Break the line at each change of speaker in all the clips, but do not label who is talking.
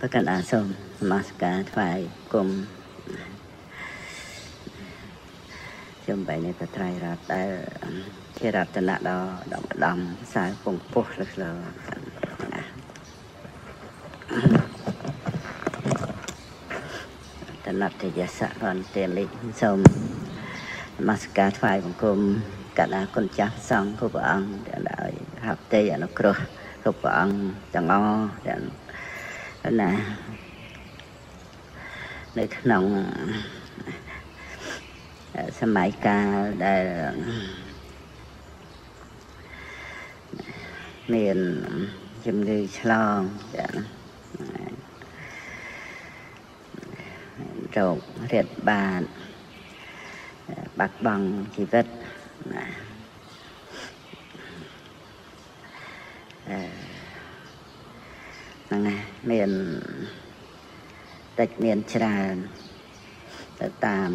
ប្រកាសអាសូមនមស្ការថ្វាយគុំខ្ញុំបែរនេះប្រត្រៃរតដែលជារតនៈដល់ដំដំខ្សែពងពុះលឹកលើតណតយសៈរនទេមិសូមនមស្ការថ្វាយបង្គំកណ្ដាគុណចាស់សង្ឃគ្រប់ព្រះអង្គដែលឲ្យហាប់ទេអនុគ្រោះគ្រប់ព្រះអង្គទាំងអស់ទាំង ណានៅក្នុងសម័យកាលដែលមានជំងឺឆ្លងចារោគរាតបាទបាត់បង់ជីវិតណាហ្នឹងណា មានតិចមានច្រើនទៅតាម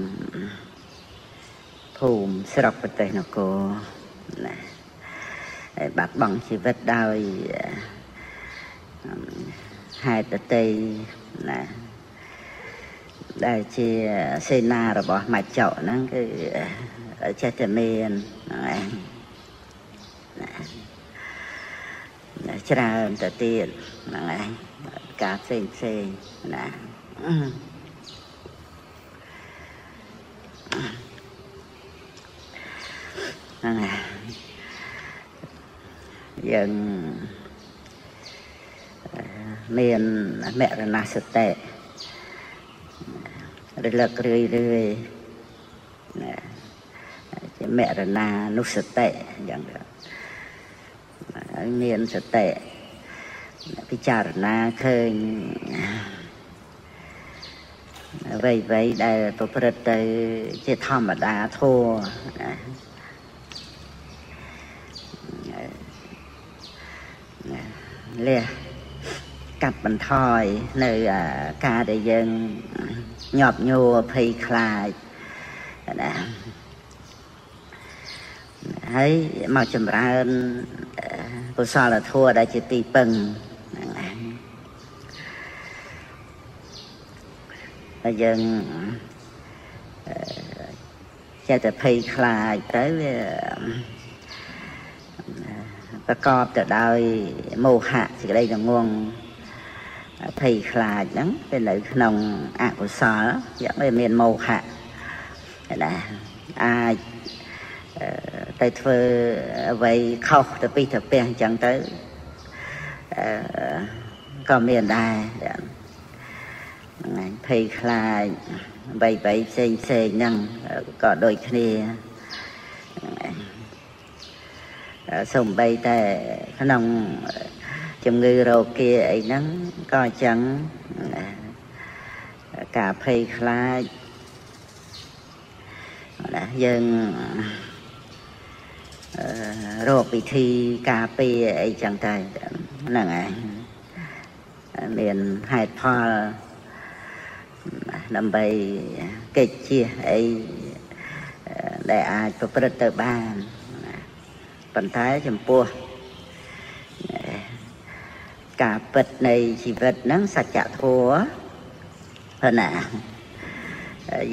ភូមិស្រុកប្រទេសនគរណាហើយបាត់បង់ជីវិតដោយហេតុតេណាដែលជាសេនារបស់ម៉ាច់ចោហ្នឹងគឺចេះតែមានហ្នឹងឯងច្រើនទៅទៀតហ្នឹងឯង ការផ្សេងផ្សេងណាហ្នឹងហើយយើងមានមរណសតិរលឹករឿយរឿយណាជាមរណានុសតិយ៉ាងទៅមានសតិ ពិចារណាឃើញអ្វីអ្វីដែលប្រព្រឹត្តទៅជាធម្មតាធัวណាលះកាត់បន្ថយនៅការដែលយើងញាប់ញួរភ័យខ្លាចណាហើយមកចម្រើនកុសលធម៌ដែលជាទីពឹង ហ្នឹងហើយហើយយើងចេះតែភ័យខ្លាចទៅវាប្រកបទៅដោយមោហៈសេចក្តីងងងភ័យខ្លាចហ្នឹងវានៅក្នុងអកុសលយ៉ាងវាមានមោហៈណាអាចទៅធ្វើអ្វីខុសទៅពីទៅផ្ទះអញ្ចឹងទៅ ក៏មានដែរហ្នឹងភ័យខ្លាចបីបីផ្សេងផ្សេងហ្នឹងក៏ដូចគ្នាសំបីតែក្នុងជំងឺរោគាអីហ្នឹងក៏អញ្ចឹងការភ័យខ្លាចណាយើងរកវិធីការពារអីចឹងតែ ហ្នឹងឯងមានហេតុផលដើម្បីកិច្ចជាអីដែលអាចប្រព្រឹត្តទៅបានប៉ុន្តែចំពោះការពិតនៃជីវិតហ្នឹងសច្ចធម៌ព្រោះណា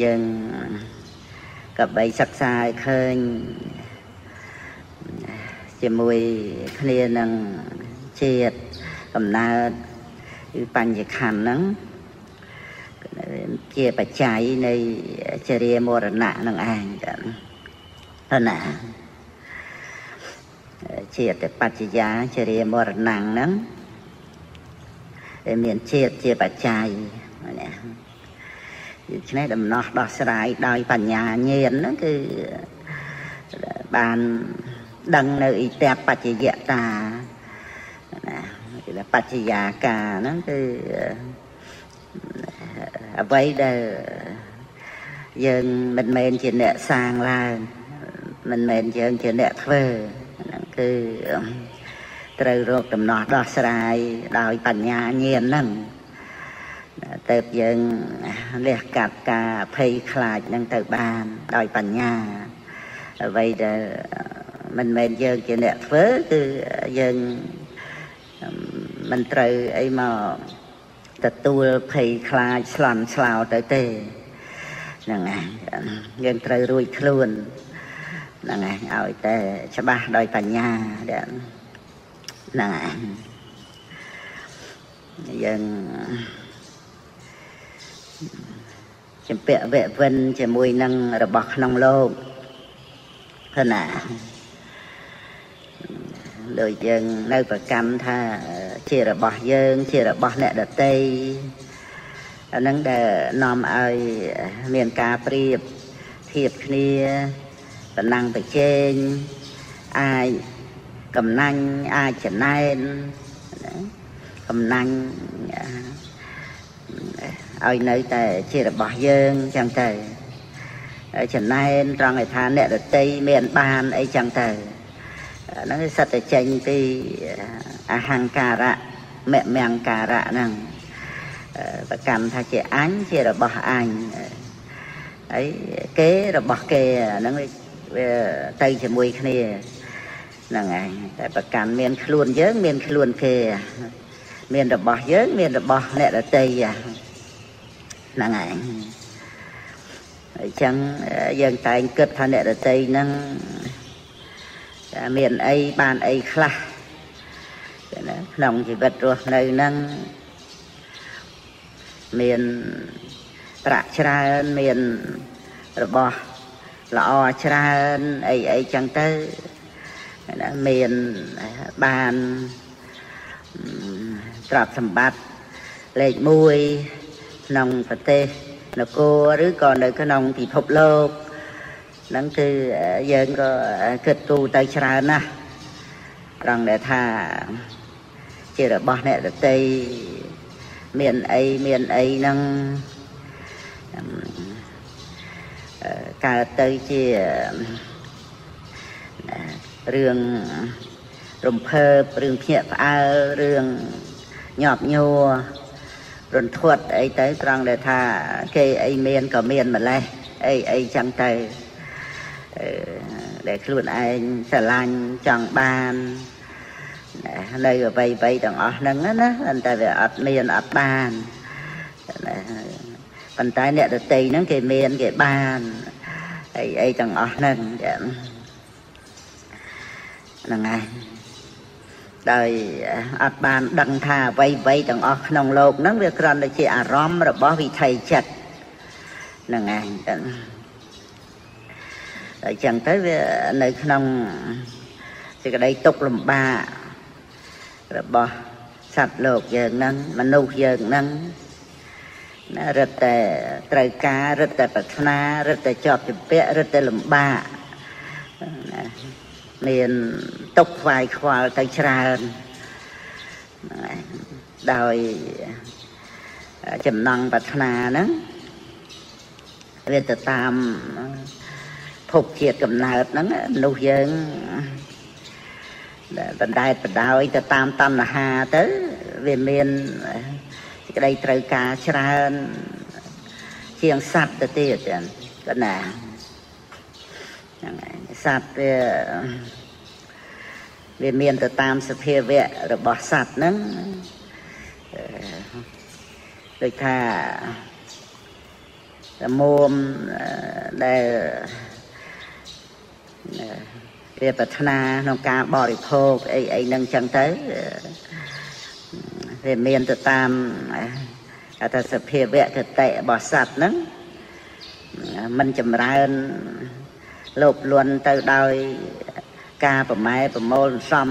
យើងក៏បីសិក្សាឲ្យឃើញជាមួយគ្នានឹង ជាតិកំណើតគឺបញ្ញខណ្ឌហ្នឹងជាបច្ច័យនៃចរិយាមរណៈនឹងឯងចា៎ណាជាតិបច្ចយាចរិយាមរណៈហ្នឹងមានជាតិជាបច្ច័យណាដូច្នេះដំណោះដោះស្រាយដោយបញ្ញាញាណហ្នឹងគឺបានដឹងនៅអិតបច្ចយតា ណាគឺបច្ចយាកាហ្នឹងគឺអ្វីដែលយើងមិនមែនជាអ្នកសាងឡើងមិនមែនយើងជាអ្នកធ្វើហ្នឹងគឺត្រូវរកដំណោះដោះស្រាយដោយបញ្ញាញាណហ្នឹងទៅយើងលះកាត់ការភ័យខ្លាចនឹងទៅបានដោយបញ្ញាអ្វីដែលមិនមែនយើងជាអ្នកធ្វើគឺយើង មិនត្រូវអីមកទទួលភ័យខ្លាចស្លន់ស្លោទៅទេហ្នឹងហើយយើងត្រូវរួចខ្លួនហ្នឹងហើយឲ្យតែច្បាស់ដោយបញ្ញាហ្នឹងហើយយើងចម្ពាក់វៈវិនជាមួយនឹងរបស់ក្នុងលោកឃើញណា ដូចយើងនៅប្រកម្មថាជារបស់យើង ជារបស់អ្នកដតីអាហ្នឹងដែលនាំឲ្យមានការប្រៀបធៀបគ្នាតំណែងប្រជែងអាចកំណាញ់អាចចំណែនកំណាញ់ឲ្យនៅតែជារបស់យើងចឹងទៅចំណែនត្រង់ឲ្យថាអ្នករតីមានបានអីចឹងទៅ ហ្នឹងសិតតែចេញពីអហង្ការៈមមង្ការៈហ្នឹងប្រកម្មថាជាអញជារបស់អញហើយគេរបស់គេហ្នឹងវាទៅជាមួយគ្នាហ្នឹងហើយតែប្រកាន់មានខ្លួនយើងមានខ្លួនគេមានរបស់យើងមានរបស់អ្នកដតីហ្នឹងហើយអញ្ចឹងយើងតែងគិតថាអ្នកដតីហ្នឹង មានអីបានអីខ្លះណាក្នុងជីវិតរស់នៅហ្នឹងមានប្រាក់ច្រើនមានរបស់ល្អច្រើនអីអីចឹងទៅណាមានបានទ្រព្យសម្បត្តិលេខ1ក្នុងប្រទេសនគរឬក៏នៅក្នុងពិភពលោក ហ្នឹងគឺយើងក៏គិតគូរទៅច្រើនណាស់ត្រង់ដែលថាជារបស់អ្នកដតីមានអីមានអីហ្នឹងកើតទៅជារឿងរំភើបរឿងភ្ញាក់ផ្អើលរឿងញាប់ញ័ររន្ធត់អីទៅត្រង់ដែលថាគេអីមានក៏មានម្លេះអីអីចឹងទៅ ដែលខ្លួនឯងស្រឡាញ់ចង់បាននៅអ្វីអ្វីទាំងអស់ហ្នឹងណាតែវាអត់មានអត់បានប៉ុន្តែអ្នកដតីហ្នឹងគេមានគេបានអីអីទាំងអស់ហ្នឹងហ្នឹងហើយដោយអត់បានដឹងថាអ្វីអ្វីទាំងអស់ក្នុងโลกហ្នឹងវាគ្រាន់តែជាអារម្មណ៍របស់វិថីចិត្តហ្នឹងឯង តែចឹងទៅវានៅក្នុងសេចក្តីទុកលំបាករបស់សត្វលោកយើងហ្នឹងមនុស្សយើងហ្នឹងណារឹតតែត្រូវការរឹតតែប្រាថ្នារឹតតែជាប់ជំពាក់រឹតតែលំបាកណាមានទុកខ្វាយខ្វល់ទៅច្រើនដោយចំណងប្រាថ្នាហ្នឹងវាទៅតាម ភពជាតិកំណើតហ្នឹងមនុស្សយើងបណ្ដែតបដោយទៅតាមតណ្ហាទៅវាមានសេចក្តីត្រូវការច្រើនជាងសត្វទៅទៀតចឹងកណាហ្នឹងហើយសត្វវាវាមានទៅតាមសភាវៈរបស់សត្វហ្នឹងដូចថាតមុំដែល វាប្រាថ្នាក្នុងការបរិភោគអីអីហ្នឹងចឹងទៅវាមានទៅតាមអត្តសភាវៈកតិរបស់សត្វហ្នឹងมันចម្រើនលោភលន់ទៅដោយការប្រម៉ែប្រមូលសំ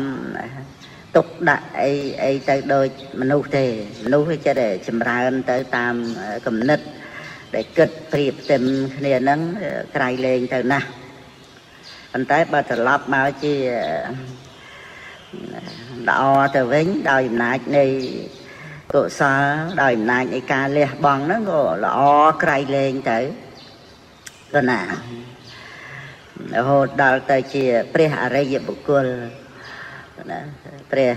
ទុកដាក់អីអីទៅដូចមនុស្សទេមនុស្សវាចេះតែចម្រើនទៅតាមគំនិតដែលគិតប្រៀបផ្ទឹមគ្នាហ្នឹងក្រៃលែងទៅណាស់ ប៉ុន្តែបើត្រឡប់មកជាល្អទៅវិញដោយអំណាចនៃកុសលដោយអំណាចនៃការលះបង់ហ្នឹងក៏ល្អក្រៃលែងទៅទៅណារហូតដល់ទៅជាព្រះអរិយបុគ្គលណាព្រះ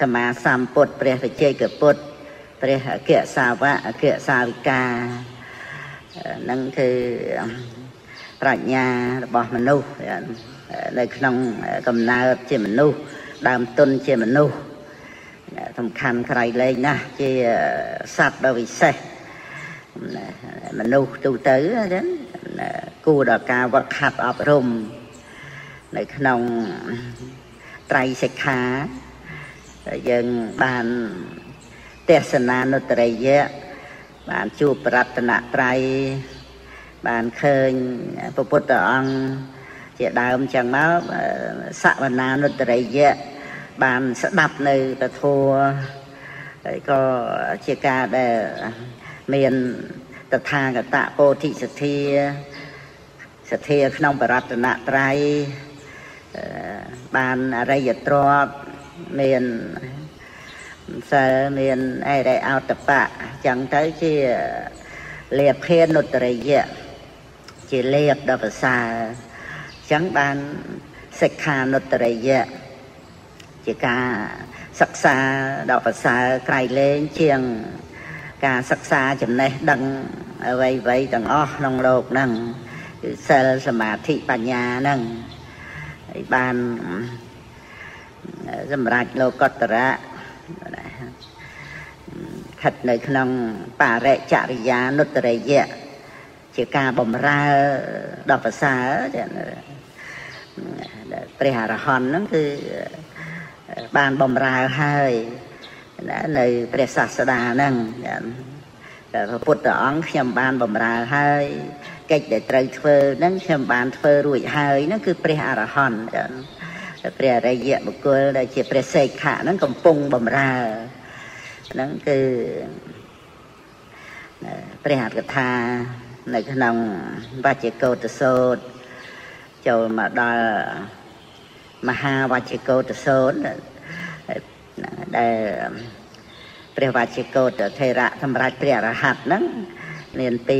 សម្មាសម្ពុទ្ធព្រះវិជ័យកពុទ្ធព្រះអគ្គសាវកអគ្គសាវិកានឹងគឺ ប្រាជ្ញារបស់មនុស្សនៅក្នុងកំណើតជាមនុស្សដើមទុនជាមនុស្សសំខាន់ក្រៃលែងណាស់ជាសត្វដ៏វិសេសមនុស្សទូទៅចឹងគួរដល់ការវឹកហាត់អប់រំនៅក្នុងត្រៃសិក្ខាយើងបានទេសនានុត្តរិយៈបានជួបប្រតនត្រ័យ បានឃើញព្រះពុទ្ធអង្គជាដើមចឹងមកសវនានុត្តរិយៈបានស្ដាប់នៅពធัวហើយក៏ជាការដែលមានតថាគតពោធិសទ្ធាសទ្ធាក្នុងបរតនត្រ័យបានអរិយទ្រពមានសិលមានអរិយអតបៈចឹងទៅជាលៀបភានុត្តរិយៈ ជាលៀបដ៏ប្រសើរចឹងបានសិក្ខានុត្តរិយៈជាការសិក្សាដ៏ប្រសើរក្រៃលែងជាងការសិក្សាចំណេះដឹងអ្វីអ្វីទាំងអស់ក្នុងโลกហ្នឹងគឺសិលសមាធិបញ្ញាហ្នឹងហើយបានសម្រាប់លោកតរៈស្ថិតនៅក្នុងបរិចរិយានុត្តរិយៈ ជាការបំរើដល់ប្រសើរព្រះអរហន្តហ្នឹងគឺបានបំរើហើយណានៅព្រះសាស្តាហ្នឹងតែព្រះពុទ្ធអង្គខ្ញុំបានបំរើហើយកិច្ចដែលត្រូវធ្វើហ្នឹងខ្ញុំបានធ្វើរួចហើយហ្នឹងគឺព្រះអរហន្តចាព្រះអរិយបុគ្គលដែលជាព្រះសេខៈហ្នឹងកំពុងបំរើហ្នឹងគឺព្រះអត្ថកថា នៅក្នុងវជ្ជកោតសោតចូលមកដល់មហាវជ្ជកោតសោតដែលព្រះវជ្ជកោតថេរៈសម្រាប់ព្រះរហ័តហ្នឹងមានពី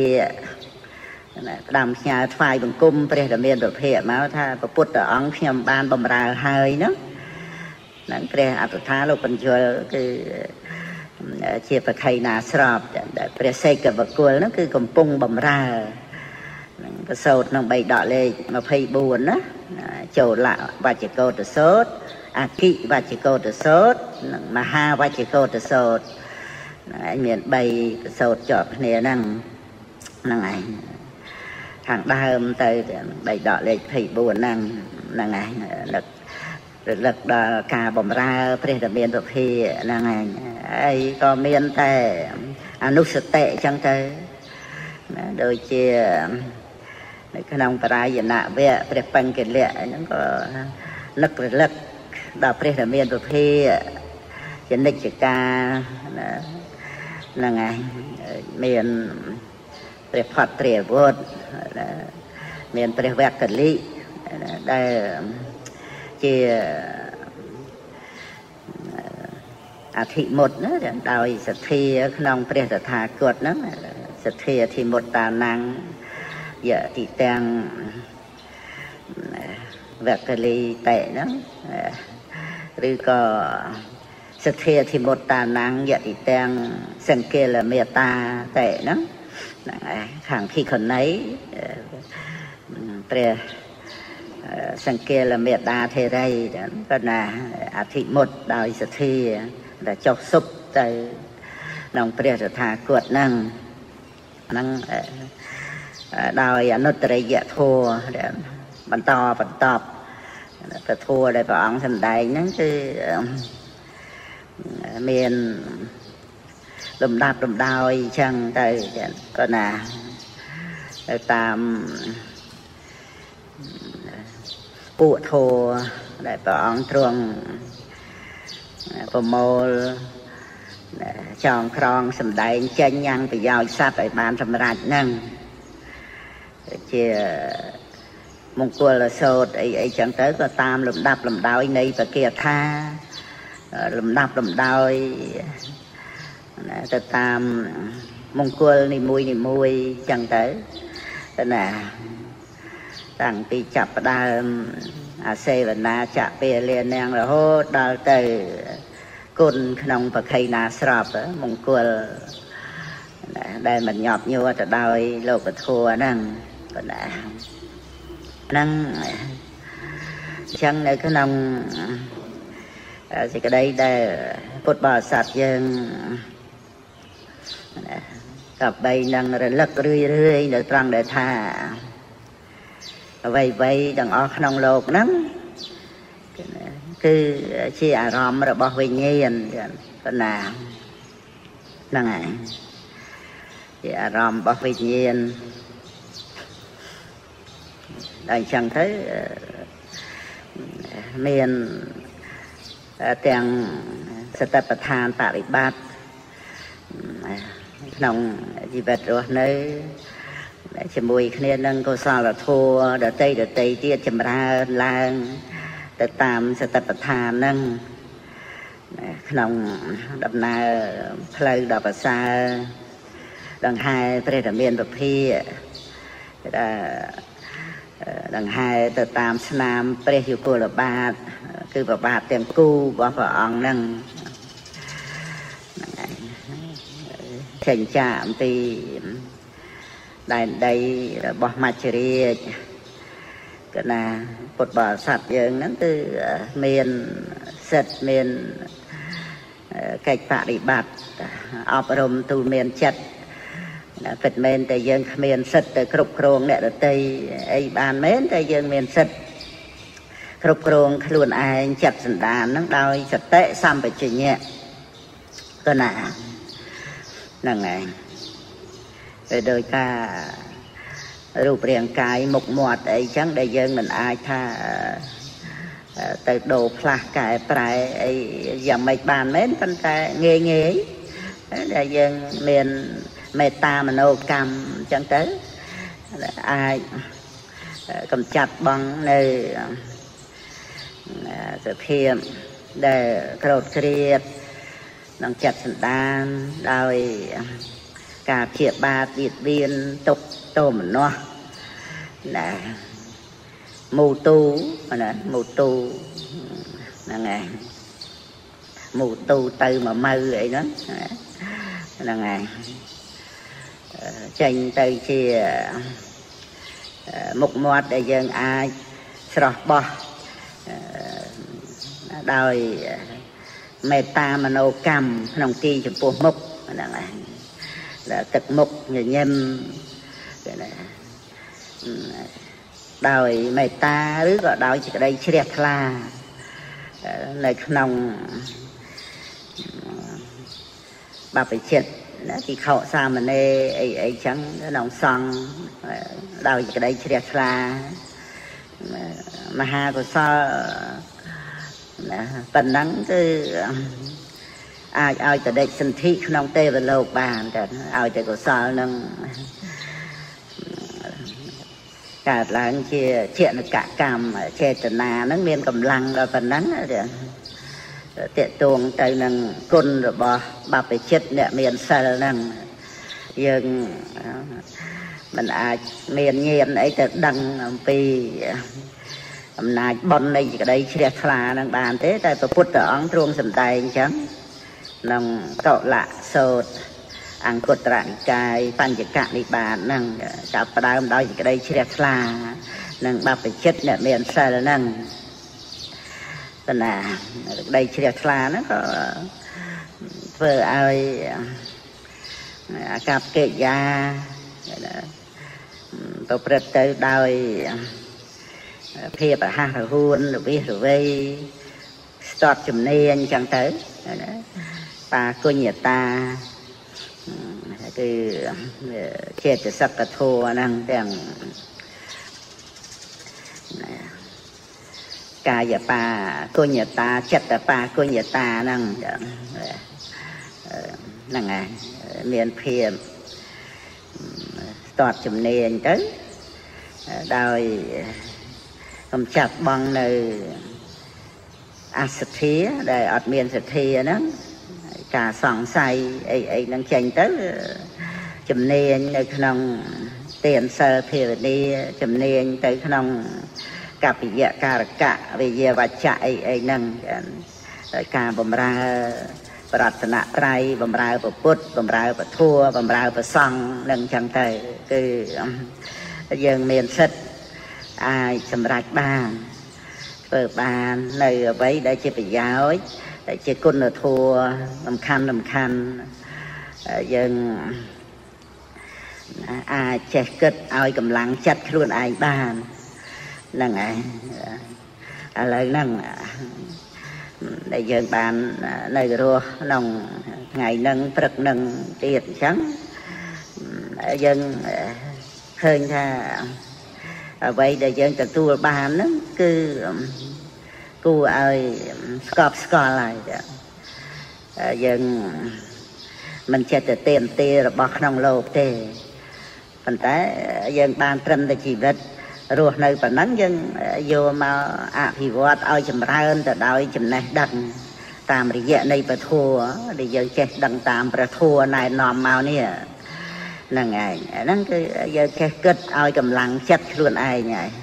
ផ្ដាំផ្ញើថ្វាយបង្គំព្រះរាមាប្រភេទមកថាព្រះពុទ្ធអង្គខ្ញុំបានបំរើហើយហ្នឹងហ្នឹងព្រះអត្តថាលោកបញ្យលគឺ ជាប្រខៃណាស្របព្រះសេកបកុលហ្នឹងគឺកំពុងបំរើនឹងប្រសោតក្នុង3ដកលេខ24ណាចូលលវជ្ជកោតសោតអគិវជ្ជកោតសោតនិងមហាវជ្ជកោតសោតហ្នឹងឯងមាន3ប្រសោតជាប់គ្នាហ្នឹងហ្នឹងឯងខាងដើមទៅបីដកលេខ24ហ្នឹងហ្នឹងឯងនឹក រលឹកដល់ការបំរើព្រះរាមាប្រភាហ្នឹងឯងហើយក៏មានតែអនុសតិអញ្ចឹងទៅណាដូចជានៅក្នុងបរាយណវៈព្រះបញ្ចលៈហ្នឹងក៏នឹករលឹកដល់ព្រះរាមាប្រភាជានិច្ចការណាហ្នឹងឯងមានព្រះផតត្រីវុធមានព្រះវគ្គលិដែល ជាអធិមុតណាដោយសទ្ធាក្នុង ព្រះតថាគតហ្នឹងសទ្ធាអធិមុតតានាំងយតិទាំងវគ្គលិតេហ្នឹងឬក៏សទ្ធាធិមុតតានាំងយតិទាំងសង្កេលមេតាតេហ្នឹងហ្នឹងឯងខាងភីខណីព្រះ សង្កេលមេតាធេរីក៏ណាអធិមុតដោយសទ្ធាដែលចុះសុបទៅក្នុងព្រះតថាគតហ្នឹងហ្នឹងដោយអនុត្តរិយធម៌បន្តបន្តពធัวដែលព្រះអង្គសម្ដែងហ្នឹងគឺមានលំដាប់លំដោយអញ្ចឹងទៅក៏ណាទៅតាម ពួកធัวដែលព្រះអង្គទ្រង់ប្រមូលចងក្រងសម្ដែងចេញញ៉ាំងប្រយោជន៍សត្វឲ្យបានសម្រេចហ្នឹងជាមង្គលសោតអីអីចឹងទៅក៏តាមលំដាប់លំដោយនៃបកាថាលំដាប់លំដោយទៅតាមមង្គលនីមួយនីមួយចឹងទៅទៅណា តាំងពីចាប់ផ្ដើមអាសេវនាចាក់ពេលលានាងរហូតដល់ទៅគុណក្នុងប្រខៃណាស្របមង្គលដែលមិនញាប់ញួរទៅដោយលោកធัวហ្នឹងប៉ុណ្ណាហ្នឹងអញ្ចឹងនៅក្នុងសេចក្តីដែលពុទ្ធបរិស័ទយើងក៏បីនឹងរលឹករឿយរឿយនៅត្រង់ដែលថា អ្វីអ្វីទាំងអស់ក្នុងលោកហ្នឹងគឺជាអារម្មណ៍របស់វិញ្ញាណប៉ុណ្ណាហ្នឹងហើយជាអារម្មណ៍របស់វិញ្ញាណដល់អញ្ចឹងទៅមានទាំងសតិប្បដ្ឋានបរិបត្តិក្នុងជីវិតរស់នៅ ជាមួយគ្នានឹងកុសលធម៌ដតីដតីទៀតចម្រើនឡើងទៅតាមសតិប្បដ្ឋាននឹងក្នុងដំណើរផ្លូវដ៏ប្រសើរដង្ហែព្រះរាមាពភាដង្ហែទៅតាមស្នាមព្រះយុគលបាទគឺប្របាទទាំងគូរបស់ព្រះអង្គហ្នឹងចេញចាអំពី ដែនដីរបស់មច្ចរាជកណាពុទ្ធបរិស័ទយើងហ្នឹងគឺមានសិទ្ធមានកិច្ចបរិបត្តិអប់រំទូលមានចិត្តពិតមែនតែយើងគ្មានសិទ្ធទៅគ្រប់គ្រងអ្នកដតីអីបានមែនតែយើងមានសិទ្ធគ្រប់គ្រងខ្លួនឯងចិត្តសន្តានហ្នឹងដោយសតិសម្បជញ្ញៈក៏ណាហ្នឹងឯង ទៅដោយការរូបរាងកាយមុខមាត់អីចឹងដែលយើងមិនអាចថាទៅដូរផ្លាស់កែប្រែអីយ៉ាងម៉េចបានមែនប៉ុន្តែងាយងាយដែលយើងមានមេត្តាមโนកម្មអញ្ចឹងទៅអាចកំចាត់បងនៅសភាពដែលក្រោតគ្រៀតក្នុងចិត្តសន្តានដោយ ការព្យាបាទវិតវៀនទុកតោមនោះណាមូទូណាមូទូហ្នឹងហើយមូទូទៅមួយម៉ៅអីហ្នឹងហ្នឹងហើយចេញទៅជាមុខមាត់ដែលយើងអាចស្រស់បោះដោយមេត្តាមโนកម្មក្នុងទីចំពោះមុខហ្នឹងហើយ ទឹកមុខញញឹមដោយមេត្តាឬក៏ដោយសេចក្តីជ្រះថ្លានៅក្នុងបព្វជិតណាទីខោសាមណេរអីអីចឹងក្នុងសង្ឃដោយសេចក្តីជ្រះថ្លាមហាកុសលណាប៉ុណ្ណឹងគឺ អាចឲ្យតដេចសន្ធិក្នុងទេវលោកបានតែឲ្យតែកុសលនឹងកើតឡើងជាចេតកកម្មចេតនាហ្នឹងមានកម្លាំងដល់ប៉ុណ្ណឹងតេតួងទៅនឹងគុណរបស់បព្វជិតអ្នកមានសិលហ្នឹងយើងមិនអាចមានញាណអីទៅដឹងអំពីអំណាចបុណ្យនៃក្តីជ្រះថ្លានឹងបានទេតែព្រះពុទ្ធអង្គទ្រង់សម្ដែងអញ្ចឹង ក្នុងកុលៈសោតអង្គតរនិកាយបញ្ចកនិបាតហ្នឹងចាប់ផ្ដើមដោយសេចក្តីជ្រះថ្លានិងបព្វជិតអ្នកមានសិលហ្នឹងបណ្ណាសេចក្តីជ្រះថ្លាហ្នឹងក៏ធ្វើឲ្យអាកប្បកិរិយាប្រព្រឹត្តទៅដោយភាពរហ័សរហួនរវិសរវៃស្ទាត់ជំនាញអញ្ចឹងទៅណា បាគុញ្ញតាគឺចេតសិកធัวហ្នឹងទាំងកាយបាគុញ្ញតាចិត្តបាគុញ្ញតាហ្នឹងហ្នឹងហើយមានភាពស្ទាត់ជំនាញទៅដោយកំចាត់បងនៅអសទ្ធាដែលអត់មានសទ្ធាហ្នឹង ការសង្ស័យអីអីហ្នឹងចេញទៅជំនាញនៅក្នុងទានសិលភាវនាជំនាញទៅក្នុងកពិយការកៈវិយវច្ចៈអីអីហ្នឹងដោយការបំរើប្រតនត្រ័យបំរើពុទ្ធបំរើពធัวបំរើប្រសង់នឹងចឹងទៅគឺយើងមានសិទ្ធអាចសម្រេចបានធ្វើបាននៅអ្វីដែលជាប្រយោជន៍ ជាគុណធម៌សំខាន់សំខាន់យើងអាចចេះគិតឲ្យកម្លាំងចិត្តខ្លួនឯងបានហ្នឹងឯងឥឡូវហ្នឹងដែលយើងបាននៅរស់ក្នុងថ្ងៃហ្នឹងព្រឹកហ្នឹងទៀតអញ្ចឹងយើងឃើញថាអ្វីដែលយើងទទួលបានហ្នឹងគឺ គួរឲ្យស្កប់ស្កល់ហើយចាយើងមិនចិត្តទៅទៀមទារបស់ក្នុងលោកទេប៉ុន្តែយើងបានត្រឹមតែជីវិតរស់នៅប៉ុណ្ណឹងយើងយកមកអភិវឌ្ឍឲ្យចម្រើនទៅដោយចំណេះដឹងតាមរយៈនៃពធัวដែលយើងចេះដឹងតាមព្រះធัวណែនាំមកនេះហ្នឹងឯងហ្នឹងគឺយើងចេះគិតឲ្យកម្លាំងចិត្តខ្លួនឯងហើយ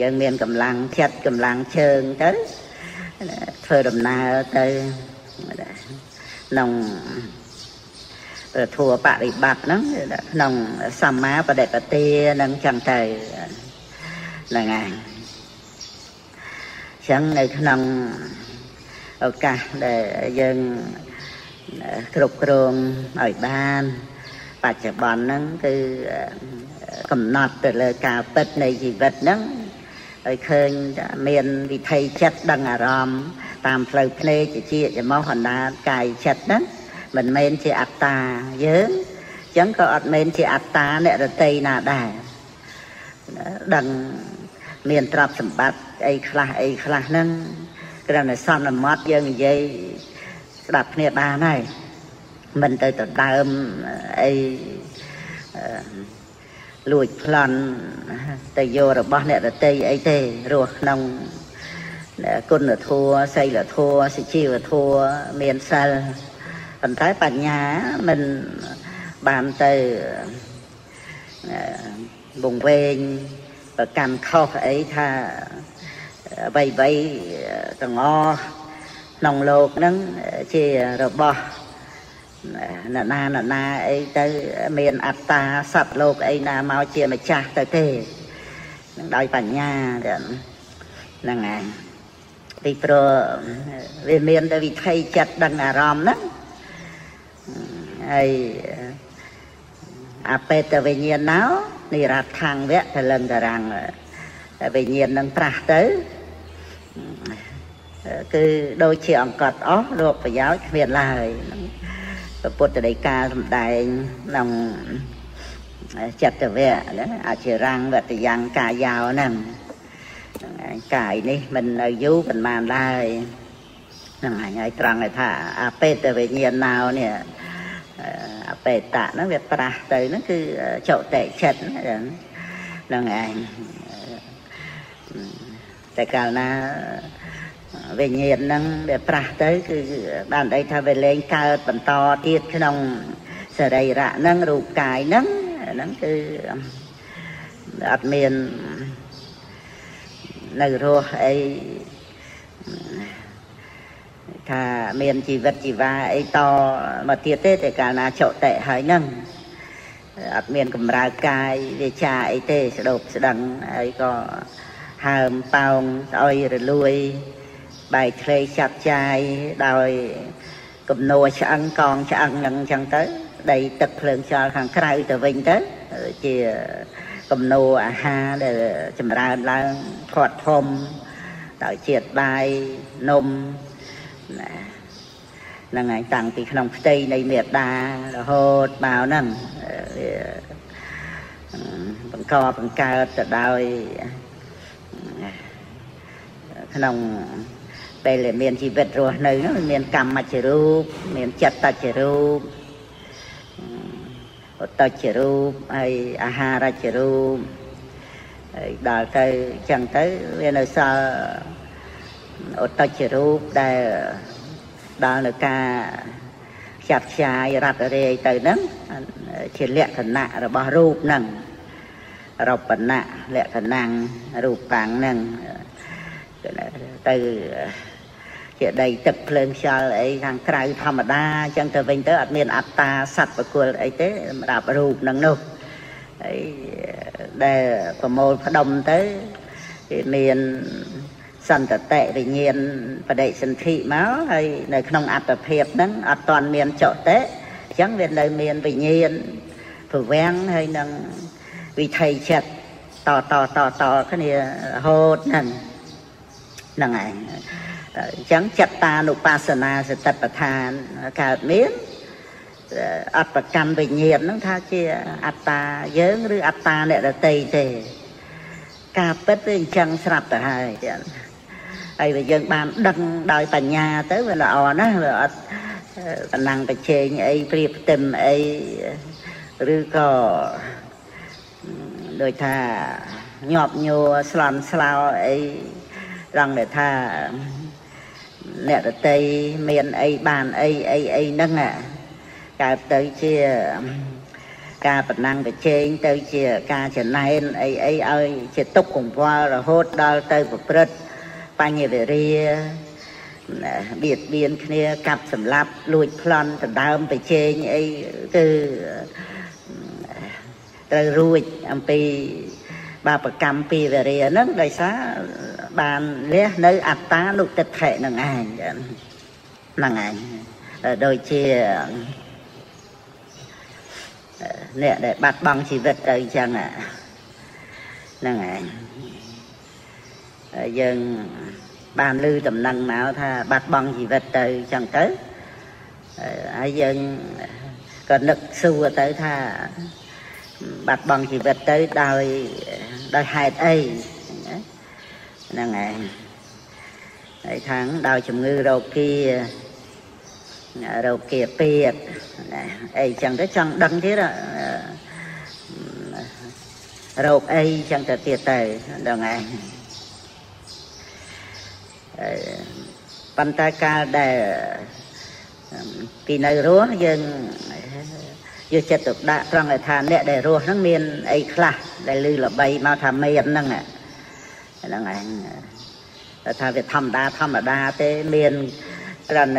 យើងមានកម្លាំងចិត្តកម្លាំងជើងទៅធ្វើដំណើរទៅក្នុងធัวបរិបត្តិហ្នឹងក្នុងសម្មាបដិបទាហ្នឹងចឹងទៅហ្នឹងហើយចឹងនៅក្នុងឱកាសដែលយើងគ្រប់គ្រងឲ្យបានបច្ចុប្បន្នហ្នឹងគឺកំណត់ទៅលើការពិតនៃជីវិតហ្នឹង ឲ្យឃើញមានវិថីចិត្តដឹងអារម្មណ៍តាមផ្លូវភ្នែកជាចមោះអណ្ដាតកាយចិត្តហ្នឹងមិនមែនជាអត្តាយើងអញ្ចឹងក៏អត់មែនជាអត្តាអ្នករតីណាដែរដឹងមានទ្រព្យសម្បត្តិអីខ្លះអីខ្លះហ្នឹងគ្រាន់តែសន្មត់យើងនិយាយស្ដាប់គ្នាបានហើយមិនទៅដដើមអី លួចប្លន់ទៅយករបស់អ្នករតីអីទេរស់ក្នុងគុណធម៌សីលធម៌សុជីវធម៌មានសិលប៉ុន្តែបញ្ញាមិនបានទៅវងវែងប្រកាន់ខុសអីថាអ្វីអ្វីទាំងអស់ក្នុងលោកហ្នឹងជារបស់ ណានាណានាអីទៅមានអត្តាសត្វលោកអីណាមកជាម្ចាស់ទៅទេនឹងដោយបញ្ញាហ្នឹងហើយពីព្រោះវាមានតែវិថីចិត្តដឹងអារម្មណ៍ហ្នឹងហើយអបេតវិញ្ញាណណោនិរដ្ឋังវៈតលឹងតរាំងតែវិញ្ញាណនឹងប្រាស់ទៅគឺដូចជាអង្កត់អស់រោគប្រយោជន៍គ្មានឡើយ ពុទ្ធដីកាសម្ដែងក្នុងចិត្តវៈអាចរាំងវតយ៉ាងកាយោហ្នឹងកាយនេះមិននៅយូរប៉ុន្មានឡើយហ្នឹងហើយត្រង់ថាអបេតវិញ្ញាណណោនេះអបេតៈហ្នឹងវាប្រាស់ទៅហ្នឹងគឺចុតិចិត្តហ្នឹងឯងតែកាលណា វិញ្ញាណហ្នឹងវាប្រាស់ទៅគឺបានន័យថាវាលែងកើតបន្តទៀតក្នុងសរីរៈហ្នឹងរូបកាយហ្នឹងហ្នឹងគឺអត់មាននៅរស់អីថាមានជីវិតជីវ៉ាអីតមកទៀតទេតែកាលណាចុតិហើយហ្នឹងអត់មានកម្រើកាយវាចាអីទេស្ដោកស្ដឹងហើយក៏ហើមប៉ោងស្អុយរលួយ បែកធ្លេចាប់ចាយដោយកំណួឆ្អឹងកងឆ្អឹងហ្នឹងអញ្ចឹងទៅដីទឹកភ្លើងចោលខាងក្រៅទៅវិញទៅជាកំណួអាហារដែលចម្រើនឡើងធាត់ធំដោយជាតិបាយនំណាហ្នឹងហើយតាំងពីក្នុងផ្ទៃនៃមេដារហូតមកហ្នឹងវាបង្កបង្កើតទៅដោយក្នុង ពេលដែលមានជីវិតរស់នៅហ្នឹងមានកម្មច្ចរូបមានចិត្តតច្ចរូបឧត្តចរូបហើយអាហារចរូបហើយដល់ទៅចឹងទៅវានៅសល់ឧត្តចរូបដែលដល់នៅការខ្ចាត់ខ្ចាយរត់រាយទៅហ្នឹងជាលក្ខណៈរបស់រូបហ្នឹងរបណៈលក្ខណៈរូបកាំងហ្នឹងទៅ ជាដីទឹកភ្លើងខ្យល់អីខាងក្រៅធម្មតាអញ្ចឹងទៅវិញទៅអត់មានអត្តាសត្វប្រគល់អីទេសម្រាប់រូបនឹងនោះហើយដែលប្រមូលផ្ដុំទៅវាមានសន្តតិវិញ្ញាណបដិសន្ធិមកហើយនៅក្នុងអត្តភាពហ្នឹងអត់តាន់មានចតិអញ្ចឹងវានៅមានវិញ្ញាណប្រវាំងហើយនឹងវិថីចិត្តតតតតគ្នារហូតហ្នឹងហ្នឹងឯង អញ្ចឹងចិត្តតានុបស្សនាសតិប្បដ្ឋានកើតមានអត្តកម្មវិញ្ញាណហ្នឹងថាជាអត្តាយើងឬអត្តាអ្នកដតីទេ ការពិតវាអញ្ចឹងស្រាប់ទៅហើយចឹងហើយបើយើងបានដឹងដោយបញ្ញាទៅវាល្អណាស់វាអត់តំណងប្រជែងអីព្រៀបផ្ទឹមអីឬក៏ដូចថាញាប់ញួរស្លន់ស្លោអីត្រង់ដែលថា អ្នកដតីមានអីបានអីអីអីហ្នឹងកើតទៅជាការប្រណាំងប្រជែងទៅជាការចំណែនអីអីឲ្យជាទុកកង្វល់រហូតដល់ទៅប្រព្រឹត្តបញ្ញវេរាបៀតបៀនគ្នាកាប់សម្លាប់លួចប្លន់ដណ្ដើមប្រជែងអីគឺត្រូវរួចអំពីបាបកម្មពីវេរាហ្នឹងដោយសារ បានលះនៅអត្តានុតិដ្ឋិនឹងឯងហ្នឹងឯងដូចជាអ្នកដែលបាត់បង់ជីវិតទៅអញ្ចឹងហ្នឹងឯងយើងបានឮដំណឹងមកថាបាត់បង់ជីវិតទៅអញ្ចឹងទៅហើយយើងក៏នឹកសួរទៅថាបាត់បង់ជីវិតទៅដោយដោយហេតុអី ហ្នឹងឯងហើយខាងដោយជំងឺរោគារោគាពេកណាអីចឹងទៅចង់ដឹងទៀតរោគអីចឹងទៅទៀតទៅដល់ឯងប៉ុន្តែកាលដែលពីនៅរស់យើងយកចិត្តទុកដាក់ត្រង់ថាអ្នកដែលរស់ហ្នឹងមានអីខ្លះដែលឮល្បីមកថាមានហ្នឹង ហ្នឹងឯងថាវាធម្មតាធម្មតាទេមានត្រង់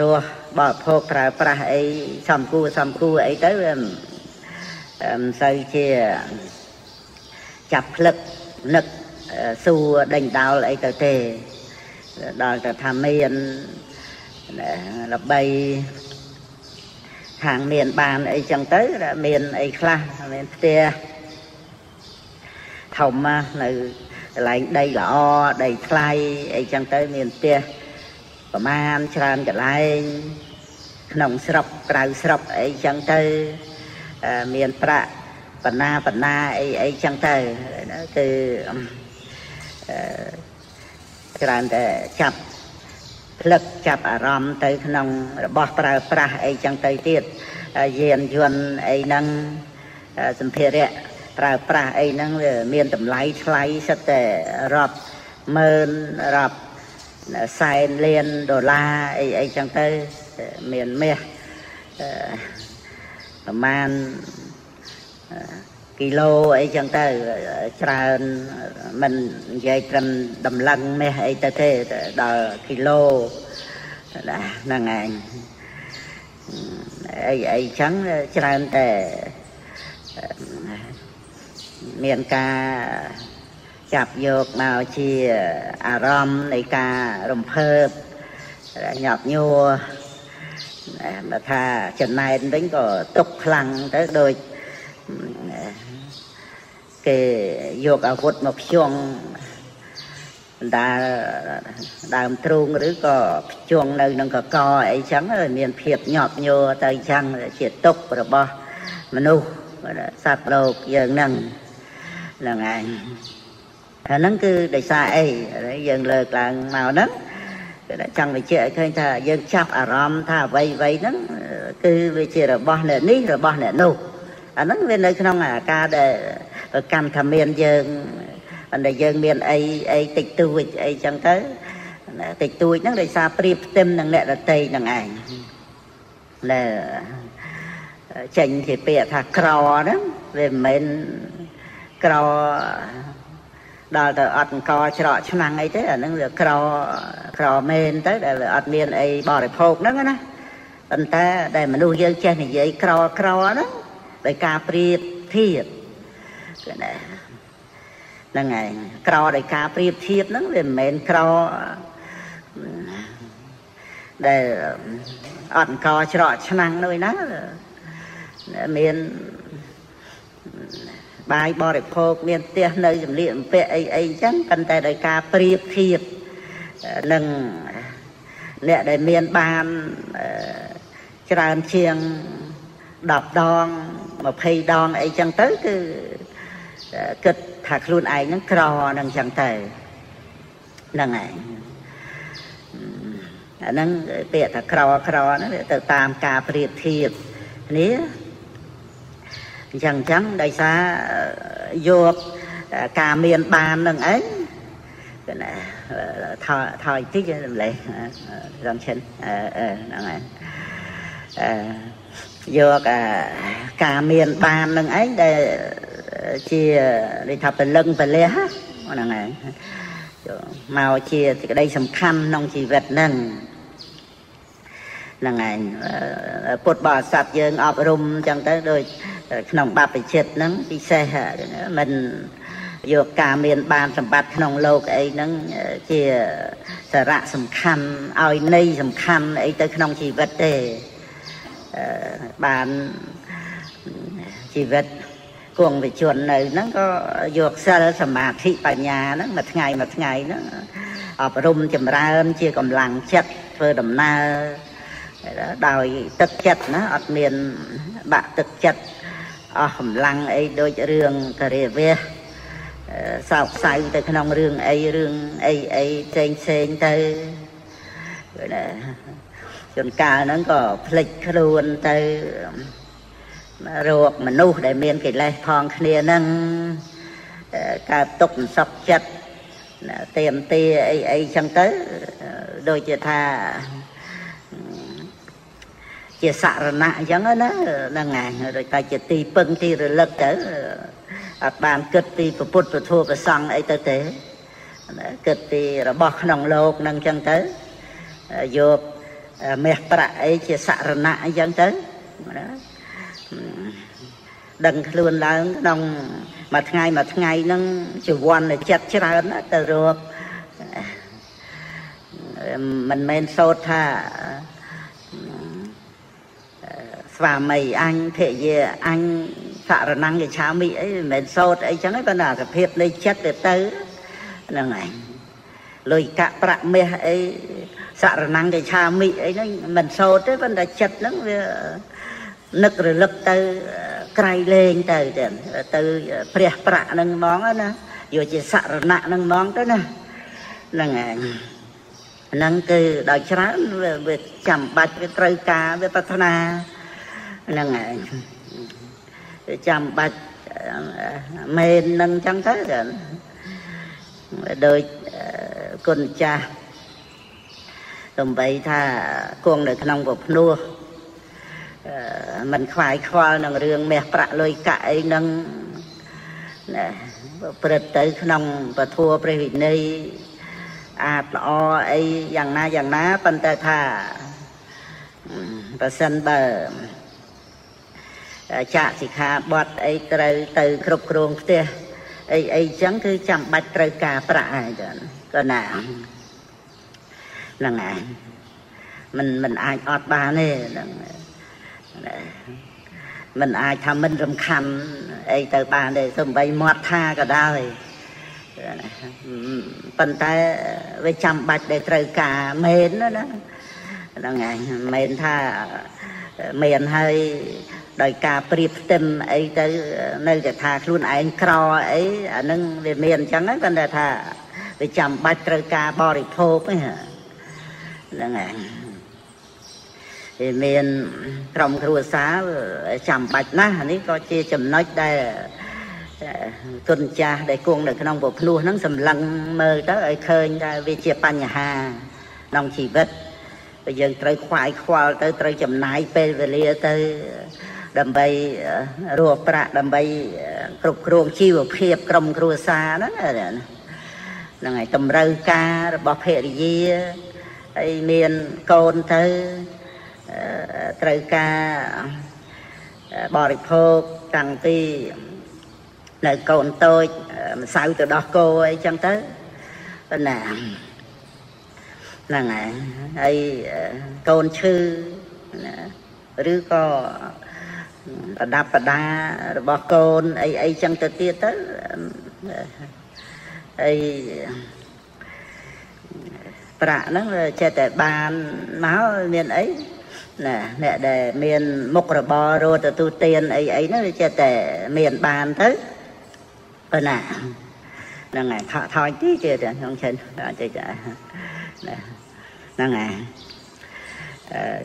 រស់បរិភោគប្រើប្រាស់អីសំគួរសំគួរអីទៅវាមិនសូវជាចាប់ផ្លឹកនឹកសួរដេញដោលអីទៅទេដល់តែថាមានល្បីខាងមានបានអីចឹងទៅមានអីខ្លះមានផ្ទះ ធំនៅកន្លែងដីល្អដីថ្លៃអីចឹងទៅមានផ្ទះប្រមាណច្រើនកន្លែងក្នុងស្រុកក្រៅស្រុកអីចឹងទៅមានប្រាក់បណ្ណាបណ្ណាអីអីចឹងទៅគឺច្រើនតែចាប់ផ្លឹកចាប់អារម្មណ៍ទៅក្នុងរបស់ប្រើប្រាស់អីចឹងទៅទៀតយានយន្តអីហ្នឹងសម្ភារៈ ប្រើប្រាស់អីហ្នឹងវាមានតម្លៃថ្លៃសិតតែរាប់ម៉ឺនរាប់សែនលានដុល្លារអីអីចឹងទៅមានមាសប្រហែលគីឡូអីចឹងទៅច្រើនមិននិយាយត្រឹមតម្លឹងមាសអីទៅទេដល់គីឡូហ្នឹងឯងអីអីចឹងច្រើនតែ មានការចាប់យកមកជាអារម្មណ៍នៃការរំភើបញាប់ញ័របើថាចំណែនវិញក៏ទុកខ្លាំងទៅដូចគេយកអាវុធមកខ្ជង់ដាដើមទ្រូងឬក៏ខ្ជង់នៅនឹងកកអីចឹងមានភាពញាប់ញ័រទៅចឹងជាទុករបស់មនុស្សសត្វលោកយើងនឹង ហ្នឹងឯងអាហ្នឹងគឺដោយសារអីយើងលើកឡើងមកហ្នឹងគឺចង់បញ្ជាក់ឲ្យឃើញថាយើងចាប់អារម្មណ៍ថាអ្វីអ្វីហ្នឹងគឺវាជារបស់អ្នកនេះរបស់អ្នកនោះអាហ្នឹងវានៅក្នុងអាការដែលកម្មថាមានយើងតែយើងមានអីអីតិចតួចអីចឹងទៅតិចតួចហ្នឹងដោយសារព្រៀបផ្ទឹមនឹងអ្នកដតីនឹងឯងដែលចេញជាពាក្យថាក្រហ្នឹងវាមិនមែន ក្រដល់ទៅអត់អង្គច្រកឆ្នាំងអីទេអាហ្នឹងវាក្រក្រមែនទៅដែលវាអត់មានអីបរិភោគហ្នឹងណាប៉ុន្តែដែលមនុស្សយើងចេះនិយាយក្រក្រហ្នឹងដោយការប្រៀបធៀបគឺណាហ្នឹងឯងក្រដោយការប្រៀបធៀបហ្នឹងវាមិនមែនក្រដែលអត់អង្គច្រកឆ្នាំងនោះណាមាន បាយបរិភោគមានផ្ទះនៅចម្លៀកបំពាក់អីអីអញ្ចឹងប៉ុន្តែដោយការប្រៀបធៀបនឹងអ្នកដែលមានបានច្រើនជាង10ដង20ដងអីចឹងទៅគឺគិតថាខ្លួនឯងហ្នឹងក្រហ្នឹងចឹងទៅហ្នឹងឯងអាហ្នឹងពាក្យថាក្រក្រហ្នឹងទៅតាមការប្រៀបធៀបនេះ អញ្ចឹងអញ្ចឹងដោយសារយកការមានបាននឹងឯងគឺណាថយថយតិចរំលេះរំឈិនអឺហ្នឹងហើយអឺយកការមានបាននឹងឯងដែលជានិយាយថាពលឹងពលះហ្នឹងហើយមកជាសេចក្តីសំខាន់ក្នុងជីវិតហ្នឹង ហ្នឹងឯងពុទ្ធបរិស័ទយើងអប់រំចឹងទៅដូចក្នុងបព្វជិតហ្នឹងពិសេសមិនយកការមានបានសម្បត្តិក្នុងលោកអីហ្នឹងជាសារៈសំខាន់ឲ្យន័យសំខាន់អីទៅក្នុងជីវិតទេបានជីវិតគង់វិជននៅហ្នឹងក៏យកសិលសមាធិបញ្ញាហ្នឹងមួយថ្ងៃមួយថ្ងៃហ្នឹងអប់រំចម្រើនជាកម្លាំងចិត្តធ្វើដំណើរ ដោយទឹកចិត្តណាអត់មានបាក់ទឹកចិត្តអស់កម្លាំងអីដូចរឿងករិវេសសោកសៅទៅក្នុងរឿងអីរឿងអីអីផ្សេងផ្សេងទៅណាជួនកាលហ្នឹងក៏ភ្លេចខ្លួនទៅរោគមនុស្សដែលមានកិលេសផងគ្នាហ្នឹងកើតទុកសក់ចិត្តទៀមទាអីអីចឹងទៅដូចជាថា ជាសរណៈអញ្ចឹងណាហ្នឹងហើយដូចតែជាទីពឹងទីរលឹកទៅអត់បានគិតពីពុទ្ធពធប្រសង់អីទៅទេគិតពីរបស់ក្នុងលោកហ្នឹងអញ្ចឹងទៅយកមាសប្រាក់អីជាសរណៈអញ្ចឹងទៅណាដឹងខ្លួនឡើងក្នុងមួយថ្ងៃមួយថ្ងៃហ្នឹងជីវ័នចិត្តច្រើនណាទៅរកមិនមែនសោតថា ស្វាមីអញភរិយាអញសរណង្កឆាមិអីមិនមែនសោតអីចឹងទេប៉ុន្តែសភាពនៃចិត្តទៅទៅហ្នឹងឯងលុយកាក់ប្រាក់មាសអីសរណង្កឆាមិអីហ្នឹងមិនសោតទេប៉ុន្តែចិត្តហ្នឹងវានឹករលឹកទៅក្រៃលែងទៅទៅទៅព្រះប្រាក់ហ្នឹងហ្មងណាយកជាសរណៈហ្នឹងហ្មងទៅណាហ្នឹងឯងហ្នឹងគឺដោយច្រើនវាចាំបាច់វាត្រូវការវាប្រាថ្នា ហ្នឹងឯងចាំបាច់មែននឹងចឹងទៅដូចគុណចាស់ទំបីថាគង់នៅក្នុងពភ្នោះมันខ្វាយខ្វល់នឹងរឿងមាសប្រាក់លុយកាក់អីហ្នឹងណាព្រឹត្តទៅក្នុងពធัวព្រះវិន័យអាចល្អអីយ៉ាងណាយ៉ាងណាប៉ុន្តែថាប្រសិនបើ ចាក់សិក្ខាបទអីត្រូវទៅគ្រប់គ្រងផ្ទះអីអីចឹងគឺចាំបាច់ត្រូវការប្រាក់ហើយចាក៏ណាហ្នឹងហើយมันมันអាចអត់បានទេហ្នឹងมันអាចថាមិនរំខានអីទៅបានទេសំបីមាត់ថាក៏ដោយប៉ុន្តែវាចាំបាច់ដែលត្រូវការមែនណាហ្នឹងហើយមែនថាមានហើយ ដោយការប្រៀបផ្ទឹមអីទៅនៅតែថាខ្លួនឯងក្រអីអានឹងវាមានអញ្ចឹងគាត់តែថាវាចាំបាច់ត្រូវការបរិភោគហ្នឹងហើយវាមានក្រុមគ្រួសារចាំបាច់ណាស់នេះក៏ជាចំណុចដែលគុណចាស់ដែលគង់នៅក្នុងពភ្នោះហ្នឹងសម្លឹងមើលទៅឲ្យឃើញថាវាជាបញ្ហាក្នុងជីវិតបើយើងត្រូវខ្វាយខ្វល់ទៅត្រូវចំណាយពេលវេលាទៅ ដើម្បីរកប្រាក់ដើម្បីគ្រប់គ្រងជីវភាពក្រុមគ្រួសារហ្នឹងហ្នឹងហើយតម្រូវការរបស់ភរិយាហើយមានកូនទៅត្រូវការបរិភោគតាំងពីនៅកូនតូចម្សៅទៅដោះគោអីចឹងទៅប៉ុណ្ណាហ្នឹងហើយហើយកូនឈឺណាឬក៏ ប្រដាប់ប្រដារបស់កូនអីអីចឹងទៅទៀតទៅហើយប្រាក់ហ្នឹងចេះតែបានមកមានអីណាអ្នកដែលមានមុខរបររត់ទទួលទានអីអីហ្នឹងវាចេះតែមានបានទៅប៉ុណ្ណាហ្នឹងហើយថថយទីទៀតខ្ញុំឈិនចេះតែហ្នឹងហើយ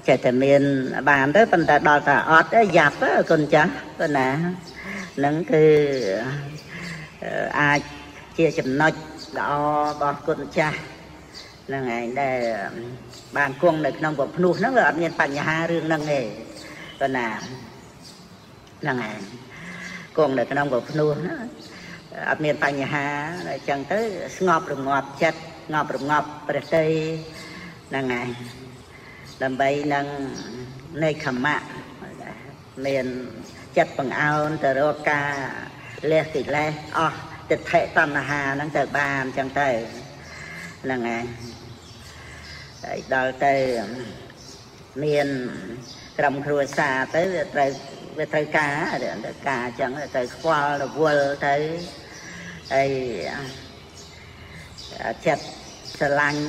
ចេះតែមានបានទៅប៉ុន្តែដល់តែអត់យ៉ាប់គុណចាស់ប៉ុណ្ណាហ្នឹងគឺអាចជាចំណុចល្អរបស់គុណចាស់ហ្នឹងឯងដែលបានគង់នៅក្នុងពភ្នោះហ្នឹងវាអត់មានបញ្ហារឿងហ្នឹងទេប៉ុណ្ណាហ្នឹងឯងគង់នៅក្នុងពភ្នោះហ្នឹងអត់មានបញ្ហាអញ្ចឹងទៅស្ងប់រងាប់ចិត្តស្ងប់រងាប់ព្រះតីហ្នឹងឯង ដើម្បីនឹងនៃខមៈមានចិត្តបង្អោនទៅរកការលះកិលេសអស់ទិដ្ឋិតណ្ហាហ្នឹងទៅបានអញ្ចឹងទៅហ្នឹងឯងហើយដល់ទៅមានក្រុមគ្រួសារទៅវាត្រូវវាត្រូវការត្រូវការអញ្ចឹងទៅខ្វល់រវល់ទៅហើយចិត្តស្រឡាញ់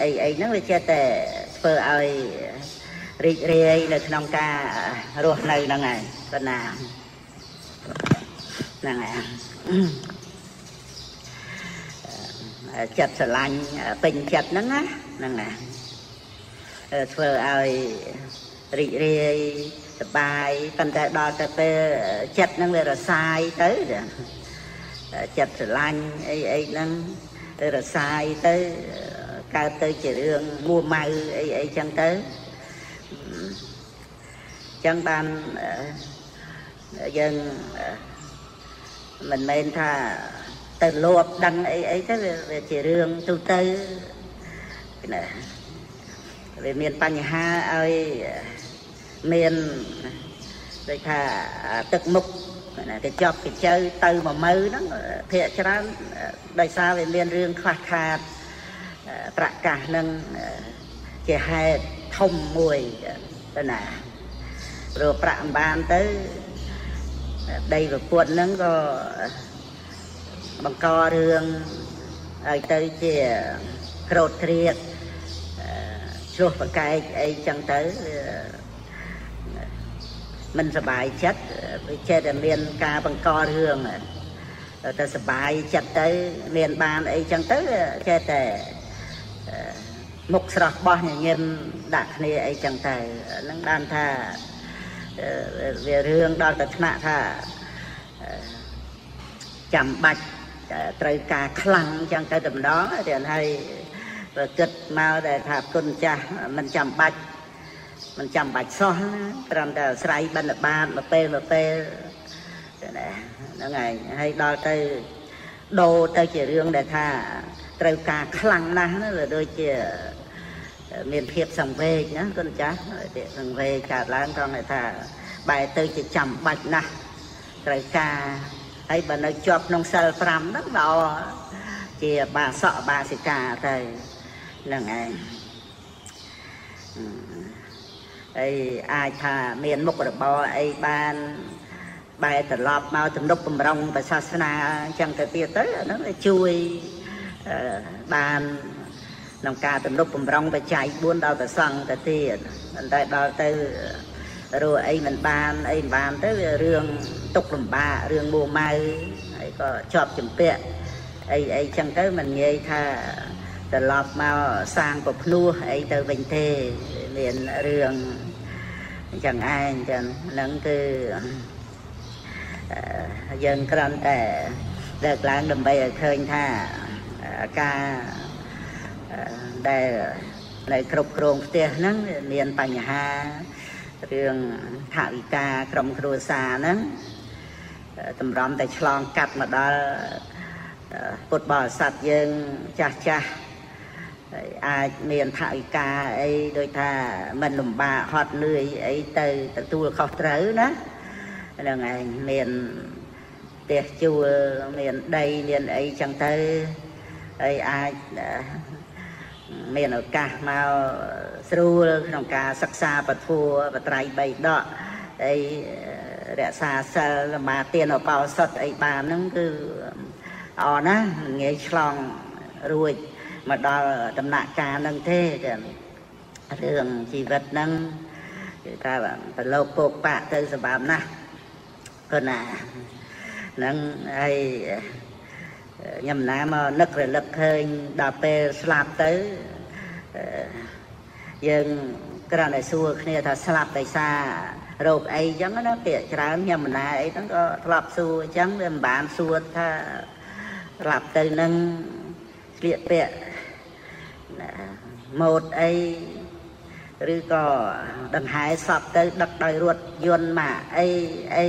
អីអីហ្នឹងវាចេះតែ ធ្វើឲ្យរីករាយនៅក្នុងការរស់នៅហ្នឹងហើយប៉ុណ្ណាហ្នឹងហើយចិត្តស្រឡាញ់ពេញចិត្តហ្នឹងណាហ្នឹងណាធ្វើឲ្យរីករាយសបាយប៉ុន្តែដល់ទៅពេលចិត្តហ្នឹងវារសាយទៅចិត្តស្រឡាញ់អីអីហ្នឹងរសាយទៅ កើតទៅជារឿងមួម៉ៅអីអីចឹងទៅចឹងបានយើងមិនមែនថាទៅលោបដឹងអីអីទៅវាជារឿងទូទៅណាវាមានបញ្ហាឲ្យមានដូចថាទឹកមុខណាគេជាប់គេជើទៅមួយមើហ្នឹងភាកច្រើនដោយសារវាមានរឿងខ្វះខាត ប្រកាសនឹងជាហេតុធំមួយទៅណាព្រោះប្រាក់អំបានទៅដីប្រពុតហ្នឹងក៏បង្ករឿងឲ្យទៅជាក្រោតគ្រៀតឆ្លោះប្រកែកអីចឹងទៅមិនសบายចិត្តវាចេះតែមានការបង្ករឿងទៅសบายចិត្តទៅមានបានអីចឹងទៅចេះតែ មុខស្រស់បោះញញឹមដាក់គ្នាអីចឹងទៅនឹងបានថាវារឿងដល់ទៅថ្នាក់ថាចាំបាច់ត្រូវការខ្លាំងចឹងទៅតែម្ដងតែហើយគិតមកដែលថាគុណចាស់មិនចាំបាច់មិនចាំបាច់សោះណាត្រឹមតែអាស្រ័យបិណ្ឌបាតមកពេលមកពេលហ្នឹងហើយហើយដល់ទៅដូរទៅជារឿងដែលថា ត្រូវការខ្លាំងណាស់ណាដូចជាមានភាពសង្វេគណាគុណចាស់ពាក្យសង្វេគកើតឡើងត្រង់ថាបែរទៅជាចាំបាច់ណាស់ត្រូវការហើយបើនៅជាប់ក្នុងសិល5ហ្នឹងដល់ជាបាសកបាសិកាទៅហ្នឹងឯងហើយអាចថាមានមុខរបរអីបានបែរត្រឡប់មកទំនុកបំរុងព្រះសាសនាអញ្ចឹងទៅទៀតទៅអាហ្នឹងជួយ បានក្នុងការទំនុកបំរុងបច្ច័យ4ដល់ប្រសង់ទៅទៀតប៉ុន្តែដល់ទៅរੂអីមិនបានអីមិនបានទៅវារឿងទុកលំបាករឿងមួម៉ៅហើយក៏ជាប់ចម្ពាក់អីអីចឹងទៅមិនងាយថាត្រឡប់មកសាងប្រភ្នោះអីទៅវិញទេមានរឿងអញ្ចឹងឯងចឹងហ្នឹងគឺយើងគ្រាន់តែលើកឡើងដើម្បីឲ្យឃើញថា ការដែលនៅគ្រប់គ្រងផ្ទះហ្នឹងមានបញ្ហារឿងថាវិការក្រុមគ្រួសារហ្នឹងតម្រាំតែឆ្លងកាត់មកដល់ពុទ្ធបរិស័ទយើងចាស់ចាស់ហើយអាចមានថវិកាអីដូចថាមិនលំបាកហត់នឿយអីទៅទទួលខុសត្រូវណាហ្នឹងឯងមានផ្ទទះជួលមានដីមានអីចឹងទៅ ហើយអាចមានឱកាសមកស្រួលក្នុងការសិក្សាពធัวបត្រៃ3ដកហើយរក្សាសិលសមាទានឧបោសថអីបានហ្នឹងគឺល្អណាស់ងាយឆ្លងរួចមកដល់ដំណាក់កាលហ្នឹងទេរឿងជីវិតហ្នឹងគឺថាប្រឡូកពកបាក់ទៅសម្រាប់ណាស់ក៏ណាហ្នឹងហើយ ខ្ញុំណាមកនឹករលឹកឃើញដល់ពេលស្លាប់ទៅយើងគ្រាន់តែសួរគ្នាថាស្លាប់ដោយសាររោគអីចឹងណាពាក្យច្រើនខ្ញុំណាអីហ្នឹងក៏ធ្លាប់សួរអញ្ចឹងវាមិនបានសួរថាស្លាប់ទៅនឹងស្លៀកពាក់ម៉ូតអីឬក៏ដង្ហែសពទៅដឹកដោយរថយន្តមកអីអី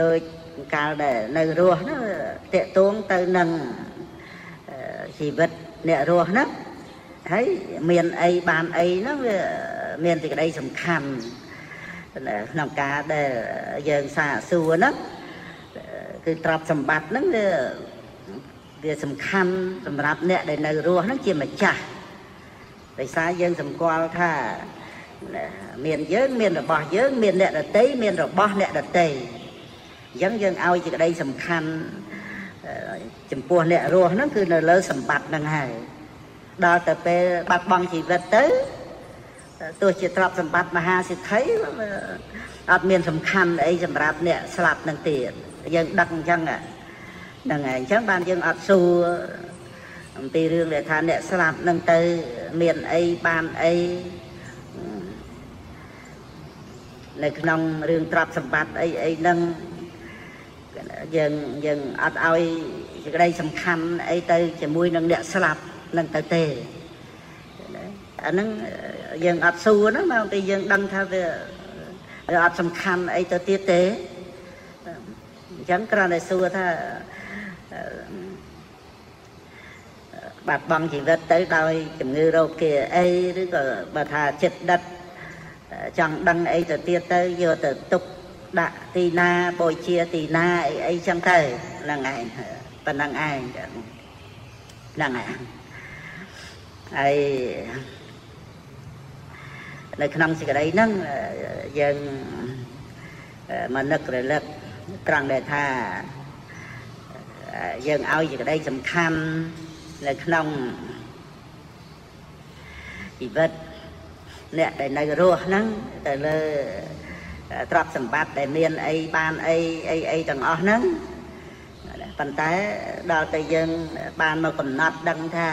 ដូច កាលដែលនៅរស់ហ្នឹងតេតួងទៅនឹងជីវិតអ្នករស់ហ្នឹងហើយមានអីបានអីហ្នឹងវាមានទីក្តីសំខាន់ក្នុងការដែលយើងសាកសួរហ្នឹងគឺទ្រព្យសម្បត្តិហ្នឹងវាវាសំខាន់សម្រាប់អ្នកដែលនៅរស់ហ្នឹងជាម្ចាស់ដោយសារយើងសម្គាល់ថាមានយើងមានរបស់យើងមានអ្នកដតីមានរបស់អ្នកដតី អញ្ចឹងយើងឲ្យជាក្តីសំខាន់ចំពោះអ្នករស់ហ្នឹងគឺនៅលើសម្បត្តិហ្នឹងហើយដល់ទៅពេលបាត់បង់ជីវិតទៅទោះជាទ្រព្យសម្បត្តិមហាសិទ្ធិអត់មានសំខាន់អីសម្រាប់អ្នកស្លាប់នឹងទៀតយើងដឹកអញ្ចឹងហ្នឹងហើយអញ្ចឹងបានយើងអត់សួរអំពីរឿងដែលថាអ្នកស្លាប់នឹងទៅមានអីបានអីនៅក្នុងរឿងទ្រព្យសម្បត្តិអីអីហ្នឹង យើងយើងអត់ឲ្យសេចក្តីសំខាន់អីទៅជាមួយនឹងអ្នកស្លាប់នឹងទៅទេអាហ្នឹងយើងអត់សួរហ្នឹងមកពីយើងដឹងថាវាវាអត់សំខាន់អីទៅទៀតទេអញ្ចឹងគ្រាន់តែសួរថាបាត់បង់ជីវិតទៅដោយជំងឺរោគាអីឬក៏បើថាចិត្តដិតចង់ដឹងអីទៅទៀតទៅយកទៅទុក ដាក់ទីណាបូជាទីណាអីអីចឹងទៅហ្នឹងឯងប៉ុណ្ណឹងឯងហ្នឹងឯងហើយនៅក្នុងសេចក្តីហ្នឹងយើងមកនឹករលឹកត្រង់ដែលថាយើងឲ្យសេចក្តីសំខាន់នៅក្នុងជីវិតអ្នកដែលនៅរស់ហ្នឹងទៅលើ ទ្រព្យសម្បត្តិដែលមានអីបានអីអីអីទាំងអស់ហ្នឹងប៉ុន្តែដល់ទៅយើងបានមកកំណត់ដឹងថា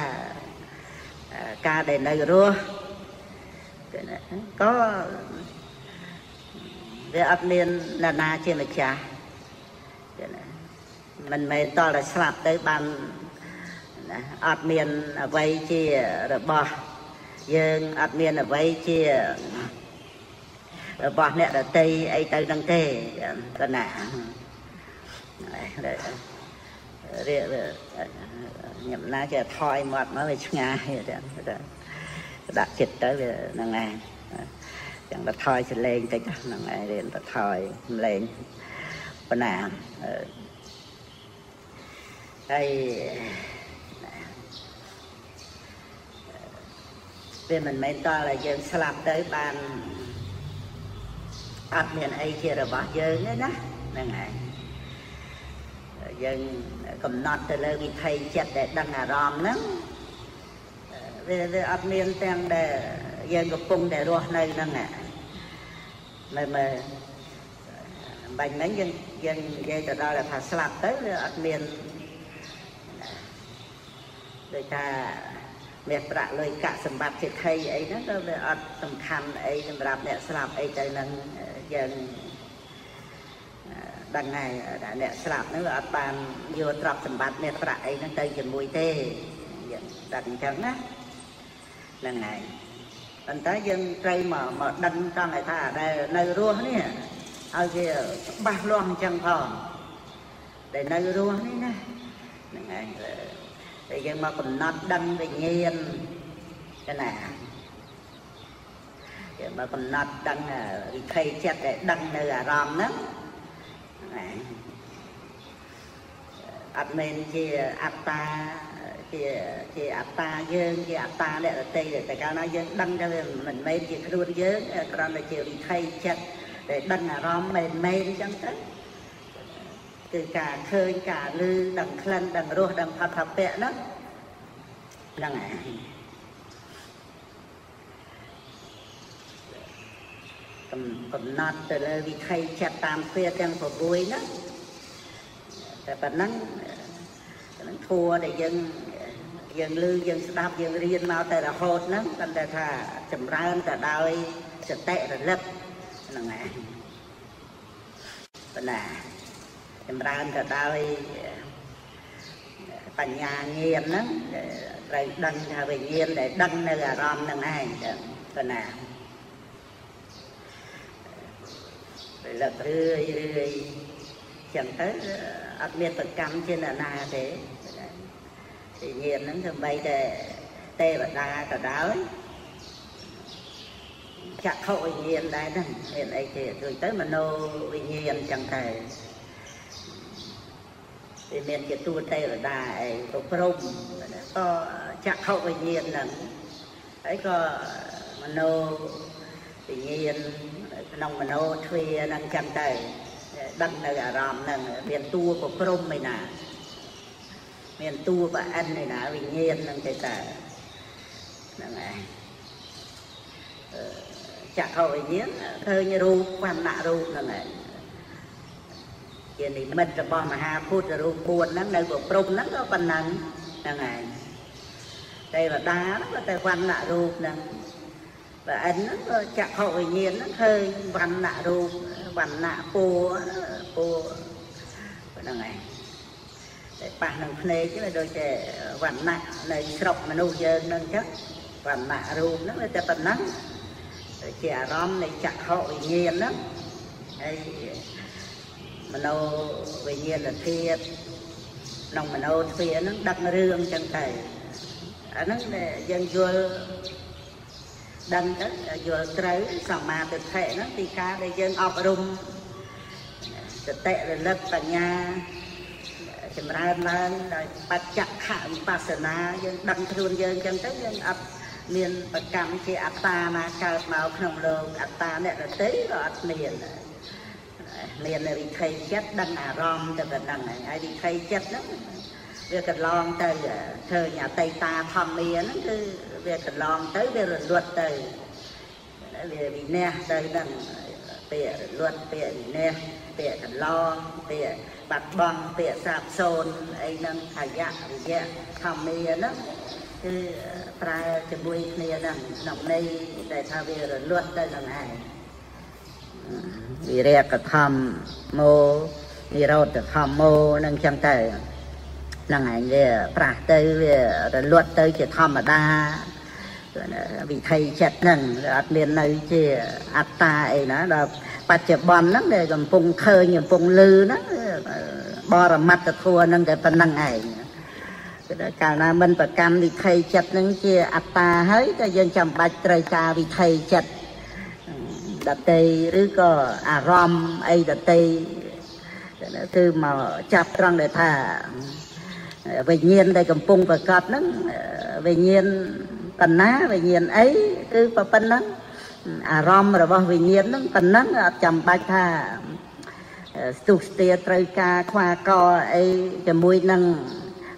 ការដែលនៅរស់ក៏វាអត់មាននរណាជាម្ចាស់មិនមែនតតែស្លាប់ទៅបានអត់មានអ្វីជារបស់យើងអត់មានអ្វីជា របស់អ្នកដតីអីទៅនឹងទេកណារៀកខ្ញុំណាចេះថយមាត់មកវាឆ្ងាយដាក់ចិត្តទៅវាហ្នឹងឯងចឹងទៅថយសលេងតិចហ្នឹងឯងរៀនទៅថយសំលេងបណ្ណាហើយវាមិនមែនតតែយើងស្លាប់ទៅបាន អត់មានអីជារបស់យើងទេណាហ្នឹងហើយយើងកំណត់ទៅលើវិថីចិត្តដែលដឹងអារម្មណ៍ហ្នឹងវាវាអត់មានទាំងដែលយើងកំពុងតែរស់នៅហ្នឹងមើលមើលបាញ់មិញយើងយើងនិយាយទៅដល់ថាស្លាប់ទៅវាអត់មានដូចថា មាសប្រាក់លុយកាក់សម្បត្តិសិទ្ធិអីហ្នឹងក៏វាអត់សំខាន់អីសម្រាប់អ្នកស្លាប់អីទៅនឹងយើងដឹងហើយថាអ្នកស្លាប់ហ្នឹងវាអត់បានយកទ្រព្យសម្បត្តិមាសប្រាក់អីហ្នឹងទៅជាមួយទេយើងដឹងអញ្ចឹងណាហ្នឹងហើយប៉ុន្តែយើងត្រូវមកមកដឹងត្រង់ថាដែលនៅរស់នេះឲ្យវាច្បាស់លាស់អញ្ចឹងផងដែលនៅរស់នេះណាហ្នឹងហើយ តែយើងមកកំណត់ដឹងវិញ្ញាណកណាយើងមកកំណត់ដឹងវិខ័យចិត្តដែលដឹងនៅអារម្មណ៍ហ្នឹងណាអត់មែនជាអត្តាជាជាអត្តាយើងជាអត្តាអ្នកដតីតែកាលណាយើងដឹងថាវាមិនមែនជាខ្លួនយើងគ្រាន់តែជាវិថីចិត្តដែលដឹងអារម្មណ៍មែនមែនអញ្ចឹងទៅ គឺការឃើញការឮដឹងក្លិនដឹងរសដឹងផតភៈហ្នឹងហ្នឹងហើយកកំណត់ទៅលើវិថីចិត្តតាមស្វាទាំង6ហ្នឹងតែប៉ុណ្ណឹងហ្នឹងធัวដែលយើងយើងឮយើងស្ដាប់យើងរៀនមកតែរហូតហ្នឹងគាត់តែថាចម្រើនទៅដោយសតិរលឹកហ្នឹងឯងប៉ុណ្ណា ចម្រើនទៅដោយបញ្ញាញាណហ្នឹងត្រូវដឹងថាវិញ្ញាណដែលដឹងនៅអារម្មណ៍ហ្នឹងឯងប៉ុណ្ណារលឹករឿយរឿយចឹងទៅអត់មានប្រកម្មជាអ្នកណាទេវិញ្ញាណហ្នឹងទៅបីតែទេវតាក៏ដោយចក្ខុវិញ្ញាណដែរហ្នឹងមានអីទេដូចទៅមโนវិញ្ញាណចឹងទៅ វាមានជាទូទេវតាឯងប្រព្រំក៏ចក្ខុវិញ្ញាណហ្នឹងហើយក៏មនោវិញ្ញាណក្នុងមនោទ្វាហ្នឹងចឹងទៅដឹងនៅអារម្មណ៍ហ្នឹងមានតួប្រព្រំឯណា មានតួប្រអិនឯណាវិញ្ញាណហ្នឹងទៅតើហ្នឹងឯងចក្ខុវិញ្ញាណឃើញរូបវណ្ណៈរូបហ្នឹងឯង ជានិមិត្តរបស់មហាពុទ្ធរូប4ហ្នឹងនៅប្រព្រំហ្នឹងក៏ប៉ុណ្ណឹងហ្នឹងឯងទេវតាហ្នឹងក៏តែវណ្ណៈរូបហ្នឹងបើអិនហ្នឹងក៏ចក្ខុវិញ្ញាណហ្នឹងឃើញវណ្ណៈរូបវណ្ណៈពូពូហ្នឹងឯងតែប៉ះនឹងភ្នែកទៅដូចជាវណ្ណៈនៅស្រុកមនុស្សយើងហ្នឹងចឹងវណ្ណៈរូបហ្នឹងតែប៉ុណ្ណឹងជាអារម្មណ៍នៃចក្ខុវិញ្ញាណហ្នឹងហើយ មโนវិញ្ញាណធាតុក្នុងមโนទ្វាហ្នឹងដឹករឿងចឹងទៅអាហ្នឹងដែលយើងយល់ដឹងទៅយល់ត្រូវសមាធិហ្នឹងពីការដែលយើងអប់រំសតិរលឹកបញ្ញាចម្រើនឡើងដោយបច្ចៈខវិបស្សនាយើងដឹងខ្លួនយើងចឹងទៅយើងអត់មានប្រកម្មជាអត្តាណាកើតមកក្នុងលោកអត្តាអ្នកដតីក៏អត់មាន មានវិថីចិត្តដឹងអារម្មណ៍ទៅប៉ុណ្ណឹងហើយវិថីចិត្តហ្នឹងវាកន្លងទៅឃើញអតីតាធម្មាហ្នឹងគឺវាកន្លងទៅវារលត់ទៅវាវិនះទៅនឹងពាក្យរលត់ពាក្យវិនះពាក្យកន្លងពាក្យបាត់បង់ពាក្យសាបសូន្យអីហ្នឹងខយៈវិយៈធម្មាហ្នឹងគឺប្រើជាមួយគ្នាហ្នឹងក្នុងន័យដែលថាវារលត់ទៅនឹងឯង វិរៈកធម្មមោនិរោធធម្មោនឹងចឹងទៅហ្នឹងឯងវាប្រាស់ទៅវារលត់ទៅជាធម្មតាវិថីចិត្តហ្នឹងអត់មាននៅជាអត្តាអីណាដល់បច្ចុប្បន្នហ្នឹងដែលកំពុងឃើញកំពុងលឺហ្នឹងបរមត្តធัวហ្នឹងតែប៉ុណ្្នឹងឯងគឺកាលណាមិនប្រកម្មវិថីចិត្តហ្នឹងជាអត្តាហើយតែយើងចាំបាច់ត្រូវការវិថីចិត្ត ដតីឬក៏អារម្មណ៍អីដតីគឺមកចាប់ត្រង់ដែលថាវិញ្ញាណដែលកំពុងប្រកបហ្នឹងវិញ្ញាណបណ្ណាវិញ្ញាណអីគឺប៉ុណ្ណឹងអារម្មណ៍របស់វិញ្ញាណហ្នឹងប៉ុណ្ណឹងអត់ចាំបាច់ថាស្ទុះស្ទាត្រូវការខ្វះកអីជាមួយនឹង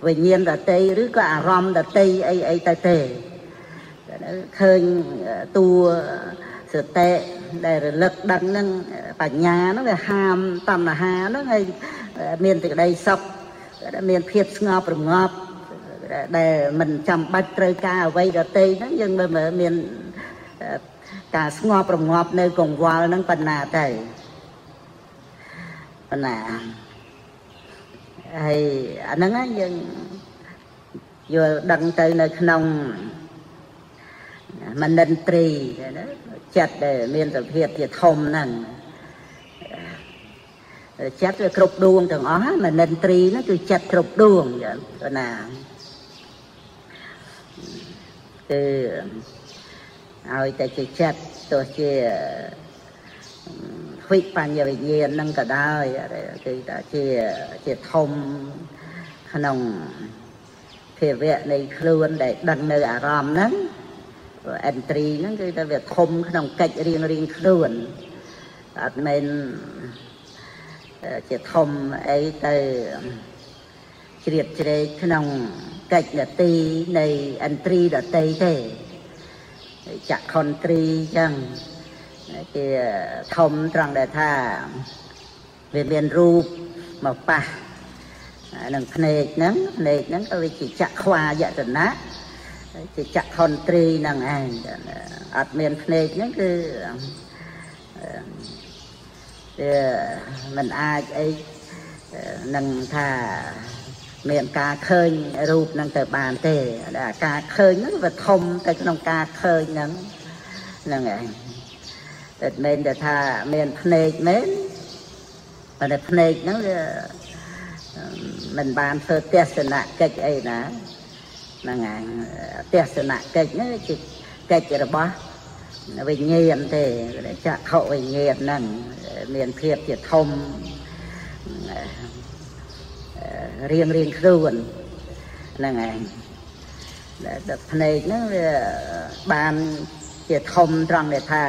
វិញ្ញាណដតីឬក៏អារម្មណ៍ដតីអីអីទៅទេឃើញតួសតិ ដែលរលឹកដឹងហ្នឹងបញ្ញាហ្នឹងវាហាមតណ្ហាហ្នឹងហើយមានសេចក្តីសុខមានភាពស្ងប់រងាប់ដែលមិនចាំបាច់ត្រូវការអ្វីដតីហ្នឹងយើងមើលមានការស្ងប់រងាប់នៅកង្វល់ហ្នឹងប៉ុណ្ណាទៅប៉ុណ្ណាហើយអាហ្នឹងយើងយល់ដឹងទៅនៅក្នុងមនិន្ទ្រីណា ចិត្តដែលមានសភាពជាធំហ្នឹងចិត្តវាគ្រប់ដួងទាំងអស់មនិន្ទ្រីហ្នឹងគឺចិត្តគ្រប់ដួងចឹងណាគឺឲ្យតែជាចិត្តទោះជាវិបញ្ញវិញ្ញាណនឹងក៏ដោយគឺថាជាជាធំក្នុងភាវៈនៃខ្លួនដែលដឹងនៅអារម្មណ៍ហ្នឹង អិនត្រីហ្នឹងគឺតែវាធំក្នុងកិច្ចរៀងរៀងខ្លួនអត់មែនជាធំអីទៅជ្រៀតជ្រែកក្នុងកិច្ចនទីនៃអិនត្រីដតីទេចក្ខុនត្រីចឹងជាធំត្រង់ដែលថាវាមានរូបមកប៉ះនឹងភ្នែកហ្នឹងភ្នែកហ្នឹងក៏វាជាចក្ខ្វាយតនៈ ជាចក្ខុនត្រីហ្នឹងឯងអត់មានភ្នែកហ្នឹងគឺវាមិនអាចអីនឹងថាមានការឃើញរូបនឹងទៅបានទេការឃើញហ្នឹងវាធំទៅក្នុងការឃើញហ្នឹងហ្នឹងឯងតែមិនតែថាមានភ្នែកមែនប៉ុន្តែភ្នែកហ្នឹងវាមិនបានធ្វើទស្សនកិច្ចអីណា ហ្នឹងហើយទស្សនកិច្ចហ្នឹងជាកិច្ចរបស់វិញ្ញាណទេចក្ខុវិញ្ញាណហ្នឹងមានភាពជាធំរៀងរៀងខ្លួនហ្នឹងឯងតែភ្នែកហ្នឹងវាបានជាធំត្រង់ដែលថា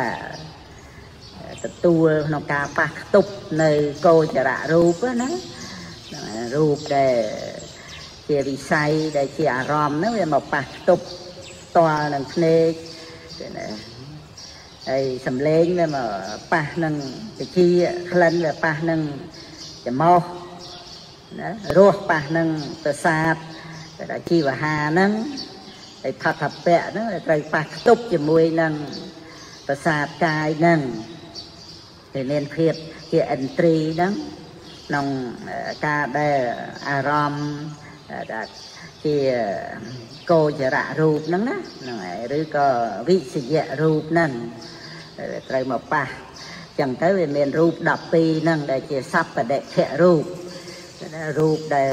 ទទួលក្នុងការប៉ះខ្ទប់នៅកោចរៈរូបណារូបដែល ជាវិស័យដែលជាអារម្មណ៍ហ្នឹងវាមកប៉ះខ្ទប់តល់នឹងភ្នែកណាហើយសំឡេងវាមកប៉ះនឹងវិជាក្លិនវាប៉ះនឹងច្រមុះណារសប៉ះនឹងប្រសាទតែជីវហាហ្នឹងហើយផតពៈហ្នឹងត្រូវប៉ះខ្ទប់ជាមួយនឹងប្រសាទកាយហ្នឹងវាមានភាពជាឥន្ទ្រីហ្នឹងក្នុងការដែលអារម្មណ៍ ជាកោចរៈរូបហ្នឹងណាហ្នឹងហើយឬក៏វិសយៈរូបហ្នឹងត្រូវមកប៉ះចឹងទៅវាមានរូប12ហ្នឹងដែលជាសัพពដិខៈរូបរូបដែល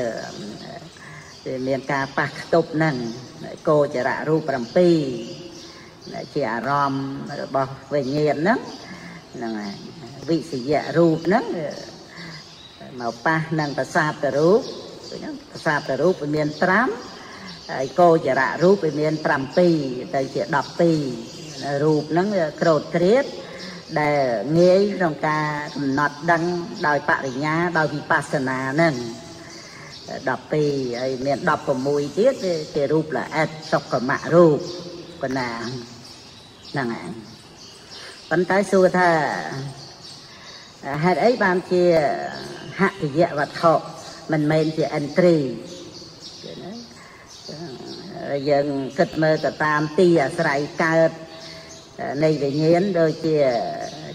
វាមានការប៉ះខ្ទប់ហ្នឹងកោចរៈរូប7ជាអារម្មណ៍របស់វិញ្ញាណហ្នឹងហ្នឹងហើយវិសយៈរូបហ្នឹងមកប៉ះនឹងប្រសាទរូប ហ្នឹងប្រសាទរូបវាមាន5ហើយកោចរៈរូបវាមាន7ទៅជា12រូបហ្នឹងក្រោតក្រៀតដែលងាយក្នុងការកំណត់ដឹងដោយបរិញ្ញាដោយវិបស្សនាហ្នឹង12ហើយមាន16ទៀតជារូបល្អិតសុខមៈរូបប៉ុណ្ណាហ្នឹងហើយប៉ុន្តែសួរថាហេតុអីបានជាហតិយវត្ថុ មិនមែនជាឥន្ទ្រីយើងគិតមើលទៅតាមទីអាស្រ័យកើតនៃវិញ្ញាណដូចជា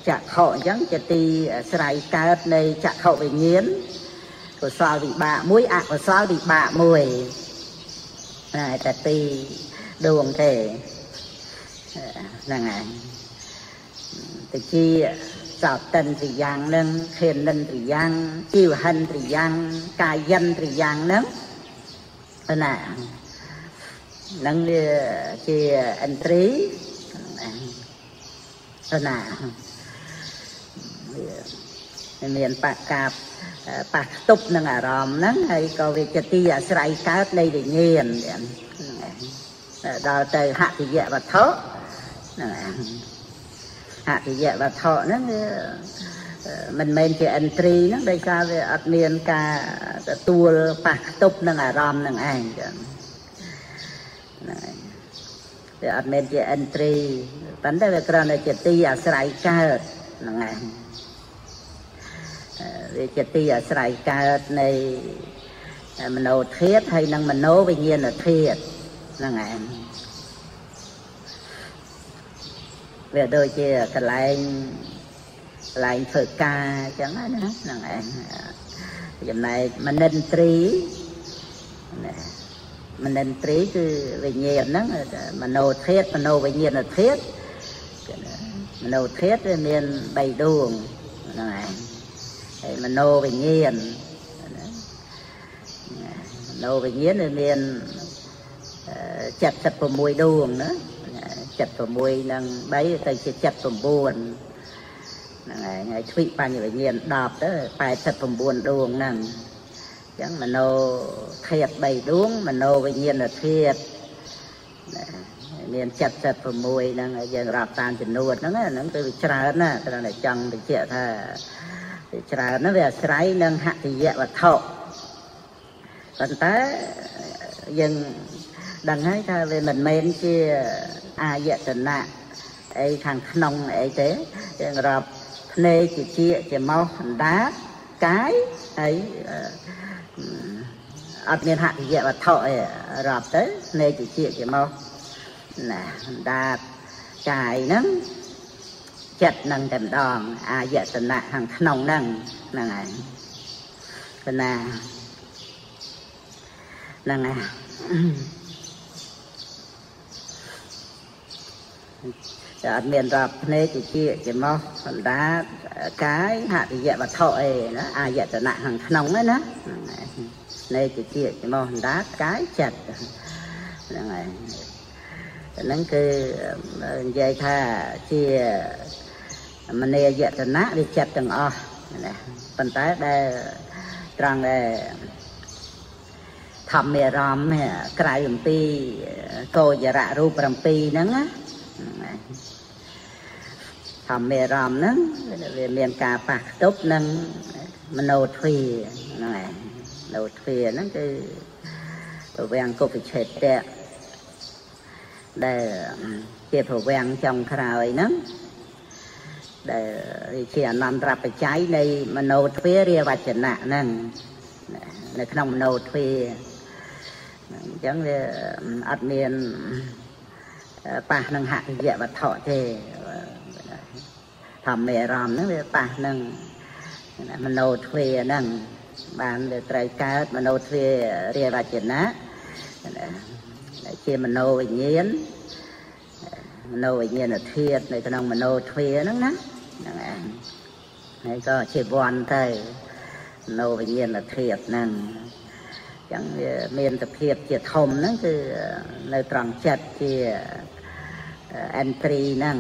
ចក្ខុអញ្ចឹងជាទីអាស្រ័យកើតនៃចក្ខុវិញ្ញាណកុសលវិបាកមួយអកុសលវិបាកមួយតែតែពីរដួងទេហ្នឹងហើយទៅជា សោតិនទ្រិយ៉ាងនឹងខេនិនទ្រិយ៉ាងជីវហិនទ្រិយ៉ាងកាយិនទ្រិយ៉ាងនឹងណានឹងវាជាឥន្ទ្រីណាមានបកាបប៉ះខ្ទប់នឹងអារម្មណ៍ហ្នឹងហើយក៏វាជាទីអាស្រ័យកើតនៃវិញ្ញាណដល់ទៅហតិយវត្ថុហ្នឹង អតិយវត្ថុហ្នឹងវាមិនមែនជាឥន្ទ្រីហ្នឹងដោយសារវាអត់មានការទទួលប៉ះខ្ទប់នឹងអារម្មណ៍នឹងឯងចឹងហ្នឹងវាអត់មែនជាឥន្ទ្រីប៉ុន្តែវាគ្រាន់តែជាទីអាស្រ័យកើតហ្នឹងឯងវាជាទីអាស្រ័យកើតនៃមโนធាតហើយនិងមโนវិញ្ញាណធាតហ្នឹងឯង វាដូចជាកន្លែងកន្លែងធ្វើការអញ្ចឹងណាហ្នឹងឯងចំណែកមនិនត្រីណាមនិនត្រីគឺវិញ្ញាណហ្នឹងមโนធាតមโนវិញ្ញាណធាតមโนធាតវាមាន3ដួងហ្នឹងឯងហើយមโนវិញ្ញាណមโนវិញ្ញាណវាមាន76ដួងណា 76នឹង3ទៅជា79ហ្នឹងហើយហើយទ្វិបញ្ញវិញ្ញាណ10ទៅ89ដួងហ្នឹង ចឹងមโนធាតុ3ដួងមโนវិញ្ញាណធាតុមាន76ហ្នឹងយើងរាប់តាមចំនួនហ្នឹងហ្នឹងគឺវាច្រើនណាស់ត្រង់តែចង់បញ្ជាក់ថាវាច្រើនណាស់វាអាស្រ័យនឹងហតិយវត្ថុប៉ុន្តែយើង ដឹងហើយថាវាមិនមែនជាអាយតនៈអីខាងក្នុងអីទេយើងរាប់ភ្នែកជាជាជាមកអណ្ដាកាយហើយអត់មានហតិយវត្ថុអីរាប់ទៅភ្នែកជាជាជាមកណាអណ្ដាកាយហ្នឹងចិត្តនឹងតែម្ដងអាយតនៈខាងក្នុងហ្នឹងហ្នឹងហើយគណាហ្នឹងហើយ តែអត់មានរាប់ភ្នែកជាជាមកសន្តាកាយហតិយវត្ថុអីណាអាយតនៈខាងក្នុងហ្នឹងណាភ្នែកជាជាមកសន្តាកាយចិត្តហ្នឹងហើយហ្នឹងគឺនិយាយថាជាមនីយតនៈវាចិត្តទាំងអស់ណាប៉ុន្តែដែលត្រង់ដែលធម្មមេរមក្រៅអំពីកោចរៈរូប7ហ្នឹងណា ធម្មមេរមហ្នឹងវាមានការប៉ះខ្ទប់នឹងមโนទ្វាហ្នឹងឯងមโนទ្វាហ្នឹងគឺប្រវាំងគុពិឆេតៈដែលជាប្រវាំងចុងក្រោយហ្នឹងដែលជាអនន្តរបច្ច័យនៃមโนទ្វារាវចនៈហ្នឹងនៅក្នុងមโนទ្វាអញ្ចឹងវាអត់មាន ប៉ះនឹងហតិយវត្ថុទេធម្មអារម្មណ៍ហ្នឹងវាប៉ះនឹងមโนទ្វាហ្នឹងបានវាត្រូវកើតមโนទ្វារាវចនៈជាមโนវិញ្ញាណមโนវិញ្ញាណធាតុនៅក្នុងមโนទ្វាហ្នឹងណាហ្នឹងឯងហើយក៏ជាវ័នទៅមโนវិញ្ញាណធាតុហ្នឹងចឹងវាមានសភាពជាធំហ្នឹងគឺនៅត្រង់ចិត្តជា entry ហ្នឹង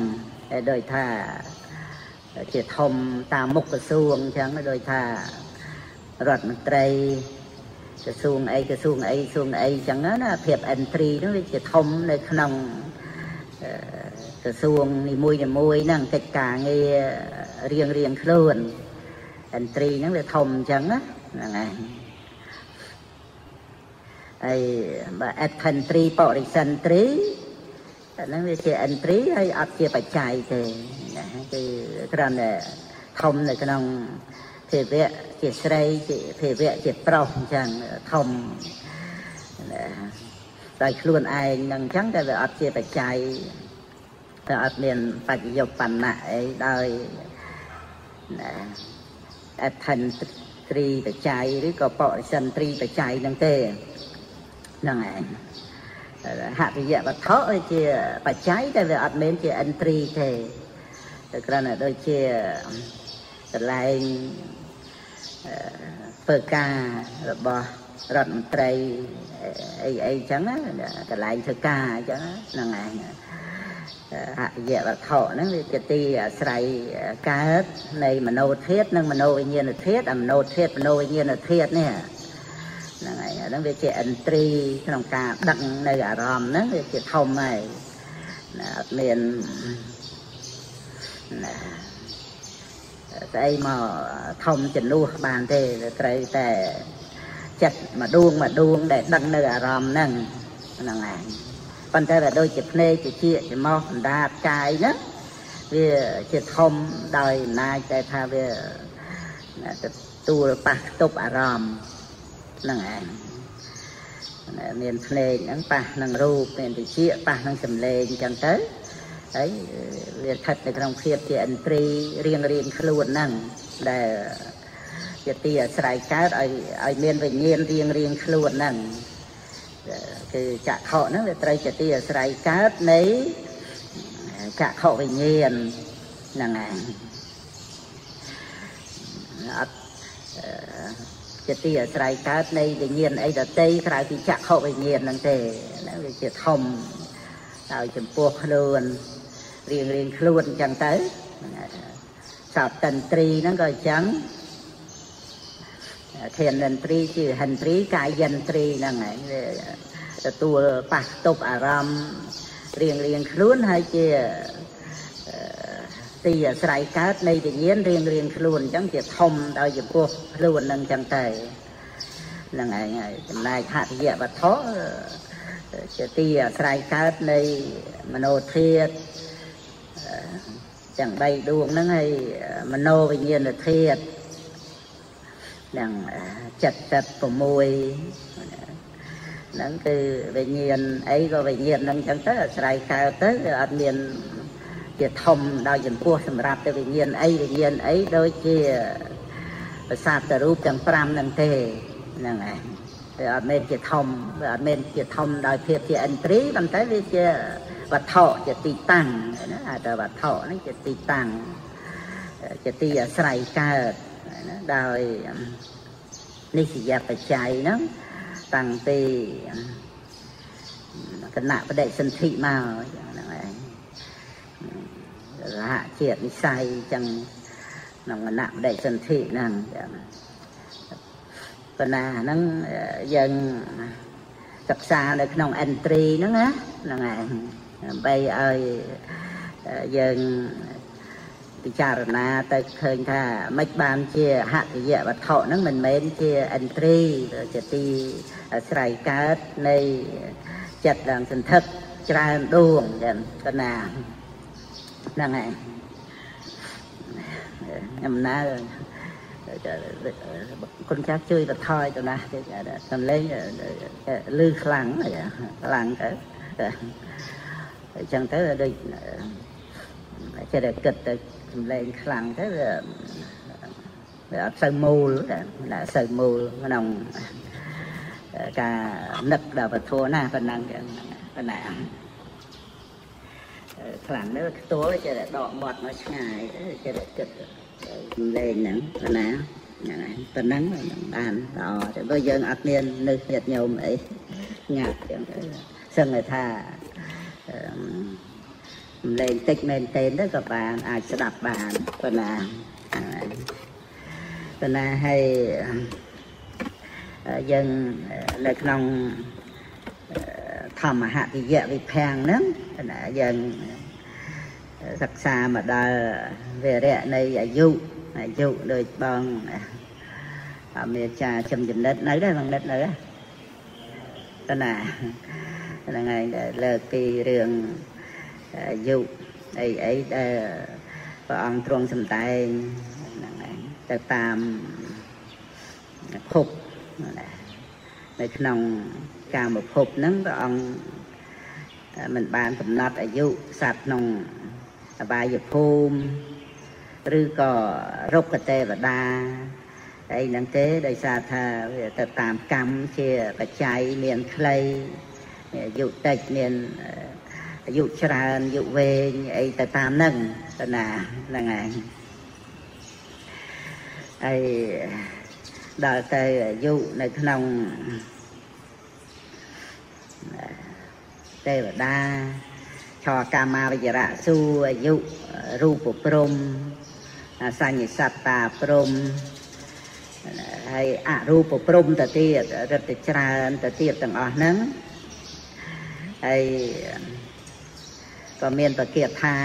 ហើយដូចថាជាធំតាមមុខក្រសួងអញ្ចឹងដូចថារដ្ឋមន្ត្រីក្រសួងអីក្រសួងអីក្រសួងអីអញ្ចឹងណាភាព entry ហ្នឹងវាជាធំនៅក្នុងក្រសួងនីមួយនីមួយហ្នឹងកិច្ចការងាររៀងរៀងខ្លួន entry ហ្នឹងវាធំអញ្ចឹងណាហ្នឹងហើយហើយបើ entry បរិសន្ត្រី ហ្នឹងវាជា entry ហើយអត់ជាបច្ច័យទេណាគឺគ្រាន់តែធំនៅក្នុងភាវៈជាស្រីជាភាវៈជាប្រុសអញ្ចឹងធំដោយខ្លួនឯងនឹងអញ្ចឹងតែវាអត់ជាបច្ច័យតែអត់មានបច្ចយុបណ្ណៈអីដោយណាអថិនត្រីបច្ច័យឬក៏បរិសិនត្រីបច្ច័យហ្នឹងទេហ្នឹងឯង ហតិយវត្ថុជាបច្ច័យតែវាអត់មានជា entry ទេតែគ្រាន់តែដូចជាកន្លែងធ្វើការរបស់រដ្ឋមន្ត្រីអីអីចឹងណាកន្លែងធ្វើការអញ្ចឹងហ្នឹងឯងអយវត្ថុហ្នឹងវាជាទីអាស្រ័យកើតនៃមโนធាតនិងមโนវិញ្ញាណធាតអាមโนធាតមโนវិញ្ញាណធាតនេះ ហ្នឹងហើយអាហ្នឹងវាជាអិនត្រីក្នុងការដឹកនៅអារម្មណ៍ហ្នឹងវាជាធំហើយណាអត់មានណាស្អីមកធំចំនួនបានទេត្រូវតែចិត្តមួយដួងមួយដួងដែលដឹកនៅអារម្មណ៍ហ្នឹងហ្នឹងឯងប៉ុន្តែវាដូចជាភ្នែកជាជាច្មោះអណ្ដាតកាយហ្នឹងវាជាធំដោយអំណាចតែថាវាទទួលប៉ះទប់អារម្មណ៍ ហ្នឹងឯងមានភ្នែកហ្នឹងប៉ះនឹងរូបមានតិចប៉ះនឹងសម្លេងអញ្ចឹងទៅហើយវាស្ថិតនៅក្នុងភាពជាឥន្ទ្រីរៀងរៀងខ្លួនហ្នឹងដែលជាទីអាស្រ័យកើតឲ្យឲ្យមានវិញ្ញាណរៀងរៀងខ្លួនហ្នឹងគឺចក្ខុហ្នឹងវាត្រូវជាទីអាស្រ័យកើតនៃចក្ខុវិញ្ញាណហ្នឹងឯងអត់ ជាទីអាស្រ័យកើតនៃវិញ្ញាណអីដតីក្រៅពីចក្ខុវិញ្ញាណហ្នឹងទេហ្នឹងវាជាធំដោយចំពោះខ្លួនរៀងរៀងខ្លួនអញ្ចឹងទៅសោតតន្ត្រីហ្នឹងក៏អញ្ចឹងធានន្ត្រីជាហិន្ទ្រីកាយន្ត្រីហ្នឹងហើយទទួលប៉ះទប់អារម្មណ៍រៀងរៀងខ្លួនហើយជា ទីអាស្រ័យកើតនៃវិញ្ញាណរៀងរៀងខ្លួនអញ្ចឹងជាធំដោយចំពោះខ្លួននឹងអញ្ចឹងទៅហ្នឹងឯងហើយចំណែកហតិយវត្ថុជាទីអាស្រ័យកើតនៃមโนធាតទាំង3ដួងហ្នឹងហើយមโนវិញ្ញាណធាតទាំងចិត្តចិត្ត6ហ្នឹងគឺវិញ្ញាណអីក៏វិញ្ញាណហ្នឹងអញ្ចឹងទៅអាស្រ័យកើតទៅអត់មាន ជាធំដោយចំពោះសម្រាប់ទៅវិញ្ញាណអីវិញ្ញាណអីដូចជាប្រសាទរូបទាំង5ហ្នឹងទេហ្នឹងឯងវាអត់មែនជាធំវាអត់មែនជាធំដោយភាពជាឥន្ទ្រីប៉ុន្តែវាជាវត្ថុជាទីតាំងណាអាតែវត្ថុហ្នឹងជាទីតាំងជាទីអាស្រ័យកើតណាដោយនិស្សយបច្ច័យហ្នឹងតាំងពីគណៈបដិសន្ធិមក ហ្នឹងឯងរហជាតិនិស័យចឹងក្នុងគណៈបដិសន្ធិហ្នឹងចឹងប៉ុន្តែហ្នឹងយើងសិក្សានៅក្នុងអិនត្រីហ្នឹងណាហ្នឹងឯងដើម្បីឲ្យយើងពិចារណាទៅឃើញថាមិនបានជាហតិយវត្ថុហ្នឹងមិនមែនជាអិនត្រីជាទីអាស្រ័យកើតនៃចិត្តឡើងសន្ធឹកច្រើនដួងចឹងកណា ហ្នឹងហើយអំណើគុណចាស់ជួយបន្ថយទៅណាសំឡេងលឺខ្លាំងខ្លាំងទៅអញ្ចឹងទៅដូចចេះតែគិតទៅសំឡេង ខ្លាំងទៅវាអត់សូវមូលណាសូវមូលក្នុងការនឹកដល់ពធណាប៉ុណ្ណឹងប៉ុណ្ណាខ្លាំងទៅខ្ទួលចេះតែដកមាត់មកឆ្ងាយចេះតែគិតសំឡេងហ្នឹងប៉ុណ្ណាហ្នឹងហើយប៉ុណ្ណឹងបានល្អតែបើយើងអត់មាននៅញាតញោមអីញាក់ចឹងទៅសឹងថាសំឡេងតិចមែនទេទៅក៏បានអាចស្ដាប់បានប៉ុណ្ណាប៉ុន្តែហើយយើងនៅក្នុង ធម្មហតិយវិភាំងហ្នឹងណាយើងសិក្សាមកដល់វរៈនៃអាយុអាយុដូចបងអមេចាចំចំណិតនៅដែរបងនិតនៅតណាហ្នឹងហើយលើកពីរឿងអាយុអីអីដែលព្រះអង្គទ្រង់សម្ដែងហ្នឹងហើយទៅតាមភពនៅក្នុង កាមភពហ្នឹងព្រះអង្គមិនបានកំណត់អាយុសត្វក្នុងអបាយភូមិឬក៏រុក្ខទេវតាអីហ្នឹងទេដោយសារថាវាទៅតាមកម្មជាបច្ច័យមានខ្លីអាយុតិចមានអាយុច្រើនអាយុវែងអីទៅតាមហ្នឹងទៅណាហ្នឹងហើយហើយដល់ទៅអាយុនៅក្នុង ទេវតាឆកាមាវិរៈសួរអាយុរូបព្រំសញ្ញសត្តាព្រំហើយអរូបព្រំទៅទៀតរត់ទៅច្រើនទៅទៀតទាំងអស់ហ្នឹងហើយក៏មានប្រគាថា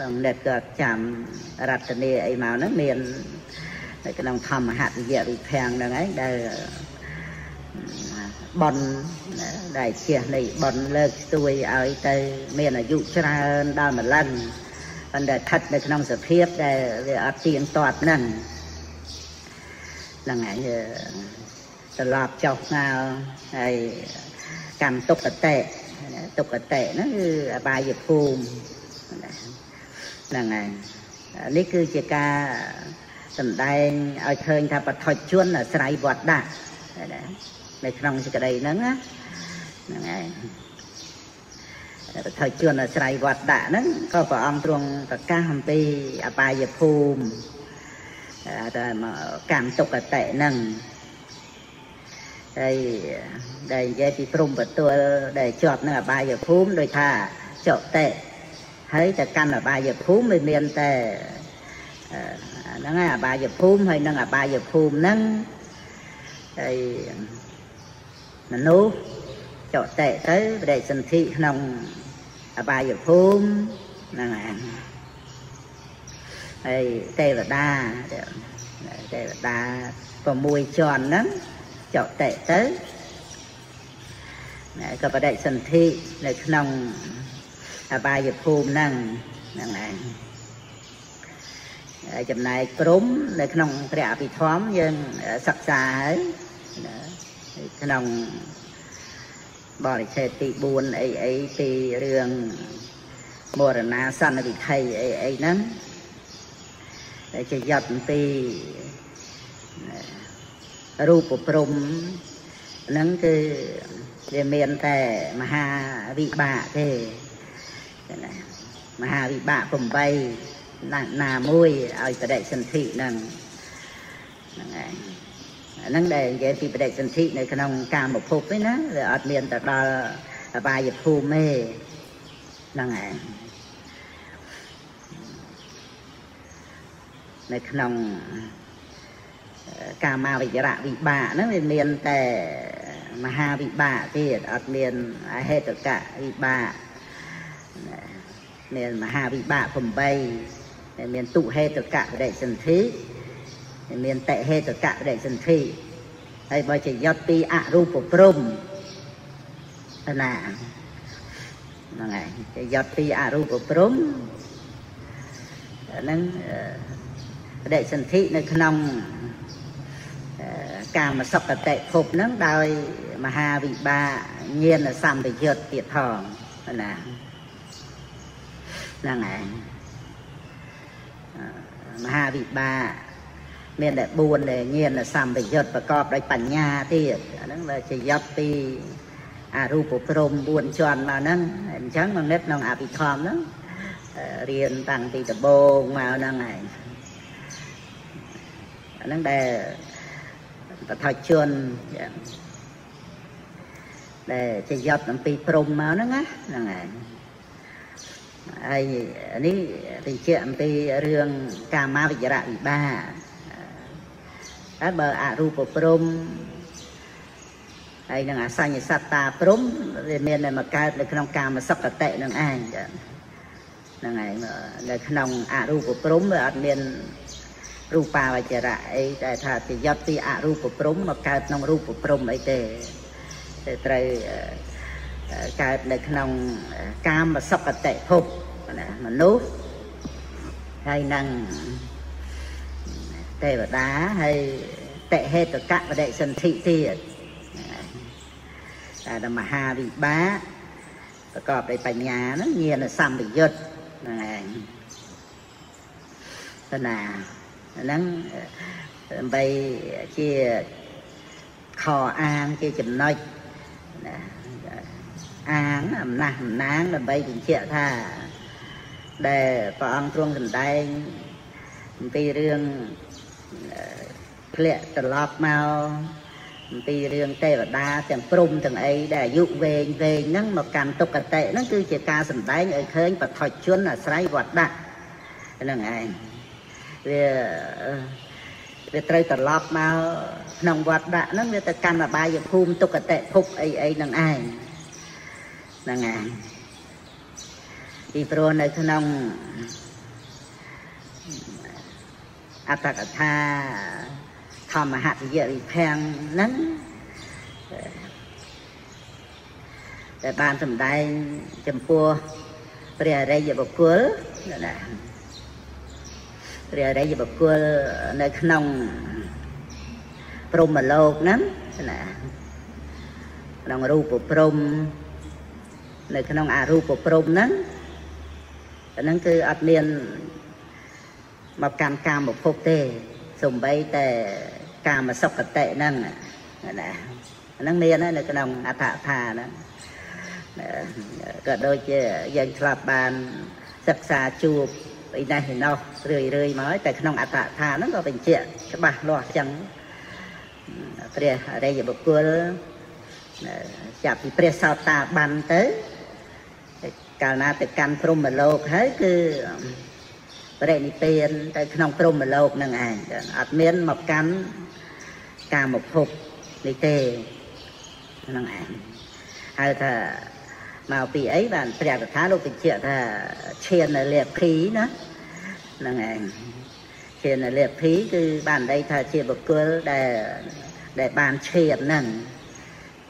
បងអ្នកក៏ចាំរតនីអីមកហ្នឹងមាននៅក្នុងធម្មហតិយវិភាំងហ្នឹងឯងដែល បនដែលជានៃបនលើកស្ទួយឲ្យទៅ មានអាយុច្រើនដល់ម្លឹងប៉ុន្តែស្ថិតនៅក្នុងសភាពដែលវាអត់ទៀងទាត់ហ្នឹងហ្នឹងហើយត្រឡប់ចុះស្ងើហើយកម្មទុក្ខតេទុក្ខតេហ្នឹងគឺអបាយភូមិហ្នឹងហើយនេះគឺជាការសម្ដែងឲ្យឃើញថាបឋិជនអាស្រ័យវត្តដាក់ នៅក្នុងសេចក្តីហ្នឹងណាហ្នឹងហើយបឋិជនអាស្រ័យវត្តដាក់ហ្នឹងក៏ព្រះអង្គទ្រង់ប្រកាសអំពីអបាយភូមិតែកម្មទុក្ខតេហ្នឹងហើយដែលនិយាយពីព្រំបទួលដែលជាប់នឹងអបាយភូមិដូចថាចតេហើយតែកាន់អបាយភូមិមិនមានតែហ្នឹងហើយអបាយភូមិហើយនឹងអបាយភូមិហ្នឹងហើយ មនុស្សចតតេទៅបដិសន្ធិក្នុងអបាយភូមិហ្នឹងឯងហើយទេវតាទេវតា6ជាន់ហ្នឹងចតតេទៅក៏បដិសន្ធិនៅក្នុងអបាយភូមិហ្នឹងហ្នឹងឯងចំណែកព្រំនៅក្នុងព្រះអភិធម្មយើងសិក្សាហើយ ក្នុងបរិឆេទទី4អីអីពីរឿងមរណាសន្និវិថីអីអីហ្នឹងដែលជាយត់អំពីរូបព្រំហ្នឹងគឺវាមានតែមហាវិបាកទេណាមហាវិបាក8ណាណាមួយឲ្យបដិសន្ធិហ្នឹងហ្នឹងឯង អាហ្នឹងដែលនិយាយពីបដិសន្ធិនៅក្នុងកាមភពទេណាវាអត់មានទៅដល់អបាយភូមិទេហ្នឹងឯងនៅក្នុងកាមាវិរៈវិបាកហ្នឹងវាមានតែមហាវិបាកទៀតអត់មានអហេតុកៈវិបាកមានមហាវិបាក8មានទុហេតុកៈបដិសន្ធិ មានតេហេតុកៈបដិសន្ធិហើយបើជាយត់ពីអរូបព្រំណាហ្នឹងហើយជាយត់ពីអរូបព្រំហ្នឹងបដិសន្ធិនៅក្នុងកាមសុខតិភពហ្នឹងដោយមហាវិបាកញាណសម្បយុទ្ធទៀតផងណាហ្នឹងឯងមហាវិបាក មានតែ4ដែលញាណសម្បយុទ្ធប្រកបដោយបញ្ញាទៀតអាហ្នឹងវាជាយត់ពីអរូបព្រំ4ជាន់មកហ្នឹងអញ្ចឹងមកនិតក្នុងអភិធម្មហ្នឹងរៀនតាំងពីដំបូងមកហ្នឹងឯងអាហ្នឹងដែលបថជនដែលជាយត់អំពីព្រំមកហ្នឹងណាហ្នឹងឯងហើយនេះបញ្ជាក់អំពីរឿងកាមាវិជ្រៈវិបាក ហើយបើអរូបព្រំហើយនឹងអសញ្ញសត្តាព្រំវាមានតែមកកើតនៅក្នុងកាមសុខតិនឹងឯងហ្នឹងឯងនៅក្នុងអរូបព្រំវាអត់មានរូបាវចរៈអីតែថាប្រយុទ្ធពីអរូបព្រំមកកើតក្នុងរូបព្រំអីទេតែត្រូវកើតនៅក្នុងកាមសុគតិភពណាមនុស្សហើយនឹង ទេវតាហើយតិហេតុកៈបដិសន្ធិទៀតតែមហាវិបាកប្រកបដោយបញ្ញាហ្នឹងញាណសម្បយុទ្ធហ្នឹងឯងទៅណាហ្នឹងដើម្បីជាខអាងជាចំណុចណាអាងអំណះអំណាងដើម្បីបញ្ជាក់ថាដែលព្រះអង្គទ្រង់សម្ដែងអំពីរឿង ធ្លាក់ត្រឡប់មកអំពីរឿងទេវតាទាំងព្រំទាំងអីដែលអាយុវែងវែងហ្នឹងមកកាន់ទុក្ខតិហ្នឹងគឺជាការសម្ដែងឲ្យឃើញបឋិជនអាស្រ័យវត្តដាក់ហ្នឹងឯងវាវាត្រូវត្រឡប់មកក្នុងវត្តដាក់ហ្នឹងវាទៅកាន់អបាយភូមិទុក្ខតិភពអីអីហ្នឹងឯងហ្នឹងឯងពីព្រោះនៅក្នុងអត្តកថា ធម្មហតិយវិភាំងហ្នឹងដែលបានសម្ដែងចំពោះព្រះអរិយបុគ្គលណាព្រះអរិយបុគ្គលនៅក្នុងព្រហ្មលោកហ្នឹងណាក្នុងរូបព្រំនៅក្នុងអរូបព្រំហ្នឹងហ្នឹងគឺអត់មានមកកម្មកាមភពទេសំបីតែ កាមសុគតិហ្នឹងណាហ្នឹងមាននៅក្នុងអដ្ឋថាហ្នឹងក៏ដូចជាយើងឆ្លាប់បានសិក្សាជួបអីនេះឯណោះរឿយរឿយមកតែក្នុងអត្តថាហ្នឹងក៏បញ្ជាក់ច្បាស់លាស់ចឹងព្រះអរិយបុគ្គលចាប់ពីព្រះសោតាបានទៅកាលណាទៅកាន់ព្រំមលោកហើយគឺបរិនិព្វានទៅក្នុងព្រំមលោកនឹងឯងអត់មានមកកាន់ កាមភពនេះទេហ្នឹងឯងហៅថាមកពីអីបានព្រះកថាលោកបញ្ជាក់ថាឈាននៅលៀបភីណាហ្នឹងឯងឈាននៅលៀបភីគឺបានន័យថាជាបុគ្គលដែលដែលបានឈានហ្នឹង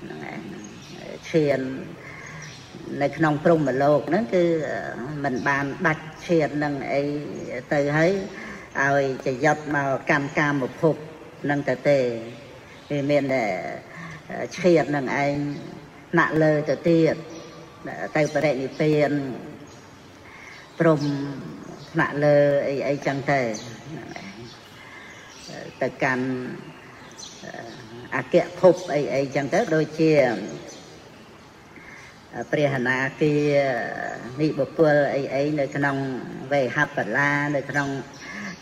ហ្នឹងឯងឈាននៅក្នុងព្រំលោកហ្នឹងគឺมันបានដាច់ឈាននឹងអីទៅហើយឲ្យចយត់មកកម្មកាមភព នឹងទៅទេវាមានតែឈាននឹងឯងណាក់លើទៅទៀតទៅបរិនិព្វានព្រំថ្នាក់លើអីអីចឹងទៅទៅកាន់អគ្គភពអីអីចឹងទៅដូចជាព្រះអនាគានិបុពលអីអីនៅក្នុងវេហបលានៅក្នុង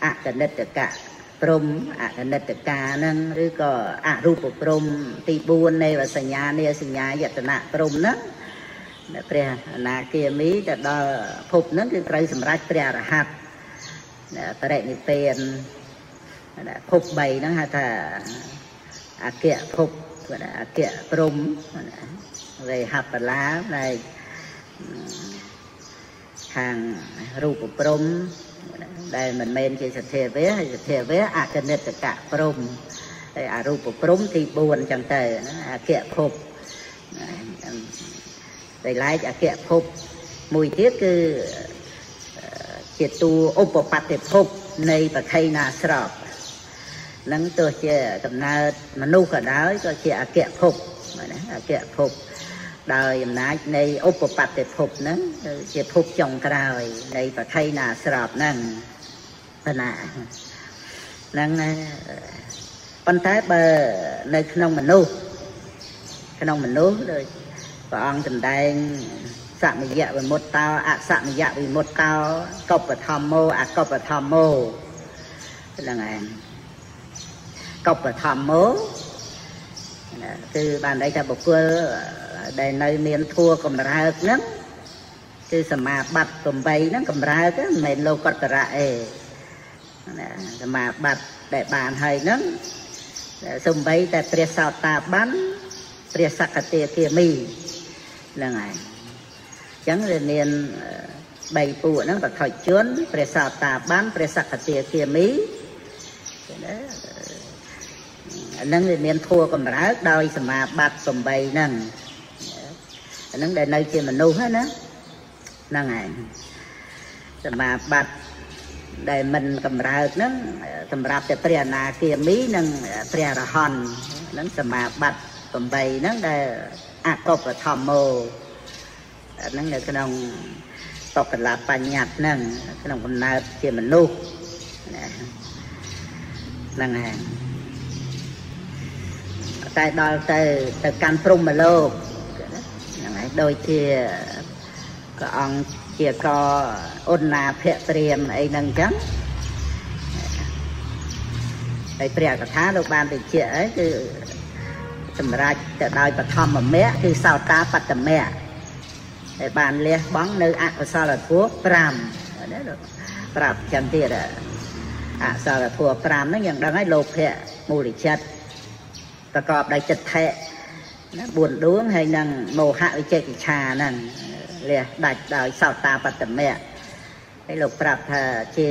អកនិតកៈ ព្រំអកនិតកាហ្នឹងឬក៏អរូបព្រំទី4នៃសញ្ញានាសញ្ញាយតនៈព្រំហ្នឹងព្រះអនាគាមីទៅដល់ភពហ្នឹងគឺត្រូវសម្រេចព្រះអរហន្តបរិនិព្វានភព3ហ្នឹងហៅថាអគ្គភពអគ្គព្រំវេហបលាដែលខាងរូបព្រំ ដែលមិនមែនជាសទ្ធាវៈហើយសទ្ធាវៈអកនិតកៈព្រំហើយអរូបព្រំទី4អញ្ចឹងទៅអគ្គភពតែឡែកអគ្គភពមួយទៀតគឺជាតួឧបបត្តិភពនៃបខៃណាស្រពនឹងទោះជាកំណើតមនុស្សក៏ដោយក៏ជាអគ្គភពណាអគ្គភព ដោយអំណាចនៃឧបបត្តិភពហ្នឹងគឺជាភពចុងក្រោយនៃបខៃណាស្រពហ្នឹងបណ្ណាហ្នឹងប៉ុន្តែបើនៅក្នុងមនុស្សក្នុងមនុស្សដូចព្រះអង្គសម្ដែងសមយៈវិមុតតោអសមយៈវិមុតតោកុបធម្មោអកុបធម្មោហ្នឹងឯងកុបធម្មោគឺបានន័យថាបុគ្គល ដែលនៅមានធัวកម្រើកហ្នឹងគឺសមាបត្តិ8ហ្នឹងកម្រើកមិនមែនលោកតរៈអេណាសមាបត្តិដែលបានហើយហ្នឹងសំបីតែព្រះសោតាបានព្រះសកតិគាមីហ្នឹងហើយអញ្ចឹងវាមាន3ពួកហ្នឹងបថុជនព្រះសោតាបានព្រះសកតិគាមីណាហ្នឹងវាមានធัวកម្រើកដោយសមាបត្តិ8ហ្នឹងអា ហ្នឹងដែលនៅជាមនុស្សណាហ្នឹងឯងសមាបត្តិដែលមិនកម្រើកហ្នឹងសម្រាប់តែព្រះអនាគាមីនិងព្រះរហន្តហ្នឹងសមាបត្តិ8ហ្នឹងដែលអកុបធម្មោហ្នឹងនៅក្នុងតកលាបញ្ញត្តិហ្នឹងក្នុងកំណើតជាមនុស្សហ្នឹងហើយតែដល់ទៅទៅកាន់ព្រំមលោកហ្នឹងហើយ ដូចជាព្រះអង្គជាកអុណាភក្ត្រៀមអីហ្នឹងចឹងហើយព្រះកថាលោកបានបញ្ជាក់ហើយគឺសម្រាប់ទៅដោយបឋមមៈគឺសោតាបត្តមៈដែលបានលះបង់នៅអកុសលធម៌5ណាលោកប្រាប់ចឹងទៀតអកុសលធម៌5ហ្នឹងយ៉ាងដឹងហើយលោភៈមូលចិត្តប្រកបដោយចិត្តថេ ណា4ដួងហើយនឹងមោហៈវិជិកិច្ឆាហ្នឹងលះដាច់ដោយសោតាបត្តមៈហើយលោកប្រាប់ថាជា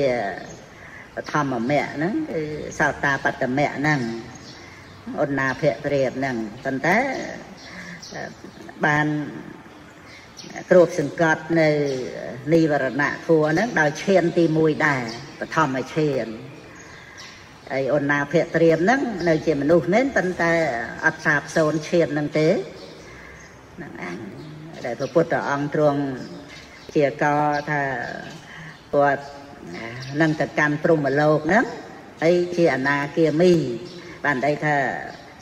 បឋមមៈហ្នឹងគឺសោតាបត្តមៈហ្នឹងឧណាភក្រៀបហ្នឹងប៉ុន្តែបានគ្របសង្កត់នៅនិវរណៈធัวហ្នឹងដោយឈានទី1ដែរបឋមឈាន ហើយអូនណាភក្ត្រៀមហ្នឹងនៅជាមនុស្សនេះប៉ុន្តែអត់សាបសូន្យឈានហ្នឹងទេហ្នឹងអញដែលព្រះពុទ្ធអង្គទ្រង់ជាកថាគាត់នឹងទៅកាន់ព្រហ្មលោកហ្នឹងហើយជាអនាគាមី បានន័យថា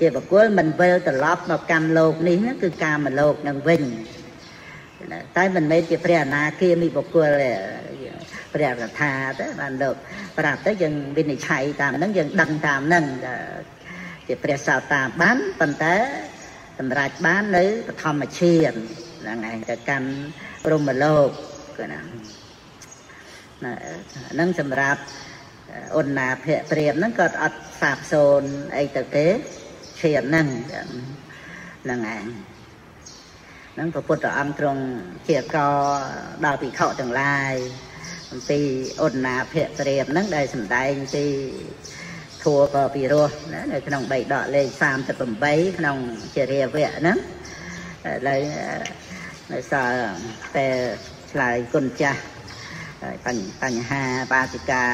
ជាបុគ្គលមិនវិលត្រឡប់មកកម្មលោកនេះគឺកាមលោកនឹងវិញតែមិនមែនជាព្រះអនាគាមីបុគ្គល ព្រះកថាទេបានលោកប្រាប់ទៅយើងវិនិច្ឆ័យតាមហ្នឹងយើងដឹងតាមហ្នឹងជាព្រះសោតាបានប៉ុន្តែសម្រាប់បាននៅបឋមឈានហ្នឹងឯងទៅកាន់ព្រមលោកគឺណាហ្នឹងសម្រាប់អុណាភៈព្រាមហ្នឹងក៏អត់សាបសូនអីទៅទេឈានហ្នឹងហ្នឹងឯងហ្នឹងព្រះពុទ្ធអង្គទ្រង់ជាកដល់ពិខុទាំងឡាយអំ ពីឧណ្ណាភក្ត្រៀបហ្នឹងដែលសម្ដែងពីធัวក៏ពីរោះណានៅក្នុង3ដកលេខ38ក្នុងជារាវៈហ្នឹងឥឡូវនៅសល់តែឆ្លើយគុណចាស់បញ្ហាបាសិកា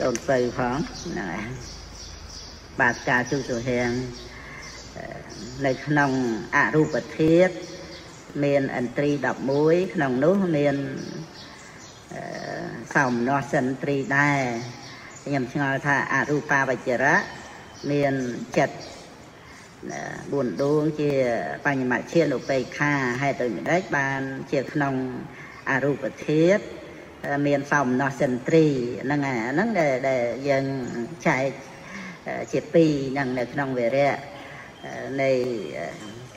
កូនស្រីផងហ្នឹងហើយបាសិកាជុសុហៀងនៅក្នុងអរូបធាតុមានឥន្ទ្រី11ក្នុងនោះមាន សោមនស្សិន្ទ្រីដែរខ្ញុំឆ្ងល់ថាអរូបាវចរៈមានចិត្ត4ដួងជាបញ្ញមឈានុបេខាហេតុដូចម្ដេចបានជាក្នុងអរូបធាតុមានសោមនស្សិន្ទ្រីហ្នឹងអាហ្នឹងដែលយើងចែកជាពីរហ្នឹងនៅក្នុងវិរៈនៃ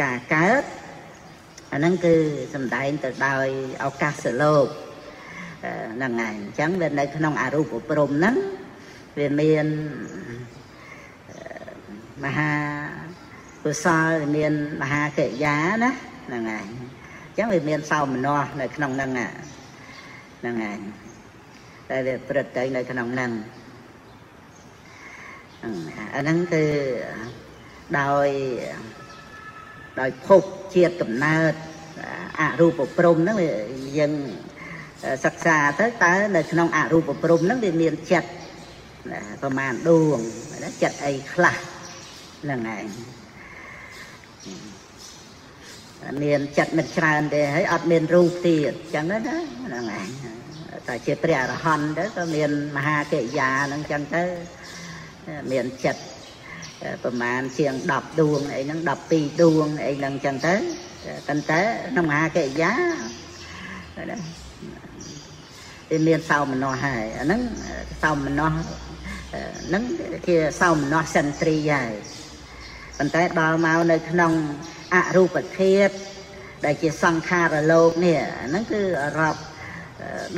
ការកើតអាហ្នឹងគឺសំដែងទៅដោយឱកាសលោក ហ្នឹងហើយអញ្ចឹងវានៅក្នុងអរូបព្រំហ្នឹងវាមានមហាកុសលមានមហាកិរិយាណាហ្នឹងហើយអញ្ចឹងវាមានសោមនស្សនៅក្នុងហ្នឹងហ្នឹងហើយតែវាព្រឹត្តទៅនៅក្នុងហ្នឹងអាហ្នឹងគឺដោយដោយភពជាតិកំណើតអរូបព្រំហ្នឹងយើង សិក្សាទៅតើនៅក្នុងអរូបព្រំហ្នឹងវាមានចិត្តប្រមាណដួងចិត្តអីខ្លះហ្នឹងឯងមានចិត្តមិនច្រើនទេហើយអត់មានរូបទៀតអញ្ចឹងណាហ្នឹងឯងតែជាព្រះអរហន្តទៅក៏មានមហាកិរិយាហ្នឹងអញ្ចឹងទៅមានចិត្តប្រមាណជាង10ដួងអីហ្នឹង12ដួងអីហ្នឹងអញ្ចឹងទៅប៉ុន្តែក្នុងមហាកិរិយាណា វាមានសោមនស្សហើយអាហ្នឹងសោមនស្សហ្នឹងជាសោមនស្សសិន្ទ្រីហើយប៉ុន្តែដល់មកនៅក្នុងអរូបធាតុដែលជាសង្ខារលោកនេះហ្នឹងគឺរាប់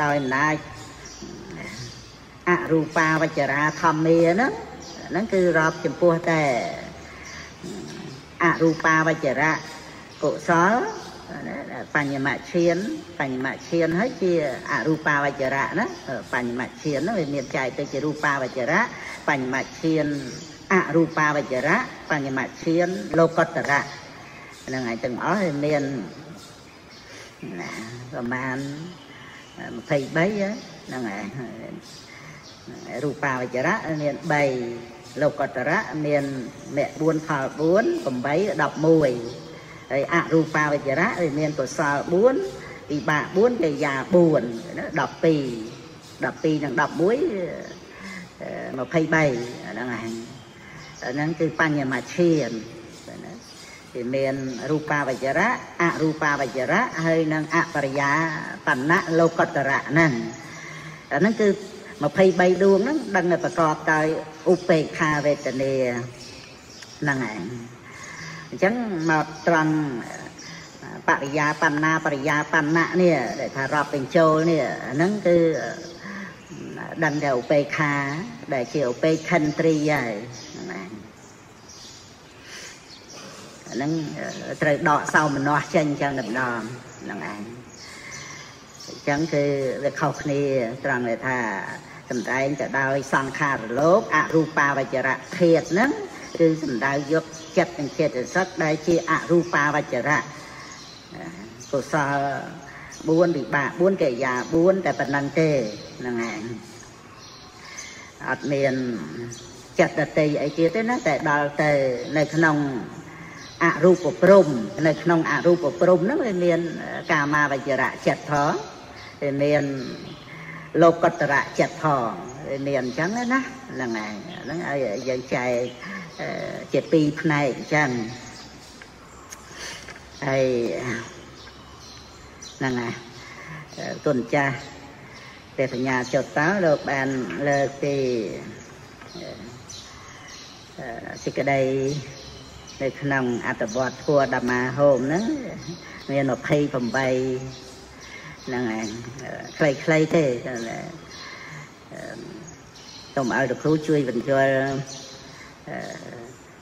ដោយអំណាចអរូបាវចរាធម្មាហ្នឹងហ្នឹងគឺរាប់ចំពោះតែអរូបាវចរៈកុសល បញ្ញមឈានបញ្ញមឈានហើយជាអរូបាវចរៈណាបញ្ញមឈានហ្នឹងវាមានចែកទៅជារូបាវចរៈបញ្ញមឈានអរូបាវចរៈបញ្ញមឈានលោកតរៈហ្នឹងហើយទាំងអស់វាមានប្រហែល23ហ្នឹងហើយរូបាវចរៈមាន3លោកតរៈមានមគ្គ4ផល4 8 11 ហើយអរូបាវចរៈវាមានកុសល4វិបាក4កិរិយា4 12 12និង11 23ហ្នឹងហើយហ្នឹងគឺបញ្ញមឈានគឺមានរូបាវចរៈអរូបាវចរៈហើយនិងអបរិយាបណ្ណៈលោកតរៈហ្នឹងអាហ្នឹងគឺ23ដួងហ្នឹងដឹងតែប្រកបដោយឧបេក្ខាវេទនាហ្នឹងឯង អញ្ចឹងមកត្រង់បរិយាបណ្ណាបរិយាបណ្ណៈនេះដែលថារាប់បញ្ចូលនេះអាហ្នឹងគឺដឹងតែឧបេក្ខា ដែលជាឧបេក្ខិន្ទ្រីហើយណាអាហ្នឹងត្រូវដកសោមនស្សចេញចឹងតែម្ដងហ្នឹងឯងអញ្ចឹងគឺវាខុសគ្នាត្រង់ដែលថាសំដែងទៅដោយសង្ខារលោកអរូបាវចរៈធាតហ្នឹង គឺសំដៅយកចិត្តនិងចេតសិកដែលជាអរូបាវចរៈកុសល4វិបាក4កិរិយា4តែប៉ុណ្ណឹងទេហ្នឹងឯងអត់មានចិត្តដតីអីទៀតទេណាតែដល់ទៅនៅក្នុងអរូបព្រំនៅក្នុងអរូបព្រំហ្នឹងវាមានកាមាវចរៈចិត្តផងវាមានលោកតរៈចិត្តផងវាមានអញ្ចឹងណាហ្នឹងឯងហ្នឹងឲ្យយើងចែក ជាពីរផ្នែកអញ្ចឹងហើយហ្នឹងណាគុណចាស់ទេបញ្ញាចុតតើលោកបានលើកពីសេចក្តីនៅក្នុងអត្តវត្តធัวដមាហោមហ្នឹងមាន28ហ្នឹងឯងខ្លីៗទេសូមឲ្យលោកគ្រូជួយបញ្យល់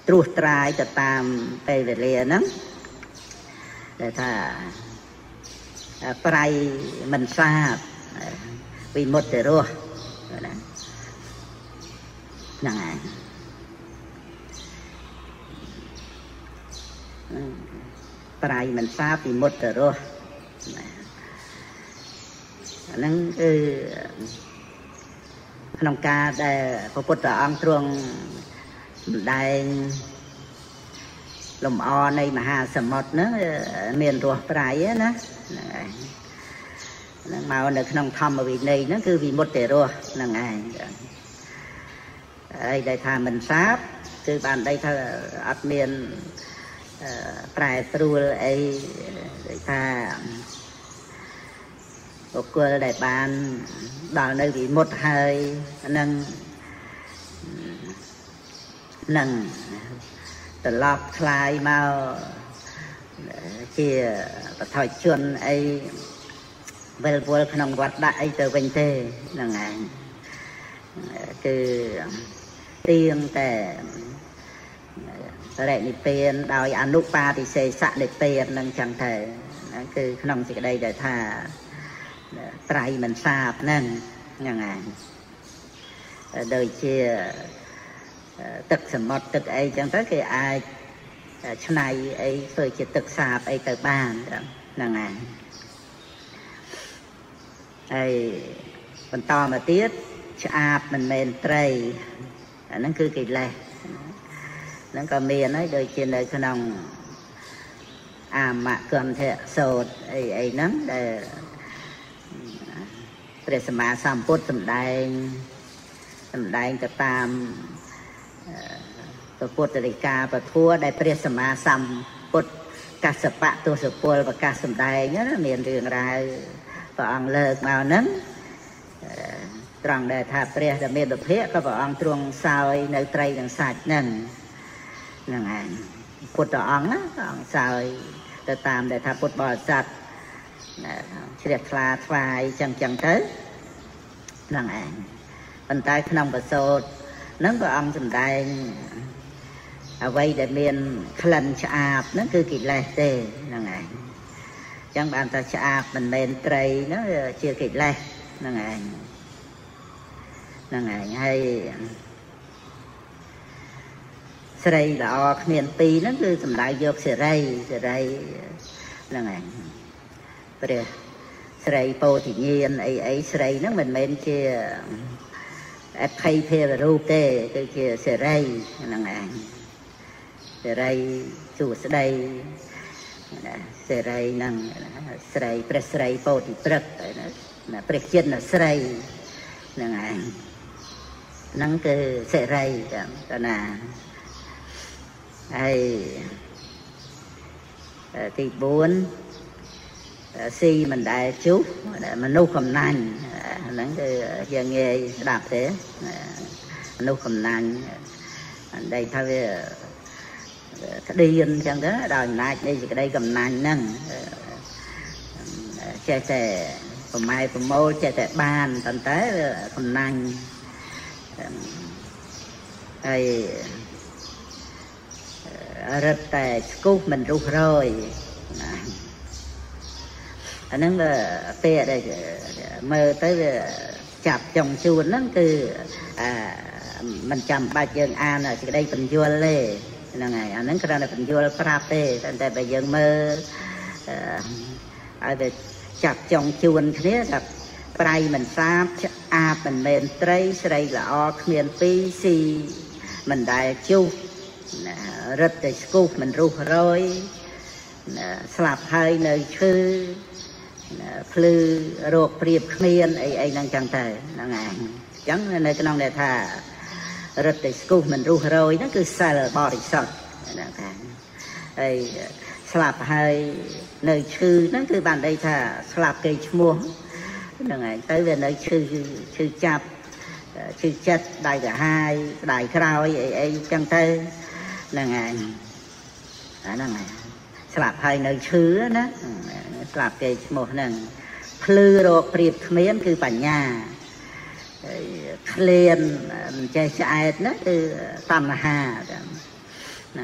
ត្រួសត្រាយទៅតាមពេលវេលាហ្នឹងដែលថាប្រៃមិនសាបវិមុតទៅរស់ណាហ្នឹងហើយប្រៃមិនសាបវិមុតទៅរស់អាហ្នឹងគឺក្នុងការដែលព្រះពុទ្ធអង្គទ្រង់ សម្ដែងលំអនៃមហាសមុទ្រហ្នឹងមានរសប្រៃណាហ្នឹងឯងហ្នឹងមកនៅក្នុងធម្មវិន័យហ្នឹងគឺវិមុតតិរសហ្នឹងឯងហើយដែលថាមិនសាបគឺបានដីថាអត់មានប្រែប្រួលអីដូចថាបុគ្គលដែលបានដល់នៅវិមុតហើយនឹង នឹងត្រឡប់คลายមកជាបថុជនអីវិលវល់ក្នុងវត្តដាក់អីទៅវិញទេហ្នឹងឯងគឺទៀងតែបរិនិព្វានដោយអនុបាទិសេសនិព្វាននឹងចឹងទៅគឺក្នុងសេចក្តីដែលថាត្រៃមិនសាបហ្នឹងហ្នឹងឯងដូចជា ទឹកសមុទ្រទឹកអីចឹងទៅគេអាចឆ្នៃអីធ្វើជាទឹកសាបអីទៅបានហ្នឹងឯងហើយបន្តមកទៀតឆ្អាបមិនមែនត្រីអាហ្នឹងគឺកិលេសហ្នឹងក៏មានហើយដូចជានៅក្នុងអាមគន្ធៈសោតអីអីហ្នឹងដែលព្រះសម្មាសម្ពុទ្ធសម្ដែងសម្ដែងទៅតាម ពុទ្ធរិកាពធัวដែលព្រះសម្មាសម្ពុទ្ធកសបៈទសពលប្រកាសសម្ដែងណាមានរឿងរ៉ាវព្រះអង្គលើកមកហ្នឹងត្រង់ដែលថាព្រះដែលមានវិភៈក៏ព្រះអង្គទ្រង់សោយនៅត្រីនិងសាច់ហ្នឹងហ្នឹងឯងពុទ្ធអង្គណាព្រះអង្គសោយទៅតាមដែលថាពុទ្ធបរិស័ទជ្រះថ្លាថ្វាយចឹងចឹងទៅហ្នឹងឯងប៉ុន្តែក្នុងប្រសូតហ្នឹងព្រះអង្គសម្ដែង អ្វីដែលមានក្លិនឆ្អាបហ្នឹងគឺកិលេសទេហ្នឹងឯងចឹងបានថាឆ្អាបមិនមែនត្រីហ្នឹងជាកិលេសហ្នឹងឯងហ្នឹងឯងហើយស្រីល្អគ្មានពីរហ្នឹងគឺសំដៅយកសេរីសេរីហ្នឹងឯងព្រះស្រីពោធិញ្ញាណអីអីស្រីហ្នឹងមិនមែនជាអភ័យភេររូបទេគឺជាសេរីហ្នឹងឯង សេរីសួស្ដីសេរីហ្នឹងស្រីព្រះស្រីពោធិព្រឹកណាព្រះចិត្តស្រីហ្នឹងឯងហ្នឹងគឺសេរីទាំងតណាហើយទី4ស៊ីមិនដែលជុះមនុស្សកំណាញ់ហ្នឹងគឺយើងងាយស្ដាប់ទេមនុស្សកំណាញ់អណ្ដីថាវា ក្តៀនអញ្ចឹងទៅដោយអំណាចនៃសេចក្តីកំណាញ់ហ្នឹងចេះតែប្រម៉ែប្រមូលចេះតែបានប៉ុន្តែកំណាញ់ហើយរឹតតែស្គុះមិនរុះរយណាអាហ្នឹងពេលដែលមើលទៅវាចាប់ចុងជួនហ្នឹងគឺអាមិនចាំបាច់យើងអានសេចក្តីបញ្យលទេ ហ្នឹងហើយអាហ្នឹងគ្រាន់តែបញ្យលប្រាប់ទេតែបើយើងមើលឲ្យតែចាប់ចុងជួនគ្នាថាប្រៃមិនសាបអាបមិនមែនត្រីស្រីល្អគ្មានពីរស៊ីមិនដែលជុះរឹតតែស្គុះមិនរុះរយស្លាប់ហើយនៅឈឺភ្លឺរោគព្រៀបគ្មានអីអីហ្នឹងចឹងទៅហ្នឹងឯងអញ្ចឹងនៅក្នុងដែលថា រឹតតែស្គុះមិនរុះរយហ្នឹងគឺសិលបរិសុទ្ធហ្នឹងថាហើយស្លាប់ហើយនៅឈឺហ្នឹងគឺបានន័យថាស្លាប់គេឈ្មោះហ្នឹងហើយទៅវានៅឈឺឈឺចាប់ឈឺចិត្តដៃកាហាយដៃក្រោយអីអីចឹងទៅហ្នឹងហើយអាហ្នឹងហើយស្លាប់ហើយនៅឈឺណាស្លាប់គេឈ្មោះហ្នឹងភ្លឺរកព្រៀបគ្មានគឺបញ្ញា ឃ្លានមិនចេះឆ្អែតណាគឺតណ្ហាហ្នឹង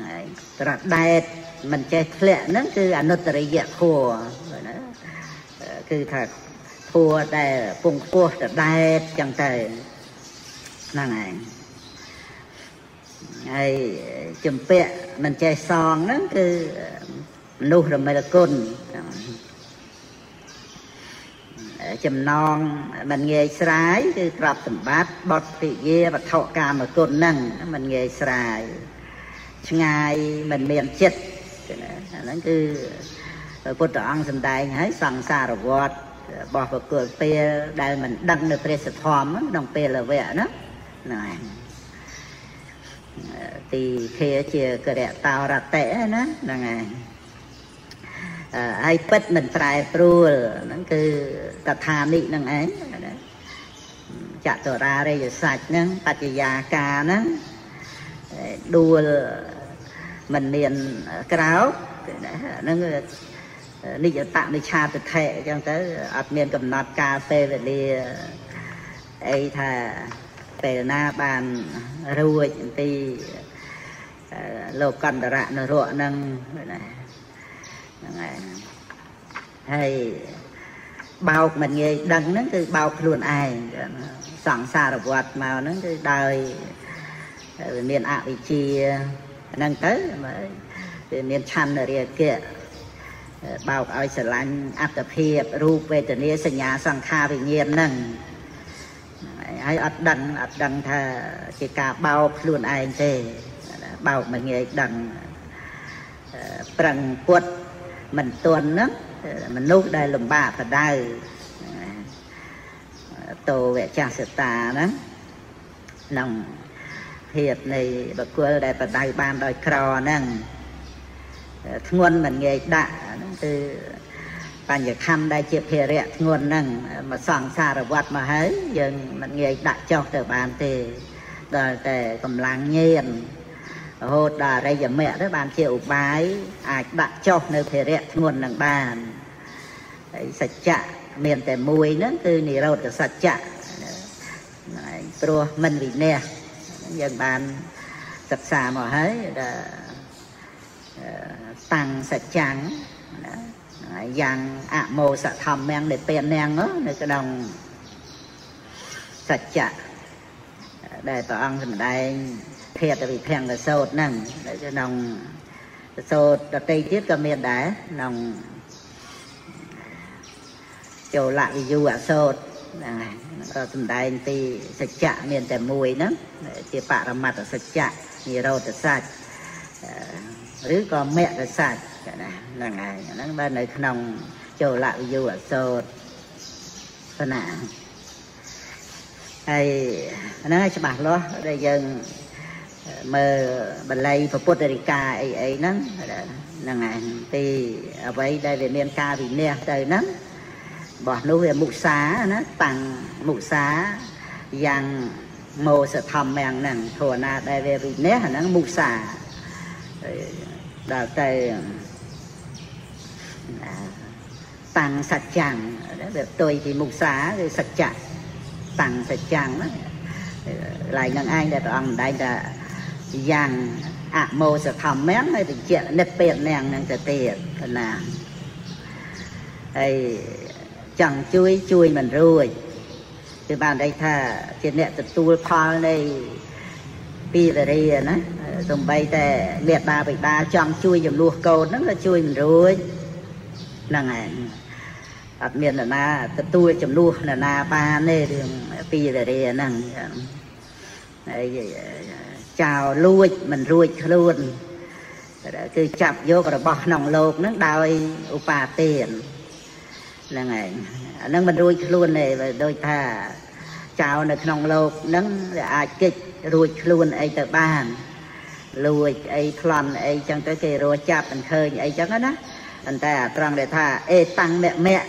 ហើយត្រដែតមិនចេះធ្លាក់ហ្នឹងគឺអនុត្តរិយធัวណាគឺថាធัวដែលពងខ្ពស់ត្រដែតចឹងទៅហ្នឹងហើយហើយជំពាក់មិនចេះសងហ្នឹងគឺមនុស្សរមិលគុណ ចំណងមិនងាយស្រាយគឺទ្រព្យសម្បត្តិបទពិយាវត្ថុកាមគុណហ្នឹងមិនងាយស្រាយឆ្ងាយមិនមានចិត្តអាហ្នឹងគឺពុទ្ធអង្គសម្ដែងឲ្យសង្សារវត្តរបស់ប្រគល់ពេលដែលមិនដឹងនៅព្រះសធមក្នុងពេលលវៈណាហ្នឹងហើយទីធាជាករៈតោរតៈណាហ្នឹងហើយ ហើយពិតមិនប្រែប្រួលហ្នឹងគឺតថានិហ្នឹងឯងចតុរារិយសច្ចហ្នឹងបច្ចយាការហ្នឹងដួលមិនមានក្រោកហ្នឹងនិច្ចតនិឆាទិដ្ឋិអញ្ចឹងទៅអត់មានកំណត់កាលពេលវេលាអីថាពេលណាបានរួចពីលោកកន្តរៈនរៈហ្នឹងណា ហ្នឹងហើយហើយបោកមិនងាយដឹងហ្នឹងគឺបោកខ្លួនឯងសង្សារវត្តមកហ្នឹងគឺដោយមានអវិជ្ជាហ្នឹងទៅវាមានឆន្ទរាគៈបោកឲ្យស្រឡាញ់អត្តភាពរូបវេទនាសញ្ញាសង្ខារវិញ្ញាណហ្នឹងហើយអត់ដឹងអត់ដឹងថាជាការបោកខ្លួនឯងទេបោកមិនងាយដឹងប្រឹងពុត មិនទាន់ហ្នឹងមនុស្សដែលលំបាកបដៅតោវចសតាហ្នឹងក្នុងភាពនៃបកុលដែលបដៅបានដោយក្រហ្នឹងធ្ងន់មិនងាយដាក់ហ្នឹងគឺបញ្ញខណ្ឌដែលជាភារៈធ្ងន់ហ្នឹងមកសង្សារវត្តមកហើយយើងមិនងាយដាក់ចុះទៅបានទេដល់តែកម្លាំងញៀន រហូតដល់អរិយមគ្គទៅបានជាឧបាយអាចដាក់ចុះនៅភារៈធ្ងន់នឹងបានហើយសច្ចៈមានតែមួយហ្នឹងគឺនិរោធសច្ចៈព្រោះមិនវិន័យយើងបានសិក្សាមកហើយដែលតាំងសច្ចាំងណាយ៉ាងអមោសធម្មំដែលពេលនាងនៅក្នុងសច្ចៈដែលព្រះអង្គសម្ដែង ភេទវិភង្គសោតហ្នឹងនៅក្នុងសោតដតីទៀតក៏មានដែរក្នុងចូលវិយុអសោតហ្នឹងហើយក៏សំដែងពីសច្ចៈមានតែមួយហ្នឹងជាបរមត្តសច្ចៈនិរោធសច្ចឬក៏មគ្គសច្ចណាហ្នឹងហើយហ្នឹងបើនៅក្នុងចូលវិយុអសោតប៉ុណ្ណាហើយហ្នឹងហើយច្បាស់លាស់ដែលយើង មើលបល័យពុទ្ធរិកាអីអីហ្នឹងហ្នឹងឯងពីអ្វីដែលវាមានការវិនិច្ឆ័យទៅហ្នឹងរបស់នោះវាមុសាណាតាំងមុសាយ៉ាងមោសធម្មយ៉ាងហ្នឹងធរណាដែលវាវិនិច្ឆ័យហ្នឹងមុសាដល់ទៅតាំងសច្ចាំងវាផ្ទុយពីមុសាគឺសច្ចៈតាំងសច្ចាំងណាឡើយនឹងឯងដែលព្រះអង្គម្ដែងថា យ៉ាងអមោសធម្មហ្នឹងហើយបញ្ជាក់និតពេលណាំងហ្នឹងទៅទៀតណាហើយចង់ជួយជួយមិនរួចគឺបានន័យថាជាអ្នកទទួលផលនៃពីវេរាណាសំបីតែមេដាបិតាចង់ជួយចំនួនកូនហ្នឹងក៏ជួយមិនរួចហ្នឹងឯងអត់មាននរណាទទួលចំនួននរណាបានទេរឿងពីវេរាហ្នឹងហើយ ចោលលួចមិនរួចខ្លួនគឺចាប់យករបស់ក្នុងលោកហ្នឹងដោយឧបាទានហ្នឹងឯងអាហ្នឹងមិនរួចខ្លួនទេដូចថាចោលនៅក្នុងលោកហ្នឹងវាអាចកិច្ចរួចខ្លួនអីទៅបានលួចអីប្លន់អីចឹងទៅគេរកចាប់មិនឃើញអីចឹងណាប៉ុន្តែអាត្រង់ដែលថាអេតាំងមគ្គមគ្គ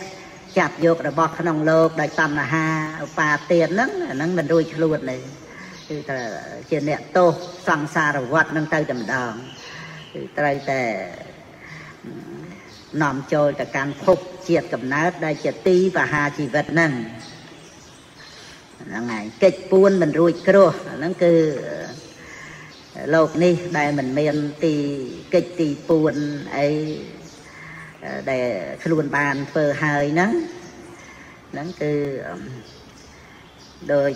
ចាប់យករបស់ក្នុងលោកដោយតណ្ហាឧបាទានហ្នឹងអាហ្នឹងមិនរួចខ្លួនទេ គឺថាជាអ្នកទោសសង្សារវត្តនឹងទៅតែម្ដងគឺត្រូវតែនាំចូលទៅកាន់ភពជាតិកំណើតដែលជាទីបហាជីវិតហ្នឹងហ្នឹងហើយកិច្ចពួនមិនរួចគ្រោះហ្នឹងគឺលោកនេះដែលមិនមានទីកិច្ចទីពួនអីដែលខ្លួនបានធ្វើហើយហ្នឹងហ្នឹងគឺដោយ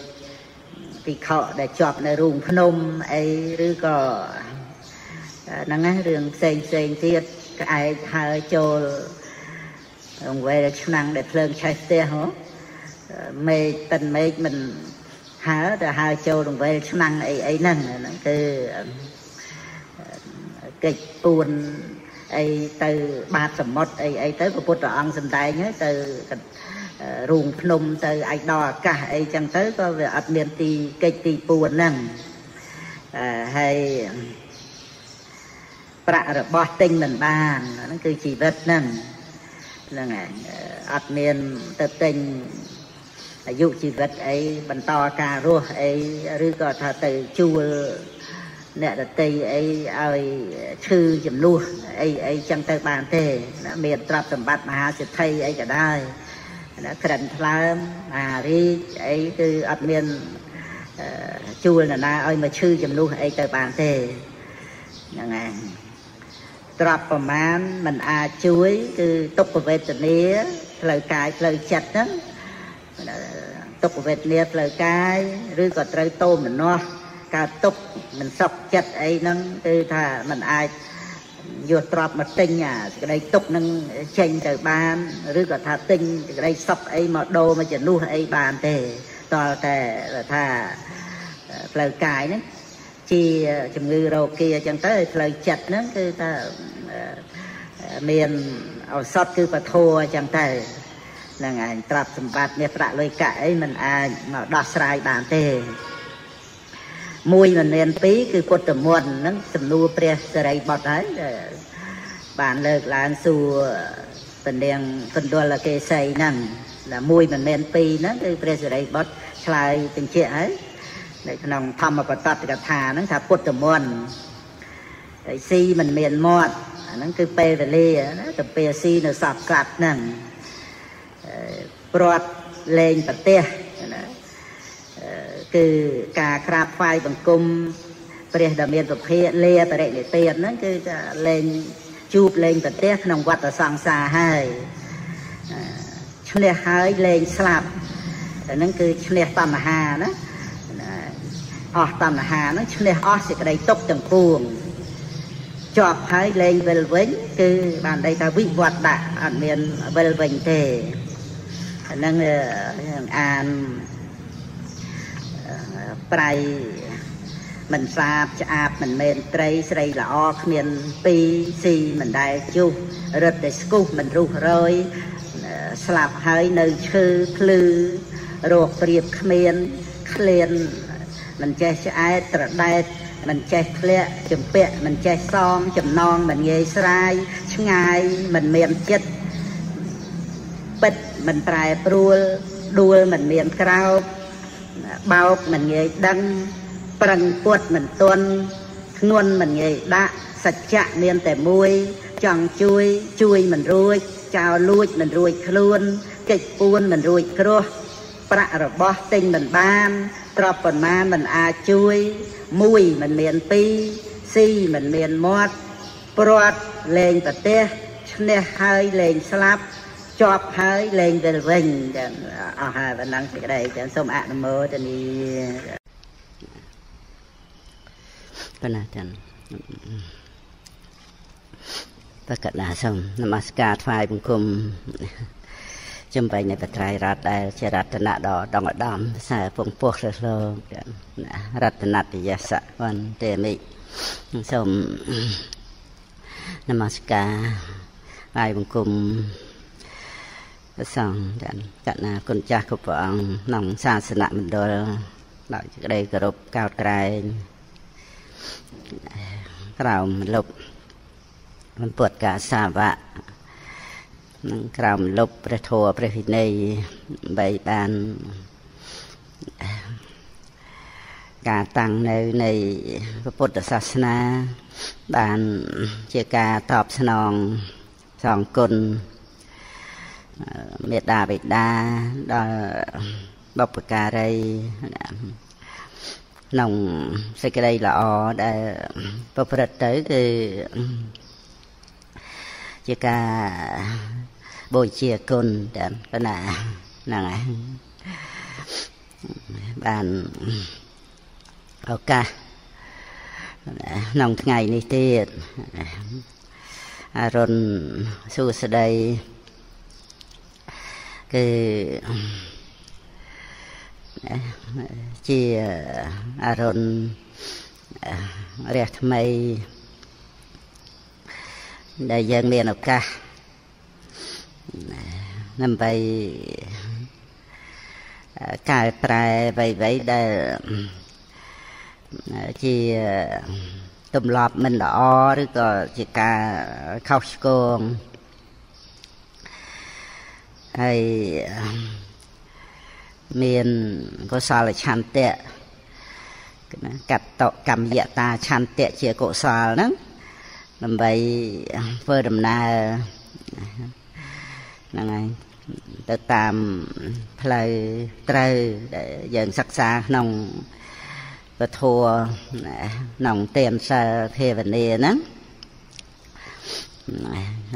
ពិខុដែលជាប់នៅរូងភ្នំអីឬក៏ហ្នឹងណារឿងផ្សេងផ្សេងទៀតក្អែកហើចូលអង្វែលឆ្នាំងដែលភ្លើងឆេះផ្ទះហ៎មេឃតិនមេឃមិនហើទៅហើចូលអង្វែលឆ្នាំងអីអីហ្នឹងហ្នឹងគឺកិច្ចពួនអីទៅបាតសមុទ្រអីអីទៅព្រះពុទ្ធអង្គសំដែងហើយទៅ រូងភ្នំទៅឯកដល់អាកាសអីចឹងទៅក៏វាអត់មានទីកិច្ចទីពួនហ្នឹងហើយប្រាក់របស់ទិញមិនបានហ្នឹងគឺជីវិតហ្នឹងហ្នឹងហើយអត់មានទៅទិញអាយុជីវិតអីបន្តការរស់អីឬក៏ថាទៅជួលអ្នកដតីអីឲ្យឈឺចំនួនអីអីចឹងទៅបានទេណាមានទ្រព្យសម្បត្តិមហាសិទ្ធិអីក៏ដែរណា ក្រិនថ្លើមអារីកអីគឺអត់មានជួលនរណាឲ្យមកឈឺចំនួនអីទៅបានទេហ្នឹងហើយទ្រព្យប្រមាណมันអាចជួយគឺទុក្ខវេទនាផ្លូវកាយផ្លូវចិត្តហ្នឹងទុក្ខវេទនាផ្លូវកាយឬក៏ត្រូវតោមនោះកើតទុកមិនសុខចិត្តអីហ្នឹងគឺថាมันអាច យកទ្រព្យមកទិញអាសេចក្តីទុកនឹងចេញទៅបានឬក៏ថាទិញសេចក្តីសុខអីមកដូរមកចំនួនអីបានទេតលតែថាផ្លូវកាយហ្នឹងជាជំងឺរោគាអញ្ចឹងទៅផ្លូវចិត្តហ្នឹងគឺថាមានឱសថគឺពធัวអញ្ចឹងទៅនឹងឯងត្រាប់សម្បត្តិមានប្រាក់លុយកាក់អីមិនអាចមកដោះស្រាយបានទេ មួយមិនមានពីរគឺពុទ្ធមន្តហ្នឹងសំណួរព្រះសរិបុត្រហើយបានលើកឡើងសួរពនាងកណ្ដុលកេសីហ្នឹងតែមួយមិនមែនពីរហ្នឹងគឺព្រះសរិបុត្រឆ្លើយបញ្ជាក់ហើយនៅក្នុងធម្មបតតកថាហ្នឹងថាពុទ្ធមន្តហើយស៊ីមិនមានមាត់អាហ្នឹងគឺពេលវេលាណាទៅពេលស៊ីនៅសពក្រាត់ហ្នឹងព្រាត់លេងប្រទេសណា គឺការក្រាបថ្វាយបង្គំព្រះដ៏មានសុភាលាបរិនិទានហ្នឹងគឺថាលេងជួបលេងប្រទេសក្នុងវត្តសង្សារហើយឈ្នះហើយលេងស្លាប់តែហ្នឹងគឺឈ្នះតណ្ហាណាអស់តណ្ហាហ្នឹងឈ្នះអស់សេចក្តីទុកទាំងពួងជាប់ហើយលេងវិលវិញ គឺបានន័យថាវិវត្តដាក់អត់មានវិលវិញទេហ្នឹងអាន ប្រៃមិនសាបឆ្អាបមិនមែនត្រីស្រីល្អគ្មានពីរស៊ីមិនដែលជុះរឹតតែស្គុះមិនរុះរយស្លាប់ហើយនៅឈើភ្លឺរោគព្រៀបគ្មានក្លៀនមិនចេះឆ្អែតត្រដែតមិនចេះធ្លាក់ចម្ពាក់មិនចេះសងចំណងមិនងាយស្រាយឆ្ងាយមិនមានចិត្តពិតមិនប្រែប្រួលដួលមិនមានក្រោប បោកមិនងាយដឹងប្រឹងពុតមិនទន់ធ្ងន់មិនងាយដាក់សច្ចៈមានតែមួយ ចង់ជួយជួយមិនរួចចោលលួចមិនរួចខ្លួនកិច្ចពួនមិនរួចគ្រោះប្រាក់របស់ទិញមិនបានទ្រព្យប៉ុន្មានមិនអាចជួយមួយមិនមានពីរស៊ីមិនមានមាត់ព្រាត់លេងប្រទេសឈ្នះហើយលេងស្លាប់ ជាប់ហើយលែងទៅវិញចឹងអស់ហើយប៉ុណ្ណឹងសេចក្តីចឹងសូមអនុមោទនីប៉ុណ្ណាចឹងបកណាសូមនមស្ការថ្វាយបង្គំចំបែងនៃបត្រៃរតដែលជារតនៈដ៏ដងឧត្តមភាសាពងពោះលើលោករតនតយសៈវន្ទេមិសូមនមស្ការថ្វាយបង្គំ ព្រះសង្ឃចាកណាគុណចាស់គ្រប់ព្រះអង្គក្នុងសាសនមណ្ឌលដោយក្តីគោរពកោតក្រែងក្រោមលុបមិនពុតកាសាវៈនឹងក្រោមលុបព្រះធម៌ព្រះវិន័យបីបានការតាំងនៅនៃពុទ្ធសាសនាបានជាការតបស្នងសងគុណ មេដាបិតាដល់បុព្វការីក្នុងសេចក្តីល្អដែលប្រព្រឹត្តទៅគឺជាការបូជាគុណតែប៉ុណ្ណាហ្នឹងហើយបានឱកាសក្នុងថ្ងៃនេះទៀតអរុនសួស្តី គឺជាអរុនរះថ្មី ដែលយើងមានឱកាសដើម្បីកែប្រែអ្វីៗដែលជាទម្លាប់មិនល្អឬក៏ជាការខុសឆ្គង ហើយមានកុសលឆន្ទៈណាកតកម្មយតាឆន្ទៈជាកុសលហ្នឹងដើម្បីធ្វើដំណើរហ្នឹងហើយទៅតាមផ្លូវត្រូវដែលយើងសិក្សាក្នុងពធក្នុងទានសិលភាវនាហ្នឹង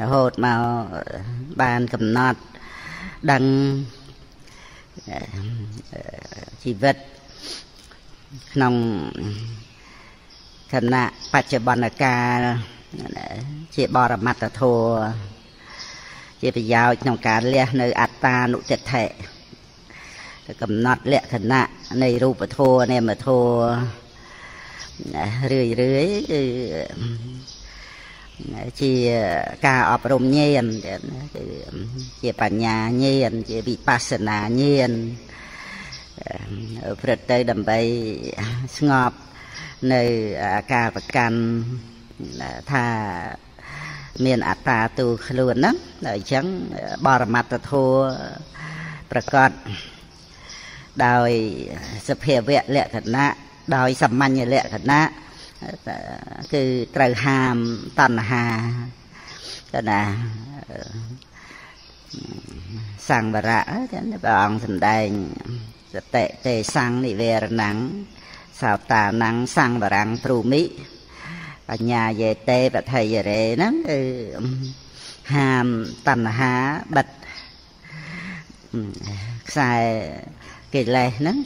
រហូតមកបានកំណត់ ដឹងជីវិតក្នុងគណៈបច្ចុប្បន្នកាលជាបរមត្តធម៌ជាប្រយោជន៍ក្នុងការលះនៅអត្តានុតិដ្ឋិកំណត់លក្ខណៈនៃរូបធម៌នាមធម៌រឿយរឿយគឺ ជាការអប់រំញាណគឺជាបញ្ញាញាណជាវិបស្សនាញាណព្រឹត្តទៅដើម្បីស្ងប់នៅការប្រកាន់ថាមានអត្តាទូខ្លួនហ្នឹងអញ្ចឹងបរមត្តធัวប្រកបដោយសភាវៈលក្ខណៈដោយសាមញ្ញលក្ខណៈ គឺត្រូវហាមតណ្ហាកណាសង្វរៈព្រះអង្គសម្ដែងសតិទេសੰនិវេរណੰសោតាណੰសង្វរੰព្រូមិបញ្ញាយេតេបថយរេហ្នឹងគឺហាមតណ្ហាបិទខ្សែកិលេសហ្នឹង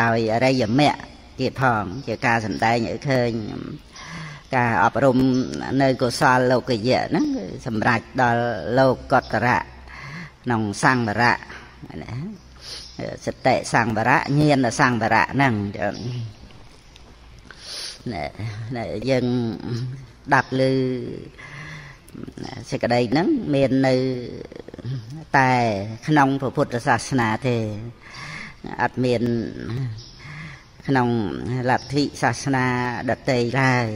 ដោយអរិយមគ្គ ទៀតផងជាការសម្ដែងឲ្យឃើញការអប់រំនៅកុសលលោកយៈហ្នឹងសម្រាប់ដល់លោកកតរៈក្នុងសង្វរៈណាសតិសង្វរៈញាណសង្វរៈហ្នឹងណែយើងដាប់ឮសេចក្តីហ្នឹងមាននៅតែក្នុងពុទ្ធសាសនាទេអត់មាន ក្នុងលទ្ធិសាសនាដតីឡើយ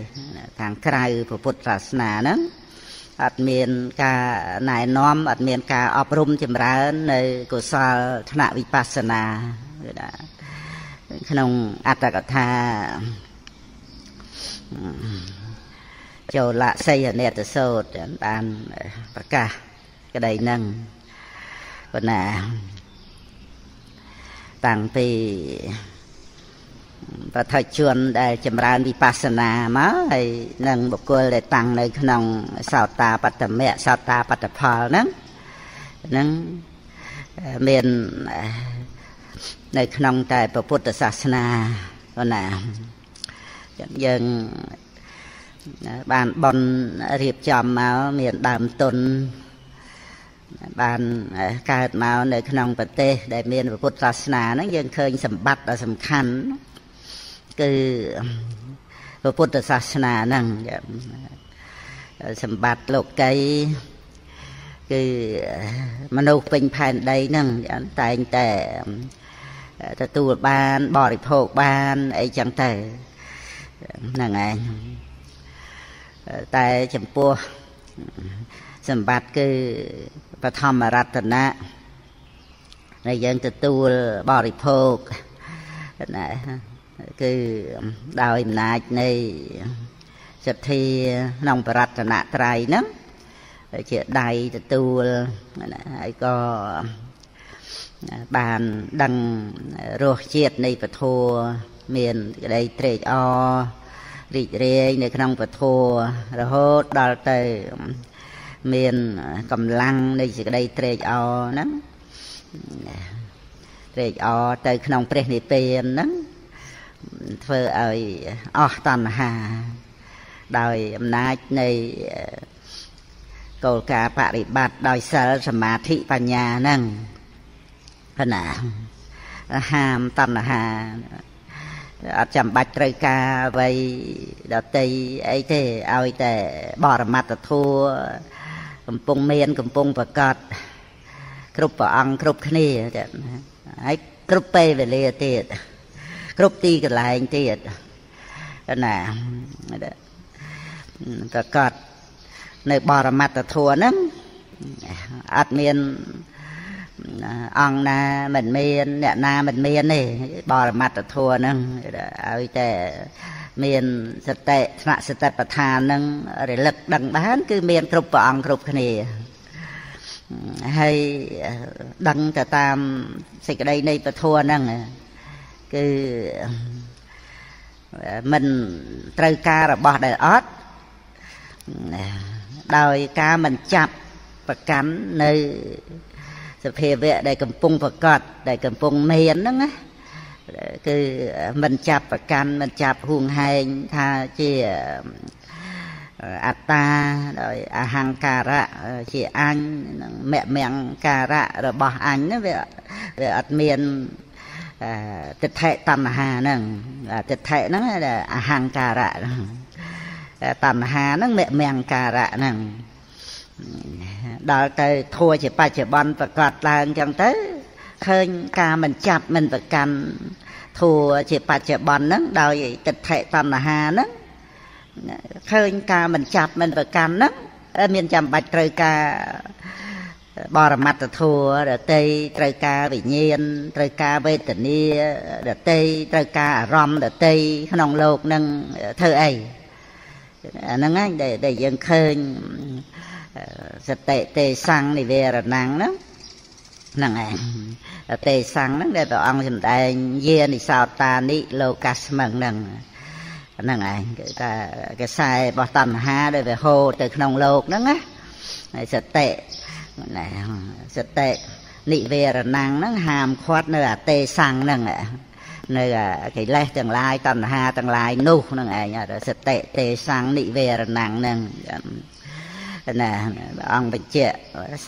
ខាងក្រៅពុទ្ធសាសនាហ្នឹងអត់មានការណែនាំអត់មានការអប់រំចម្រើន នៅកុសលថ្នាក់វិបស្សនាគឺថាក្នុងអត្តកថាចូលសីអនេតសោតបានប្រកាសក្តីនឹងប៉ុន្តែតាំងពី ប្រថុជន ដែលចម្រើនវិបស្សនាមកហើយនឹងបុគ្គលដែលតាំងនៅ ក្នុងសោតាបត្តមៈសោតាបត្តផលហ្នឹងហ្នឹងមាននៅក្នុងតែពុទ្ធសាសនាប៉ុណ្ណាយើងបានបនរៀបចំមកមានដើមទុនបានកើតមកនៅក្នុងប្រទេស ដែលមានពុទ្ធសាសនាហ្នឹងយើងឃើញសម្បត្តិដ៏សំខាន់ គឺពុទ្ធសាសនាហ្នឹងសម្បត្តិលោកីគឺមនុស្សពេញផែនដីហ្នឹងតែងតែទទួលបានបរិភោគបានអីចឹងទៅហ្នឹងឯងតែចំពោះសម្បត្តិគឺបឋមរតនៈដែលយើងទទួលបរិភោគណា គឺដោយអំណាចនៃសទ្ធាក្នុងបរតនត្រ័យហ្នឹងជាដៃទទួលហើយក៏បានដឹងរសជាតិនៃពធមានក្តីត្រេកអររីករាយនៅក្នុងពធរហូតដល់ទៅមានកម្លាំងនៃសេចក្តីត្រេកអរហ្នឹងត្រេកអរទៅក្នុងព្រះនិព្វានហ្នឹង ធ្វើឲ្យអស់តណ្ហាដោយអំណាចនៃគោលការណ៍បរិបត្តិដោយសិលសមាធិបញ្ញាហ្នឹងណាហាមតណ្ហាអត់ចាំបាច់ត្រូវការអ្វីដតីអីទេឲ្យតែបរមត្តធัวកំពុងមានកំពុងប្រកាសគ្រប់ព្រះអង្គគ្រប់គ្នាហើយគ្រប់ពេលវេលាទៀត គ្រប់ទីកន្លែងទៀតណាប្រកាសនៅបរមត្តធัวហ្នឹងអត់មានអង្គណាមិនមានអ្នកណាមិនមានទេបរមត្តធัวហ្នឹងឲ្យតែមានសតិថ្នាក់សតិប្បដ្ឋានហ្នឹងរលឹកដឹងបានគឺមានគ្រប់ព្រះអង្គគ្រប់គ្នាហើយដឹងទៅតាមសេចក្តីនៃពធហ្នឹង គឺមិនត្រូវការរបស់ដែលអត់ដោយការមិនចាប់ប្រកាន់នៅសភាវៈដែលកំពុងប្រកាសដែលកំពុងមានហ្នឹងណាគឺមិនចាប់ប្រកាន់មិនចាប់ហួងហែងថាជាអត្តាដោយអហង្ការៈជាអញនឹងមមង្ការៈរបស់អញវាវាអត់មាន ទិដ្ឋិតណ្ហាហ្នឹងទិដ្ឋិហ្នឹងអហង្ការៈហ្នឹងតណ្ហាហ្នឹងមមង្ការៈហ្នឹងដល់ទៅធัวជាបច្ចុប្បន្នប្រកាសឡើងចឹងទៅឃើញការមិនចាប់មិនប្រកាន់ធัวជាបច្ចុប្បន្នហ្នឹងដោយទិដ្ឋិតណ្ហាហ្នឹងឃើញការមិនចាប់មិនប្រកាន់ហ្នឹងមានចាំបាច់ត្រូវការ បរមត្តធัวរតីត្រូវការវិញ្ញាណត្រូវការវេទនារតីត្រូវការអារម្មណ៍រតីក្នុងโลกនឹងធ្វើអីអាហ្នឹងឯងដែលយើងឃើញសតិទេសੰនិវេរណੰហ្នឹងហ្នឹងឯងទេសੰហ្នឹងដែលព្រះអង្គសម្ដែងយានិសោតានិលោកស្មឹងហ្នឹងហ្នឹងឯងគឺថាកសែរបស់តណ្ហាដែលវាហូរទៅក្នុងលោកហ្នឹងណាហើយសតិ ណាសតិនិវេរណੰហ្នឹងហាមឃាត់នៅអាទេសੰហ្នឹងនៅកិលេសទាំងឡាយតណ្ហាទាំងឡាយនោះហ្នឹងឯងសតិទេសੰនិវេរណੰហ្នឹងណាព្រះអង្គបញ្ជាក់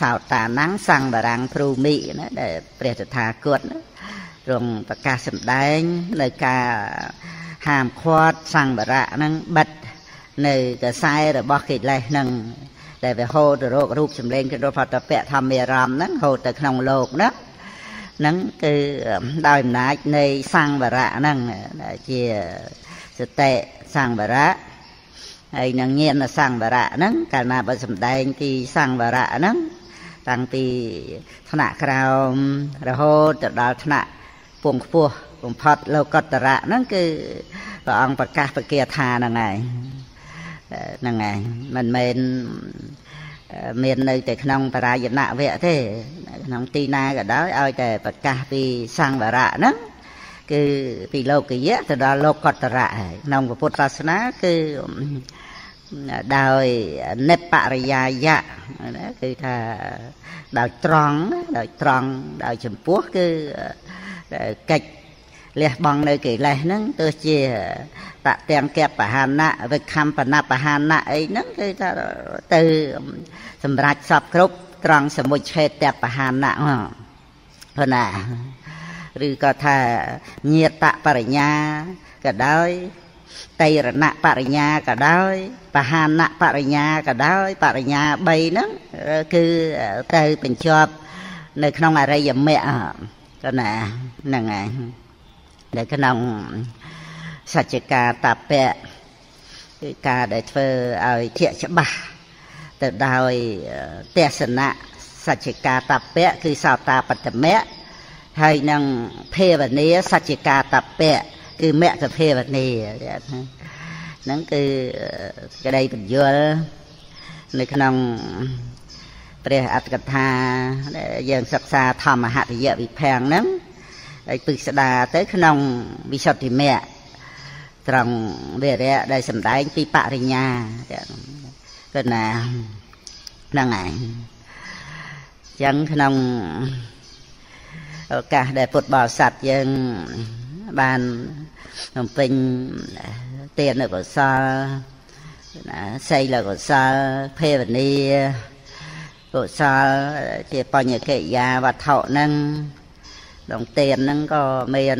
សោតានាំងសង្វរាំងព្រូមិណាដែលព្រះតថាគតទ្រង់ប្រកាសសម្ដែងនៅការហាមឃាត់សង្វរៈហ្នឹងបិទនៅកសែរបស់កិលេសហ្នឹង ដែលវាហូរទៅរករូបសម្លេងគិរផតពៈធម្មរមហ្នឹងហូរទៅក្នុងលោកហ្នឹងហ្នឹងគឺដោយអំណាចនៃសង្វរៈហ្នឹងជាសតិសង្វរៈហើយនឹងញាណសង្វរៈហ្នឹងកាលណាបើសំដែងពីសង្វរៈហ្នឹងតាំងពីថ្នាក់ក្រោមរហូតទៅដល់ថ្នាក់ពងខ្ពស់បំផុតលោកតរៈហ្នឹងគឺព្រះអង្គប្រកាសប្រកាសថាហ្នឹងហើយ ហ្នឹងហើយមិនមែនមាននៅតែក្នុងបរាយណវៈទេក្នុងទីណាក៏ដោយឲ្យតែប្រកាសពីសង្វរៈហ្នឹងគឺពីលោកយៈទៅដល់លោកតរៈហើយក្នុងពុទ្ធសាសនាគឺដោយនិបរិយាយៈណាគឺថាដោយត្រង់ដោយត្រង់ដោយចំពោះគឺកិច្ច លះបង់នៅកិលេសហ្នឹងទោះជាតទាំងកបហានៈវិខំបណបហានៈអីហ្នឹងគឺថាទៅសម្រាប់សពគ្រប់ត្រង់សមុច្ឆេតបហានៈហ្នឹងណាឬក៏ថាញាតបរិញ្ញាក៏ដោយតៃរណបរិញ្ញាក៏ដោយបហានៈបរិញ្ញាក៏ដោយបរិញ្ញា3ហ្នឹងគឺទៅបញ្ចប់នៅក្នុងអរិយមគ្គក៏ណាហ្នឹងហើយ នៅក្នុងសច្ចកាតពៈគឺការដែលធ្វើឲ្យជាក់ច្បាស់ទៅដោយទេសនៈសច្ចកាតពៈគឺសោតាបតមៈហើយនឹងភាវនាសច្ចកាតពៈគឺមគ្គភាវនាហ្នឹងគឺក្តីបញ្យលនៅក្នុងព្រះអត្តកថាយើងសិក្សាធម្មហតិយវិភាំងហ្នឹង ហើយពិស្ដាទៅក្នុងវិសុទ្ធិមគ្គត្រង់វិរៈដែលសម្ដែងពីបរិញ្ញាគឺណាហ្នឹងហើយចឹងក្នុងឱកាសដែលពុទ្ធបរិស័ទយើងបានបំពេញទានកុសលណាសីលកុសលភេវនាកុសលជាបញ្ញកិរិយាវត្ថុហ្នឹង ដងទានហ្នឹងក៏មាន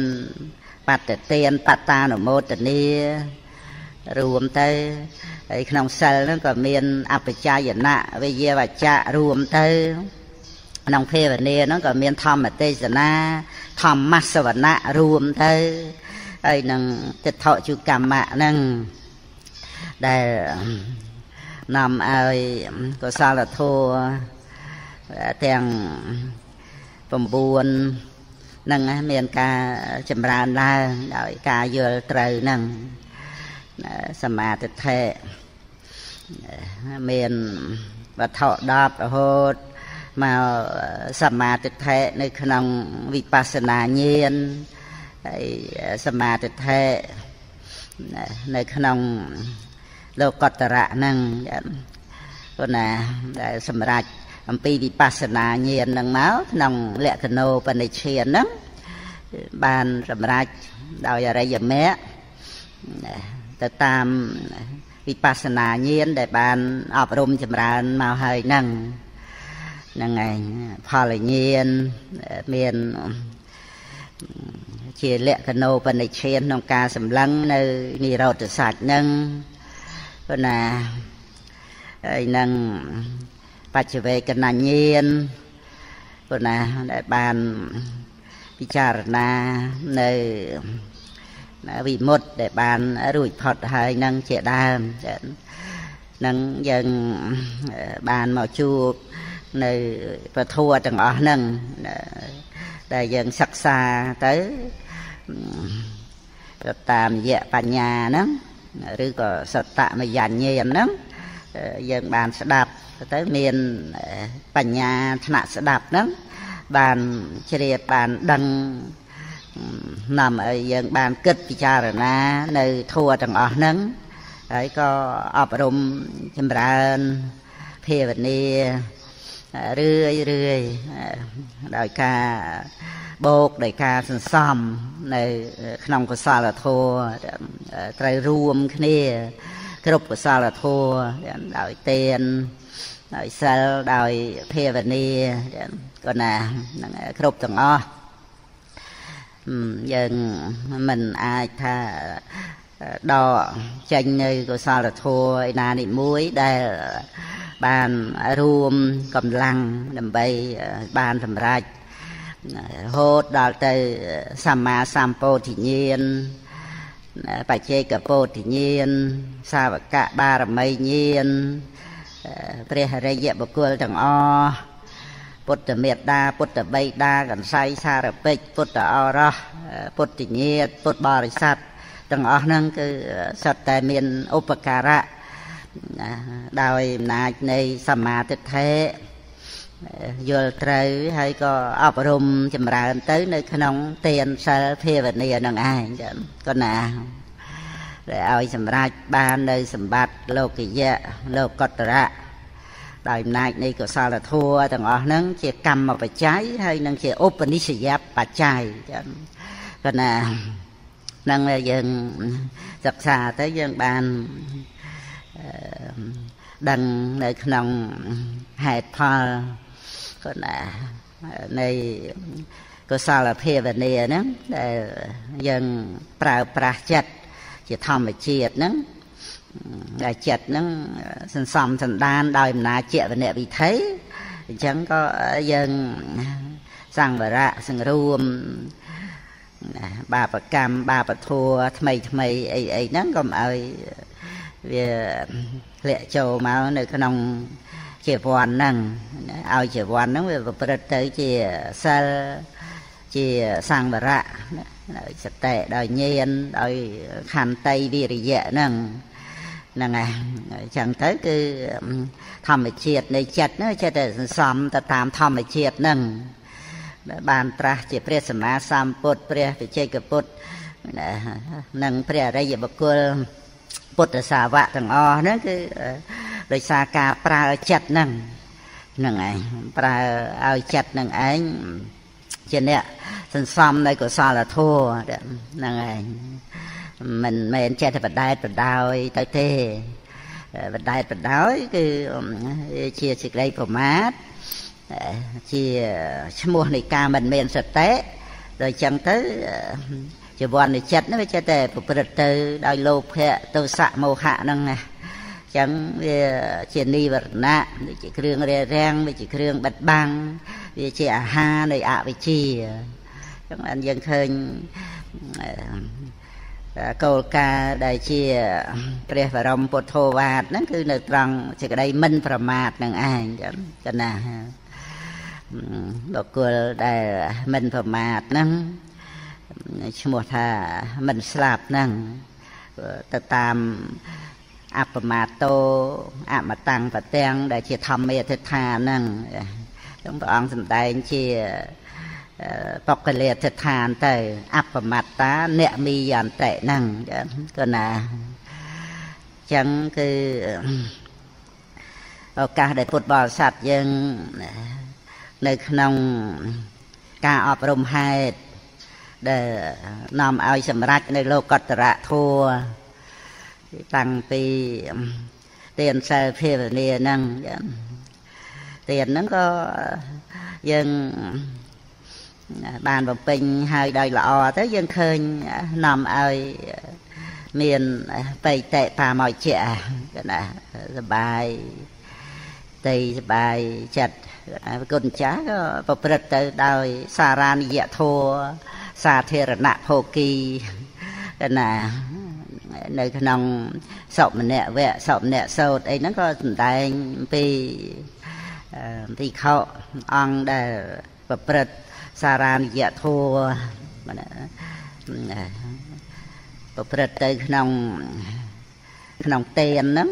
បត្តទានបត្តានុមោទនីរួមទៅហើយក្នុងសិលហ្នឹងក៏មានអបជាយណៈវិយាវចៈរួមទៅក្នុងភាវនាហ្នឹងក៏មានធម្មទេសនាធម្មសវណៈរួមទៅហើយនឹងទិដ្ឋជុកម្មៈហ្នឹងដែលនាំឲ្យកុសលធម៌ទាំង9 នឹងមានការចម្រើនឡើងដោយការយល់ត្រូវនឹងសមាធិធិមានវត្ថុ10រហូតមកសមាធិធិនៅក្នុងវិបស្សនាញាណហើយសមាធិធិនៅក្នុងលោកតរៈហ្នឹងគាត់ណាដែលសម្រាប់ អំពីវិបស្សនាញាណហ្នឹងមកក្នុងលក្ខណោបនិឈានហ្នឹងបានសម្រេចដោយអរិយមគ្គទៅតាមវិបស្សនាញាណដែលបានអប់រំចម្រើនមកហើយហ្នឹងហ្នឹងឯងផលញាណមានជាលក្ខណោបនិឈានក្នុងការសម្លឹងនៅនិរោធសាច់ហ្នឹងប៉ុន្តែហើយនឹង បច្ចវេកណញ្ញាណប៉ុន្តែដែលបានពិចារណានៅវិមុតដែលបានរួចផុតហើយនឹងជាដើមនឹងយើងបានមកជួបនៅពធัวទាំងអស់ហ្នឹងដែលយើងសិក្សាទៅតាមរយៈបញ្ញាហ្នឹងឬក៏សតមយញ្ញាណហ្នឹង យើងបានស្ដាប់ទៅមានបញ្ញាថ្នាក់ស្ដាប់ហ្នឹងបានជ្រាបបានដឹងនាំឲ្យយើងបានគិតពិចារណានៅធัวទាំងអស់ហ្នឹងហើយក៏អប់រំចម្រើនភាវនារឿយរឿយដោយការបោកដោយការសន្សំនៅក្នុងកុសលធម៌ត្រូវរួមគ្នា គ្រប់កុសលធម៌ដោយទានដោយសិលដោយភាវនាក៏ណានឹងគ្រប់ទាំងអស់យើងមិនអាចថាដកចេញនៅកុសលធម៌ឯណានេះមួយដែលបានរួមកម្លាំងដើម្បីបានសម្រេចរហូតដល់ទៅសម្មាសម្ពោធិញ្ញាណ បច្ចេកពោធិញ្ញាណសាវកៈបារមីញ្ញាណព្រះរិយបុគ្គលទាំងអស់ពុទ្ធមេត្តាពុទ្ធបិតាកន្សៃសារពេចពុទ្ធអរោះពុទ្ធញាតពុទ្ធបរិស័ទទាំងអស់ហ្នឹងគឺសុទ្ធតែមានឧបការៈដោយអំណាចនៃសមាទិដ្ឋិ យល់ត្រូវហើយក៏អប់រំចម្រើនទៅ នៅ ក្នុងទានសិលភាវនានឹងឯងចឹងក៏ណាដែលឲ្យសម្រេចបាននៅសម្បត្តិលោកយៈលោកកតរៈដោយអំណាចនៃកុសលធម៌ទាំងអស់ហ្នឹងជាកម្មបច្ច័យហើយនឹងជាឧបនិស្សយបច្ច័យចឹងក៏ណានឹងយើងសិក្សាទៅយើងបានដឹងនៅក្នុងហេតុផល ក៏ណានៃកុសលភាវនាហ្នឹងដែលយើងប្រើប្រាស់ចិត្តជាធម្មជាតិហ្នឹងដែលចិត្តហ្នឹងសន្សំសន្តានដោយអំណាចជាវនវិធ័យអញ្ចឹងក៏យើងសង្វរៈសង្រួមបាបកម្មបាបធัวថ្មីថ្មីអីអីហ្នឹងក៏ឲ្យវាធ្លាក់ចូលមកនៅក្នុង ជាវ័នហ្នឹងឲ្យជាវ័នហ្នឹងវាប្រព្រឹត្តទៅជាសិលជាសង្វរៈដោយសតិដោយញាណដោយខន្តីវិរិយៈហ្នឹងហ្នឹងហើយអញ្ចឹងទៅគឺធម្មជាតិនៃចិត្តហ្នឹងចិត្តតែសន្សំទៅតាមធម្មជាតិហ្នឹងបានត្រាស់ជាព្រះសម្មាសម្ពុទ្ធព្រះវិជ័យកពុទ្ធនឹងព្រះអរិយបុគ្គលពុទ្ធសាវកទាំងអស់ហ្នឹងគឺ ដោយសារការប្រើចិត្តហ្នឹងហ្នឹងឯងប្រើឲ្យចិត្តនឹងឯងជាអ្នកសន្សំនៅកុសលធម៌ហ្នឹងឯងមិនមែនចេះតែបដែតបដោយទៅទេបដែតបដោយគឺជាសេចក្តីប្រមាទជាឈ្មោះនៃការមិនមានសតិដល់ចឹងទៅជីវ័ននៃចិត្តនេះវាចេះតែប្រព្រឹត្តទៅដោយលោភៈទោសៈមោហៈហ្នឹងណា ចឹងវាជានិវរណៈវាជាគ្រឿងរារាំងវាជាគ្រឿងបិទបាំងវាជាអាហារនៃអវិជ្ជាចឹងបានយើងឃើញគោលការណ៍ដែលជាព្រះបរមពុទ្ធោវាទហ្នឹងគឺនៅត្រង់សេចក្តីមិនប្រមាទនឹងឯងចឹងកណាបុគ្គលដែលមិនប្រមាទហ្នឹងឈ្មោះថាមិនស្លាប់ហ្នឹងទៅតាម អបមាតោអមតាំងប្រទាំងដែលជាធម្មេធិដ្ឋាហ្នឹងចឹងព្រះអង្គសម្ដែងជាបកលិធិដ្ឋានទៅអបមត្តាអ្នកមីយន្តិហ្នឹងក៏ណាចឹងគឺឱកាសដែលពុទ្ធបរិស័ទយើងនៅក្នុងការអប់រំហេតុដែលនាំឲ្យសម្រេចនៅលោកតរៈធัว តាំងពីទានសិលភាវនាហ្នឹងទានហ្នឹងក៏យើងបានបំពេញហើយដោយល្អទៅយើងឃើញនាំឲ្យមានបៃតេបាមកជាណាសបាយតីសបាយចិត្តគុណចាស់ក៏ប្រព្រឹត្តទៅដោយសារានិយធัวសាធារណភោគីណា នៅក្នុងសុមនៈវៈសុមនៈសោតអីហ្នឹងក៏សំដែងពីទីខោអង្គដែលប្រព្រឹត្តសារានិយធัวប្រព្រឹត្តទៅក្នុងក្នុងតេនហ្នឹង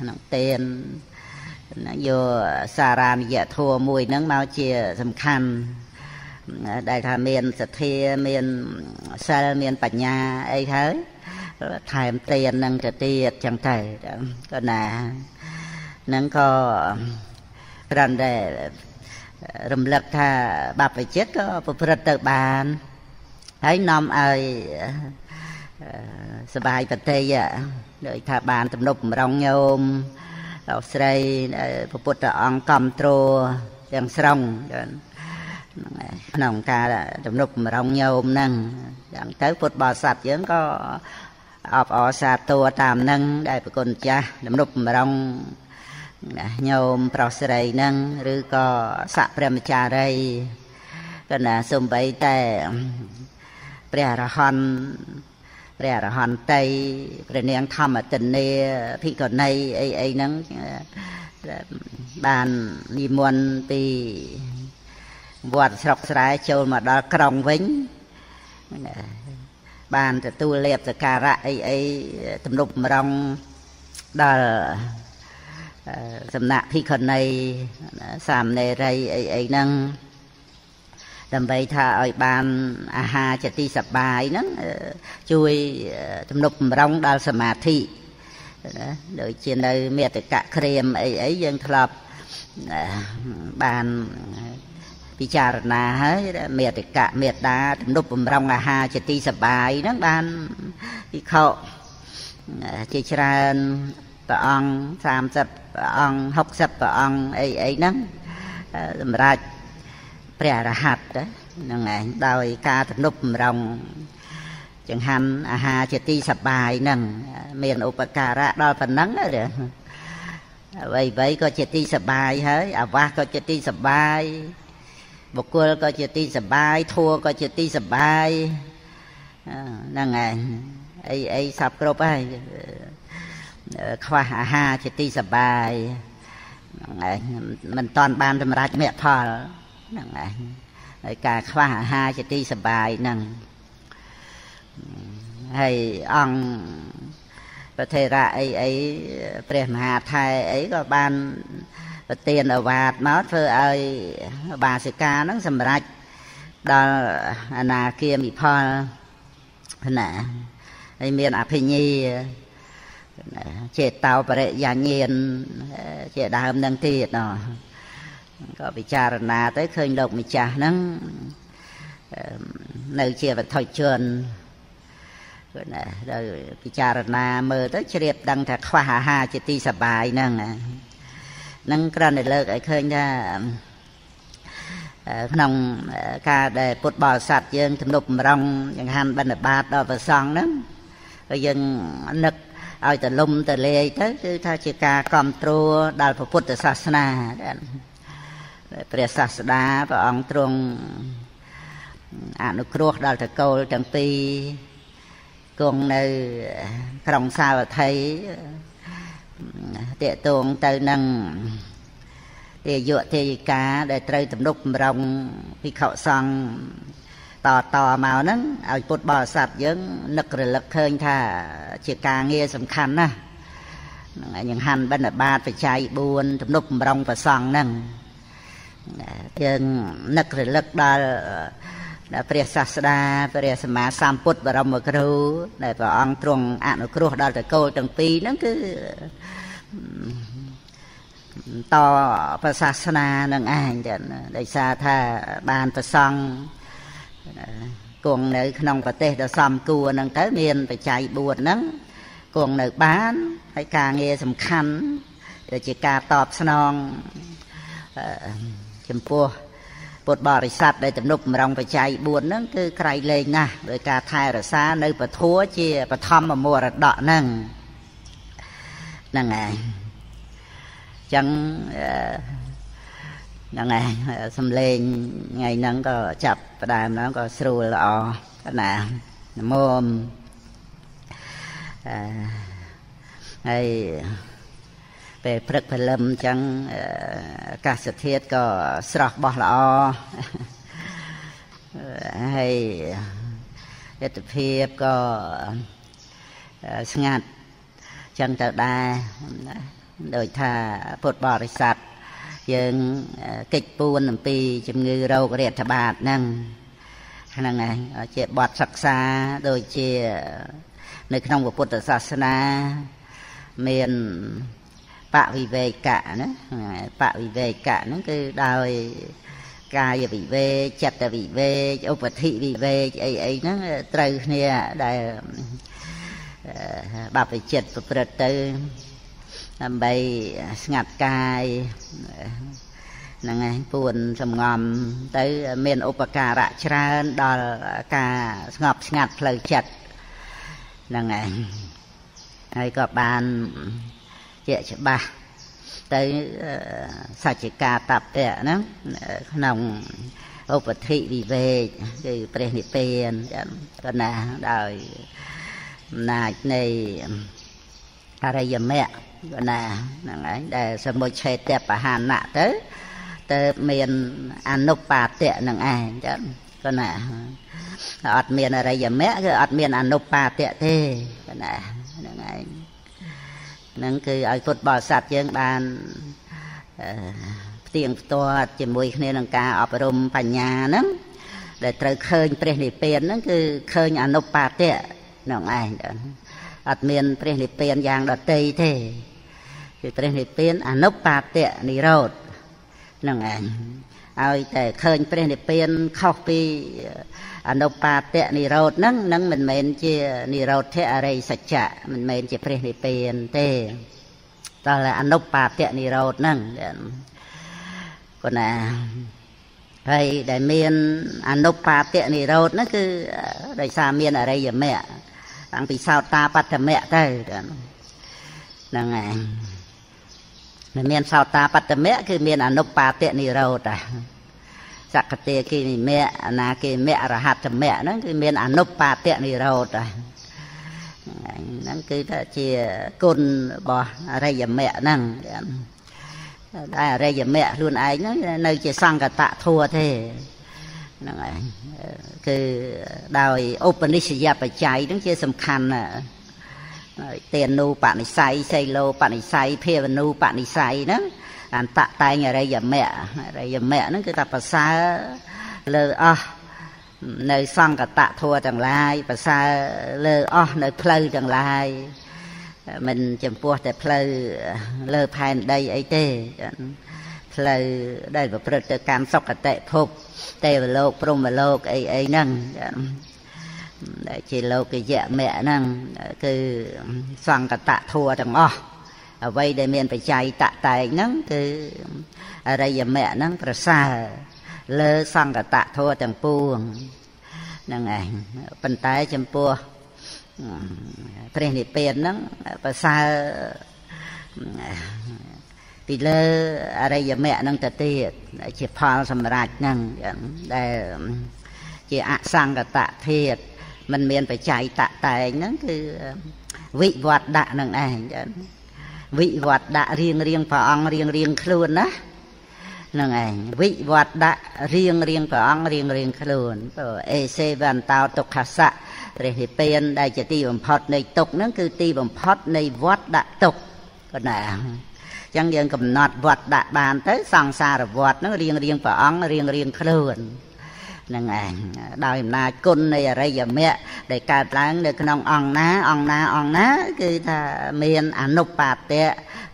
ក្នុងតេនយកសារានិយធัวមួយហ្នឹងមកជាសំខាន់ដែលថាមានសទ្ធាមានសិលមានបញ្ញាអីហើយ ថែមទៀននឹងទៅទៀតចឹងទៅក៏ណានឹងក៏ប្រាំដែររំលឹកថាបព្វជិតក៏ប្រព្រឹត្តទៅបានហើយនាំឲ្យសបាយប្រតិយដូចថាបានទំនប់បំរុងញោមអស្រីព្រះពុទ្ធអង្គកម្មត្រួទាំងស្រុងក្នុងការទំនប់បំរុងញោមហ្នឹងយ៉ាងទៅពុទ្ធបរិស័ទយើងក៏ អបអរសាទរតាមនឹងដែលប្រគុណចាស់ទំនប់បំរុងញោមប្រុសស្រីនឹងឬក៏ស័កព្រះមចារីក៏ណាសំបីតែព្រះអរហន្តព្រះអរហន្តីព្រះនាងធម្មទនីភិក្ខុនីអីអីហ្នឹងបាននិមន្តពីវត្តស្រុកស្រែចូលមកដល់ក្រុងវិញ បានទទួលលៀបសការៈអីអីទំនប់ម្រងដល់សំណាក់ភិក្ខុនីសាមណេរីអីអីហ្នឹងដើម្បីថាឲ្យបានអាហារជាទីសបាយហ្នឹងជួយទំនប់បំរុងដល់សមាធិណាដូចជានៅមេតកៈក្រៀមអីអីយើងធ្លាប់បាន ពិចារណាហើយមេតកៈមេត្តាទំនប់បំរុងអាហារជាទីសបាយហ្នឹងបានពិខុជាច្រើនព្រះអង្គ30ព្រះអង្គ60ព្រះអង្គអីអីហ្នឹងសម្រាប់ព្រះអរហន្តហ្នឹងឯងដោយការទំនប់បំរុងចង្ហាន់អាហារជាទីសបាយហ្នឹងមានឧបការៈដល់ប៉ុណ្ណឹងទេអ្វីអ្វីក៏ជាទីសបាយហើយអាវាសក៏ជាទីសបាយ បុគ្គលក៏ជាទីសបាយធัวក៏ជាទីសបាយហ្នឹងឯងអីអីសັບគ្រប់ហើយខ្វះអាហារជាទីសបាយហ្នឹងឯងមិនតាន់បានសម្រេចមគ្គផលហ្នឹងឯងហើយការខ្វះអាហារជាទីសបាយហ្នឹងហើយអង្គប្រធេរៈអីអីព្រះមហាថែអីក៏បាន ប្រទានអវាទមកធ្វើឲ្យបាសិកាហ្នឹងសម្រេចដល់អនាគាមិផលណាហើយមានអភិញាចេតោបរិយាញានជាដើមនឹងទៀតណោះក៏ពិចារណាទៅឃើញលោកម្ចាស់ហ្នឹងនៅជាវត្ថុជនគឺណាដល់ពិចារណាមើលទៅជ្រាបដឹងថាខ្វះអាហារជាទីសបាយហ្នឹងហ្នឹងគ្រាន់តែលើកឲ្យឃើញថាក្នុងការដែលពុទ្ធបរិស័ទយើងទំនុកបំរុងចង្ហាន់បិណ្ឌបាតដល់ព្រះសង្ឃហ្នឹងក៏យើងនឹកឲ្យតលំតលេយទៅគឺថាជាការគ្រប់គ្រងដល់ពុទ្ធសាសនាព្រះសាស្តាព្រះអង្គទ្រង់អនុគ្រោះដល់តកូលទាំងពីរគង់នៅក្រុងសាវត្ថី តេតងទៅនឹងទេយុទេយិកាដែលត្រូវទំនុកបំរុងភិក្ខុសង្ឃតតមកហ្នឹងឲ្យពុទ្ធបរិស័ទយើងនឹករលឹកឃើញថាជាការងារសំខាន់ណាស់ហ្នឹងហើយយើងហាន់បិណ្ឌបាតបច្ច័យ4ទំនុកបំរុងប្រសង់ហ្នឹងយើងនឹករលឹកដល់ ព្រះសាស្តាព្រះសម្មាសម្ពុទ្ធបរមគ្រូដែលព្រះអង្គទ្រង់អនុគ្រោះដល់តកូលទាំងពីរហ្នឹងគឺតប្រសាសនានឹងឯងចឹងដោយសារថាបានប្រសង់គង់នៅ ក្នុងប្រទេសដ៏សំគួរហ្នឹងទៅមានបច្ច័យ4ហ្នឹងគង់នៅបានហើយការងារសំខាន់ដែលជាការតបស្នងចំពោះ ពុទ្ធបរិស័ទដែលទំនុកបំរុងបច្ច័យ4ហ្នឹងគឺក្រៃលែងណាស់ដោយការថែរក្សានៅពធัวជាបឋមមរតកហ្នឹងហ្នឹងហើយចឹងហ្នឹងហើយសំលេងថ្ងៃហ្នឹងក៏ចាប់ផ្ដើមហ្នឹងក៏ស្រួលល្អណានមមអឺហើយ ពេលព្រឹកព្រលឹមអញ្ចឹងអាកាសធាតុក៏ស្រស់បោះល្អហើយយត្តភាពក៏ស្ងាត់អញ្ចឹងទៅដែរដោយថាពុទ្ធបរិស័ទយើងកិច្ចពួនអំពីជំងឺរោគរាតត្បាតហ្នឹងហ្នឹងហើយជាបទសិក្សាដូចជា នៅក្នុងពុទ្ធសាសនាមាន បវិវេកៈណាបវិវេកៈហ្នឹងគឺដោយកាយវិវេកចិត្តវិវេកឧបធិវិវេកអីអីហ្នឹងត្រូវគ្នាដែលបព្វជិតប្រព្រឹត្តទៅដើម្បីស្ងាត់កាយហ្នឹងឯងពួនសំងំទៅមានឧបការៈច្រើនដល់ការស្ងប់ស្ងាត់ផ្លូវចិត្តហ្នឹងឯងហើយក៏បាន ជាច្បាស់ទៅសច្ចកាតពៈហ្នឹងក្នុងឧបធិវិវេកគឺព្រះនិព្វានក៏ណាដោយអំណាចនៃអរិយមគ្គក៏ណាហ្នឹងឯងដែលសមុឆេតបហានៈទៅទៅមានអនុបាទៈនឹងឯងចឹងក៏ណាអត់មានអរិយមគ្គគឺអត់មានអនុបាទៈទេក៏ណាហ្នឹងឯងហ្នឹងគឺឲ្យពុទ្ធបរិស័ទយើងបានផ្ទៀងផ្ទាត់ជាមួយគ្នានឹងការអប់រំបញ្ញាហ្នឹងដែលត្រូវឃើញព្រះនិព្វានហ្នឹងគឺឃើញអនុបាទៈហ្នឹងឯងអត់មានព្រះនិព្វានយ៉ាងដតីទេគឺព្រះនិព្វានអនុបាទៈនិរោធហ្នឹងឯងឲ្យតែឃើញព្រះនិព្វានខុសពី អនុបាទៈនិរោធហ្នឹងនឹងមិនមែនជានិរោធអរិយសច្ចៈមិនមែនជាព្រះនិព្វានទេតើអនុបាទៈនិរោធហ្នឹងគាត់ណាហើយដែលមានអនុបាទៈនិរោធហ្នឹងគឺដោយសារមានអរិយមគ្គតាំងពីសោតាបត្តមគ្គទៅហ្នឹងហើយមិនមានសោតាបត្តមៈគឺមានអនុបាទៈនិរោធ សក្តិគិនិមៈអនាគិមៈអរហត្តមៈហ្នឹងគឺមានអនុបាទៈនិរោធហ្នឹងគឺថាជាគុណរបស់អរិយមគ្គហ្នឹងដែលអរិយមគ្គខ្លួនឯងហ្នឹងនៅជាសង្កតធัวទេហ្នឹងឯងគឺដោយឧបនិស្សយបច្ច័យហ្នឹងជាសំខាន់ណាស់ទានូបនិស័យសីឡូបនិស័យភាវនូបនិស័យហ្នឹង អន្តតែងអរិយមគ្គអរិយមគ្គហ្នឹងគឺថាប្រសើរលើអស់នៅសង្កតធัวទាំងឡាយប្រសើរលើអស់នៅផ្លូវទាំងឡាយមិនចំពោះតែផ្លូវលើផែនដីអីទេផ្លូវដែលប្រព្រឹត្តទៅកម្មសុគតិភពទេវលោកព្រហ្មលោកអីអីហ្នឹងដែលជាលោកយៈមៈហ្នឹងគឺសង្កតធัวទាំងអស់ អ្វីដែលមានបច្ច័យតតែងហ្នឹងគឺអរិយមគ្គហ្នឹងប្រសើរលើសង្កតធัวទាំងពួងហ្នឹងឯងប៉ុន្តែចំពោះព្រះនិព្វានហ្នឹងប្រសើរពីលើអរិយមគ្គហ្នឹងទៅទៀតជាផលសម្រាប់ហ្នឹងដែលជាអសង្កតធាតมันមានបច្ច័យតតែងហ្នឹងគឺវិវត្តដាក់នឹងឯង វិវត្តដាក់រៀងរៀងព្រះអង្គរៀងរៀងខ្លួនណានឹងឯងវិវត្តដាក់រៀងរៀងព្រះអង្គរៀងរៀងខ្លួនអេសេវន្តោទុក្ខសៈព្រះនិព្វានដែលជាទីបំផុតនៃទុក្ខហ្នឹងគឺទីបំផុតនៃវត្តដាក់ទុក្ខក៏ណាអញ្ចឹងយើងកំណត់វត្តដាក់បានទៅសង្សារវត្តហ្នឹងរៀងរៀងព្រះអង្គរៀងរៀងខ្លួន នឹងឯងដោយអំណាចគុណនៃអរិយមគ្គដែលកើតឡើងនៅក្នុងអង្គណាអង្គណាអង្គណា គឺថាមានអនុបាទៈ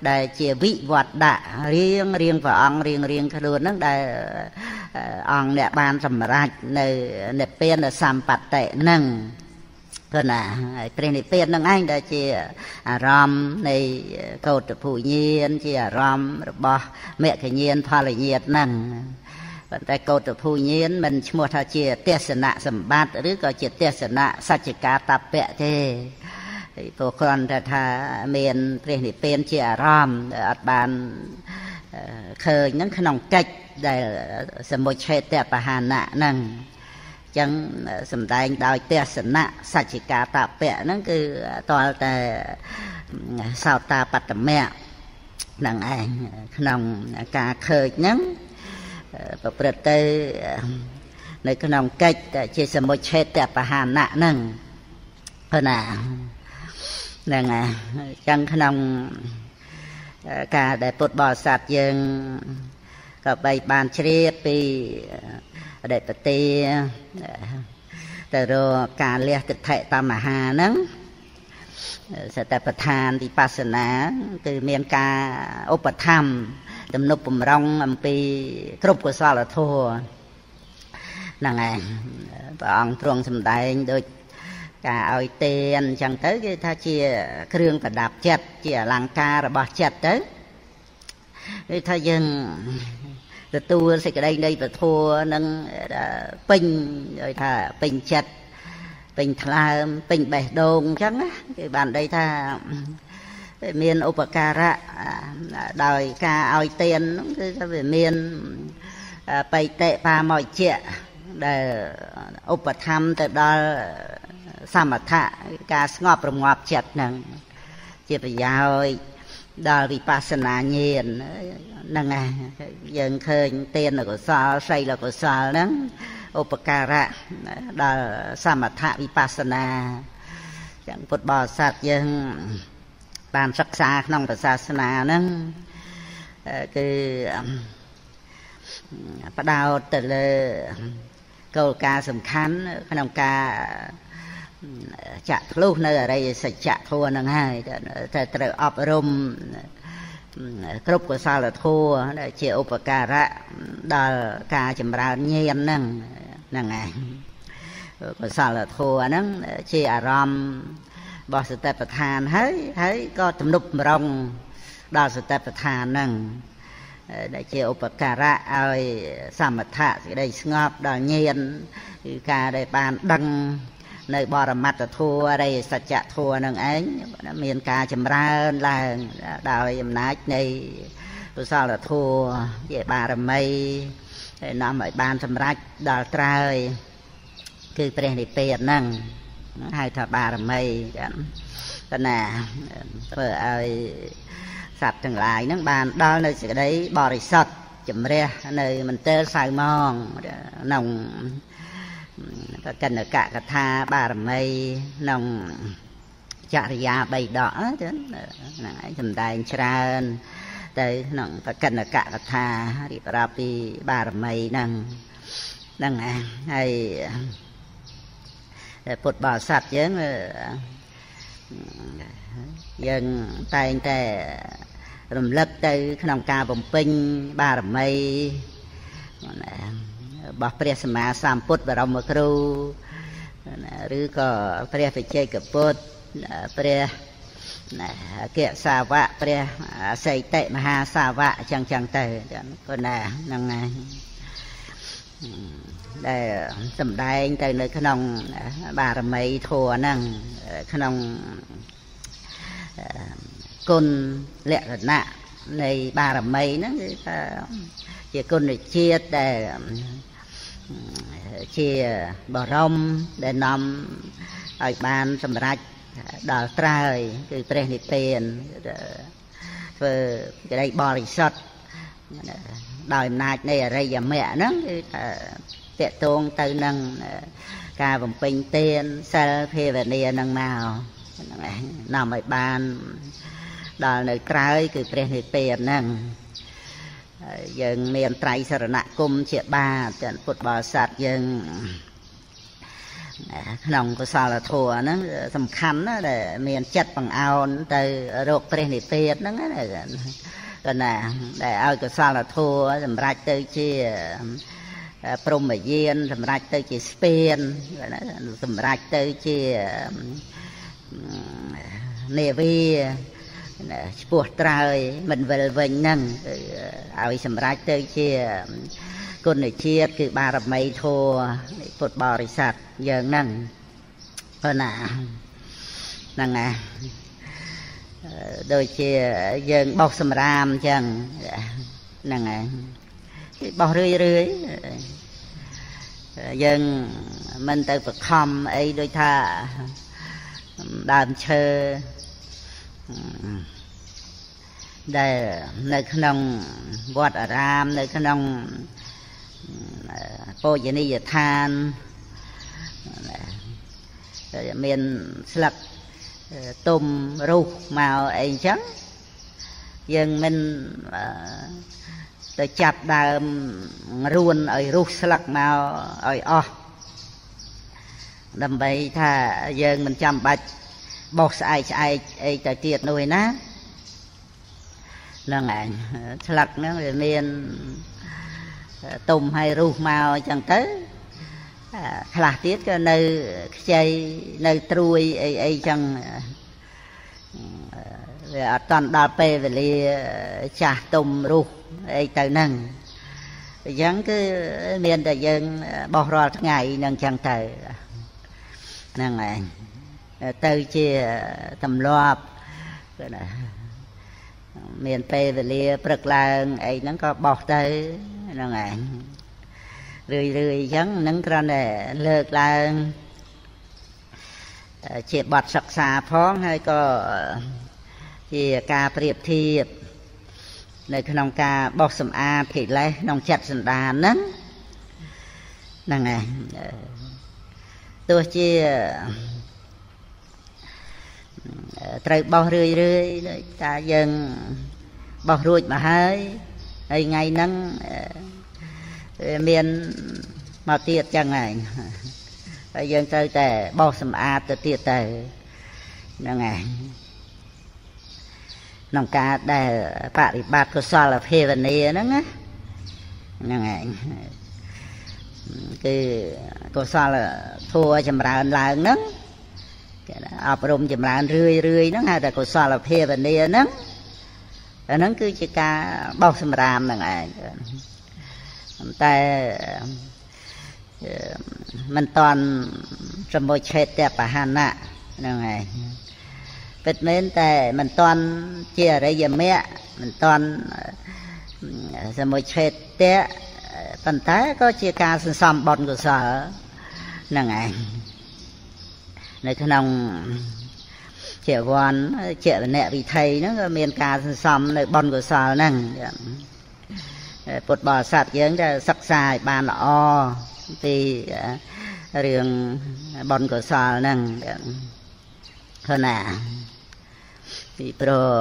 ដែលជាវិវត្តៈរៀងរៀងព្រះអង្គរៀងរៀងខ្លួនហ្នឹងដែលអង្គអ្នកបានសម្រេចនៅនិព្វានសម្បត្តិហ្នឹងគឺណាហើយព្រះនិព្វាននឹងឯងដែលជាអារម្មណ៍នៃកោតភូញានជាអារម្មណ៍របស់មគ្គញានផលញាតហ្នឹង ប៉ុន្តែកោតភូញានមិនឈ្មោះថាជាទេសនៈសម្បត្តិឬក៏ជាទេសនៈសច្ចកាតពៈទេព្រោះគ្រាន់តែថាមានព្រះនិព្វានជាអារម្មណ៍អត់បានឃើញហ្នឹងក្នុងកិច្ចដែលសមុឆេតបហានៈហ្នឹងចឹងសំដែងដោយទេសនៈសច្ចកាតពៈហ្នឹងគឺតលតែសោតាបត្តមៈហ្នឹងឯងក្នុងការឃើញហ្នឹង ប្រព្រឹត្តទៅនៅក្នុងកិច្ចជាសមុឆេតបហានៈហ្នឹងព្រោះណាហ្នឹងហើយអញ្ចឹងក្នុងការដែលពុទ្ធបរិស័ទយើងក៏បីបានជ្រាបពីអតីតទេទៅរកការលះទិដ្ឋិតមហាហ្នឹងសតបឋានវិបស្សនា គឺមានការឧបត្ថម្ភ ទំនុកបំរុងអំពីគ្រប់កុសលធម៌ហ្នឹងឯងព្រះអង្គទ្រង់សម្ដែងដូចការឲ្យទេនអញ្ចឹងទៅគេថាជាគ្រឿងប្រដាប់ចិត្តជាអលង្ការរបស់ចិត្តទៅគឺថាយើងទទួលសេចក្តីនៃពធនឹងពេញឲ្យថាពេញចិត្តពេញថ្លើមពេញបេះដូងអញ្ចឹងណាគេបានដីថា មានឧបការៈដោយការឲ្យទានគឺថាវាមានបៃតិបាមកជាដែលឧបធម្មទៅដល់សមថៈការស្ងប់រងាប់ចិត្តហ្នឹងជាប្រយោជន៍ដល់វិបស្សនាញាណហ្នឹងឯងយើងឃើញទានកុសលសីលកុសលហ្នឹងឧបការៈដល់សមថៈវិបស្សនាចឹងពុទ្ធបរិស័ទយើង បានសិក្សាក្នុងសាសនាហ្នឹងគឺបដោតទៅលើគោលការណ៍សំខាន់ក្នុងការចាក់ធ្លុះនៅអរិយសច្ចៈធัวហ្នឹងហើយតែត្រូវអប់រំគ្រប់កុសលធម៌ដែលជាឧបការៈដល់ការចម្រើនញាណហ្នឹងហ្នឹងឯងកុសលធម៌ហ្នឹងជាអារម្មណ៍ របស់សតិប្បដ្ឋានហើយហើយក៏ទំនុកបំរុងដល់សតិប្បដ្ឋានហ្នឹងដែលជាឧបការៈឲ្យសមថៈសេចក្តីស្ងប់ដល់ញាណគឺការដែលបានដឹងនៅបរមត្តធัวរិយសច្ចធัวនឹងឯងមានការចម្រើនឡើងដោយអំណាចនៃកុសលធัวជាបារមីហើយនាំឲ្យបានសម្រេចដល់ត្រើយគឺព្រះនិព្វានហ្នឹង ហៅថាបារមីចឹងប៉ុន្តែធ្វើឲ្យសត្វទាំងឡាយហ្នឹងបានដល់នៅសេចក្តីបរិសុទ្ធជំរះនៅមន្ទិលសៅម៉ងក្នុងបកិនកកថាបារមីក្នុងចរិយាបីដកចឹងហ្នឹងឯងសំដែងច្រើនទៅក្នុងបកិនកកថារៀបរាប់ពីបារមីហ្នឹងហ្នឹងហើយ ពុទ្ធបរិស័ទយើងយើងតែងតែរំលឹកទៅ ក្នុងការបំពេញបារមីរបស់ព្រះសម្មាសម្ពុទ្ធបរមគ្រូឬក៏ព្រះវិជ័យកពុទ្ធព្រះអគ្គសាវកព្រះអសីតិមហាសាវកអញ្ចឹងចឹងទៅប៉ុណ្ណាហ្នឹងហើយ ដែលសំដែងទៅនៅក្នុងបារមីធัวហ្នឹងក្នុងគុណលក្ខណៈនៃបារមីហ្នឹងគឺថាជាគុណជាតិដែលជាបរមដែលនាំឲ្យបានសម្រេចដល់ត្រើយគឺព្រះនិព្វានធ្វើក្តីបរិសុទ្ធដោយអំណាចនៃអរិយមគ្គហ្នឹងគឺថា តកតងទៅនឹងការបំពេញទានសិលភាវនានឹងមកហ្នឹងឯងនាំឲ្យបានដល់នៅក្រោយគឺព្រះនិព្វានហ្នឹងយើងមានត្រៃសរណគមជាបាតពុទ្ធបរិស័ទយើងក្នុងកុសលធម៌ហ្នឹងសំខាន់ណាដែលមានចិត្តបង្អោនទៅរកព្រះនិព្វានហ្នឹងណាក៏ណាដែលឲ្យកុសលធម៌សម្រាប់ទៅជា ព្រមយានសម្រាប់ទៅជាស្ពានសម្រាប់ទៅជានេវីឈ្មោះត្រើយមិនវិលវិញហ្នឹងឲ្យសម្រេចទៅជាគុណជាតិគឺបារមីធัวពុទ្ធបរិស័ទយើងហ្នឹងប៉ុណ្ណាហ្នឹងណាដូចជាយើងបោះសម្រាមអញ្ចឹងហ្នឹងហើយបោះរឿយរឿយ យើងមិនទៅបខំអីដូចថាដើមឈើដែលនៅក្នុងវត្តអារាមនៅក្នុងពោជនីយដ្ឋានមានស្លឹកទុំរុះមកអីចឹងយើងមិន ទៅចាប់ដើមរួនឲ្យរុះស្លឹកមកឲ្យអស់ដើម្បីថាយើងមិនចាំបាច់បោះស្អែកស្អែកអីទៅទៀតនោះឯណាហ្នឹងឯងស្លឹកហ្នឹងវាមានទុំឲ្យរុះមកអញ្ចឹងទៅខ្លះទៀតក៏នៅខ្ចីនៅត្រួយអីអីចឹងវាអត់តន់ដល់ពេលវេលាចាស់ទុំរុះ អីទៅហ្នឹងអញ្ចឹងគឺមានតែយើងបោះរាល់ថ្ងៃហ្នឹងចឹងទៅហ្នឹងឯងទៅជាទម្លាប់គឺណាមានពេលវេលាព្រឹកឡើងអីហ្នឹងក៏បោះទៅហ្នឹងឯងរឿយរឿយអញ្ចឹងហ្នឹងគ្រាន់តែលើកឡើងជាបទសិក្សាផងហើយក៏ជាការប្រៀបធៀប នៅក្នុងការបោះសម្អាតកិលេសក្នុងចិត្តសន្តានហ្នឹងហ្នឹងឯងទោះជាត្រូវបោះរឿយរឿយតែយើងបោះរួចមកហើយហើយថ្ងៃហ្នឹងមានមកទៀតចឹងឯងហើយយើងត្រូវតែបោះសម្អាតទៅទៀតទៅហ្នឹងឯង ក្នុងការដែលបប្រតិបត្តិកុសលភាវនាហ្នឹងណាហ្នឹងឯងគឺកុសលធัวចម្រើនឡើងហ្នឹងគេអប់រំចម្រើនរឿយរឿយហ្នឹងហៅថាកុសលភាវនាហ្នឹងអាហ្នឹងគឺជាការបោសសម្រាមហ្នឹងឯងតែមិនតន់សមុឆេតបហានៈហ្នឹងឯង ពិតមែនតែមិនតន់ជាអរិយមគ្គមិនតន់សមុឆេតប៉ុន្តែក៏ជាការសន្សំបុណ្យកុសលហ្នឹងឯងនៅក្នុងជាវ័នជាវនៈវិថីហ្នឹងក៏មានការសន្សំនៅបុណ្យកុសលហ្នឹងពុទ្ធបរិស័ទយើងទៅសិក្សាឲ្យបានល្អពីរឿងបុណ្យកុសលហ្នឹងឃើញណា ពីព្រោះ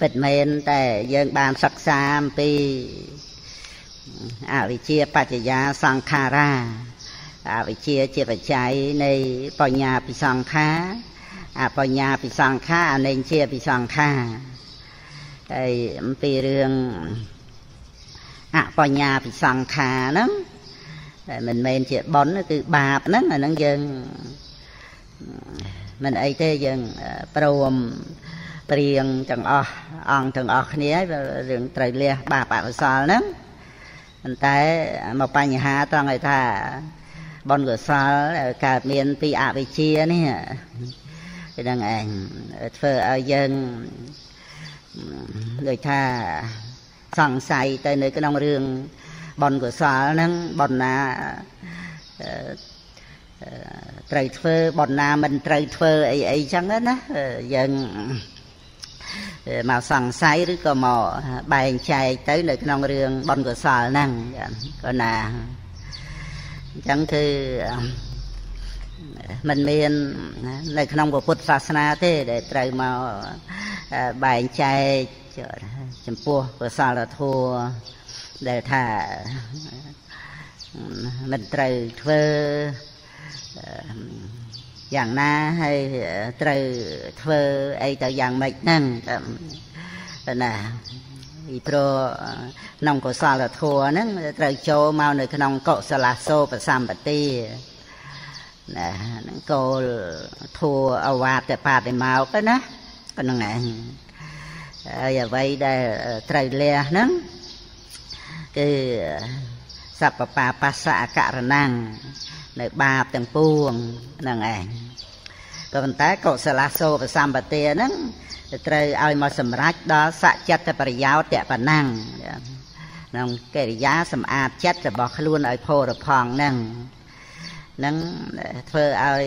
ពិតមែនតែយើងបានសិក្សាអំពីអវិជ្ជាបច្ចយាសង្ខារាអវិជ្ជាជាបច្ច័យនៃបញ្ញាពិសង្ខាអបញ្ញាពិសង្ខាអនិញ្ជាពិសង្ខាហើយអំពីរឿងអបញ្ញាពិសង្ខាហ្នឹងតែមិនមែនជាប៉ុនគឺបាបហ្នឹងអាហ្នឹងយើង មិនអីទេយើងព្រមព្រៀងទាំងអស់អង្គទាំងអស់គ្នារឿងត្រូវលះបាបអកុសលហ្នឹងប៉ុន្តែមកបញ្ហាត្រង់ឲ្យថាបុណ្យកុសលកើតមានពីអវិជ្ជានេះហ្នឹងឯងធ្វើឲ្យយើងដូចថាសង្ស័យទៅនៅក្នុងរឿងបុណ្យកុសលហ្នឹងបុណ្យណា ត្រូវធ្វើបុណ្យណាមិនត្រូវធ្វើអីអីចឹងណាយើងមកសង្ស័យឬក៏មកបែងចែកទៅ នៅក្នុងរឿងបុណ្យកុសលហ្នឹងក៏ណាអញ្ចឹងគឺมันមាននៅក្នុងពុទ្ធសាសនាទេដែលត្រូវមកបែងចែកចំពោះកុសលធម៌ដែលថាមិនត្រូវធ្វើ យ៉ាងណាហើយត្រូវធ្វើអីទៅយ៉ាងម៉េចហ្នឹងណាពីព្រោះក្នុងកុសលធម៌ហ្នឹងត្រូវចូលមកនៅក្នុងកុសលាសោបសម្បទាណាហ្នឹងគោលធัวអវាទបតិមកណាប៉ុណ្្នឹងឯងហើយអ្វីដែលត្រូវលះហ្នឹងគឺសពបាបស្សៈករណੰ នៅបាបទាំងពួងហ្នឹងឯងក៏ប៉ុន្តែកុសលាសោបសម្បទាហ្នឹងត្រូវឲ្យមកសម្រេចដល់សច្ចតប្រយោជន៍តបណាំងក្នុងកិរិយាសម្អាតចិត្តរបស់ខ្លួនឲ្យផោរផង់ហ្នឹងនឹងធ្វើឲ្យ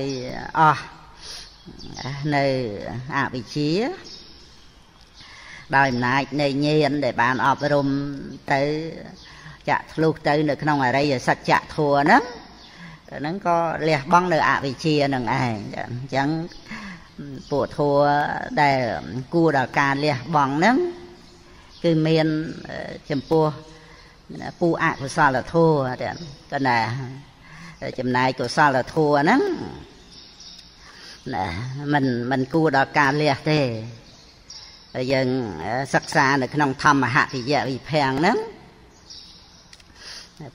អស់នៅអវិជ្ជាដោយអំណាចនៃញាណដែលបានអប់រំទៅចាក់ធ្លុះទៅនៅក្នុងអរិយសច្ចធម៌ហ្នឹង ហ្នឹងក៏លះបង់នៅអវិជ្ជានឹងឯងអញ្ចឹងពួកធัวដែលគួរដល់ការលះបង់ហ្នឹងគឺមានចំពោះពូអកុសលធម៌ក៏ណាចំណែកកុសលធម៌ហ្នឹងណាมันมันគួរដល់ការលះទេហើយយើងសិក្សានៅក្នុងធម្មហតិយវិភាំងហ្នឹង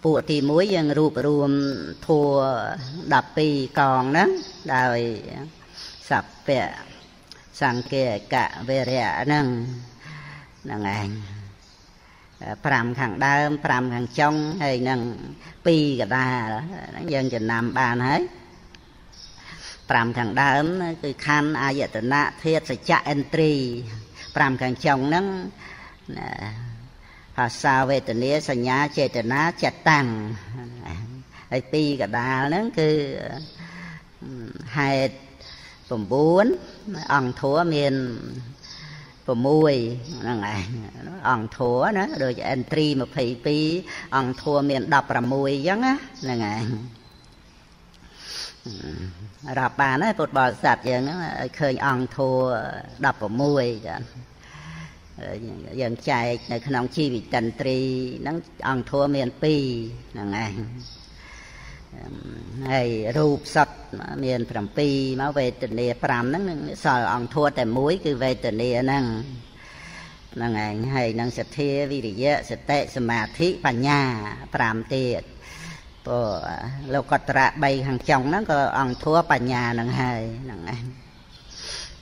ពួកទី1យើងរួបរួមធัว12កងហ្នឹងដោយសព្វសង្កេកៈវរៈហ្នឹងហ្នឹងឯង5ខាងដើម5ខាងចុងហើយនឹង2កដាលហ្នឹងយើងចំណាំបានហើយ5ខាងដើមគឺខណ្ឌអាយតនៈធាតសច្ចៈអិន្ទ្រី5ខាងចុងហ្នឹង ភាសាវេទនាសញ្ញាចេតនាចិត្តតាំងហើយពីរកដាលហ្នឹងគឺហេតុ9អង្គធัวមាន6ហ្នឹងឯងអង្គធัวណាដូច entry 22អង្គធัวមាន16អញ្ចឹងណាហ្នឹងឯងរាប់បានហើយពុទ្ធបរិស័ទយើងហ្នឹងឲ្យឃើញអង្គធัว16ចា យើងចែកនៅក្នុងជីវិតន្ត្រីហ្នឹងអង្គធัวមាន2ហ្នឹងឯងហើយរូបសត្វមាន7មកវេទនា5ហ្នឹងសល់អង្គធัวតែមួយគឺវេទនាហ្នឹងហ្នឹងឯងហើយនឹងសទ្ធាវិរិយៈសតិសមាធិបញ្ញា5ទៀតព្រោះលោកតរៈ3ខាងចុងហ្នឹងក៏អង្គធัวបញ្ញាហ្នឹងហើយហ្នឹងឯង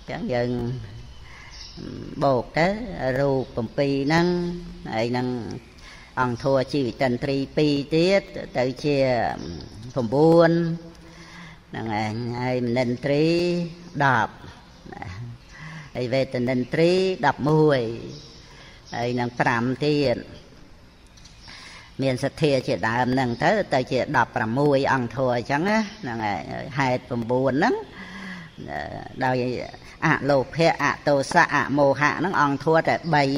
ចឹងយើង បូកទៅរូប7ហ្នឹងហើយនឹងអង្គធัวជីវិតន្ត្រី2ទៀតទៅជា9ហ្នឹងឯងហើយមនិន្ត្រី10ហើយវេទនិន្ត្រី11ហើយនឹង5ទៀតមានសទ្ធាជាដើមហ្នឹងទៅទៅជា16អង្គធัวអញ្ចឹងណាហ្នឹងហើយហេតុ9ហ្នឹងដោយ អលោភៈអតោសៈអមោហៈហ្នឹងអង្គធัวតែ3ឯង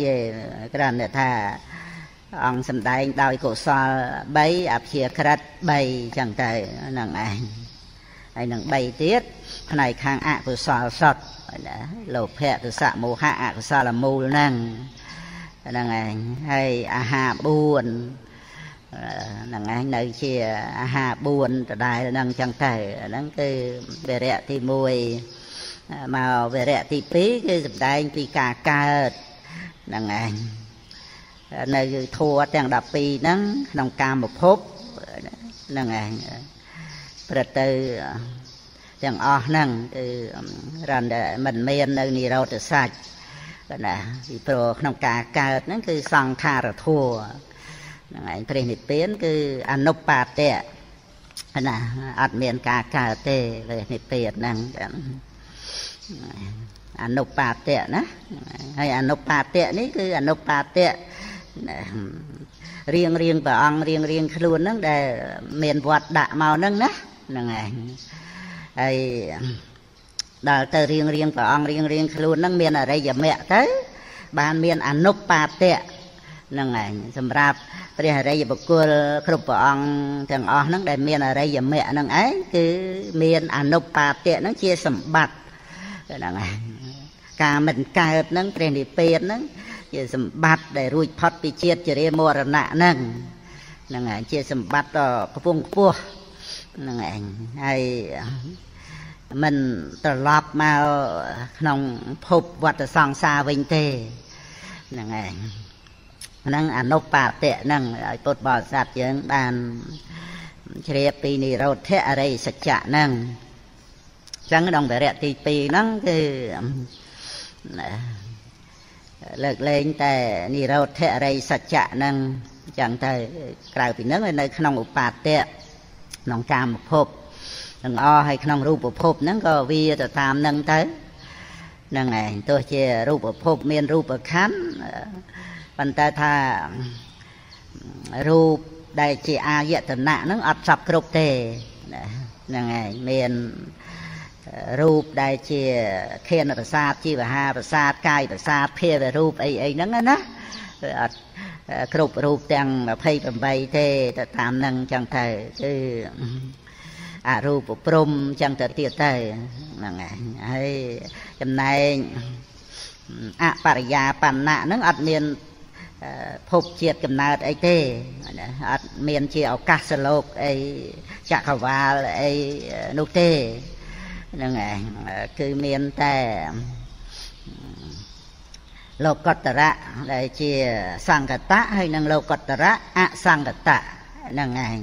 គ្រាន់តែថាអង្គសំដែងដោយកុសល3អព្យាក្រិត3ចឹងទៅហ្នឹងឯងហើយនឹង3ទៀតផ្នែកខាងអកុសលសុតណាលោភៈទសៈមោហៈអកុសលមូលហ្នឹងហ្នឹងឯងហើយអាហារ4ហ្នឹងឯងនៅជាអាហារ4ដដែលហ្នឹងចឹងទៅហ្នឹងគឺវរៈទី1 មកវរៈទី2គឺសំដែងពីការកើតហ្នឹងឯងនៅធัวទាំង12ហ្នឹងក្នុងកាមភពហ្នឹងឯងប្រទៅទាំងអស់ហ្នឹងគឺរនតែមិនមាននៅនិរោធសាច់ណាពីព្រោះក្នុងការកើតហ្នឹងគឺសង្ខារធัวហ្នឹងឯងព្រះនិព្វានគឺអនុបាទៈណាអត់មានការកើតទេព្រះនិព្វានហ្នឹង អនុបាទៈណាហើយអនុបាទៈនេះគឺអនុបាទៈរៀងរៀងព្រះអង្គរៀងរៀងខ្លួនហ្នឹងដែលមានវត្តដាក់មកហ្នឹងណាហ្នឹងឯងហើយដល់ទៅរៀងរៀងព្រះអង្គរៀងរៀងខ្លួនហ្នឹងមានអរិយមគ្គទៅបានមានអនុបាទៈហ្នឹងឯងសម្រាប់ព្រះអរិយបុគ្គលគ្រប់ព្រះអង្គទាំងអស់ហ្នឹងដែលមានអរិយមគ្គហ្នឹងឯងគឺមានអនុបាទៈហ្នឹងជាសម្បត្តិ ហ្នឹងឯងការមិនកើតហ្នឹងព្រះនិព្វានហ្នឹងជាសម្បត្តិដែលរួចផុតពីជាតិជរាមរណៈហ្នឹងហ្នឹងឯងជាសម្បត្តិដ៏ខ្ពង់ខ្ពស់ហ្នឹងឯងហើយមិនត្រឡប់មកក្នុងភពវត្តសង្សារវិញទេហ្នឹងឯងហ្នឹងអនុបាទៈហ្នឹងឲ្យពុទ្ធបរិស័ទយើងបានជ្រាបពីនិរោធអរិយសច្ចៈហ្នឹងអញ្ចឹងក្នុងវរៈទី2ហ្នឹងគឺលើកលែងតែនិរោធអរិយសច្ចៈហ្នឹងអញ្ចឹងទៅក្រៅពីហ្នឹងនៅក្នុងឧបាទៈក្នុងកាមភពទាំងអស់ហើយក្នុងរូបភពហ្នឹងក៏វាទៅតាមហ្នឹងទៅហ្នឹងឯងទោះជារូបភពមានរូបខណ្ឌប៉ុន្តែថារូបដែលជាអាយតនៈហ្នឹងអត់សពគ្រប់ទេហ្នឹងឯងមាន រូបដែលជាខេនប្រសាទជីវហាប្រសាទកាយប្រសាទភាវរូបអីអីហ្នឹងណាអត់គ្រប់រូបទាំង28ទេទៅតាមហ្នឹងចឹងទៅគឺអរូបព្រំចឹងទៅទៀតទៅហ្នឹងហើយចំណែកអបរិយាបណ្ណៈហ្នឹងអត់មានភពជាតិកំណើតអីទេអត់មានជាឱកាសលោកអីចក្រវាលអីនោះទេ ហ្នឹងឯងគឺមានតែលោកតរៈដែលជាសង្កតៈហើយនិងលោកតរៈអសង្កតៈហ្នឹងឯង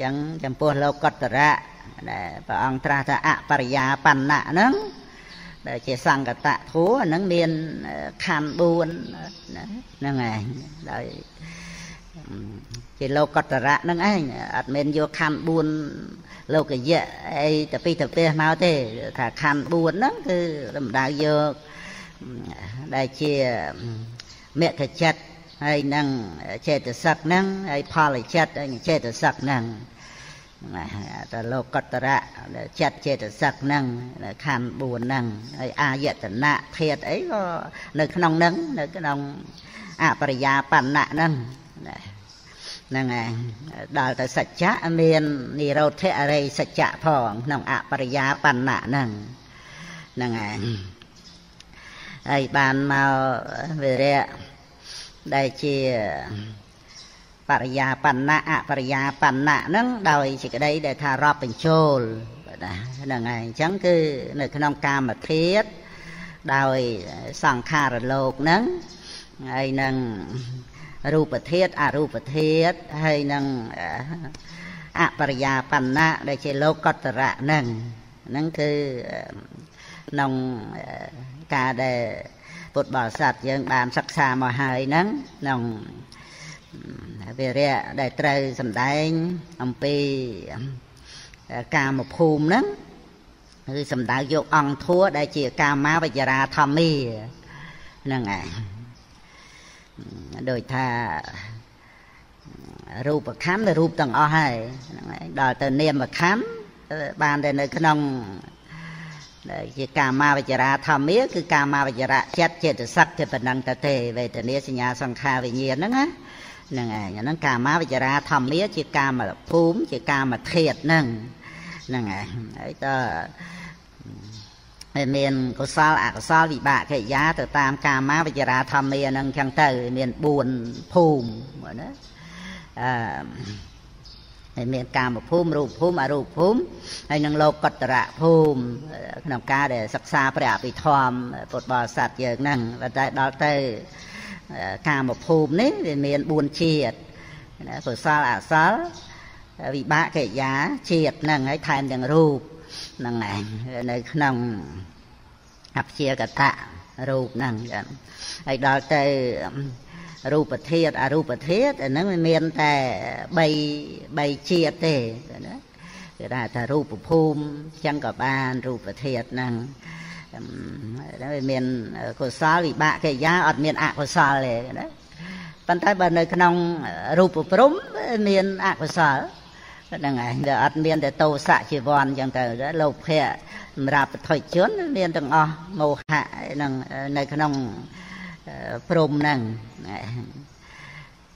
ចឹងចំពោះលោកតរៈដែលព្រះអង្គត្រាស់ថាអបរិយាបណ្ណៈហ្នឹងដែលជាសង្កតៈធัวហ្នឹងមានខណ្ឌ4ហ្នឹងឯងដោយជាលោកតរៈហ្នឹងឯងអត់មានយកខណ្ឌ4 លោកយៈអីទៅពីទៅផ្ទះមកទេថាខណ្ឌ4ហ្នឹងគឺរំដៅយកដែលជាមគ្គចិត្តហើយនឹងចេតសិកហ្នឹងហើយផលចិត្តហើយចេតសិកហ្នឹងតលោកតរៈចិត្តចេតសិកហ្នឹងខណ្ឌ4ហ្នឹងហើយអាយតនៈធាតអីក៏នៅក្នុងហ្នឹងនៅក្នុងអបរិយាបណ្ណៈហ្នឹង ហ្នឹងហើយដល់ទៅសច្ចៈមាននិរោធអរិយសច្ចៈផងក្នុងអបរិយាបណ្ណៈហ្នឹងហ្នឹងហើយហើយបានមកវិរៈដែលជាបរិយាបណ្ណៈអបរិយាបណ្ណៈហ្នឹងដោយសេចក្តីដែលថារាប់បញ្ចូលណាហ្នឹងហើយអញ្ចឹងគឺនៅក្នុងកាមធាតដោយសង្ខារលោកហ្នឹងហើយនឹង រូបធាតអរូបធាតហើយនឹងអបរិយាបណ្ណៈដែលជាលោកតរៈហ្នឹងហ្នឹងគឺក្នុងការដែលពុទ្ធបរិស័ទយើងបានសិក្សាមកហើយហ្នឹងក្នុងវិរៈដែលត្រូវសម្ដែងអំពីកាមភូមិហ្នឹងគឺសំដៅយកអង្គធัวដែលជាកាមាវចរាធម្មាហ្នឹងឯង ដូចថារូបខណ្ឌរូបទាំងអស់ហើយហ្នឹងឯងដល់ទៅនាមខណ្ឌបានតែនៅក្នុងដែលជាកាមាវចរាធម្មាគឺកាមាវចរៈចិត្តចេតសិកទៅប៉ុណ្ណឹងទៅទេវេទនាសញ្ញាសង្ខារវិញ្ញាណហ្នឹងណាហ្នឹងឯងហ្នឹងកាមាវចរាធម្មាជាកាមភូមិជាកាមធាតហ្នឹងហ្នឹងឯងហើយតើ ហើយមានកុសលអកុសលវិបាកកិរិយាទៅតាមកាមាវចរាធម្មាហ្នឹងចឹងទៅមាន4ភូមិណាអឺហើយមានកាមភូមិរូបភូមិអរូបភូមិហើយនឹងលោកកតរៈភូមិក្នុងការដែលសិក្សាព្រះអភិធម្មពុទ្ធបរិស័ទយើងហ្នឹងតែដល់ទៅកាមភូមិនេះវាមាន4ជាតិណាកុសលអសលវិបាកកិរិយាជាតិហ្នឹងហើយថែមទាំងរូប ហ្នឹងឯងនៅក្នុងអព្យាកតៈរូបហ្នឹងចឹងហើយដល់ទៅរូបធាតុអរូបធាតុអាហ្នឹងវាមានតែ3 3ជាតិទេណាគេថារូបភូមិចឹងក៏បានរូបធាតុហ្នឹងវាមានកុសលវិបាកកិរិយាអត់មានអកុសលទេណាប៉ុន្តែបើនៅក្នុងរូបព្រំមានអកុសល ហ្នឹងឯងដែលអត់មានតែតោសៈជីវ័នចឹងទៅលោភៈសម្រាប់បឋិជន មានទាំងអស់មោហៈហ្នឹងនៅក្នុងព្រំហ្នឹង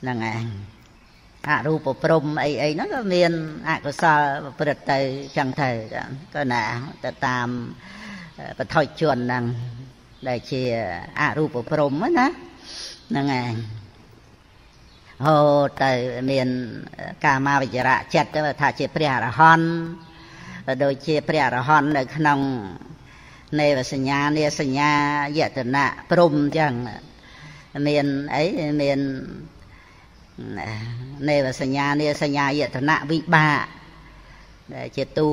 ហ្នឹងឯងអរូបព្រំអីអីហ្នឹងក៏មានអកុសលប្រព្រឹត្តទៅចឹងទៅក៏ណាទៅតាមបឋិជនហ្នឹងដែលជាអរូបព្រំណាហ្នឹងឯង ហូតទៅមានកាមាវិចរៈចិត្តទៅថាជាព្រះអរហន្តដូចជាព្រះអរហន្តនៅក្នុងនេវសញ្ញានាសញ្ញាយតនៈព្រំអញ្ចឹងមានអីមាននេវសញ្ញានាសញ្ញាយតនៈវិបាកដែលជាតួ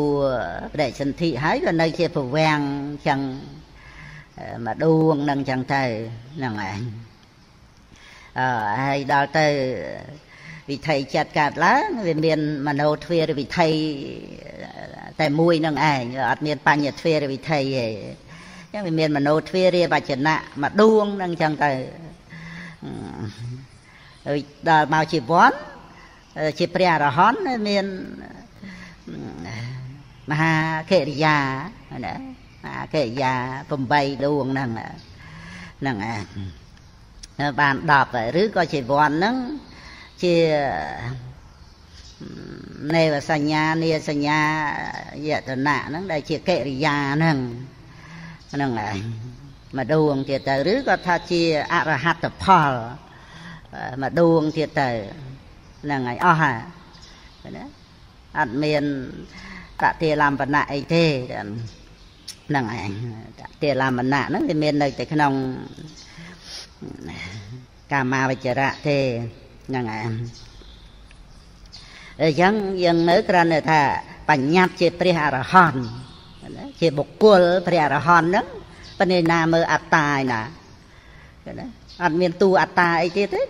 បដិសន្ធិហើយក៏នៅជាប្រវាំងចឹងមកដួងនឹងចឹងទៅហ្នឹងឯងអឺ ហើយដល់ទៅវិថីចិត្តកើតឡើងវាមានមโนទ្វារវិថីតែមួយនឹងឯងអត់មានបញ្ញទ្វារវិថីទេអញ្ចឹងវាមានមโนទ្វារវចនៈមកដួងនឹងអញ្ចឹងទៅហើយដល់មកជីវ័នជាព្រះអរហន្តមានមហាកិរិយាណាមហាកិរិយា8ដួងហ្នឹងហ្នឹង បាន10ឬក៏ជីវ័នហ្នឹងជានេវសញ្ញានាសញ្ញាយតនៈហ្នឹងដែលជាកិរិយាហ្នឹងហ្នឹងហើយមកដួងទៀតទៅឬក៏ថាជាអរហត្តផលមកដួងទៀតទៅហ្នឹងហើយអស់ហើយណាអត់មានតតិលំបណៈអីទេហ្នឹងឯងតតិលំបណៈហ្នឹងវាមាននៅតែក្នុង កាមាវចរៈទេហ្នឹងឯងអញ្ចឹងយើងនៅគ្រាន់តែថាបញ្ញត្តិជាព្រះអរហន្តជាបុគ្គលព្រះអរហន្តហ្នឹងប៉ុន្តែណាមើលអត្តាឯណាណាអត់មានតួអត្តាអីទៀតទេ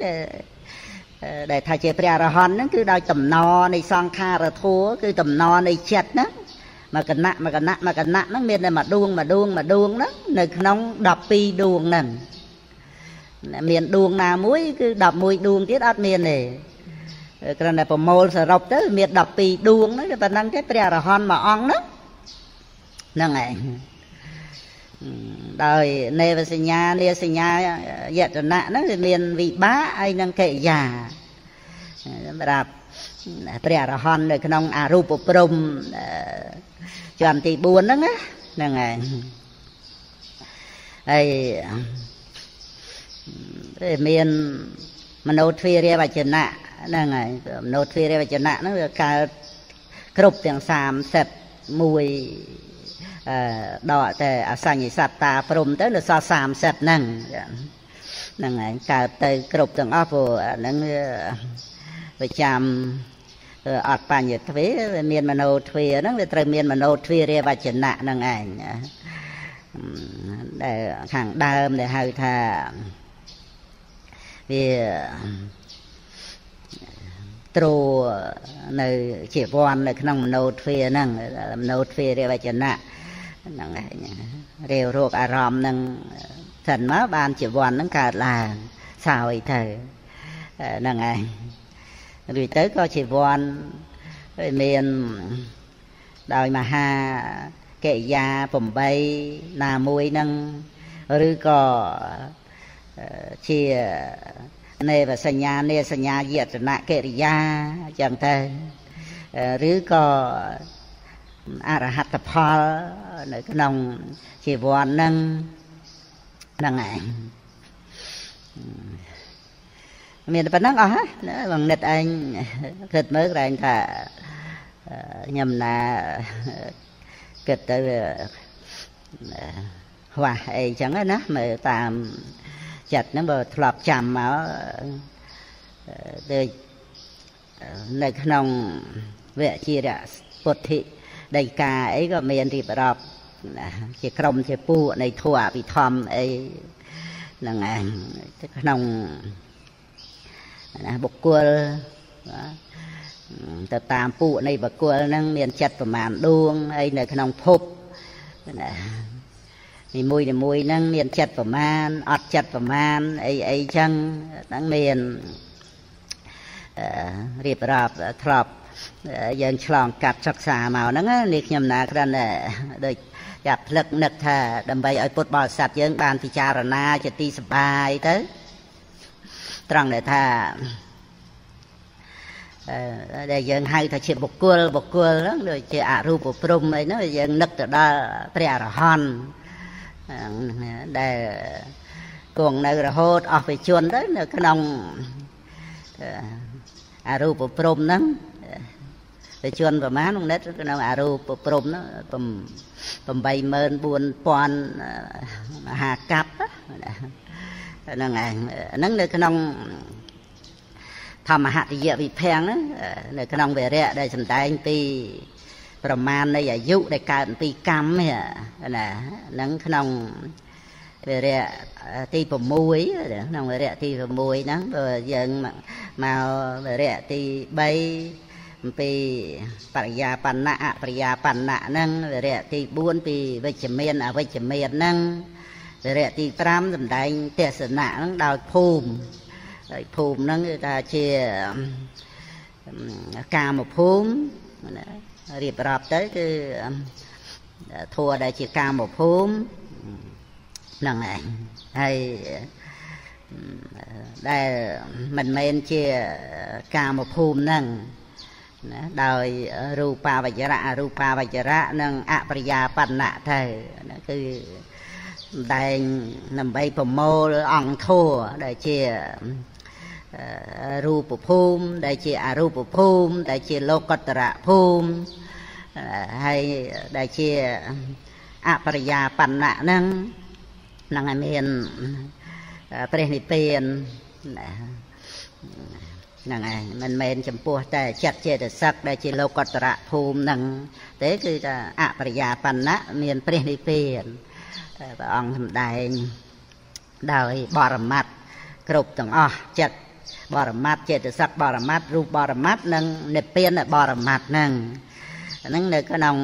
ដែលថាជាព្រះអរហន្តហ្នឹងគឺដោយតំណនៃសង្ខារធัวគឺតំណនៃចិត្តហ្នឹងមកកណៈមកកណៈមកកណៈហ្នឹងមានតែមួយដួងមួយដួងមួយដួងហ្នឹងនៅក្នុង12ដួងហ្នឹង មានដួងណាមួយគឺ11ដួងទៀតអត់មានទេគ្រាន់តែប្រមូលសរុបទៅមាន12ដួងហ្នឹងគឺប៉ុណ្ណឹងទេព្រះអរហន្តមួយអង្គហ្នឹងហ្នឹងឯងដោយនេវសញ្ញានាសញ្ញាយតនៈហ្នឹងវាមានវិបាកហើយនឹងកិរិយាសម្រាប់ព្រះអរហន្តនៅក្នុងអរូបព្រំជាន់ទី4ហ្នឹងហ្នឹងហើយហើយ មានមโนទ្វារាវចនៈហ្នឹងហើយមโนទ្វារាវចនៈហ្នឹងវាកើតគ្រប់ទាំង31អឺដកតែអសញ្ញសត្តាព្រំទៅនៅសល់30ហ្នឹងហ្នឹងហើយកើតទៅគ្រប់ទាំងអស់ព្រោះហ្នឹងប្រចាំអត់បញ្ញទ្វេវាមានមโนទ្វេហ្នឹងវាត្រូវមានមโนទ្វេរាវចនៈហ្នឹងឯងដែលខាងដើមដែលហៅថា វាទ្រនៅជាវ័ននៅក្នុងមโนទ្វេហ្នឹងមโนទ្វេរាវចនៈហ្នឹងឯងរាវរោគអារម្មណ៍ហ្នឹងសិនមកបានជីវ័នហ្នឹងកើតឡើងសោយទៅហ្នឹងឯងរួចទៅក៏ជីវ័នមានដោយមហាកិរិយា8ណាមួយហ្នឹងឬក៏ ជានេវសញ្ញានេសញ្ញាយតនកិរិយាអញ្ចឹងទៅឬក៏អរហត្តផលនៅក្នុងជីវ័នហ្នឹងហ្នឹងឯងមានប៉ុណ្ណឹងអស់ហើយបងនិតឯងគិតមើលក្រែងថាខ្ញុំណាគិតទៅហួសអីចឹងណាមើលតាម ចិត្តហ្នឹងបើធ្លាប់ចាំមកដូចនៅក្នុងវគ្គជារពុទ្ធិដីកាអីក៏មានរៀបរាប់ជាក្រុមជាពួកនៃធัวអភិធម្មអីហ្នឹងឯងក្នុងណាបុគ្គលទៅតាមពួកនៃបុគ្គលហ្នឹងមានចិត្តប្រមាណដួងហើយនៅក្នុងភពណា នីមួយនីមួយហ្នឹងមានចិត្តប្រមាណអត់ចិត្តប្រមាណអីអីចឹងហ្នឹងមានរៀបរាប់ធ្លាប់យើងឆ្លងកាត់សិក្សាមកហ្នឹងនេះខ្ញុំណាគ្រាន់តែដូចចាប់ផ្លឹកនឹកថាដើម្បីឲ្យពុទ្ធបរិស័ទយើងបានពិចារណាជាទីសបាយទៅត្រង់ដែលថាដែលយើងហៅថាជាបុគ្គលបុគ្គលហ្នឹងដូចជាអរូបព្រំអីហ្នឹងយើងនឹកទៅដល់ព្រះអរហន្ត ដែលគង់នៅរហូតអស់វិជនទៅនៅក្នុងអរូបព្រំហ្នឹងវិជនប្រមាណក្នុងនិតក្នុងអរូបព្រំហ្នឹង84000មហាកັບហ្នឹងឯងហ្នឹងនៅក្នុងធម្មហតិយវិភាំងហ្នឹងនៅក្នុងវរៈដែលសំដែងពី ប្រមាណនៃអាយុដែលកើតពីកម្មណាហ្នឹងក្នុងវរៈទី6ក្នុងវរៈទី6ហ្នឹងបើយើងមកវរៈទី3អំពីបរិយាបណ្ណៈអបរិយាបណ្ណៈហ្នឹងវរៈទី4ពីវិជ្ជមានអវិជ្ជមានហ្នឹងវរៈទី5សំដែងទេសនៈហ្នឹងដោយភូមិហើយភូមិហ្នឹងគឺថាជាកាមភូមិណា រៀបរាប់ទៅគឺធัวដែលជាកាមភូមិហ្នឹងឯងហើយដែលមិនមែនជាកាមភូមិហ្នឹងណាដោយរូបាវចរៈអរូបាវចរៈនិងអបរិយាបណ្ណៈទៅណាគឺសម្ដែងដើម្បីប្រមូលអង្គធัวដែលជារូបភូមិដែលជាអរូបភូមិដែលជាលោកតរៈភូមិ ហើយដែលជាអបរិយាបណ្ណៈហ្នឹងហ្នឹងឲ្យមានព្រះនិព្វានហ្នឹងឯងមិនមែនចំពោះតែចិត្តចេតសិកដែលជាលោកតរៈភូមិហ្នឹងទេគឺថាអបរិយាបណ្ណៈមានព្រះនិព្វានព្រះអង្គសម្ដែងដោយបរមត្តគ្រប់ទាំងអស់ចិត្តបរមត្តចេតសិកបរមត្តរូបបរមត្តនិងនិព្វានបរមត្តហ្នឹង ហ្នឹងនៅក្នុង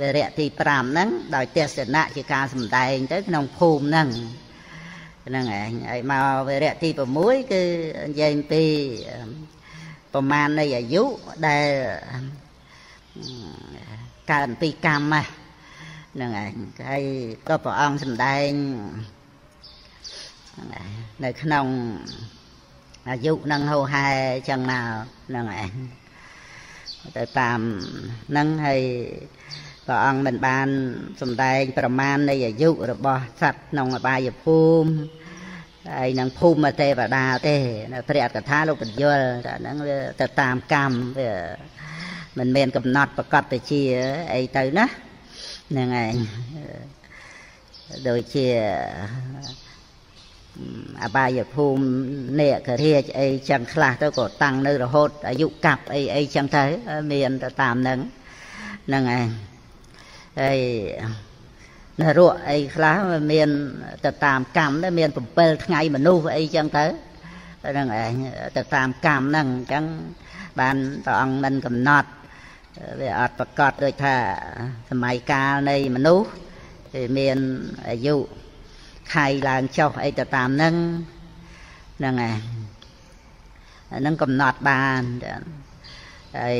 វរៈទី5ហ្នឹងដោយទេសនៈជាការសម្ដែងទៅក្នុងភូមិហ្នឹងហ្នឹងឯងហើយមកវរៈទី6គឺនិយាយពីប្រមាណនៃអាយុដែលកើតពីកម្មហ្នឹងឯងហើយក៏ព្រះអង្គសម្ដែងនៅក្នុងអាយុនឹងហោហែចឹងមកហ្នឹងឯង ទៅតាមហ្នឹងហើយព្រះអង្គមិនបានសំដែង ប្រមាណនៃអាយុរបស់សត្វក្នុងអបាយភូមិហើយនឹងភូមិទេវតាទេព្រះអត្តកថាលោកបញ្យលតែហ្នឹងវាទៅតាមកម្មវាមិនមានកំណត់ប្រកាសទៅជាអីទៅណាហ្នឹងឯងដូចជា អបាយភូមិនេករាជអីចឹងខ្លះទៅក៏តាំងនៅរហូតអាយុកាប់អីអីចឹងទៅមានទៅតាមហ្នឹងហ្នឹងឯងហើយនរកអីខ្លះមានទៅតាមកម្មដែរមាន7ថ្ងៃមនុស្សអីចឹងទៅហ្នឹងឯងទៅតាមកម្មហ្នឹងអញ្ចឹងបានព្រះអង្គមិនកំណត់វាអត់ប្រកាសដូចថាសម័យកាលនៃមនុស្សគឺមានអាយុ ខៃឡើងចុះអីទៅតាមហ្នឹងហ្នឹងឯងហ្នឹងកំណត់បានហើយ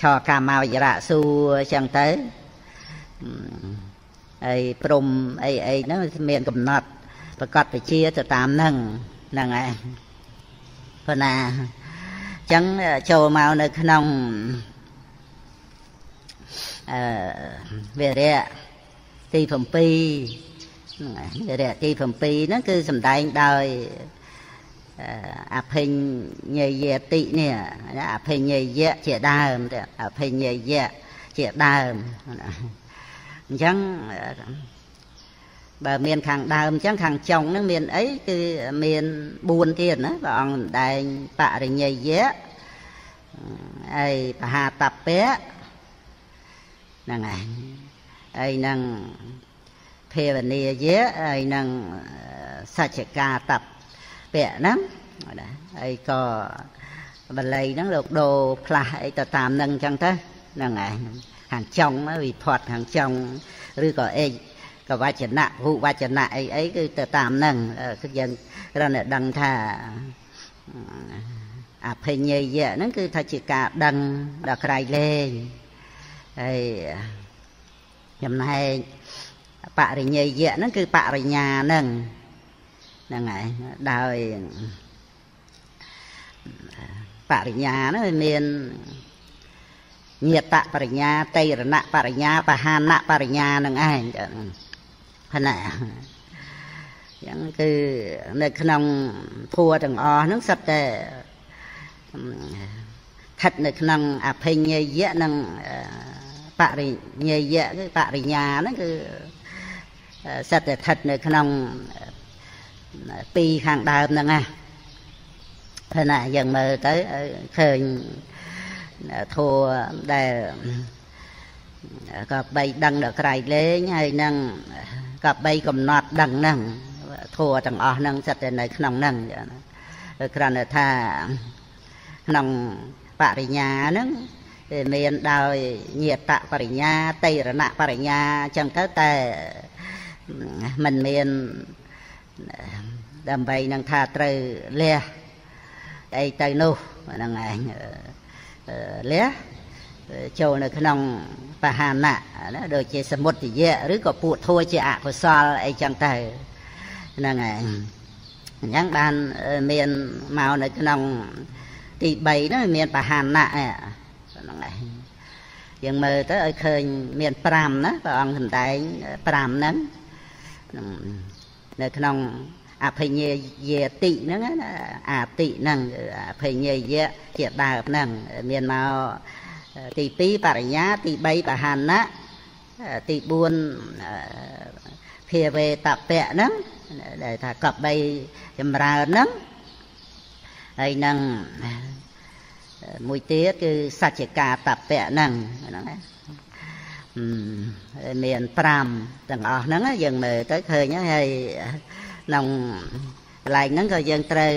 ឆោកាមាវចរៈសួរអញ្ចឹងទៅហើយព្រំអីអីហ្នឹងមានកំណត់ប្រកាសវិជាទៅតាមហ្នឹងហ្នឹងឯងប៉ុណ្ណាអញ្ចឹងចូលមកនៅក្នុងអឺវិរៈទី7ហ្នឹងហើយ រយៈទី7ហ្នឹងគឺសំដែងដោយអភិញ្ញយតិនេះអភិញ្ញយៈជាដើមទៅអភិញ្ញយៈជាដើមអញ្ចឹងបើមានខាងដើមអញ្ចឹងខាងចុងហ្នឹងមានអីគឺមាន4ទៀតណាព្រះអង្គសម្ដែងបរិញ្ញយៈហើយបហាតពៈហ្នឹងហើយហើយនឹង ភាវនាយៈហើយនឹងសច្ចកាតពៈហ្នឹងហើយក៏បល័យហ្នឹងលោកដូរផ្លាស់អីទៅតាមនឹងអញ្ចឹងទៅហ្នឹងហើយខាងចុងវិផាត់ខាងចុងឬក៏អេកវចនៈហុវចនៈអីអីគឺទៅតាមហ្នឹងគឺយើងគ្រាន់តែដឹងថាអភិញ្ញយៈហ្នឹងគឺថាជាការដឹងដល់ក្រៃលែងហើយចំណែក បរិញ្ញយៈហ្នឹងគឺបរិញ្ញាហ្នឹងហ្នឹងហើយដោយបរិញ្ញាហ្នឹងមានញាតបរិញ្ញាតេរណបរិញ្ញាបហានបរិញ្ញានឹងឯងផណាយ៉ាងគឺនៅក្នុងធัวទាំងអស់ហ្នឹងសិតតែស្ថិតនៅក្នុងអភិញ្ញយៈនិងបរិញ្ញយៈគឺបរិញ្ញាហ្នឹងគឺ សិតតែស្ថិតនៅក្នុងពីរខាងដើមហ្នឹងណាព្រោះណាយើងមើលទៅឃើញធัวដែលក៏បីដឹងដល់ក្រៃលែងហើយនឹងក៏បីកំណត់ដឹងហ្នឹងធัวទាំងអស់ហ្នឹងសិតតែនៅក្នុងហ្នឹងគ្រាន់តែថាក្នុងបរិញ្ញាហ្នឹងមានដោយញាតបរិញ្ញាតេរណបរិញ្ញាអញ្ចឹងទៅតែ មិនមានដើម្បីនឹងថាត្រូវលះអីទៅនោះហ្នឹងឯងលះចូលនៅក្នុងបហានៈណាដូចជាសមុទ្ទយៈឬក៏ពួកធัวជាអកុសលអីចឹងទៅហ្នឹងឯងអញ្ចឹងបានមានមកនៅក្នុងទី3ហ្នឹងមានបហានៈហ្នឹងឯងយើងមើលទៅឲ្យឃើញមាន5ណាព្រះអង្គសំដែង5ហ្នឹង នៅក្នុងអភិញ្ញយាតិហ្នឹងណាអាតិហ្នឹងអភិញ្ញយៈជាដើមហ្នឹងមានមកទី2បរិញ្ញាទី3បហានៈទី4ភាវេតពៈហ្នឹងដែលថាកប់3ចម្រើនហ្នឹងហើយនឹងមួយទៀតគឺសច្ចកាតពៈហ្នឹងហ្នឹង មាន5ទាំងអស់ហ្នឹងយើងមើលទៅឃើញហើយក្នុងកន្លែងហ្នឹងក៏យើងត្រូវ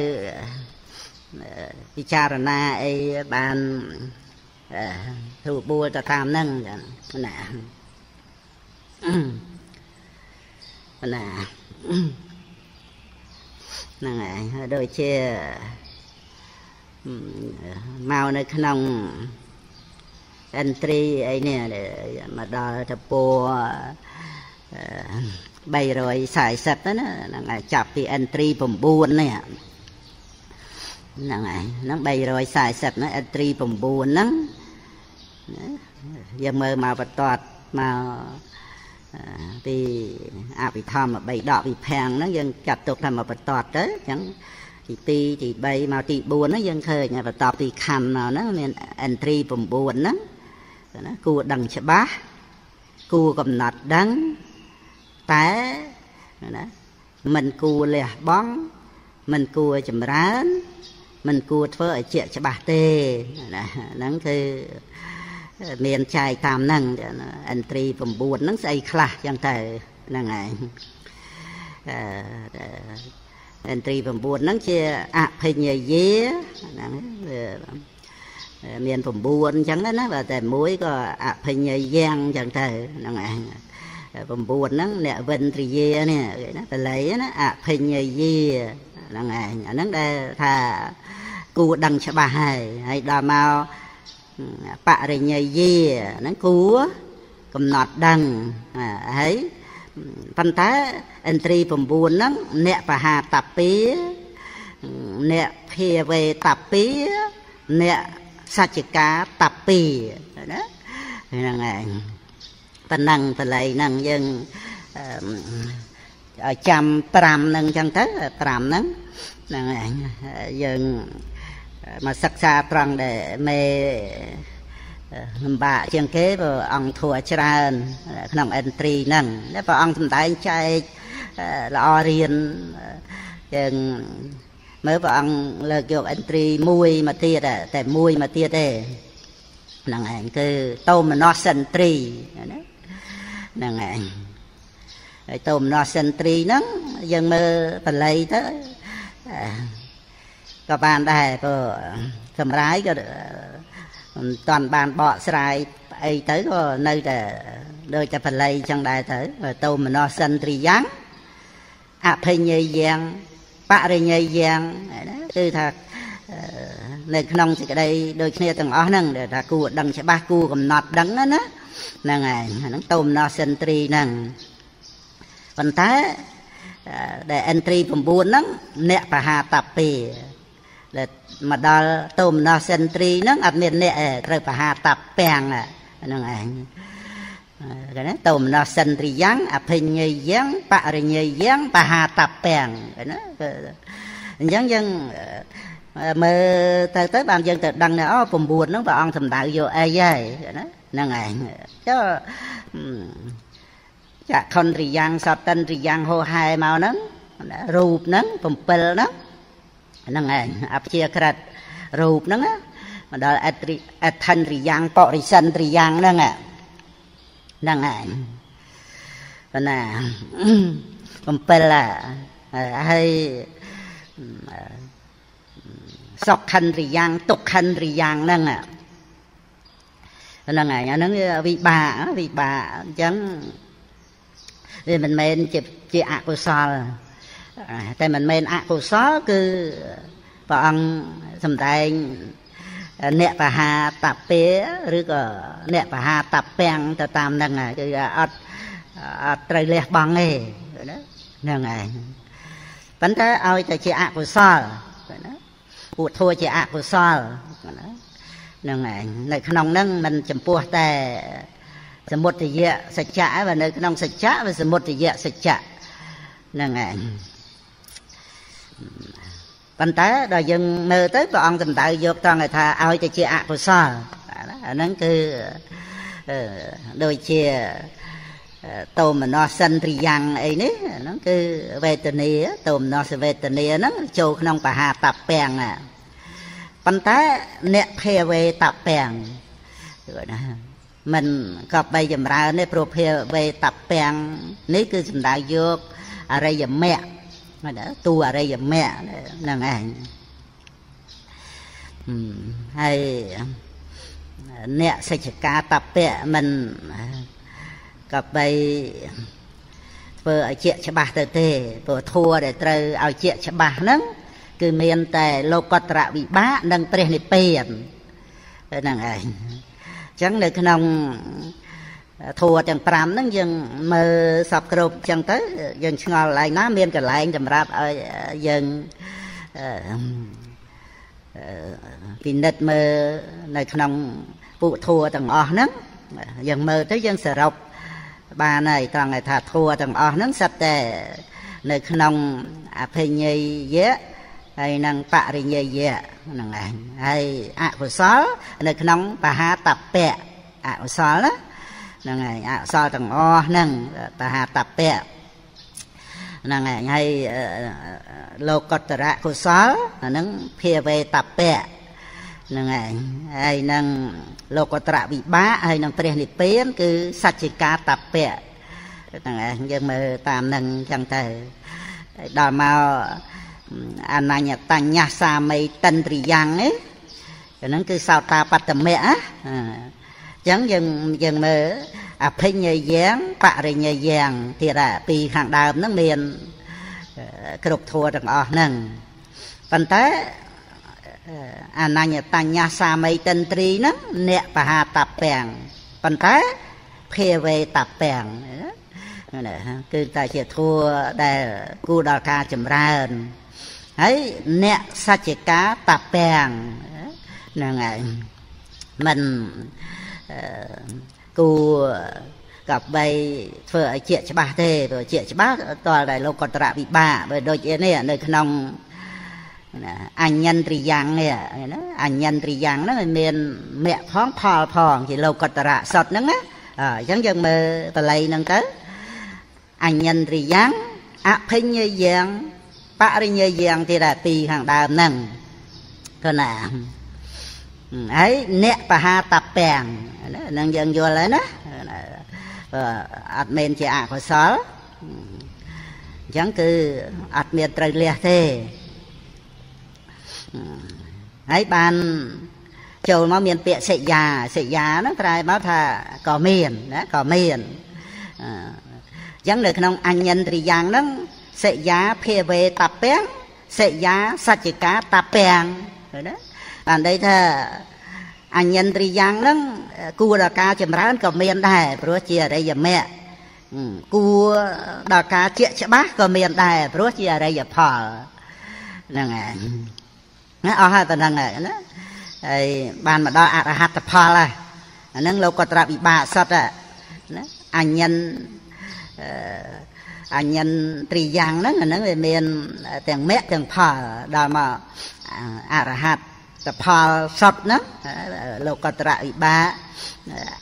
ពិចារណាអីបានធូរបួលទៅតាមហ្នឹងណាណាហ្នឹងហើយដូចជាមកនៅក្នុង អន្ត្រីអីនេះមកដល់តពួរ340ទៅណាហ្នឹងហើយចាប់ពី entry 9នេះហ្នឹងហើយហ្នឹង340ហ្នឹង entry 9ហ្នឹងយើងមើលមកបន្ទាត់មកពីអភិធម្ម3ដកវិភាំងហ្នឹងយើងចាត់ទុកថាមកបន្ទាត់ទៅអញ្ចឹងទី2ទី3មកទី4ហ្នឹងយើងឃើញបន្ទាប់ពីខណ្ឌមកហ្នឹងមាន entry 9ហ្នឹង ណាគួរដឹងច្បាស់គួរកំណត់ដឹងតែណាមិនគួរលះបង់មិនគួរចម្រើនមិនគួរធ្វើឲ្យជាក់ច្បាស់ទេណាហ្នឹងគឺមានចែកតាមហ្នឹងអន្ត្រី9ហ្នឹងស្អីខ្លះចឹងទៅហ្នឹងឯងអន្ត្រី9ហ្នឹងជាអភិញ្ញយាហ្នឹង មាន9អញ្ចឹងណាបើតែមួយក៏អភិញ្ញយ៉ាងអញ្ចឹងទៅហ្នឹងឯង9ហ្នឹងអ្នកវិន្ទ្រិយានេះណាបល័យណាអភិញ្ញយាហ្នឹងឯងអាហ្នឹងដែលថាគួរដឹងច្បាស់ហើយហើយដល់មកបរិញ្ញយាហ្នឹងគួរកំណត់ដឹងហើយប៉ុន្តែឥន្ទ្រី9ហ្នឹងអ្នកបហាតពាអ្នកភាវេតពាអ្នក សច្ចកាតពាណាហ្នឹងឯងប៉ុណ្ណឹងបល័យហ្នឹងយើងឲ្យចាំ5ហ្នឹងអញ្ចឹងទៅ5ហ្នឹងហ្នឹងឯងយើងមកសិក្សាត្រង់ដែលមេលំបាកជាងគេព្រោះអង្គធัวច្រើន ក្នុង entry ហ្នឹងព្រះអង្គសម្ដែងចែកល្អរៀនយើង មើលព្រះអង្គលើកយក entry មួយមកទៀតតែមួយមកទៀតទេហ្នឹងឯងគឺតោមនោសិនត្រីណាហ្នឹងឯងហើយតោមនោសិនត្រីហ្នឹងយើងមើលបល័យទៅក៏បានដែរព្រោះសម្រាយក៏មិនតាន់បានបកស្រាយអីទៅក៏នៅតែដូចតែបល័យចឹងដែរទៅតោមនោសិនត្រីយ៉ាងអភិញ្ញយ៉ាង បរិញ្ញយ៉ាងណាគឺថានៅក្នុងសេចក្តីដូចគ្នាទាំងអស់ហ្នឹងដែលថាគួរដឹងច្បាស់គួរកំណត់ដឹងណាហ្នឹងហើយហ្នឹងតោមណោសិនត្រីហ្នឹងប៉ុន្តែដែល entry 9ហ្នឹងអ្នកបហាតពេដែលមកដល់តោមណោសិនត្រីហ្នឹងអត់មានអ្នកត្រូវបហាតពាំងហ្នឹងឯង គេណាតោមណោសិនត្រីយ៉ាងអភិញ្ញយ៉ាងបរិញ្ញយ៉ាងបហាតពាំងគេណាអញ្ចឹងយើងមើលទៅទៅបានយើងទៅដឹងថាអូ9ហ្នឹងព្រះអង្គសម្ដៅយកអីហើយណាហ្នឹងឯងចុះចាក់ខុនរិយ៉ាងសតិនរិយ៉ាងហោហែមកហ្នឹងរូបហ្នឹង7ហ្នឹងហ្នឹងឯងអព្យាក្រិតរូបហ្នឹងមកដល់អត្រិអថិនរិយ៉ាងបរិសិនរិយ៉ាងហ្នឹង ហ្នឹងឯងប៉ុណ្ណា7ហើយសុខន្រិយ៉ាងទុក្ខន្រិយ៉ាងហ្នឹងហ្នឹងហើយអាហ្នឹងវិបាកវិបាកអញ្ចឹងវាមិនមែនជាជាអកុសលតែមិនមែនអកុសលគឺព្រះអង្គសំដែង អ្នកបហាតពេឬក៏អ្នកបហាតពាំងទៅតាមហ្នឹងគឺអត់អត់ត្រូវលះបង់ទេណាហ្នឹងហើយប៉ុន្តែឲ្យតែជាអកុសលណាពួកធัวជាអកុសលហ្នឹងឯងនៅក្នុងហ្នឹងมันចំពោះតែសមុទយៈសច្ចៈបើនៅក្នុងសច្ចៈវាសមុទយៈសច្ចៈហ្នឹងឯង ប៉ុន្តែដល់យើងមើលទៅព្រះអង្គសម្ដៅយកត្រង់ថាឲ្យតែជាអកុសលអាហ្នឹងគឺដូចជាតោមនោសិនត្រីយ៉ាងអីនេះហ្នឹងគឺវេទនាតោមនោសវេទនាហ្នឹងចូលក្នុងបហាតពាំងប៉ុន្តែអ្នកភាវេតពាំងគឺណាមិនក៏បីចម្រើនទេព្រោះភាវេតពាំងនេះគឺសំដៅយកអរិយមគ្គ ណាតួអរិយមគ្គហ្នឹងឯងហើយអ្នកសិច្ចកាតពៈមិនក៏បីធ្វើឲ្យជាច្បាស់ទៅទេព្រោះធัวដែលត្រូវឲ្យជាច្បាស់ហ្នឹងគឺមានតែលោកតរវិបាកនិងព្រះនិព្វានហ្នឹងឯងអញ្ចឹងនៅក្នុង ធัวទាំង5ហ្នឹងយើងមើលសពគ្រប់អញ្ចឹងទៅយើងឆ្ងល់កន្លែងណាមានកន្លែងសម្រាប់ឲ្យយើងពិនិត្យមើលនៅក្នុងពុធัวទាំងអស់ហ្នឹងយើងមើលទៅយើងសរុបបានហើយត្រង់ថាធัวទាំងអស់ហ្នឹងសិតតែនៅក្នុងអភិញ្ញយៈហើយនឹងបរិញ្ញយៈហ្នឹងឯងហើយអកុសលនៅក្នុងបហាតពៈអកុសលណា ហ្នឹងឯងអកុសលទាំងអស់ហ្នឹងបហាតពៈហ្នឹងឯងហើយលោកតរៈកុសលអាហ្នឹងភាវេតពៈហ្នឹងឯងហើយនឹងលោកត្រវិបាកហើយនឹងព្រះនិព្វាន គឺសច្ចកាតពៈហ្នឹងឯងយើងមើលតាមនឹងអញ្ចឹងទៅដល់មកអនញ្ញតញ្ញសាមីតិនត្រិយ៉ាងនេះហ្នឹងគឺសោតាបត្តមៈអញ្ចឹងយើងយើងមើលអភិញ្ញយ៉ាងបរិញ្ញយ៉ាងទៀតពីខាងដើមហ្នឹងមានគ្រប់ធัวទាំងអស់ហ្នឹងប៉ុន្តែអនញ្ញតញ្ញសាមីតិនត្រីហ្នឹងអ្នកបហាតពាំងប៉ុន្តែភាវេតពាំងណាគឺតែជាធัวដែលគូដល់ការចម្រើនហើយអ្នកសច្ចកាតពាំងហ្នឹងហើយមិន គូក៏បីធ្វើឲ្យជាច្បាស់ទេព្រោះជាច្បាស់តលតែលោកកតរវិបាកបើដូចនេះនៅក្នុងអញ្ញន្ត្រីយ៉ាងនេះណាអញ្ញន្ត្រីយ៉ាងហ្នឹងមានមគ្គផងផលផងជាលោកកតរៈសតហ្នឹងណាអញ្ចឹងយើងមើលបល័យហ្នឹងទៅអញ្ញន្ត្រីយ៉ាងអភិញ្ញយ៉ាងបរិញ្ញយ៉ាងទីដែលពីរខាងដើមហ្នឹងក៏ណា ហើយអ្នកបហាតពាំងហ្នឹងយើងយល់ហើយណាអត់មែនជាអកុសលអញ្ចឹងគឺអត់មានត្រូវលះទេហើយបានចូលមកមានពាក្យសិយាសិយាហ្នឹងត្រែមកថាក៏មានណាក៏មានអញ្ចឹងនៅក្នុងអញ្ញន្ត្រីយ៉ាងហ្នឹងសិយាភាវេតពាំងសិយាសច្ចកាតពាំងឃើញណា បានន័យថាអញ្ញន្ត្រីយ៉ាងហ្នឹងគួរដល់ការចម្រើនក៏មានដែរព្រោះជាអរិយមគ្គគួរដល់ការជាក់ច្បាស់ក៏មានដែរព្រោះជាអរិយផលហ្នឹងហើយណាអស់ហើយប៉ុណ្ណឹងហើយណាហើយបានមកដល់អរហត្តផលហើយអាហ្នឹងលោកកត្រវិបាកសតណាអញ្ញិនអញ្ញិនត្រីយ៉ាងហ្នឹងអាហ្នឹងវាមានទាំងមគ្គទាំងផលដល់មកអរហត្ត ផលសតណាលោកកត្រវិបាក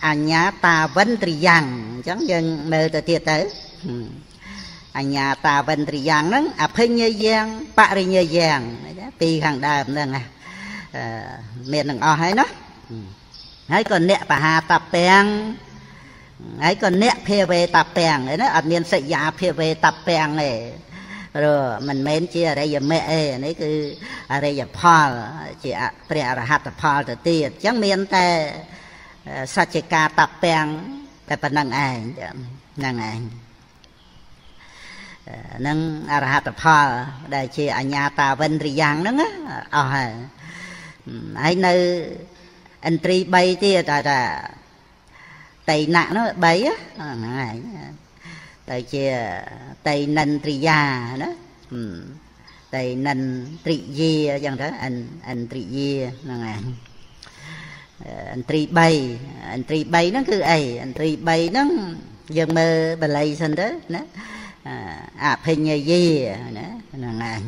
អញ្ញាតាវិនត្រីយ៉ាងអញ្ចឹងយើងមើលទៅទៀតទៅអញ្ញាតាវិនត្រីយ៉ាងហ្នឹងអភិញ្ញយ៉ាងបរិញ្ញយ៉ាងពីរខាងដើមហ្នឹងណាមាននឹងអស់ហើយណាហើយក៏អ្នកបហាតពាំងហើយក៏អ្នកភាវេតពាំងឯណាអត់មានសញ្ញាភាវេតពាំងទេ ព្រោះមិនមែនជាអរិយមគ្គទេនេះគឺអរិយផលជាព្រះអរហត្តផលទៅទៀតអញ្ចឹងមានតែសច្ចកាតពាំងតែប៉ុណ្្នឹងឯងហ្នឹងឯងនឹងអរហត្តផល ដែលជាអញ្ញាតាវិនរិយ៉ាងហ្នឹងអស់ហើយហើយនៅឥន្ទ្រី3ទៀតតែថាតៃណៈនោះ3ហ្នឹងហើយ ទៅជាតៃនិន្ទ្រិយាណាតៃនិន្ទ្រិយាអញ្ចឹងទៅអិនអិន្ទ្រិយាហ្នឹងហើយអន្ត្រី3អន្ត្រី3ហ្នឹងគឺអីអន្ត្រី3ហ្នឹងយើងមើលបល័យសិនទៅណាអភិញ្ញយាណាហ្នឹងហើយ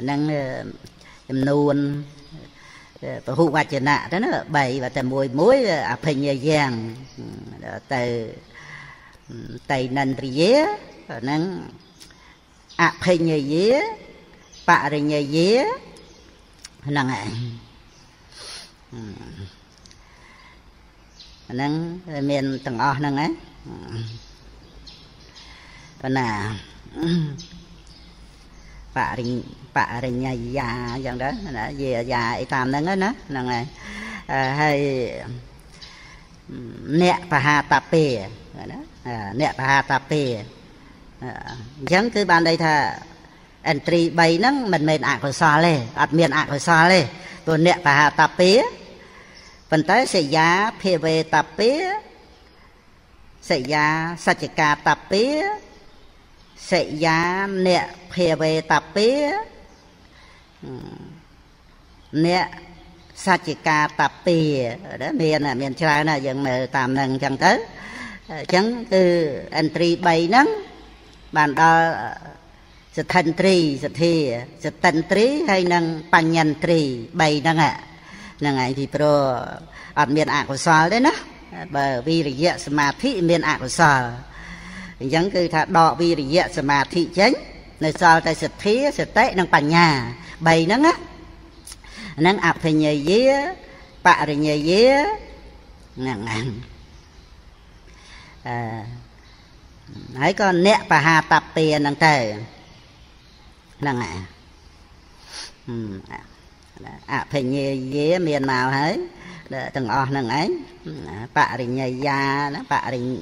ហ្នឹងចំនួនពហុវចនៈទៅណា3តែមួយមួយអភិញ្ញយ៉ាងទៅ តៃនិន្ទ្រិយាហ្នឹងអភិញ្ញយាបរិញ្ញយាហ្នឹងហើយអាហ្នឹងមានទាំងអស់ហ្នឹងណាប៉ុណ្ណាបរិបរិញ្ញាយាអញ្ចឹងទៅណាយាយាអីតាមហ្នឹងណាហ្នឹងហើយហើយអ្នកបហាតពេណា អ្នកបហាតពេអញ្ចឹងគឺបានន័យថាអន្ត្រី3ហ្នឹងមិនមែនអកុសលទេអត់មានអកុសលទេព្រោះអ្នកបហាតពេប៉ុន្តែសយាភាវេតពេសយាសច្ចកាតពេសយាអ្នកភាវេតពេអ្នកសច្ចកាតពេមានមានច្រើនណាយើងមើលតាមនឹងអញ្ចឹងទៅ អញ្ចឹងគឺអន្ត្រី3ហ្នឹងបានដល់សទ្ធិន្ទ្រីសទ្ធាសតិន្ទ្រីហើយនិងបញ្ញន្ទ្រី3ហ្នឹងហ្នឹងហើយពីព្រោះអត់មានអកុសលទេណាបើវិរិយៈសមាធិមានអកុសលអញ្ចឹងគឺថាដកវិរិយៈសមាធិចេញនៅសល់តែសទ្ធាសតិនិងបញ្ញា3ហ្នឹងណាហ្នឹងអភិញ្ញយាបរិញ្ញយាហ្នឹងហ្នឹង អឺហើយក៏អ្នកបហាតពាហ្នឹងទៅហ្នឹងហើយអភិញ្ញយាមានមកហើយទាំងអស់ហ្នឹងឯងបរិញ្ញាយាណាបរិញ្ញ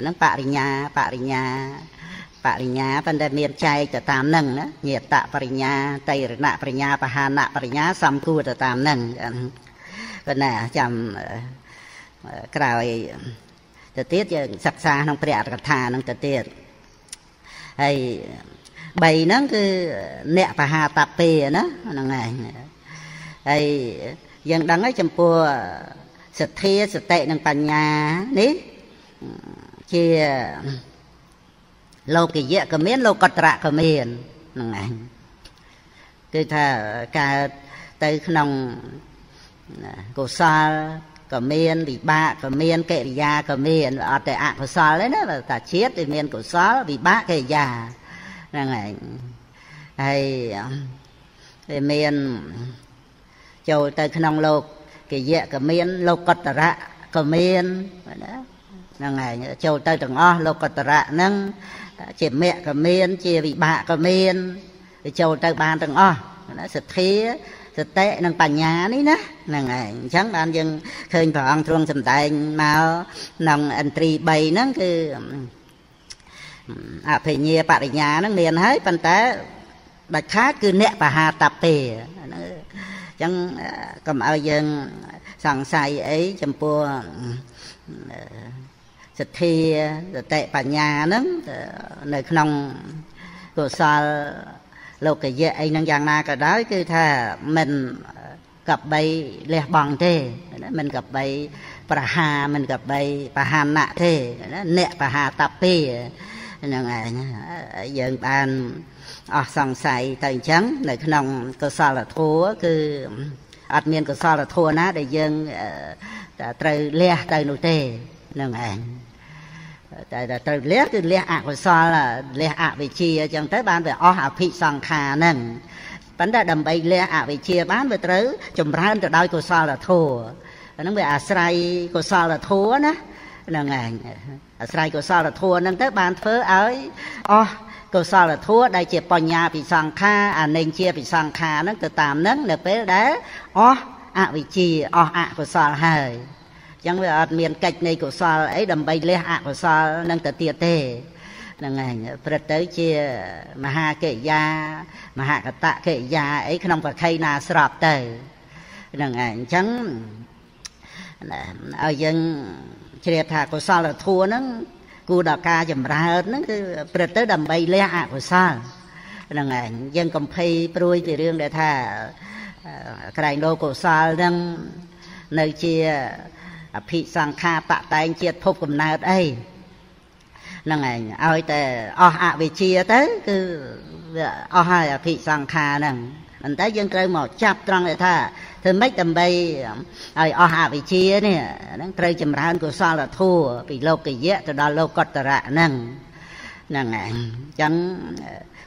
ហ្នឹងបរិញ្ញាបរិញ្ញាបរិញ្ញាប៉ុន្តែមានចែកទៅតាមហ្នឹងណាញាតបរិញ្ញាតៃរណបរិញ្ញាបហានបរិញ្ញាសំគួរទៅតាមហ្នឹងប៉ុន្តែចាំក្រោយ ទៅទៀតយើងសិក្សាក្នុងព្រះអត្ថកថាហ្នឹងទៅទៀតហើយ3ហ្នឹងគឺអ្នកបហាតពេណាហ្នឹងហើយហើយយើងដឹងហើយចំពោះសទ្ធាសតិនិងបញ្ញានេះជាលោកយៈក៏មាន លោកតរៈក៏មានហ្នឹងឯងគឺថាកើតទៅក្នុងកុសល ក៏មានវិបាកក៏មានកិរិយាក៏មានអត់តែអកុសលទេណាតែជាតិវាមានកុសលវិបាកកិរិយាហ្នឹងឯងហើយវាមានចូលទៅក្នុងលោកកិយៈក៏មានលោកតរៈក៏មានណាហ្នឹងឯងចូលទៅទាំងអស់លោកតរៈហ្នឹងជាមគ្គក៏មាន ជាវិបាកក៏មានចូលទៅបានទាំងអស់ណាសទ្ធា សតិនិងបញ្ញានេះណាហ្នឹងហើយអញ្ចឹងបានយើងឃើញព្រះអង្គទ្រង់សម្ដែងមកក្នុងឥន្ទ្រី3ហ្នឹងគឺអភិញ្ញាបរិញ្ញាហ្នឹងមានហើយប៉ុន្តែដាច់ខាតគឺអ្នកបហាតពេអញ្ចឹងកុំឲ្យយើងសង្ស័យអីចំពោះសទ្ធាសតិបញ្ញាហ្នឹងនៅក្នុងកុសល លោកយៈអីហ្នឹងយ៉ាងណាក៏ដោយគឺថាមិនកបីលះបង់ទេមិនកបីប្រហាមិនកបីបហានៈទេអ្នកបហាតពេហ្នឹងឯងយើងបានអស់សង្ស័យទៅអញ្ចឹងនៅក្នុងកុសលធម៌គឺអត់មានកុសលធម៌ណាដែលយើងត្រូវលះទៅនោះទេហ្នឹងឯង តែត្រូវលះគឺលះអកុសលលះអវិជ្ជាអញ្ចឹងទៅបានវាអស់អភិសង្ខារហ្នឹងប៉ុន្តែដើម្បីលះអវិជ្ជាបានវាត្រូវចម្រើនទៅដោយកុសលធម៌អាហ្នឹងវាអាស្រ័យកុសលធម៌ណាហ្នឹងឯងអាស្រ័យកុសលធម៌ហ្នឹងទៅបានធ្វើឲ្យអស់កុសលធម៌ដែលជាបញ្ញាពិសង្ខាអានិញ្ជាពិសង្ខាហ្នឹងទៅតាមហ្នឹងនៅពេលដែលអស់អវិជ្ជាអស់អកុសលហើយ ចឹងវាអត់មានកិច្ចនៃកុសលអីដើម្បីលះអកុសលនឹងទៅទៀតទេហ្នឹងឯងព្រឹត្តទៅជាមហាកិរិយាមហាកតកិរិយាអីក្នុងប្រខៃណាស្របទៅហ្នឹងឯងអញ្ចឹងឲ្យយើងជ្រាបថាកុសលធម៌ហ្នឹងគួរដល់ការចម្រើនហ្នឹងគឺព្រឹត្តទៅដើម្បីលះអកុសលហ្នឹងឯងយើងកំភៃព្រួយពីរឿងដែលថាក្រែងលោកុសលហ្នឹងនៅជា អភិសង្ខាបតែងជាតិភពកំណើតអីហ្នឹងឯងឲ្យតែអស់អវិជ្ជាទៅគឺវាអស់ហើយអភិសង្ខាហ្នឹងប៉ុន្តែយើងត្រូវមកចាប់ត្រង់ថាធ្វើម៉េចដើម្បីឲ្យអស់អវិជ្ជានេះហ្នឹងត្រូវចម្រើនកុសលធម៌ពីលោកយៈទៅដល់លោកតរៈហ្នឹងហ្នឹងឯងអញ្ចឹង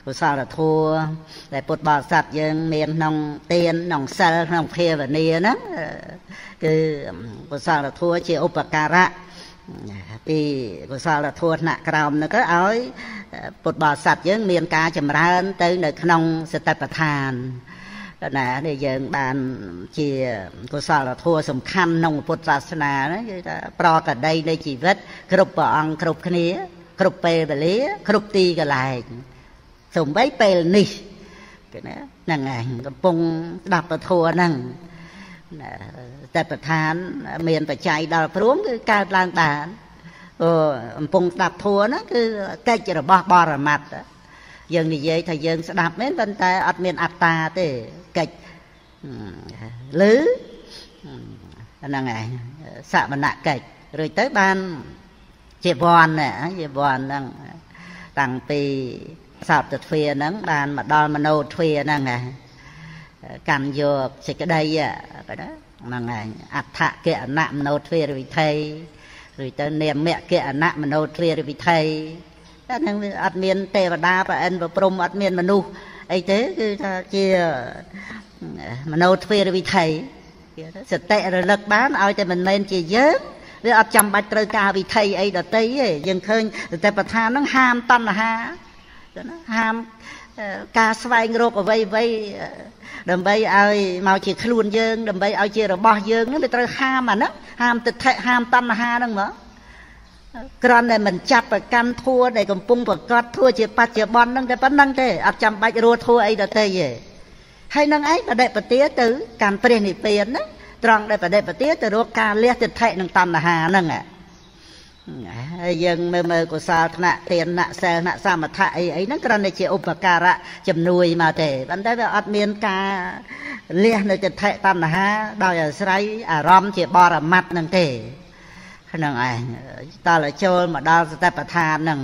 កុសលធម៌ដែលពុទ្ធបរិស័ទយើងមានក្នុងទានក្នុងសិលក្នុងភាវនាហ្នឹងគឺកុសលធម៌ជាឧបការៈពីកុសលធម៌ថ្នាក់ក្រោមនោះទៅឲ្យពុទ្ធបរិស័ទយើងមានការចម្រើនទៅនៅក្នុងសតិប្បដ្ឋានណានេះយើងបានជាកុសលធម៌សំខាន់ក្នុងពុទ្ធសាសនាណាគឺថាប្រកដីនៃជីវិត គ្រប់ព្រះអង្គគ្រប់គ្នា គ្រប់ពេលវេលា គ្រប់ទីកន្លែង សំបីពេលនេះគេណាហ្នឹងឯងកំពុងស្ដាប់ពធហ្នឹងតែប្រធានមានបច្ច័យដល់ព្រមគឺកើតឡើងបានអូកំពុងស្ដាប់ធัวហ្នឹងគឺកិច្ចរបស់បរមត្តយើងនិយាយថាយើងស្ដាប់មែនប៉ុន្តែអត់មានអត្តាទេកិច្ចឬហ្នឹងឯងសមនកិច្ចរួចទៅបានជាវ័នជាវ័នហ្នឹងតាំងពី សោតទ្វាហ្នឹងបានមកដល់មโนទ្វាហ្នឹងហ่ะកម្មយកសេចក្តីហ្នឹងឯងអដ្ឋកិអនៈមโนទ្វារវិធ័យឬទៅនាមកិអនៈមโนទ្វារវិធ័យតែហ្នឹងវាអត់មានទេវតាប្រអិនប្រព្រំអត់មានមនុស្សអីទេគឺថាជាមโนទ្វារវិធ័យសតិរលឹកបានឲ្យតែមិនមែនជាយើងវាអត់ចាំបាច់ត្រូវការវិធ័យអីដតីទេយើងឃើញសតិប្បដ្ឋានហ្នឹងហាមតណ្ហា ណាហាមការស្វែងរកអ្វីអ្វីដើម្បីឲ្យមកជាខ្លួនយើង ដើម្បីឲ្យជារបស់យើងហ្នឹងវាត្រូវហាមអាហ្នឹងហាមទិដ្ឋិហាមតណ្ហាហ្នឹងមកគ្រាន់តែមិនចាប់ប្រកាន់ធัวដែលកំពុងប្រកាសធัวជាបច្ចុប្បន្នហ្នឹងតែប៉ុណ្្នឹងទេអត់ចាំបាច់រស់ធัวអីដទៃទេហើយនឹងឯងបដិបទាទៅកាន់ព្រះនិព្វានហ្នឹងត្រង់ដែលបដិបទាទៅរកការលះទិដ្ឋិនឹងតណ្ហាហ្នឹងហើ យយើងមើលមើលកុសលថ្នាក់ទានណៈសិលណៈសមថៈអីអីហ្នឹងគ្រាន់តែជាឧបការៈជំនួយមកទេប៉ុន្តែវាអត់មានការ លះនៅចតិតណ្ហាដោយអាស្រ័យអារម្មណ៍ជាបរមត្តនឹងទេហ្នឹងឯងតើចូលមកដល់សតិប្បដ្ឋានហ្នឹង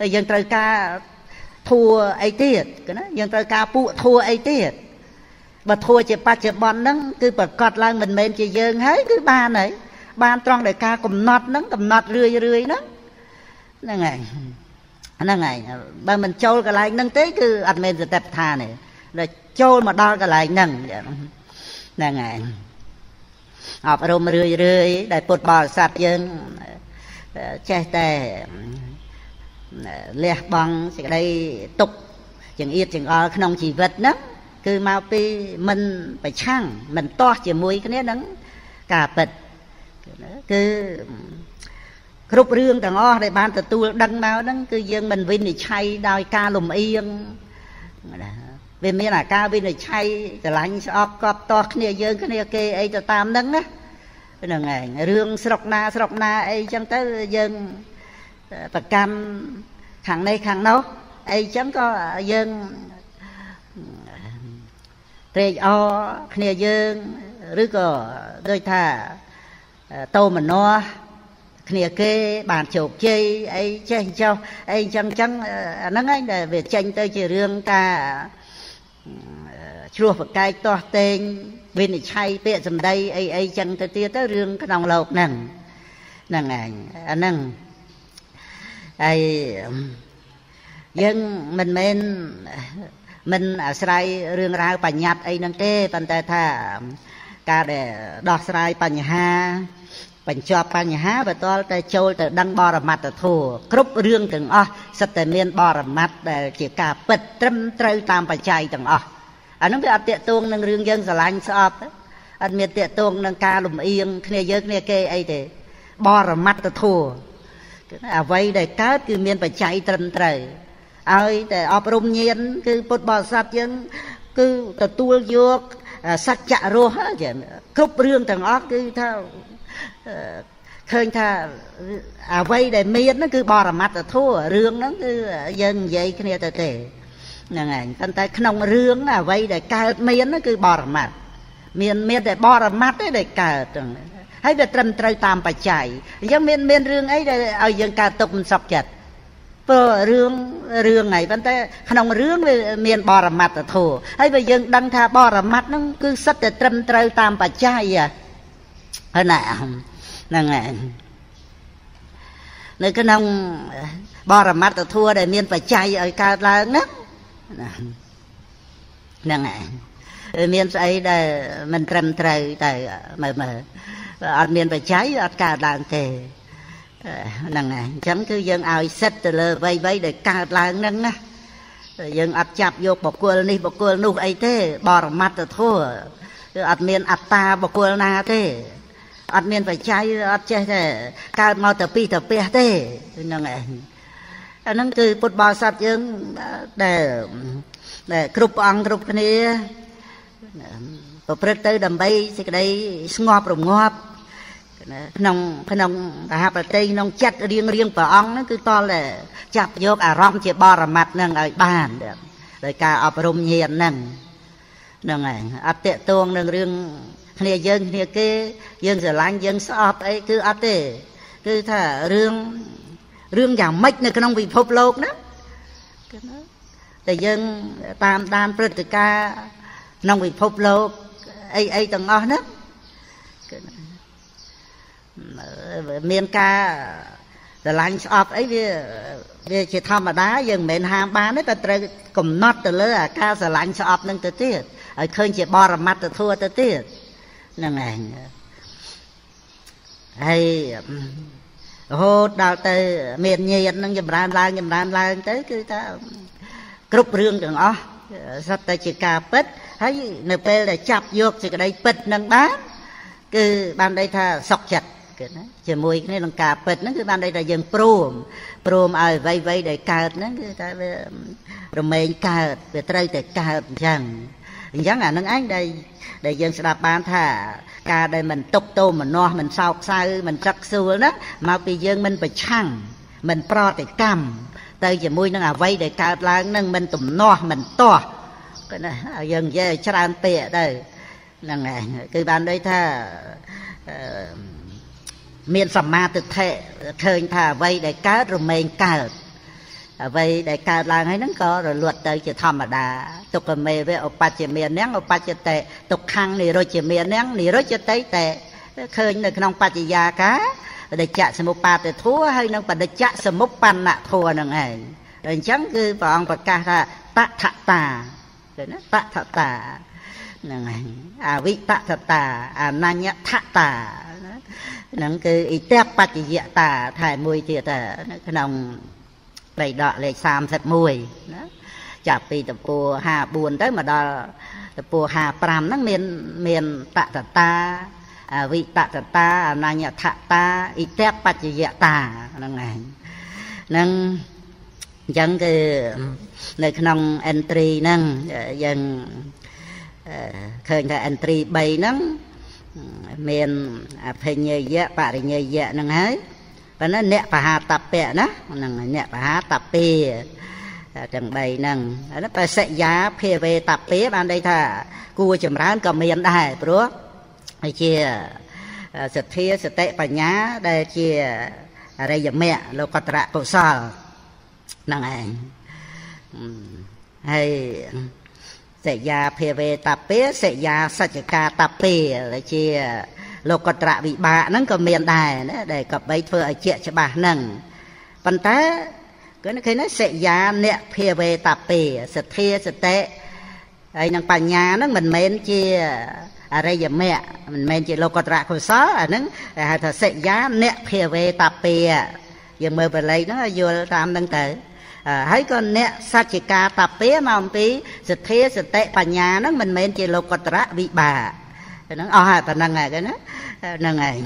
ហើយយើងត្រូវការធัวអីទៀតណាយើងត្រូវការពួកធัวអីទៀតបើធัวជាបច្ចុប្បន្នហ្នឹងគឺប្រកាសឡើងមិនមែនជាយើងហើយគឺបានហើយ បានត្រង់ដោយការកំណត់ហ្នឹងកំណត់រឿយរឿយហ្នឹងហ្នឹងហើយហ្នឹងហើយបើមិនចូលកន្លែងហ្នឹងទេគឺអត់មែនសតិប្បដ្ឋានទេដល់ចូលមកដល់កន្លែងហ្នឹងហ្នឹងហើយអប់រំរឿយរឿយដែលពុទ្ធបរិស័ទយើងចេះតែលះបង់សេចក្តីទុកចង្អៀតចង្អល់ក្នុងជីវិតហ្នឹងគឺមកពីមិនប្រឆាំងមិនទាស់ជាមួយគ្នានឹងការពិត គឺគ្រប់រឿងទាំងអស់ដែលបានទទួលដឹងមកហ្នឹងគឺយើងមិនវិនិច្ឆ័យដោយការលំអៀងវាមានអាការវិនិច្ឆ័យស្រឡាញ់ស្អប់កប់តោះគ្នាយើងគ្នាគេអីទៅតាមហ្នឹងណាហ្នឹងឯងរឿងស្រុកណាស្រុកណាអីចឹងទៅយើងប្រកាន់ខាងនេះខាងនោះអីចឹងក៏យើងត្រេកអរគ្នាយើងឬក៏ដូចថា តោមនោគ្នាគេបានជោគជ័យអីចេះចោះអីចឹងចឹងអាហ្នឹងឯងដែលវាចេញទៅជារឿងការឆ្លោះប្រកែកទាស់តេងវិនិច្ឆ័យពាក្យសម្ដីអីអីចឹងទៅទៀតទៅរឿងក្នុងលោកហ្នឹងហ្នឹងឯងអាហ្នឹងហើយយើងមិនមែនមិនអាស្រ័យរឿងរ៉ាវបញ្ញត្តិអីហ្នឹងទេប៉ុន្តែថាការដែលដោះស្រាយបញ្ហា បញ្ចប់បញ្ហាបតលតែចូលទៅដឹងបរមត្តធម៌គ្រប់រឿងទាំងអស់សិតតែមានបរមត្តដែលជាការពិតត្រឹមត្រូវតាមបច្ច័យទាំងអស់អានោះវាអត់តេតួងនឹងរឿងយើងស្រឡាញ់ស្អប់អត់មានតេតួងនឹងការលំអៀងគ្នាយើងគ្នាគេអីទេបរមត្តធម៌អ្វីដែលកើតគឺមានបច្ច័យត្រឹមត្រូវឲ្យតែអប់រំញាណគឺពុទ្ធបរិស័ទយើងគឺទទួលយកសច្ចៈរស់ចឹងគ្រប់រឿងទាំងអស់គឺថា ឃើញថាអ្វីដែលមានហ្នឹងគឺបរមត្តធัวរឿងហ្នឹងគឺយើងនិយាយគ្នាទៅទេហ្នឹងឯងប៉ុន្តែក្នុងរឿងអ្វីដែលកើតមានហ្នឹងគឺបរមត្តមានមានតែបរមត្តទេដែលកើតហ្នឹងហើយវាត្រឹមត្រូវតាមបច្ច័យអញ្ចឹងមានមានរឿងអីដែលឲ្យយើងកើតទុកមិនសុខចិត្តព្រោះរឿងរឿងហ្នឹងប៉ុន្តែក្នុងរឿងវាមានបរមត្តធัวហើយបើយើងដឹងថាបរមត្តហ្នឹងគឺសិតតែត្រឹមត្រូវតាមបច្ច័យហ្នឹងណា ហ្នឹងហើយនៅក្នុងបរមត្តធัวដែលមានបច្ច័យឲ្យកើតឡើងណាហ្នឹងហើយមានស្អីដែលមិនត្រឹមត្រូវតែមើលមើលអត់មានបច្ច័យអត់កើតឡើងទេហ្នឹងហើយអញ្ចឹងគឺយើងឲ្យសិតទៅលើអ្វីអ្វីដែលកើតឡើងហ្នឹងណាយើងអត់ចាប់យកបកុលនេះបកុលនោះអីទេ បរមត្តធัวគឺអត់មានអត្តាបកុលណាទេ អត់មានបច្ច័យអត់ចេះតែកើតមកទៅពីទៅពះទេហ្នឹងឯងអាហ្នឹងគឺពុទ្ធបរិស័ទយើងដែលដែលគ្រប់អង្គគ្រប់គ្នាប្រព្រឹត្តទៅដើម្បីសេចក្តីស្ងប់រងាប់ក្នុងក្នុងមហាប្រតិក្នុងចិត្តរៀងរៀងព្រះអង្គហ្នឹងគឺតលតែចាប់យកអារម្មណ៍ជាបរមត្តហ្នឹងឲ្យបានដោយការអប់រំញាណហ្នឹងហ្នឹងហើយអត់តេតួងនឹងរឿង គ្នាយើងគ្នាគេយើងស្រឡាញ់យើងស្អប់អីគឺអត់ទេ គឺថារឿងរឿងយ៉ាងម៉េចនៅក្នុងពិភពលោកណាគឺណាតែយើងតាមដានព្រឹត្តិការណ៍ក្នុងពិភពលោកអីអីទាំងអស់ណាគឺណាមានការស្រឡាញ់ស្អប់អីវាវាជាធម្មតាយើងមិនមែនហាមបានទេតែត្រូវកំណត់ទៅលើអាការស្រឡាញ់ស្អប់នឹងទៅទៀតឲ្យឃើញជាបរមត្តធัวទៅទៀត ហ្នឹងឯងហើយរហូតដល់ទៅមានញាតនឹងចម្រើនឡើងចម្រើនឡើងទៅគឺថាគ្រប់រឿងទាំងអស់សត្វតែជាការពិតហើយនៅពេលដែលចាប់យកសេចក្តីពិតនឹងបានគឺបានន័យថាសុខចិត្តគឺណាជាមួយគ្នានឹងការពិតហ្នឹងគឺបានន័យថាយើងព្រមព្រមឲ្យអ្វីអ្វីដែលកើតហ្នឹងគឺថាវារមែងកើតវាត្រូវតែកើតអញ្ចឹង អញ្ចឹងអានឹងឯងដែលដែលយើងស្ដាប់បានថាការដែលមិនຕົកតោមនាស់មិនសោកសៅមិនចឹកសួលណាមកពីយើងមិនប្រឆាំងមិនប្រតិកម្មទៅជាមួយនឹងអវ័យដែលកើតឡើងនឹងមិនទំនាស់មិនទាស់គឺណាយើងនិយាយច្រើនពាក្យទៅហ្នឹងហើយគឺបានដូចថាមានសមាទិដ្ឋិឃើញថាអ្វីដែលកើតរមែងកើត អ្វីដែលកើតឡើងហើយហ្នឹងក៏រលត់ទៅជាធម្មតាទុក្ខមេវៈឧបច្ចមាននាងឧបច្ចតិទុក្ខំនិរុជ្ជមាននាងនិរុជ្ជតិតែឃើញនៅក្នុងបច្ចយាកាបដិច្ចសមុបាទធัวហើយនឹងបដិច្ចសមុបណ្ណធัวហ្នឹងឯងតែអញ្ចឹងគឺព្រះអង្គប្រកាសថាតថតាឃើញណាតថតាហ្នឹងឯងអវិតថតាអនញ្ញថតាហ្នឹងគឺអិតបច្ចយតាថែមួយទៀតនៅក្នុង ព្រៃដកលេខ31ណាចាប់ពីតពួរ54ទៅមកដល់តពួរ55ហ្នឹងមានមានតតតាអវិតតតាអនញ្ញថតាអិតបច្ចយតាហ្នឹងឯងហ្នឹងអញ្ចឹងគឺនៅក្នុង entry ហ្នឹងយើងឃើញថា entry 3ហ្នឹងមានអភិញ្ញយៈបរិញ្ញយៈហ្នឹងហើយ ប៉ុន្តែអ្នកបហាតពៈណាហ្នឹងអ្នកបហាតពេទាំង3ហ្នឹងហើយបសិយាភាវេតពេបានន័យថា គួរចម្រើនក៏មានដែរព្រោះហើយជាសទ្ធាសតិបញ្ញាដែលជាអរិយមគ្គលោកត្រៈកុសលហ្នឹងឯងហើយសិយាភាវេតពេសិយាសច្ចកាតពេជា លោកត្រៈវិបាកហ្នឹងក៏មានដែរណាដែលកបីធ្វើឲ្យជាក់ច្បាស់ហ្នឹងប៉ុន្តែគឺឃើញណាសិយាអ្នកភាវេតពេសទ្ធាសតិហើយនឹងបញ្ញាហ្នឹងមិនមែនជាអរិយមគ្គមិនមែនជាលោកត្រៈកុសលអាហ្នឹងគេហៅថាសិយាអ្នកភាវេតពេយើងមើលបល័យហ្នឹងយល់តាមហ្នឹងទៅហើយក៏អ្នកសច្ចកាតពេមកអំពីសទ្ធាសតិបញ្ញាហ្នឹងមិនមែនជាលោកត្រៈវិបាកហ្នឹងអស់ហើយប៉ុណ្្នឹងហើយណា ហ្នឹងហើយ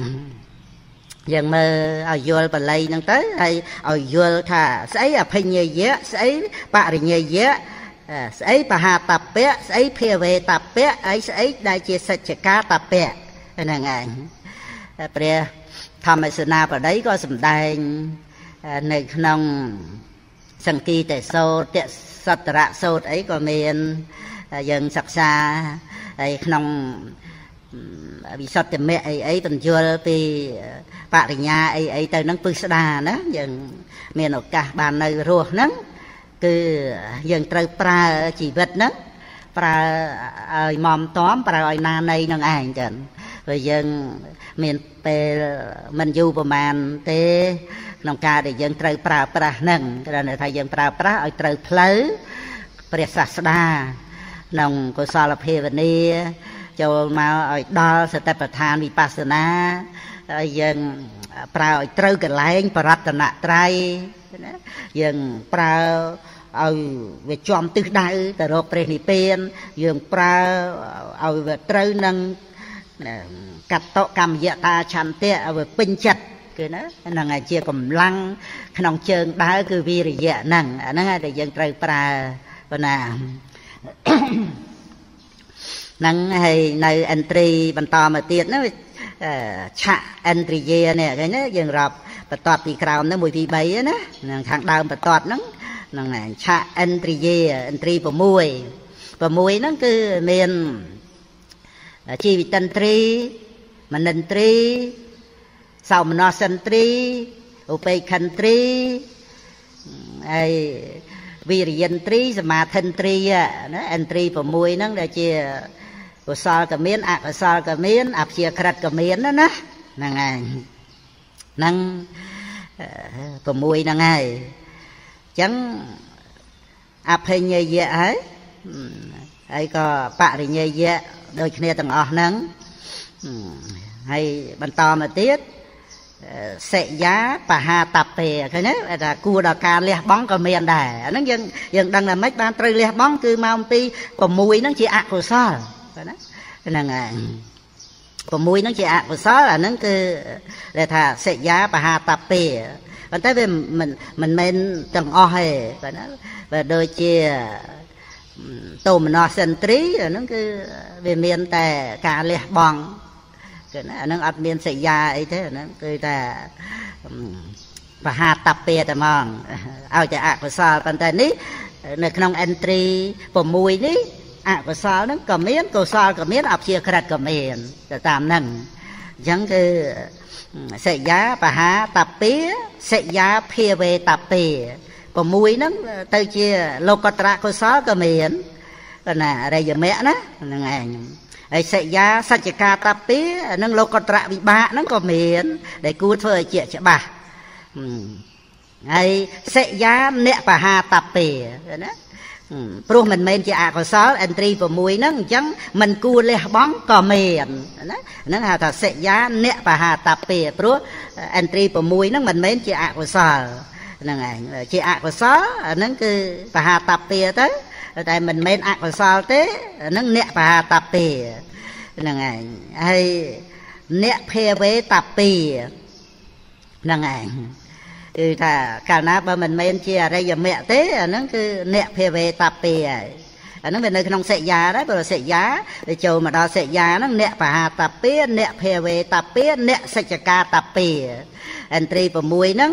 យើងមើលឲ្យយល់បល័យហ្នឹងទៅហើយឲ្យយល់ថាស្អីអភិញ្ញយៈស្អីបរិញ្ញយៈស្អីបហាតពៈស្អីភាវេតពៈអីស្អីដែលជាសច្ចកាតពៈហ្នឹងឯងព្រះធម្មសេនាបតីក៏សម្ដែងនៅក្នុងសង្គីតេសោតសតរៈសោតអីក៏មានយើងសិក្សាហើយក្នុង វិសុទ្ធិមៈអីអីបញ្យល់ពីបរិញ្ញាអីអីទៅនឹងពឹស្ដាណាយើងមានឱកាសបាននៅរស់ហ្នឹងគឺយើងត្រូវប្រើជីវិតហ្នឹងប្រើឲ្យមមតំប្រើឲ្យណានៃនឹងឯងចឹងព្រោះយើងមានពេលមិនយូរប្រហែលទេក្នុងការដែលយើងត្រូវប្រើប្រាស់ហ្នឹងគ្រាន់តែថាយើងប្រើប្រាស់ឲ្យត្រូវផ្លូវព្រះសាស្តាក្នុងកុសលភាវនា ចូលមកឲ្យដល់សតិប្បដ្ឋានវិបស្សនាហើយយើងប្រើឲ្យត្រូវកលែងបរតនត្រ័យណាយើងប្រើឲ្យវាចំទិសដៅទៅរកព្រះនិព្វាន យើងប្រើឲ្យវាត្រូវនឹងកតកម្មយតាឆន្ទៈឲ្យវាពេញចិត្តគឺណាហ្នឹងហើយជាកម្លាំងក្នុងជើងដើរគឺវិរិយៈហ្នឹងអាហ្នឹងដែលយើងត្រូវប្រើប៉ុណ្ណា ហ្នឹងហើយនៅ entry បន្តមកទៀតណាឆាក់ entry នេះឃើញទេយើងរាប់បន្ទាត់ពីក្រោមហ្នឹង1 2 3ណាហ្នឹងខាងដើមបន្ទាត់ហ្នឹងហ្នឹងហើយឆាក់ entry entry 6 6ហ្នឹងគឺមានជីវិតិន្ទ្រីមនិន្ទ្រីសោមនសិន្ទ្រីឧបេខិន្ទ្រីហើយវិរិយន្ទ្រីសមាធិន្ទ្រីណាអន្ទ្រី6ហ្នឹងដែលជា កុសលក៏មានអកុសលក៏មានអព្យាក្រឹតក៏មានណាណាហ្នឹងហើយហ្នឹង6ហ្នឹងហើយអញ្ចឹងអភិញ្ញយៈហើយហើយក៏បរិញ្ញយៈដូចគ្នាទាំងអស់ហ្នឹងហើយបន្តមកទៀតសិយាបហាតពេឃើញទេថាគួរដល់ការលះបង់ក៏មានដែរអាហ្នឹងយើងយើងដឹងថាម៉េចបានត្រូវលះបង់គឺមកអំពី6ហ្នឹងជាអកុសល ណាហ្នឹងហើយ6ហ្នឹងជាអកុសលអាហ្នឹងគឺដែលថាសិយាបហាតពេប៉ុន្តែវាមិនមិនមែនទាំងអស់ទេបាទណាបើដូចជាតោមនសិន្ទ្រីអាហ្នឹងគឺវាមានតែការលះបង់គឺណាអាហ្នឹងអត់មានសញ្ញាអីទេអាហ្នឹងគឺតែបហាតពេតែហ្មងឲ្យតែអកុសលប៉ុន្តែនេះនៅក្នុង entry 6នេះ អកុសលហ្នឹងក៏មានកុសលក៏មានអព្យាក្រឹតក៏មានទៅតាមហ្នឹងអញ្ចឹងគឺសិយាបហាតពេសិយាភាវេតពេ6ហ្នឹងទៅជាលោកត្រៈកុសលក៏មានណារិយមៈណាហ្នឹងឯងហើយសិយាសច្ចកាតពេនិងលោកត្រៈវិបាកហ្នឹងក៏មាន ដែលគួរធ្វើឲ្យជាច្បាស់ហើយសិយាអ្នកបហាតពេណា ព្រោះមិនមែនជាអកុសលអន្ត្រី6ហ្នឹងអញ្ចឹងមិនគួរលះបង់ក៏មានណាហ្នឹងហៅថាសិយាអ្នកបហាតពេព្រោះអន្ត្រី6ហ្នឹងមិនមែនជាអកុសលហ្នឹងឯងជាអកុសលអាហ្នឹងគឺបហាតពេទៅតែមិនមែនអកុសលទេហ្នឹងអ្នកបហាតពេហ្នឹងឯងហើយអ្នកភាវេតពេហ្នឹងឯង គឺថាកាលណាបើមិនមែនជាអរិយមគ្គទេអាហ្នឹងគឺអ្នកភាវេតពេហើយអាហ្នឹងវានៅក្នុងសិយាដែរព្រោះសិយាទៅចូលមកដល់សិយាហ្នឹងអ្នកបហាតពេអ្នកភាវេតពេអ្នកសច្ចកាតពេអន្ត្រី6ហ្នឹង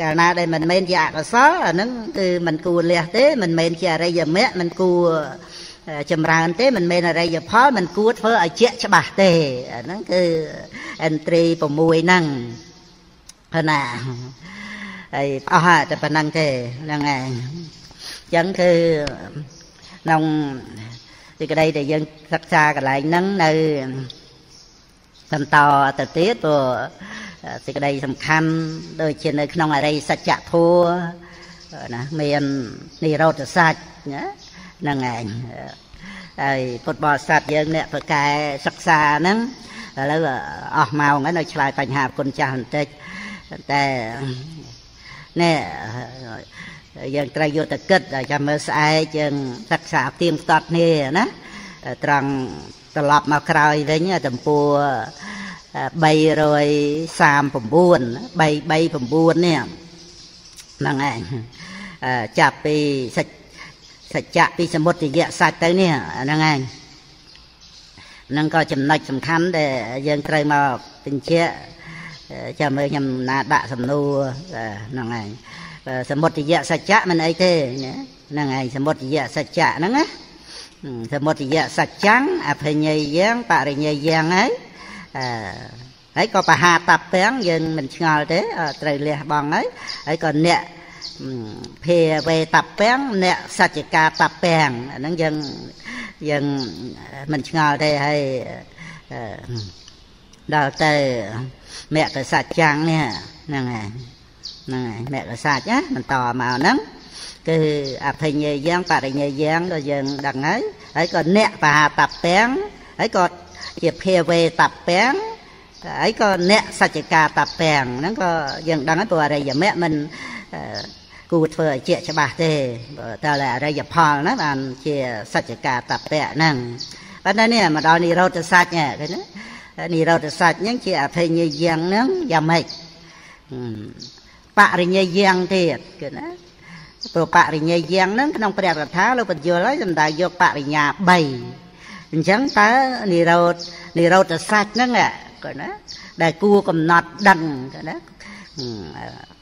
កាលណាដែលមិនមែនជាអកុសលអាហ្នឹងគឺមិនគួរលះទេមិនមែនជាអរិយមគ្គមិនគួរចម្រើនទេមិនមែនអរិយផលមិនគួរធ្វើឲ្យជាក់ច្បាស់ទេអាហ្នឹងគឺអន្ត្រី6ហ្នឹង ហ្នឹងណាហើយអស់ហើយតែប៉ុណ្្នឹងទេហ្នឹងឯងអញ្ចឹងគឺក្នុងទីក្តីដែលយើងសិក្សាកន្លែងហ្នឹងនៅបន្តទៅទៀតព្រោះសេចក្តីសំខាន់ដូចជានៅក្នុងអរិយសច្ចធម៌ណាមាននិរោធសច្ចណាហ្នឹងឯងហើយពុទ្ធបរិស័ទយើងអ្នកប្រកែសិក្សាហ្នឹងឥឡូវអស់ម៉ោងហើយនៅឆ្លើយបញ្ហាគុណចាស់បន្តិច តែនេះយើងត្រូវយកទៅគិតចាំមើលស្អែកយើងសិក្សាទៀងផ្ទាត់គ្នាណាត្រង់ត្រឡប់មកក្រោយវិញទំព័រ339 339នេះហ្នឹងឯងចាប់ពីសច្ចសច្ចៈពីសមុទ្រយៈសាច់ទៅនេះហ្នឹងឯងហ្នឹងក៏ចំណុចសំខាន់ដែលយើងត្រូវមកបញ្ជាក់ ចាំមើលខ្ញុំណាដាក់សំណួរហ្នឹងឯងសមុទ្រយៈសច្ចៈមិនអីទេហ្នឹងឯងសមុទ្រយៈសច្ចៈហ្នឹងណាសមុទ្រយៈសច្ចੰអភិញ្ញយ៉ាងបរិញ្ញយ៉ាងហើយអឺហើយក៏បហាតពាំងយើងមិនឆ្ងល់ទេត្រូវលះបង់ហើយហើយក៏អ្នកភាវេតពាំងអ្នកសច្ចកាតពាំងអាហ្នឹងយើងយើងមិនឆ្ងល់ទេហើយដល់ទៅ មគ្គសច្ចੰនេះហ្នឹងហើយហ្នឹងហើយមគ្គសច្ចណាបន្តមកហ្នឹងគឺអភិញ្ញយ៉ាងបរិញ្ញយ៉ាងក៏យើងដឹងហើយហើយក៏អ្នកបហាតពាំងហើយក៏ជាភាវេតពាំងហើយក៏អ្នកសច្ចកាតពាំងហ្នឹងក៏យើងដឹងហើយព្រោះអរិយមគ្គមិនគួរធ្វើឲ្យជាច្បាស់ទេតែអរិយផលណាបានជាសច្ចកាតពៈហ្នឹងប៉ុន្តែនេះមកដល់និរោធសច្ចឃើញណា និរោធសច្ចហ្នឹងជាអភិញ្ញយ៉ាងហ្នឹងយ៉ាងម៉េចបរិញ្ញយ៉ាងទៀតគឺណាព្រោះបរិញ្ញយ៉ាងហ្នឹងក្នុងព្រះកថាលោកបញ្យល់ហើយសំដៅយកបរិញ្ញា3អញ្ចឹងតើនិរោធនិរោធសច្ចហ្នឹងក៏ណាដែលគួរកំណត់ដឹងក៏ណា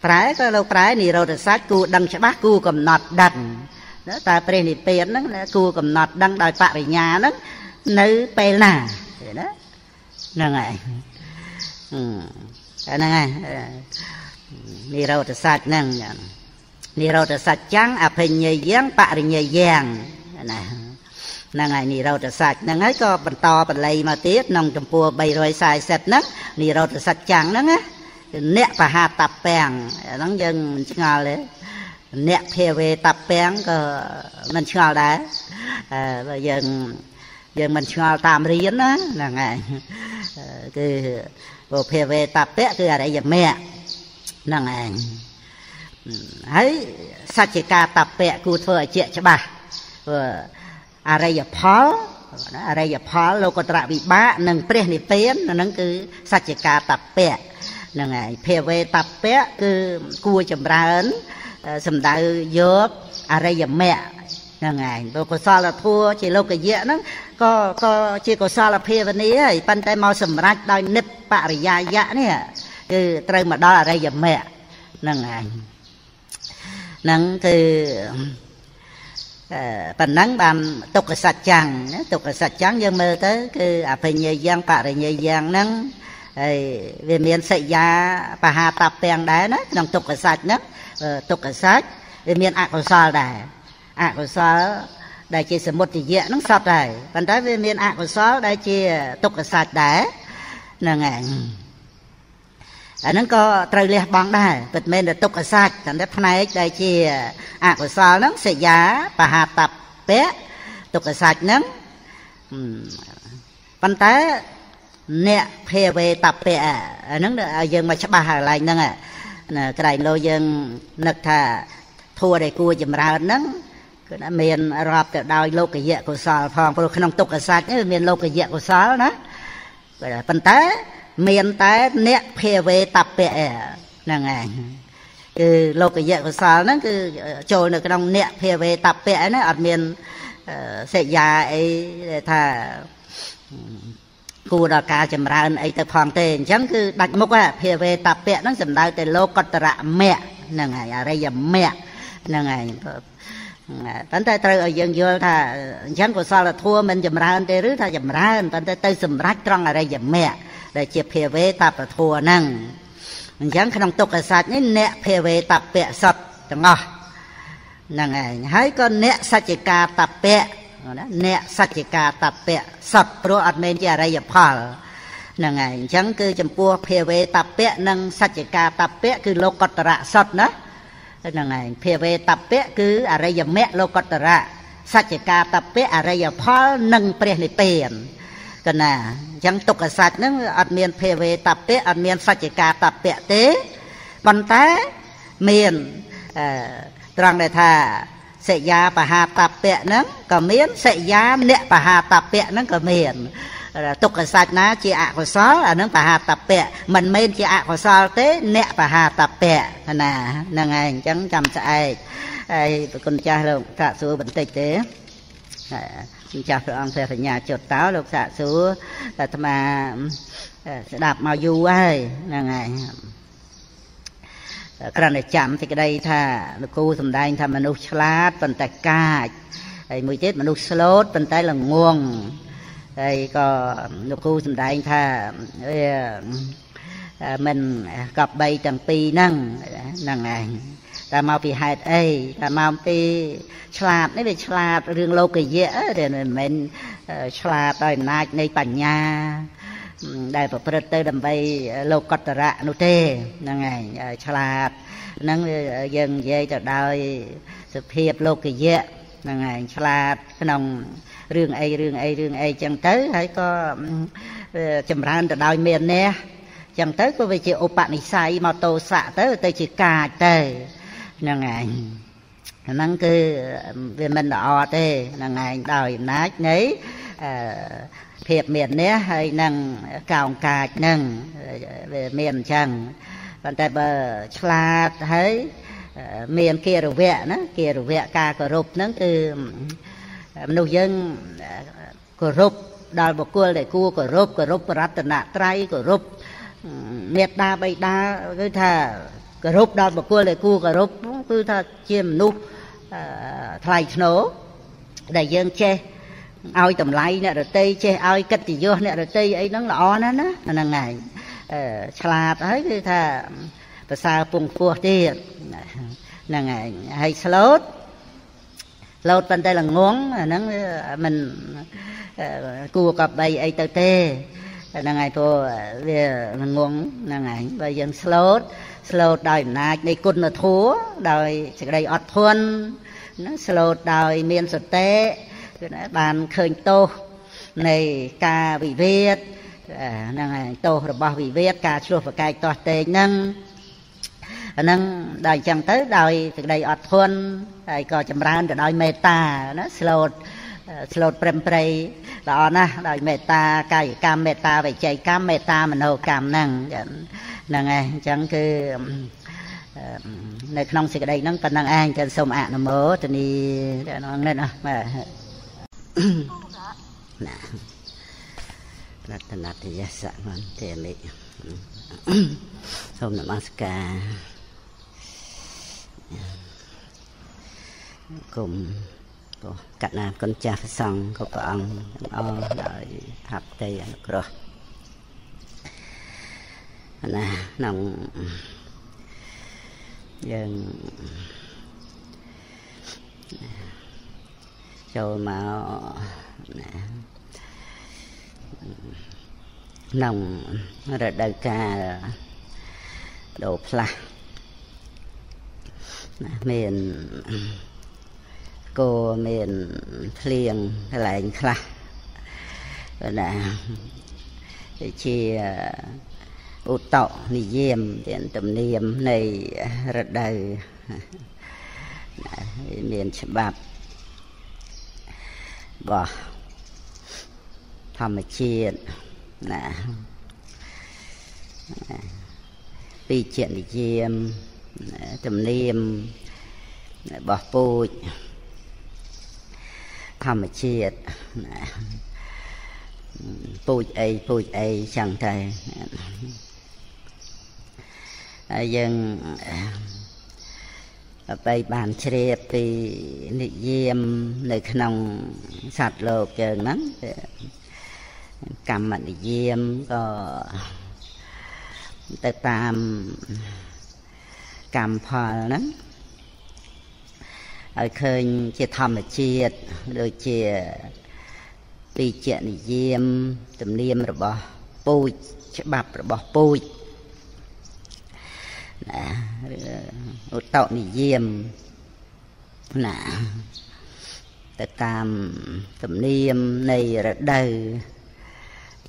ប្រែក៏លោកប្រែនិរោធសច្ចគួរដឹងច្បាស់គួរកំណត់ដឹងតែព្រះនិព្វានហ្នឹងគួរកំណត់ដឹងដោយបរិញ្ញាហ្នឹងនៅពេលណាណា ហ្នឹងហើយហ្នឹងហើយនិរោធសច្ចហ្នឹងនិរោធសច្ចੰអភិញ្ញយ៉ាងបរិញ្ញយ៉ាងណាហ្នឹងហើយនិរោធសច្ចហ្នឹងហើយក៏បន្តបល័យមកទៀតក្នុងចំពោះ340ហ្នឹងនិរោធសច្ចੰហ្នឹងណាអ្នកបហាតពាំងហ្នឹងយើងមិនឆ្ងល់ទេអ្នកភាវេតពាំងក៏មិនឆ្ងល់ដែរបើយើង យើងមិនឆ្ងល់តាមរៀនណាហ្នឹងហើយគឺពុភាវេតពៈគឺអរិយមគ្គហ្នឹងឯងហើយសច្ចកាតពៈគួរធ្វើឲ្យជាក់ច្បាស់ព្រោះអរិយផលអរិយផលលោកត្រវិបាកនិងព្រះនិព្វានហ្នឹងគឺសច្ចកាតពៈហ្នឹងហើយភាវេតពៈគឺគួរចម្រើនសំដៅយកអរិយមគ្គ ហ្នឹងឯងព្រោះកុសលធម៌ជាលោកយៈហ្នឹងក៏ក៏ជាកុសលភាវនាហើយប៉ុន្តែមកសម្រេចដោយនិព្បរិយាយៈនេះគឺត្រូវមកដល់អរិយមគ្គហ្នឹងឯងហ្នឹងគឺប៉ុណ្ណឹងបានទុក្ខសច្ចាំងទុក្ខសច្ចាំងយើងមើលទៅគឺអភិញ្ញយ៉ាងបរិញ្ញយ៉ាងហ្នឹងហើយវាមានសញ្ញាបហាតពាំងដែរណាក្នុងទុក្ខសច្ចហ្នឹងទុក្ខសច្ចវាមានអកុសលដែរ អកុសលដែលជាសមុទយៈហ្នឹងសតដែរប៉ុន្តែវាមានអកុសលដែលជាទុក្ខសច្ចដែរហ្នឹងហើយអាហ្នឹងក៏ត្រូវលះបង់ដែរពិតមែនតែទុក្ខសច្ចតែផ្នែកដែលជាអកុសលហ្នឹងសយាបហាតពៈទុក្ខសច្ចហ្នឹងប៉ុន្តែអ្នកភាវេតពៈអាហ្នឹងយើងមកច្បាស់ហើយកន្លែងហ្នឹងណាក្រែងលោយើងនឹកថាធัวដែលគួរចម្រើនហ្នឹង គឺថាមានរាប់ទៅដោយលោកយៈកុសលផងព្រោះក្នុងទុក្ខសច្ចនេះមានលោកយៈកុសលណាប៉ុន្តែមានតែអ្នកភាវេតពៈហ្នឹងឯងគឺលោកយៈកុសលហ្នឹងគឺចូលនៅក្នុងអ្នកភាវេតពៈហ្នឹងអត់មានសេចយាអីថាគួរដល់ការចម្រើនអីទៅផងទេអញ្ចឹងគឺដាច់មុខភាវេតពៈហ្នឹងសំដៅទៅលោកតរៈមគ្គហ្នឹងហើយអរិយមគ្គហ្នឹងហើយ ប៉ុន្តែត្រូវឲ្យយើងយល់ថាអញ្ចឹងកុសលធម៌មិនចម្រើនទេឬថាចម្រើនប៉ុន្តែទៅសម្រេចត្រង់អរិយមគ្គដែលជាភាវេតពធัวហ្នឹងអញ្ចឹងក្នុងទុក្ខសច្ចនេះអ្នកភាវេតពៈសតទាំងអស់ហ្នឹងឯងហើយក៏អ្នកសច្ចកាតពៈណាអ្នកសច្ចកាតពៈសតព្រោះអត់មែនជាអរិយផលហ្នឹងហើយអញ្ចឹងគឺចំពោះភាវេតពៈនិងសច្ចកាតពៈគឺលោកតរៈសតណា ហ្នឹងហើយភាវេតពៈគឺអរិយមគ្គលោកតរៈសច្ចកាតពៈអរិយផលនិងព្រះនិព្វានកណាអញ្ចឹងទុក្ខសច្ចហ្នឹងអត់មានភាវេតពៈអត់មានសច្ចកាតពៈទេប៉ុន្តែមានអឺត្រង់ដែលថាសិយាបហាតពៈហ្នឹងក៏មានសិយាអ្នកបហាតពៈហ្នឹងក៏មាន ទុក្ខសច្ចណាជាអកុសលអានឹងបហាតពៈមិនមែនជាអកុសលទេ អ្នកបហាតពៈណាហ្នឹងហើយអញ្ចឹងចាំស្អែកហើយប្រគុណចាស់លោកសាកសួរបន្តិចទេម្ចាស់ព្រះអង្គព្រះសញ្ញាចុតតោលោកសាកសួរអាត្មាស្ដាប់មកយូរហើយហ្នឹងហើយគ្រាន់តែចាំសេចក្តីថាលោកគ្រូសំដែងថាមនុស្សឆ្លាតប៉ុន្តែកាចហើយមួយទៀតមនុស្សស្លូតប៉ុន្តែល្ងង ហើយក៏លោកគ្រូសំដែងថាវាមិនកប់3ទាំងពីរហ្នឹងហ្នឹងឯងតែមកពីហេតុអីតែមកពីឆ្លាតនេះវាឆ្លាតរឿងលោកយៈទេមិនមែនឆ្លាតដោយអំណាចនៃបញ្ញាដែលប្រព្រឹត្តទៅដើម្បីលោកកតរៈនោះទេហ្នឹងហើយឆ្លាតហ្នឹងយើងនិយាយទៅដោយសភាពលោកយៈហ្នឹងហើយឆ្លាតក្នុង រឿងអីរឿងអីរឿងអីចឹងទៅហើយក៏ចម្រើនទៅដោយមាននេះចឹងទៅក៏វាជាឧបនិស្ស័យមកតោសៈទៅទៅជាកាចទៅហ្នឹងឯងហ្នឹងគឺវាមិនល្អទេហ្នឹងឯងដោយអំណាចនៃភាពមាននេះហើយនឹងកោងកាចហ្នឹងវាមានអញ្ចឹងប៉ុន្តែបើឆ្លាតហើយមានគិរវៈណាគិរវៈការគោរពហ្នឹងគឺ មនុស្សយើងគោរពដល់បុគ្គលដែលគួរគោរពគោរពរតនត្រ័យគោរពមេត្តាបិតាគឺថាគោរពដល់បុគ្គលដែលគួរគោរពគឺថាជាមនុស្សថ្លៃថ្នូរដែលយើងចេះឲ្យតម្លៃអ្នករតីចេះឲ្យកិត្តិយសអ្នករតីអីហ្នឹងល្អណាស់ណាហ្នឹងហើយឆ្លាតហើយគឺថាប្រសើរពងពោះទៀតហ្នឹងហើយហើយស្លូតស្លូតប៉ុន្តែល្ងងអាហ្នឹងមិនគួរកប់បីអីទៅទេហ្នឹងហើយព្រោះវាល្ងងហ្នឹងហើយបើយើងស្លូតស្លូតដោយអំណាចនៃគុណធម៌ដោយសេចក្តីអត់ធន់ណាស្លូតដោយមានសតិគឺបានឃើញទោសនៃការវិវេតហ្នឹងហើយទោសរបស់វិវេតការឆ្លោះប្រកែកទាស់ទែងហ្នឹងអា ហ្នឹងដល់អញ្ចឹងទៅដោយសេចក្តីអត់ធន់ហើយក៏ចម្រើនទៅដោយមេត្តាណាស្លូតស្លូតព្រមព្រៃល្អណាស់ដោយមេត្តាកាយកម្មមេត្តាវិច័យកម្មមេត្តាមโนកម្មហ្នឹងហ្នឹងឯងអញ្ចឹងគឺនៅក្នុងសេចក្តីហ្នឹងប៉ុណ្ណឹងឯងចឹងសូមអនុមោទនីហ្នឹងនេះណាបាទណារតនតយសមន្តិមិសូមនមស្ការ គុំក៏កណ្ណាគុណចាស់ព្រះសង្ឃគ្រប់ព្រះអង្គទាំងអស់ដោយអបតីអនុគ្រោះណាក្នុងយើងចូលមកណាក្នុងរដូវកាលដូរផ្លាស់ណាមាន គោមានភ្លៀងកន្លែងខ្លះណាជាឧតតនិយមជាទំនៀមនៃរដូវមានច្បាប់របស់ធម្មជាតិណាពីជានិយមទំនៀមរបស់ពូជ ធម្មជាតិណាពូជអីពូជអីចឹងទៅហើយយើងបីបានជ្រាបពីនិយមនៅក្នុងសត្វលោកយើងហ្នឹងកម្មនិយមក៏ទៅតាមកម្មផលហ្នឹង ឲ្យឃើញជាធម្មជាតិដូចជាពីជានិយមទំនៀមរបស់ពូជច្បាប់របស់ពូជណាឧតនិយមណាទៅតាមទំនៀមនៃរដូវ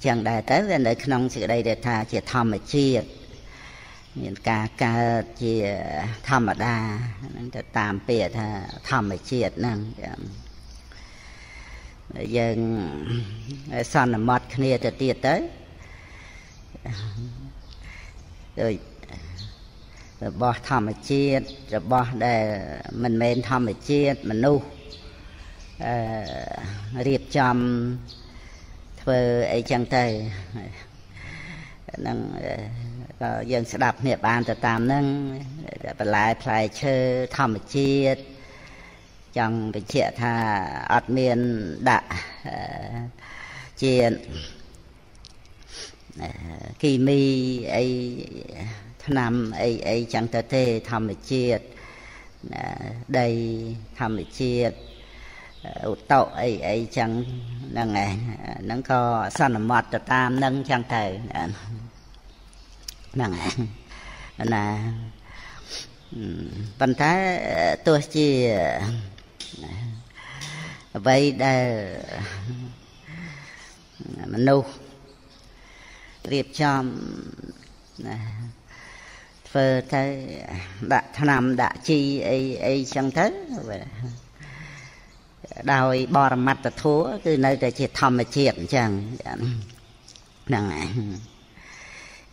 ចឹងដែរទៅវានៅក្នុងសេចក្តីដែលថាជាធម្មជាតិ មានការកើតជាធម្មតាហ្នឹងទៅតាមពាក្យថាធម្មជាតិហ្នឹងយើងសន្មត់គ្នាទៅទៀតទៅដូចរបស់ធម្មជាតិរបស់ដែលមិនមែនធម្មជាតិមនុស្សអឺរៀបចំធ្វើអីចឹងទៅហ្នឹង ក៏យើងស្ដាប់គ្នាបានទៅតាមហ្នឹងបន្លែផ្លែឈើធម្មជាតិចង់បញ្ជាក់ថាអត់មានដាក់ជាគីមីអីថ្នាំអីអីចឹងទៅទេធម្មជាតិដីធម្មជាតិឧតតអីអីចឹងហ្នឹងឯងហ្នឹងក៏សន្មត់ទៅតាមហ្នឹងចឹងទៅ ហ្នឹងឯងណាប៉ុន្តែទោះជាអ្វីដែលមនុស្សរៀបចំណាធ្វើទៅដាក់ថ្នាំដាក់ជីអីអីចឹងទៅដោយបរមត្តធัวគឺនៅតែជាធម្មជាតិអញ្ចឹងហ្នឹងហើយ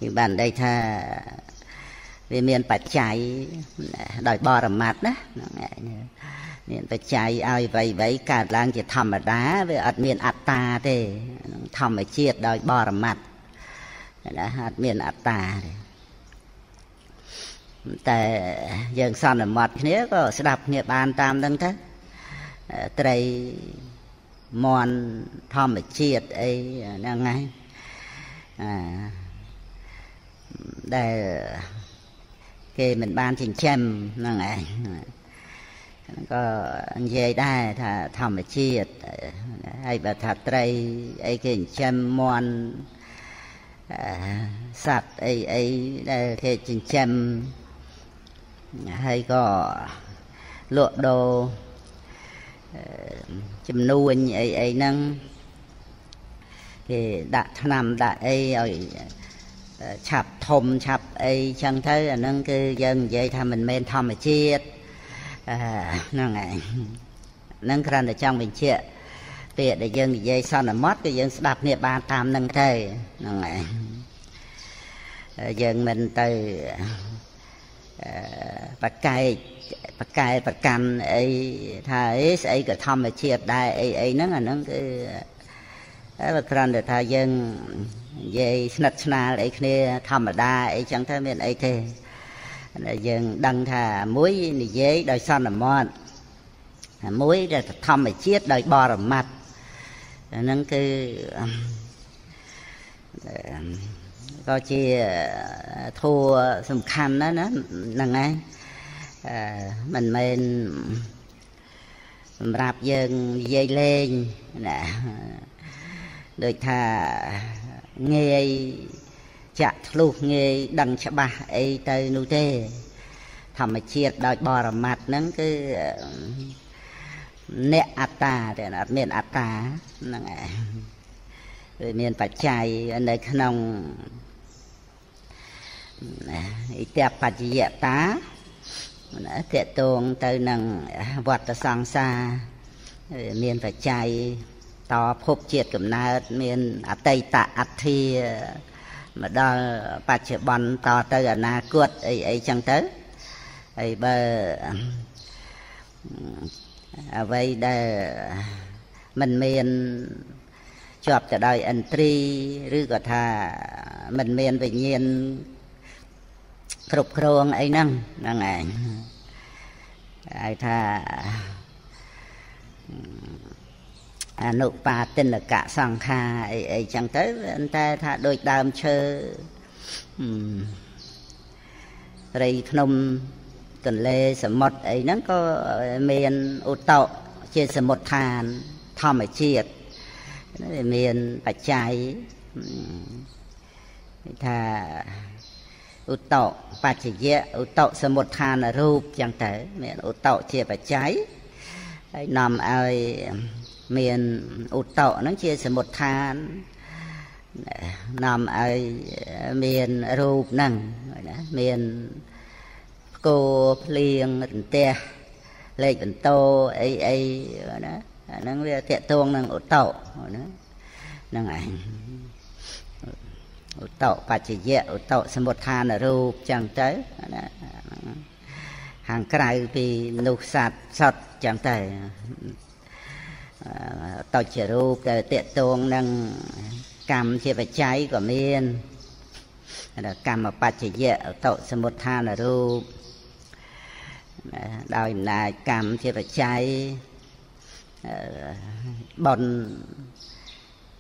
គឺបានន័យថាវាមានបច្ច័យដោយបរមត្តណាហ្នឹងហើយមានបច្ច័យឲ្យវៃវៃកើតឡើងជាធម្មតាវាអត់មានអត្តាទេធម្មជាតិដោយបរមត្តណាអត់មានអត្តាទេតែយើងសន្មត់គ្នាក៏ស្ដាប់គ្នាបានតាមហ្នឹងទៅត្រីមន់ធម្មជាតិអីហ្នឹងហើយអា ដែលគេមិនបានចិញ្ចឹមហ្នឹងឯងក៏និយាយដែរថាធម្មជាតិហើយបើថាត្រីអីគេចិញ្ចឹមមន់សត្វអីអីដែលគេចិញ្ចឹមហើយក៏លក់ដូរចំនួនអីអីហ្នឹងគេដាក់ថ្នាំដាក់អីឲ្យ ឆាប់ធំឆាប់អីចឹងទៅអាហ្នឹងគឺយើងនិយាយថាមិនមែនធម្មជាតិហ្នឹងហើយហ្នឹងគ្រាន់តែចង់បញ្ជាក់ពាក្យដែលយើងនិយាយសន្មត់គឺយើងស្ដាប់គ្នាបានតាមហ្នឹងទៅហ្នឹងហើយយើងមិនទៅបកែកបកែប្រកាន់អីថាអីស្អីក៏ធម្មជាតិដែរអីអីហ្នឹងអាហ្នឹងគឺតែគ្រាន់តែថាយើង និយាយស្និទ្ធស្នាលអីគ្នាធម្មតាអីចឹងទៅមានអីទេយើងដឹងថាមួយនិយាយដោយសន្មត់មួយដែលធម្មជាតិដោយបរមត្តហ្នឹងគឺក៏ជាធัวសំខាន់ណាស់ណាហ្នឹងឯងមិនមែនសម្រាប់យើងនិយាយលេងណាដូចថា ងាយចាក់ធ្លុះងាយដឹងច្បាស់អីទៅនោះទេ ធម្មជាតិដោយបរមត្តហ្នឹងគឺអ្នកអត្តាទេអត់មានអត្តាហ្នឹងឯងវាមានបច្ច័យនៅក្នុងអិតបច្ចយតាណាតកតងទៅនឹងវត្តសង្សារមានបច្ច័យ តភពជាតិកំណើតមានអតីតអត្ធាមកដល់បច្ចុប្បន្នតទៅអនាគតអីអីចឹងទៅហើយបើអ្វីដែលមិនមានជាប់ទៅដោយឥន្ទ្រីឬក៏ថាមិនមានវិញ្ញាណគ្រប់គ្រងអីហ្នឹងហ្នឹងឯងហៅថា អនុបាទិនកៈសង្ខាអីអីចឹងទៅតែថាដូចដើមឈើរីភ្នំទន្លេសមុទ្រអីហ្នឹងក៏មានឧតោជាសមុទ្រឋានធម្មជាតិមានបច្ច័យថាឧតោបច្ចយៈឧតោសមុទ្ឋានរូបចឹងទៅមានឧតោជាបច្ច័យហើយនាំឲ្យ មានឧតោហ្នឹងជាសមុទ្ឋាននាំឲ្យមានរូបហ្នឹងណាមានគោភ្លៀងរន្ទះលេខបន្ទោអីអីណាអាហ្នឹងវាតកតងនឹងឧតោណាហ្នឹងឯងឧតោបច្ចយៈឧតោសមុទ្ឋានរូបចឹងទៅណាខាងក្រៅពីនោះសัตว์សតចឹងទៅ តោជារូបទៅតកតងនឹងកម្មជាបច្ច័យក៏មានកម្មបច្ចយៈឧតោសមុទ្ឋានរូបដោយអំណាចកម្មជាបច្ច័យបន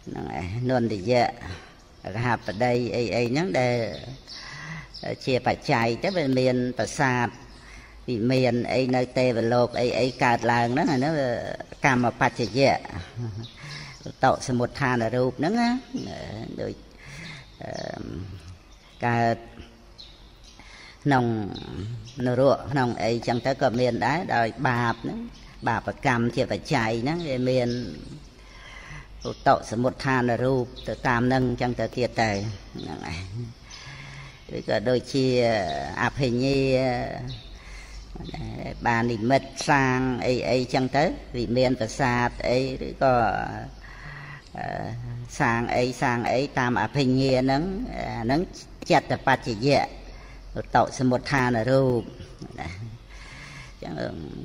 ហ្នឹងឯងនន្ទយៈរហបដីអីអីហ្នឹងដែលជាបច្ច័យទៅវាមាន ប្រាសាទ វិមានអីនៅទេវលោកអីអីកើតឡើងហ្នឹងអាហ្នឹងកម្មបច្ចយៈតោសមុទ្ឋានរូបហ្នឹងណាដូចកើតក្នុងនរកក្នុងអីចឹងទៅក៏មានដែរដោយបាបហ្នឹងបាបកម្មជាបច្ច័យហ្នឹងវាមានឧតសមុទ្ឋានរូបទៅតាមនឹងអញ្ចឹងទៅទៀតទៅហ្នឹងឯងឬក៏ដូចជាអភិញ្ញា បាននិមិត្តសាងអីអីចឹងទៅវិមានប្រាសាទអីឬក៏សាងអីសាងអីតាមអភិញ្ញាហ្នឹងហ្នឹងចិត្តបច្ចយៈឧតសមុទ្ឋានរូបណាចឹង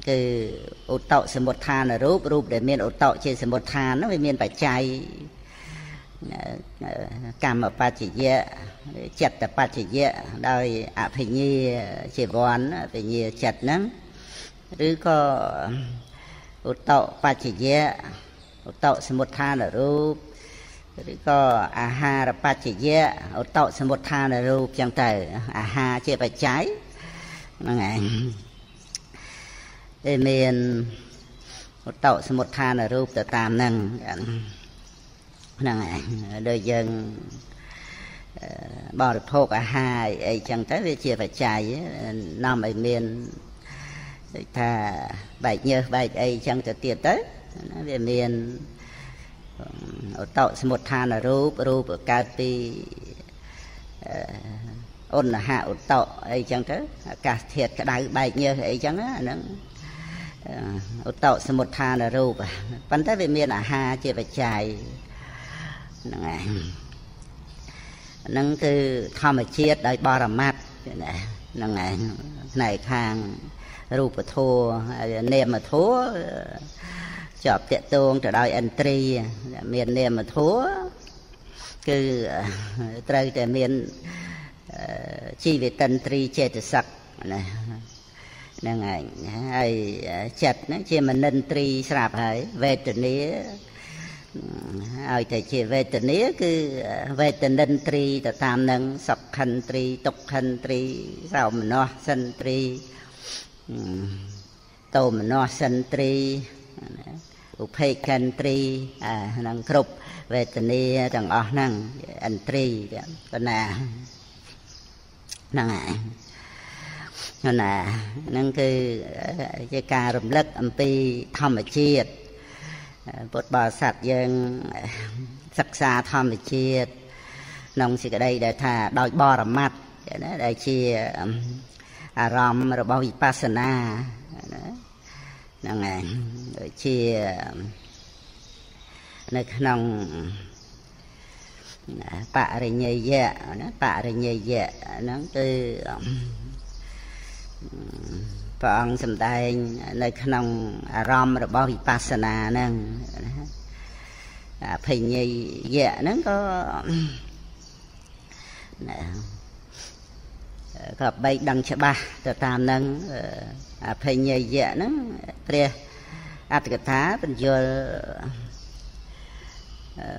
គឺឧតសមុទ្ឋានរូបរូបដែលមានឧតជាសមុទ្ឋានហ្នឹងវាមានបច្ច័យ កម្មបច្ចយៈចិត្តបច្ចយៈដោយអភិញ្ញាជីវ័នអភិញ្ញាចិត្តហ្នឹងឬក៏ឧតបច្ចយៈឧតសមុទ្ឋានរូបឬក៏អាហារបច្ចយៈឧតសមុទ្ឋានរូបចឹងទៅអាហារជាបច្ច័យហ្នឹងឯងដែលមានឧតសមុទ្ឋានរូបទៅតាមហ្នឹង ហ្នឹងឯងដូចយើងបរិភោគអាហារអីចឹងទៅវាជាបច្ច័យនាំឲ្យមានដូចថាបែកញើសបែកអីចឹងទៅទៀតទៅវាមានឧតសមុទ្ឋានរូបរូបកើតពីអនហឧតអីចឹងទៅអាកាសធាតុក្តៅបែកញើសអីចឹងអាហ្នឹងឧតសមុទ្ឋានរូបប៉ុន្តែវាមានអាហារជាបច្ច័យ ហ្នឹងឯងហ្នឹងគឺធម្មជាតិដោយបរមត្តហ្នឹងឯងផ្នែកខាងរូបធម៌នាមធម៌ជាប់តកតងទៅដោយឥន្ទ្រីមាននាមធម៌គឺត្រូវតែមានជីវិតិន្ទ្រីចេតសិកណាហ្នឹងឯងហើយចិត្តហ្នឹងជាមនិន្ទ្រីស្រាប់ហើយវេទនា ឲ្យតែជាវេទនាគឺវេទនិន្ទ្រីទៅតាមនឹងសុខិន្ទ្រីទុក្ខិន្ទ្រីសោមនស្សិន្ទ្រីតោមនស្សិន្ទ្រីឧបេក្ខិន្ទ្រីអាហ្នឹងគ្រប់វេទនាទាំងអស់ហ្នឹងឥន្ទ្រីប៉ុណ្ណាហ្នឹងហើយណាហ្នឹងគឺជាការរំលឹកអំពីធម្មជាតិ ពុទ្ធបរិស័ទយើងសិក្សាធម្មជាតិក្នុងសេចក្តីដែលថាដោយបរមត្តណាដែលជាអារម្មណ៍របស់វិបស្សនាណាហ្នឹងហើយដូចជានៅក្នុងបរិញ្ញយៈណាបរិញ្ញយៈហ្នឹងគឺ ព្រះអង្គសម្ដែងនៅក្នុងអារម្មណ៍របស់វិបស្សនាហ្នឹងអភិញ្ញយៈហ្នឹងក៏ក៏បីដឹងច្បាស់ទៅតាមហ្នឹងអភិញ្ញយៈហ្នឹងព្រះអត្តកថាបញ្យល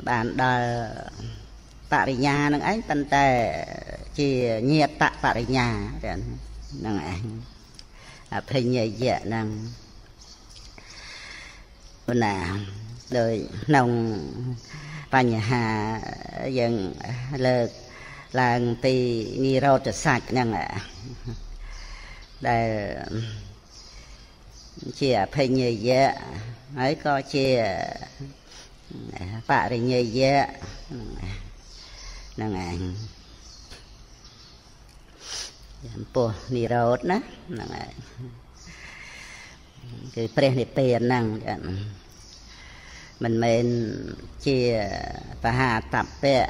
បានដល់បរិញ្ញានឹងឯងប៉ុន្តែជាញាតបរិញ្ញាហ្នឹងឯង អភិញ្ញយៈហ្នឹងប៉ុណ្ណាដោយក្នុងបញ្ហាយើងលើកឡើងពីនិរោធសាច់ហ្នឹងដែលជាអភិញ្ញយៈហើយក៏ជាបរិញ្ញយៈហ្នឹងឯង ចំពោះនិរោធណាហ្នឹងហើយគឺព្រះនិព្វានហ្នឹងមិនមែនជាបហាតពៈ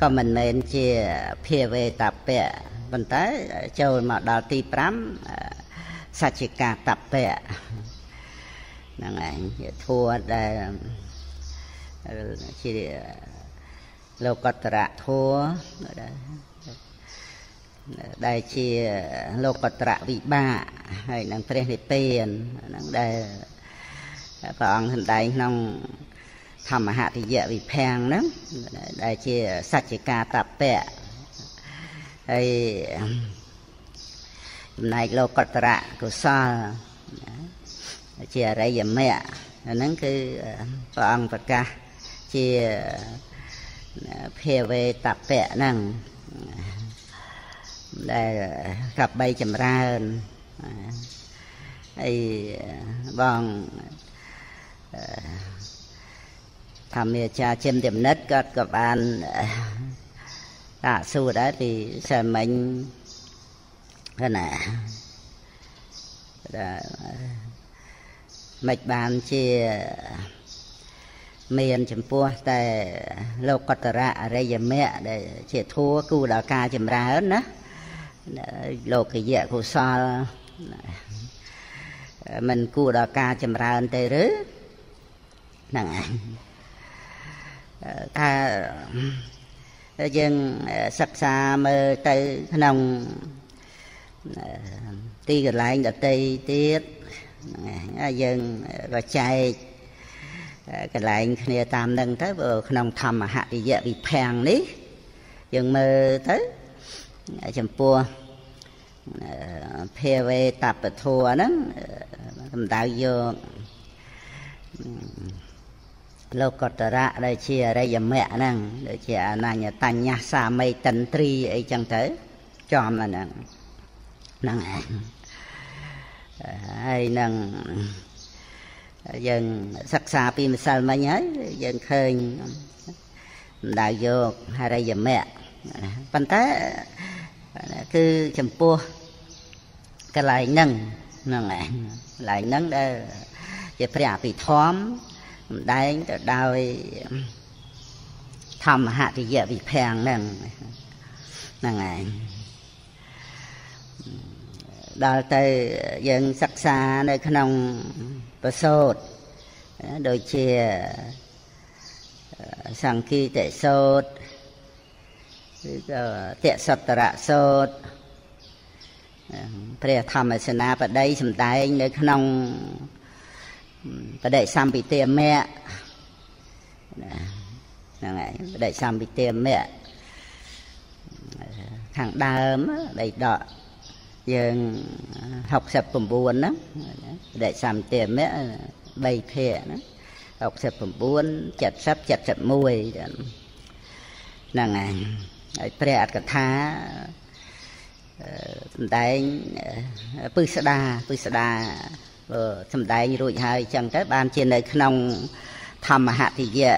ក៏មិនមែនជាភាវេតពៈប៉ុន្តែចូលមកដល់ទី5សច្ចកាតពៈហ្នឹងឯងជាធัวដែលជាលោកតរៈធัวដែល ជាលោកត្រវិបាកហើយនឹងព្រះនិព្វានហ្នឹងដែលព្រះអង្គសម្ដែងក្នុងធម្មហតិយៈវិភាំងហ្នឹងដែលជាសច្ចកាតពៈហើយចំណែកលោកត្រៈកុសលជាអរិយមគ្គហ្នឹងគឺព្រះអង្គប្រកាសជាភាវេតពៈហ្នឹង ដែលកັບបីចម្រើនហើយបងធម្មាចារចិមតិមនិតគាត់ក៏បានដាក់សួរដែរពីសិលមិញណាមិនបានជាមានចំពោះតែលោកតរៈអរិយមគ្គដែលជាធัวគូដល់ការចម្រើនណា លោកយៈកុសលមិនគួរដល់ការចម្រើនទេឬហ្នឹងឯងថាយើងសិក្សាមើលទៅក្នុងទីកន្លែងដតីទៀតហ្នឹងឯងយើងក៏ចែកកន្លែងគ្នាតាមនឹងទៅក្នុងធម្មហតិយវិភាំងនេះយើងមើលទៅចំពោះ ភាវេតពធัวហ្នឹងសំដៅយកលោកតរៈដែលជាអរិយមគ្គហ្នឹងដូចជាអនញ្ញតញ្ញសាមីតន្ត្រីអីចឹងទៅចំហ្នឹងហ្នឹងឯងហើយនឹងយើងសិក្សាពីម្សិលមិញហើយយើងឃើញសំដៅយកអរិយមគ្គប៉ុន្តែ គឺចំពោះកន្លែងហ្នឹងហ្នឹងឯងកន្លែងហ្នឹងដែលជាព្រះអភិធម្មសម្ដែងទៅដោយធម្មហតិយវិភាំងហ្នឹងហ្នឹងឯងដល់ទៅយើងសិក្សានៅក្នុងប្រសូតដូចជាសង្កីតិសូត្រ ឬក៏តេសតរៈសូត្រព្រះធម្មសេនាបតីសម្ដែងនៅក្នុងបដិសម្ពិទាមៈហ្នឹងហើយបដិសម្ពិទាមៈខាងដើមដីដកយើង69ហ្នឹងបដិសម្ពិទាមៈ3ភាគណា69 70 71ហ្នឹងហើយ ហើយព្រះអត្តកថាសំដែងពឹស្ដាពឹស្ដាសំដែងរួចហើយចឹងទៅបានជានៅក្នុងធម្មហតិយៈ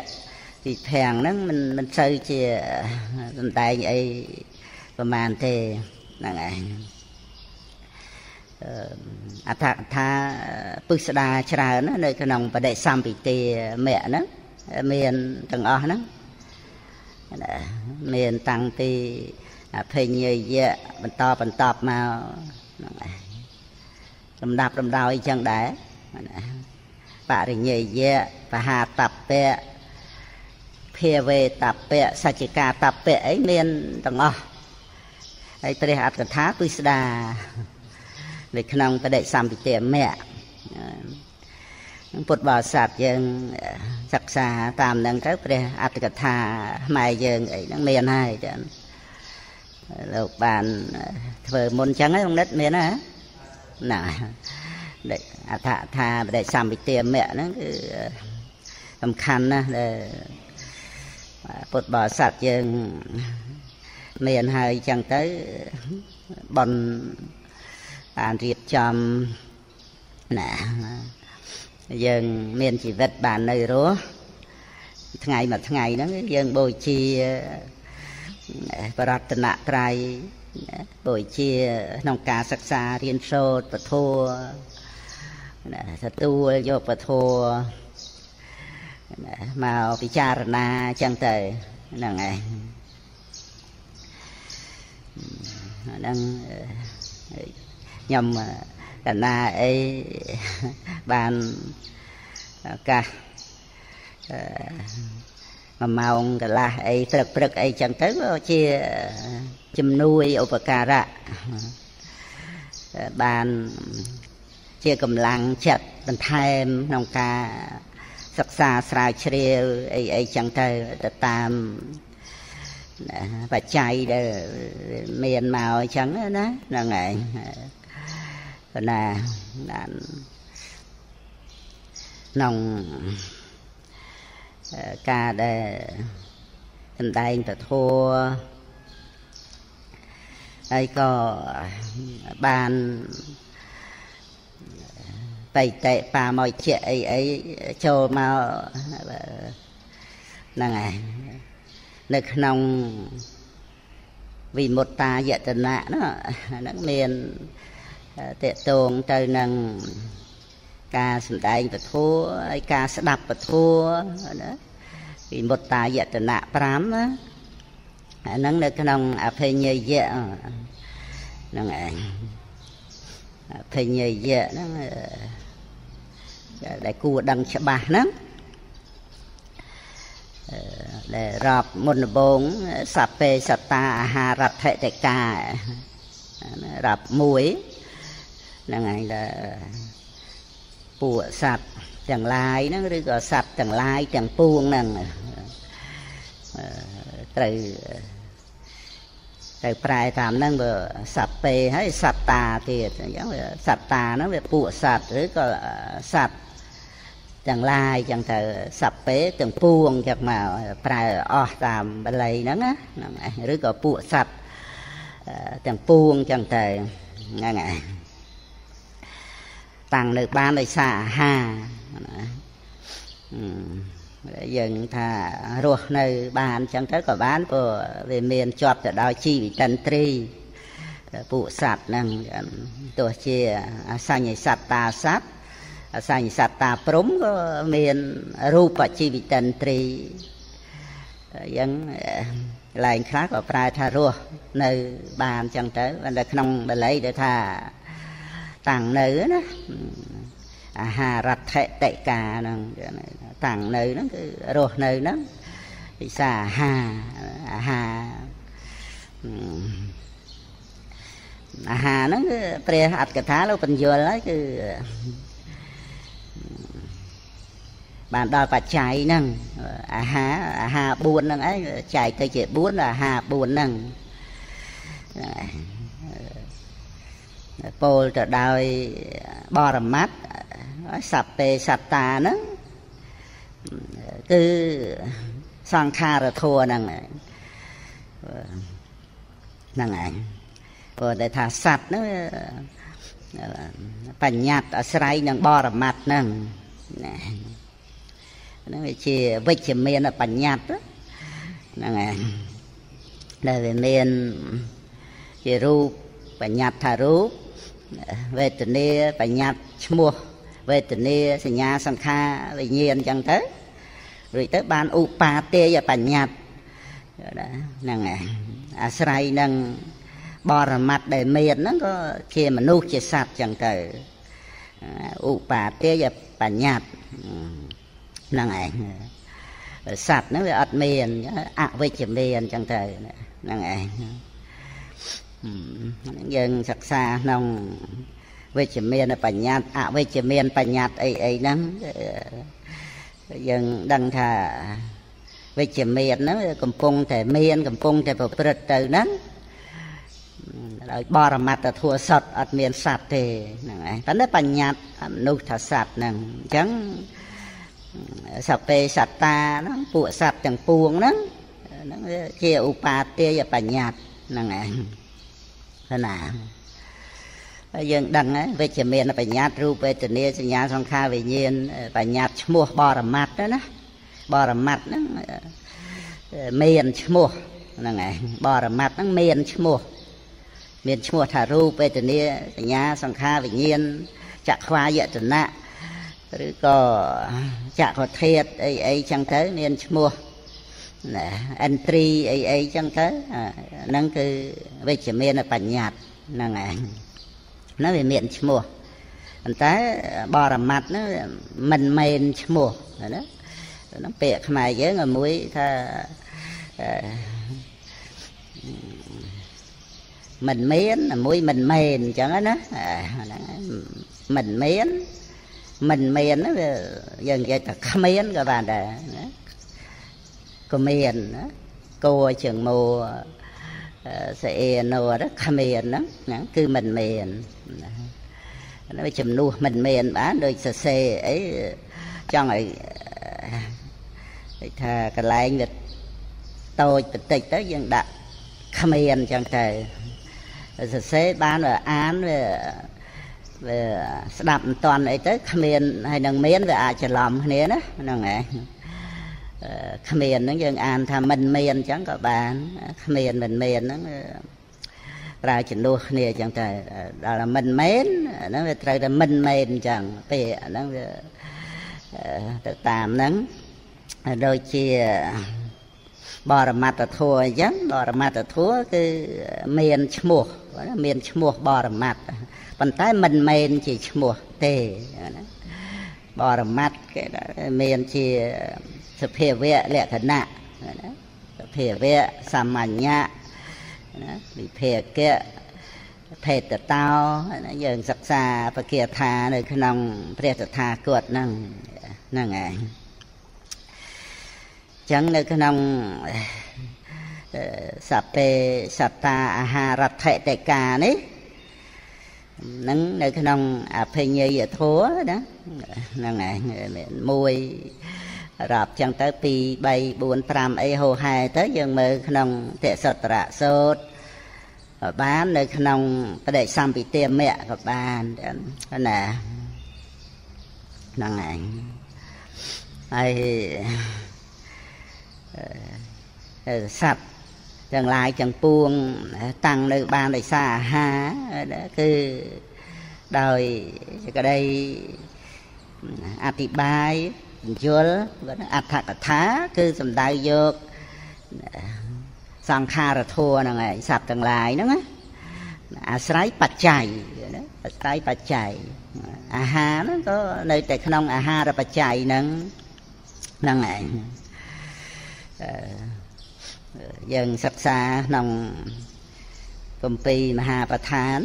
ទីភាំងហ្នឹងមិនមិនសូវជាសំដែងអីប្រហែលទេហ្នឹងឯងអត្ថកថាពឹស្ដាច្រើននៅក្នុងបដិសម្ពិទាមគ្គហ្នឹងមានទាំងអស់ហ្នឹង មានតាំងពីអភិញ្ញយៈបន្តបន្តមកហ្នឹងឯងលំដាប់លំដោយអញ្ចឹងដែរបរិញ្ញយៈបហាតពៈភាវេតពៈសច្ចកាតពៈអីមានទាំងអស់ហើយព្រះអត្តកថាពិស្ដានៅក្នុងបដិសម្ពិទាមគ្គ ពុទ្ធបរិស័ទយើងសិក្សាតាមនឹងទៅព្រះអត្តកថាខ្មែរយើងអីហ្នឹងមានហើយចា៎លោកបានធ្វើមុនចឹងហ្នឹងនិតមានណាណាអដ្ឋថាបដិសម្ពិទាមគ្គហ្នឹងគឺសំខាន់ណាស់ដែលពុទ្ធបរិស័ទយើងមានហើយចឹងទៅបនបានរៀបចំណា យើងមានជីវិតបាននៅរស់ថ្ងៃមួយថ្ងៃហ្នឹងយើងបូជាបរតនត្រ័យបូជាក្នុងការសិក្សារៀនសូត្រពធទទួលយកពធមកពិចារណាអញ្ចឹងទៅហ្នឹងឯងហ្នឹងខ្ញុំ កណាអីបានឱកាសមួយម៉ោងកន្លះអីព្រឹកព្រឹកអីចឹងទៅជាជំនួយឧបការៈបានជាកម្លាំងចិត្តបន្ថែមក្នុងការសិក្សាស្រាវជ្រាវអីអីចឹងទៅទៅតាមបច្ច័យដែលមានមកអញ្ចឹងណាហ្នឹងឯង ប៉ុន្តែបានក្នុងការដែលសម្ដែងពធហើយក៏បានបៃតេបាមកជាអីអីចូលមកហ្នឹងហើយនៅក្នុងវិមុតតាយតនៈហ្នឹងមាន តេតងទៅនឹងការសម្ដែងពធហើយការស្ដាប់ពធណាវិមុតតាយតនៈ5ណាអាហ្នឹងនៅក្នុងអភិញ្ញយៈហ្នឹងឯងអភិញ្ញយៈហ្នឹងដែលគួរដឹងច្បាស់ហ្នឹងដែលរាប់មុនដំបូងសពេសតាអាហារដ្ឋតិការាប់មួយ ហ្នឹងឯងដែលពួកសត្វទាំងឡាយហ្នឹងឬក៏សត្វទាំងឡាយទាំងពួងហ្នឹងត្រូវទៅប្រែតាមហ្នឹងវាសត្វពេហើយសត្វតាទៀតអញ្ចឹងវាសត្វតាហ្នឹងវាពួកសត្វឬក៏សត្វទាំងឡាយចឹងទៅសัพពេទាំងពួងចឹងមកប្រែអស់តាមបល័យហ្នឹងណាហ្នឹងឬក៏ពួកសត្វទាំងពួងចឹងទៅហ្នឹងឯង តាំងនៅបានដោយសារអាហារណាយើងថារស់នៅបានចឹងទៅក៏បានព្រោះវាមានជាប់ទៅដោយជីវិតិន្ទ្រីពួកសត្វហ្នឹងទោះជាអសញ្ញសត្វតាសត្វអសញ្ញសត្វតាព្រំក៏មានរូបជីវិតិន្ទ្រីយ៉ាងកន្លែងខ្លះក៏ប្រែថារស់នៅបានចឹងទៅតែក្នុងបល័យដែលថា តាំងនៅណាអាហារដ្ឋតិកាហ្នឹងតាំងនៅហ្នឹងគឺរស់នៅហ្នឹងពិសាអាហារអាហារអាហារហ្នឹងគឺព្រះអត្តកថាលោកបញ្យល់ហើយគឺបានដល់បច្ច័យហ្នឹងអាហារអាហារ4ហ្នឹងឯងចែកទៅជា4អាហារ4ហ្នឹង ពោលទៅដោយបរមត្តសัพពេសត្តាហ្នឹងគឺសង្ខារធัวហ្នឹងហ្នឹងឯងព្រោះតែថាសัตว์ហ្នឹងបញ្ញត្តិអាស្រ័យនឹងបរមត្តហ្នឹងណាហ្នឹងវាជាវិជ្ជមានបញ្ញត្តិហ្នឹងឯងដែលវាមានជារូបបញ្ញត្តិថារូប វេទនាបញ្ញត្តិឈ្មោះវេទនាសញ្ញាសង្ខារវិញ្ញាណអញ្ចឹងទៅរួចទៅបានឧបាទេយបញ្ញត្តិហ្នឹងឯងអាស្រ័យនឹងបរមត្តដែលមានហ្នឹងក៏ជាមនុស្សជាសត្វចឹងទៅឧបាទេយបញ្ញត្តិហ្នឹងឯងសត្វហ្នឹងវាអត់មានអវិជ្ជមានចឹងទៅហ្នឹងឯង យើងសិក្សាក្នុងវិជ្ជមានបញ្ញត្តិអវិជ្ជមានបញ្ញត្តិអីអីហ្នឹងយើងដឹងថាវិជ្ជមានហ្នឹងកំពុងតែមាន កំពុងតែប្រព្រឹត្តទៅហ្នឹងដោយបរមត្តធัวសតអត់មានសត្វទេហ្នឹងឯងប៉ុន្តែបញ្ញត្តិមនុស្សថាសត្វហ្នឹងអញ្ចឹងសពេសត្តាហ្នឹងពួកសត្វទាំងពួងហ្នឹងហ្នឹងជាឧបាទាយបញ្ញត្តិហ្នឹងឯង ណាហើយយើងដឹងហើយវិជ្ជមានបញ្ញត្តិរូបវេទនាសញ្ញាសង្ខារវិញ្ញាណបញ្ញត្តិឈ្មោះបរមត្តណាបរមត្តហ្នឹងមានឈ្មោះហ្នឹងឯងបរមត្តហ្នឹងមានឈ្មោះមានឈ្មោះថារូបវេទនាសញ្ញាសង្ខារវិញ្ញាណចក្ខាយតនៈឬក៏ចក្ខធាតអីអីចឹងទៅមានឈ្មោះ ណាអិនត្រីអីអីចឹងទៅហ្នឹងគឺវិជ្ជមានបញ្ញត្តិហ្នឹងឯងហ្នឹងវាមានឈ្មោះប៉ុន្តែបរមត្តហ្នឹងមិនមែនឈ្មោះណាហ្នឹងពាក្យខ្មែរយើងមួយថាមិនមានមួយមិនមែនអញ្ចឹងណាមិនមានមិនមានវាយើងនិយាយថាគ្មានក៏បានដែរណា ក៏មានណាគួជើងមួស្អេណូ đó គ្មានហ្នឹងគឺមិនមែនណាចំនួនមិនមែនបានដូចសរសេរអីចង់ឲ្យថាកន្លែងវាតូចបន្តិចទៅយើងដាក់គ្មានអញ្ចឹងទៅសរសេរបានវាអានវាវាស្ដាប់មិនតាន់អីទៅគ្មានហើយនឹងមានវាអាចច្រឡំគ្នាណាហ្នឹងឯង គ្មានហ្នឹងយើងអានថាមិនមានអញ្ចឹងក៏បានគ្មានមិនមានហ្នឹងប្រើជំនួសគ្នាអញ្ចឹងតែដល់មិនមែនហ្នឹងវាត្រូវតែមិនមែនអញ្ចឹងពេលហ្នឹងវាទៅតាមហ្នឹងដូចជាបរមត្តធัวអញ្ចឹងបរមត្តធัวគឺមានឈ្មោះមានឈ្មោះបរមត្តប៉ុន្តែមិនមែនជាឈ្មោះទេណាបរមត្តគេមានជា សភាវៈលក្ខណៈណាសភាវៈសាមញ្ញៈណាវិភេកៈភេតតោណាយើងសិក្សាបកាថានៅក្នុងព្រះតថាគតហ្នឹងហ្នឹងឯងចឹងនៅក្នុងសពេសត្តាអាហារដ្ឋិតិកានេះនឹងនៅក្នុងអភិញ្ញយធัวណាហ្នឹងឯងមួយ រាប់ចឹងទៅ2 3 4 5អីហោហែទៅយើងមើលក្នុងទិសតរៈសូត្របាននៅក្នុងបដិសម្ពិទាមៈក៏បានណាហ្នឹងឯងហើយសត្វទាំងឡាយទាំងពួងតាំងនៅបានដោយសារអាហារគឺដោយសេចក្តីអធិប្បាយ យលអត្ថកថា គឺសំដៅយកសង្ខារធัวហ្នឹងឯងសត្វទាំងឡាយហ្នឹងណាអាស្រ័យបច្ច័យអាស្រ័យបច្ច័យអាហារហ្នឹងក៏នៅតែក្នុងអាហារបច្ច័យហ្នឹងហ្នឹងឯងយើងសិក្សាក្នុងកំពីមហាប្រឋាន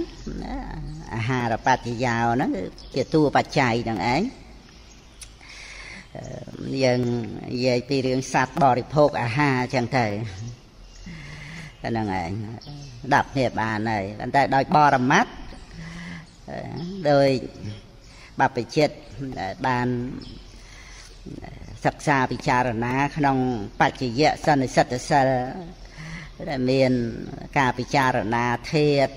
អាហារបច្ចយោហ្នឹងគឺជាតួបច្ច័យហ្នឹងឯង យើងនិយាយពីរឿងសត្វបរិភោគអាហារអញ្ចឹងទៅហ្នឹងឯង10គ្នាបានហើយប៉ុន្តែដោយបរមត្តដោយបព្វជិតបានសិក្សាពិចារណា ក្នុងបច្ចយៈសន្និសិទ្ធសិលដែលមានការពិចារណាធាត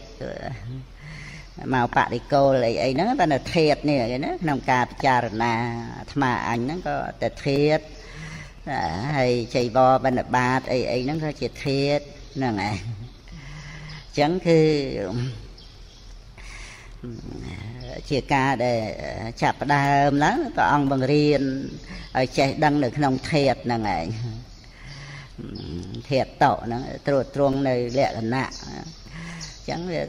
មកបរិគោលអីអីហ្នឹងតែធាតនេះណាក្នុងការពិចារណាអាត្មាអញហ្នឹងក៏តែធាតហើយចៃវរបិណ្ឌបាតអីអីហ្នឹងក៏ជាធាតហ្នឹងឯងអញ្ចឹងគឺជាការដែលចាប់ផ្ដើមឡើងព្រះអង្គបង្រៀនឲ្យចេះដឹងនៅក្នុងធាតហ្នឹងឯងធាតតហ្នឹងត្រួតត្រងនៅលក្ខណៈអញ្ចឹងវា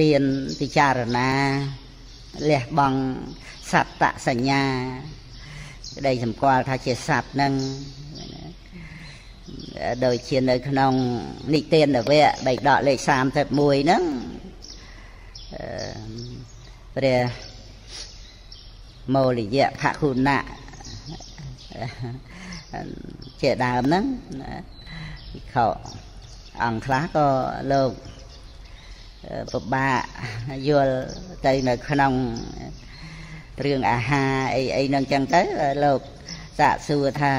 រៀនពិចារណាលះបង់សត្តសញ្ញាក្តីសម្គាល់ថាជាសត្វហ្នឹងដូចជានៅក្នុងនិទានវៈបៃដកលេខ31ហ្នឹងព្រះមូលយៈភគុណៈជាដើមហ្នឹងវិខអង្គខ្លះក៏លោក ពិបាកយល់ទៅនៅក្នុងរឿងអាហារអីអីហ្នឹងចឹងទៅលោកសាកសួរថា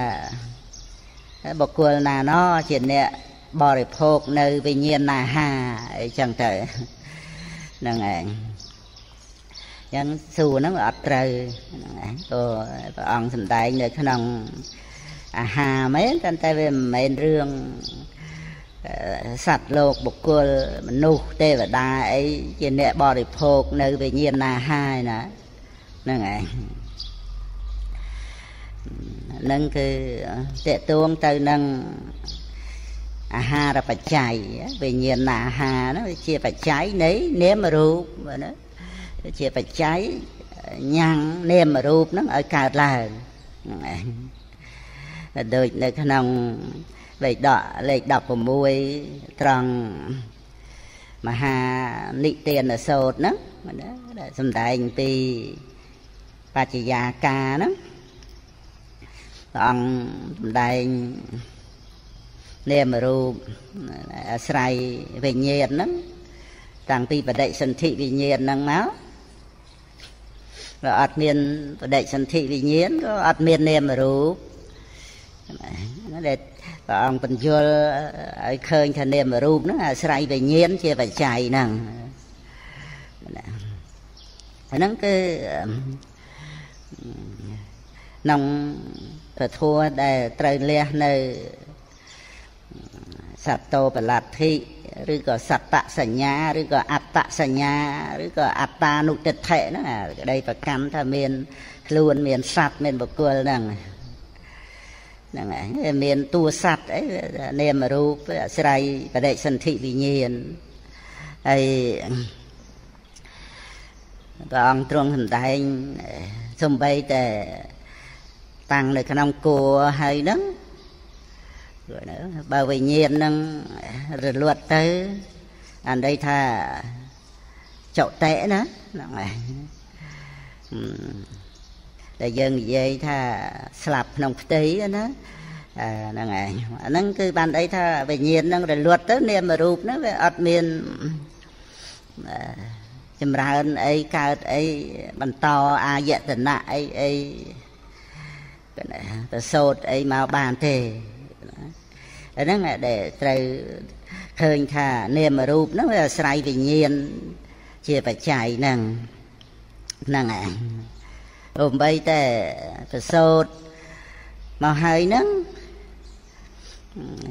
បុគ្គលណាណជាអ្នកបរិភោគនៅវិញ្ញាណអាហារអីចឹងទៅហ្នឹងឯងចឹងសួរហ្នឹងអត់ត្រូវហ្នឹងឯងក៏ព្រះអង្គសំដែងនៅក្នុងអាហារមែនតែតែវាមិនមែនរឿង សត្វលោកបុគ្គលមនុស្សទេវតាអីជាអ្នកបរិភោគនៅវិញ្ញាណអាហារណាហ្នឹងឯងនឹងគឺតេតួងទៅនឹងអាហារបច្ច័យវិញ្ញាណអាហារហ្នឹងជាបច្ច័យនៃនាមរូបណាជាបច្ច័យញ៉ាំងនាមរូបហ្នឹងឲ្យកើតឡើងហ្នឹងឯងដូចនៅក្នុង លេខដកលេខ16ត្រង់មហានិទានសោតហ្នឹងដែលសំដែងពីបច្ចយាកាហ្នឹងព្រះអង្គសំដែងនាមរូបអាស្រ័យវិញ្ញាណហ្នឹងតាំងពីបដិសន្ធិវិញ្ញាណហ្នឹងមកក៏អត់មានបដិសន្ធិវិញ្ញាណក៏អត់មាននាមរូបដែល ព្រះអង្គបញ្យល់ឲ្យឃើញថានាមរូបហ្នឹងអាស្រ័យវិញ្ញាណជាបច្ច័យហ្នឹងហ្នឹងគឺក្នុងពធัวដែលត្រូវលះនៅសត្វតោបលទ្ធិឬក៏សត្តសញ្ញាឬក៏អត្តសញ្ញាឬក៏អត្តានុតិដ្ឋិហ្នឹងអាក្តីប្រកម្មថាមានខ្លួនមានសត្វមានបុគ្គលហ្នឹង ហ្នឹងហើយមានតួសត្វអីនាមរូបអាស្រ័យបដិសន្ធិវិញ្ញាណហើយព្រះអង្គទ្រង់សម្ដែងសំបីតែតាំងនៅក្នុងគួរហើយហ្នឹងបើវិញ្ញាណនឹងរលត់ទៅអាន័យថាចុតិណាហ្នឹងហើយ តែយើងនិយាយថាស្លាប់ក្នុងផ្ទៃណាហ្នឹងឯងអាហ្នឹងគឺបានអីថាវិញ្ញាណហ្នឹងរលត់ទៅនាមរូបហ្នឹងវាអត់មានចម្រើនអីកើតអីបន្តអាយតនៈអីអីប្រសោតអីមកបានទេហ្នឹងដែលត្រូវឃើញថានាមរូបហ្នឹងវាអាស្រ័យវិញ្ញាណជាបច្ច័យហ្នឹងហ្នឹងឯង អូបីតែប្រសោតមកហើយហ្នឹង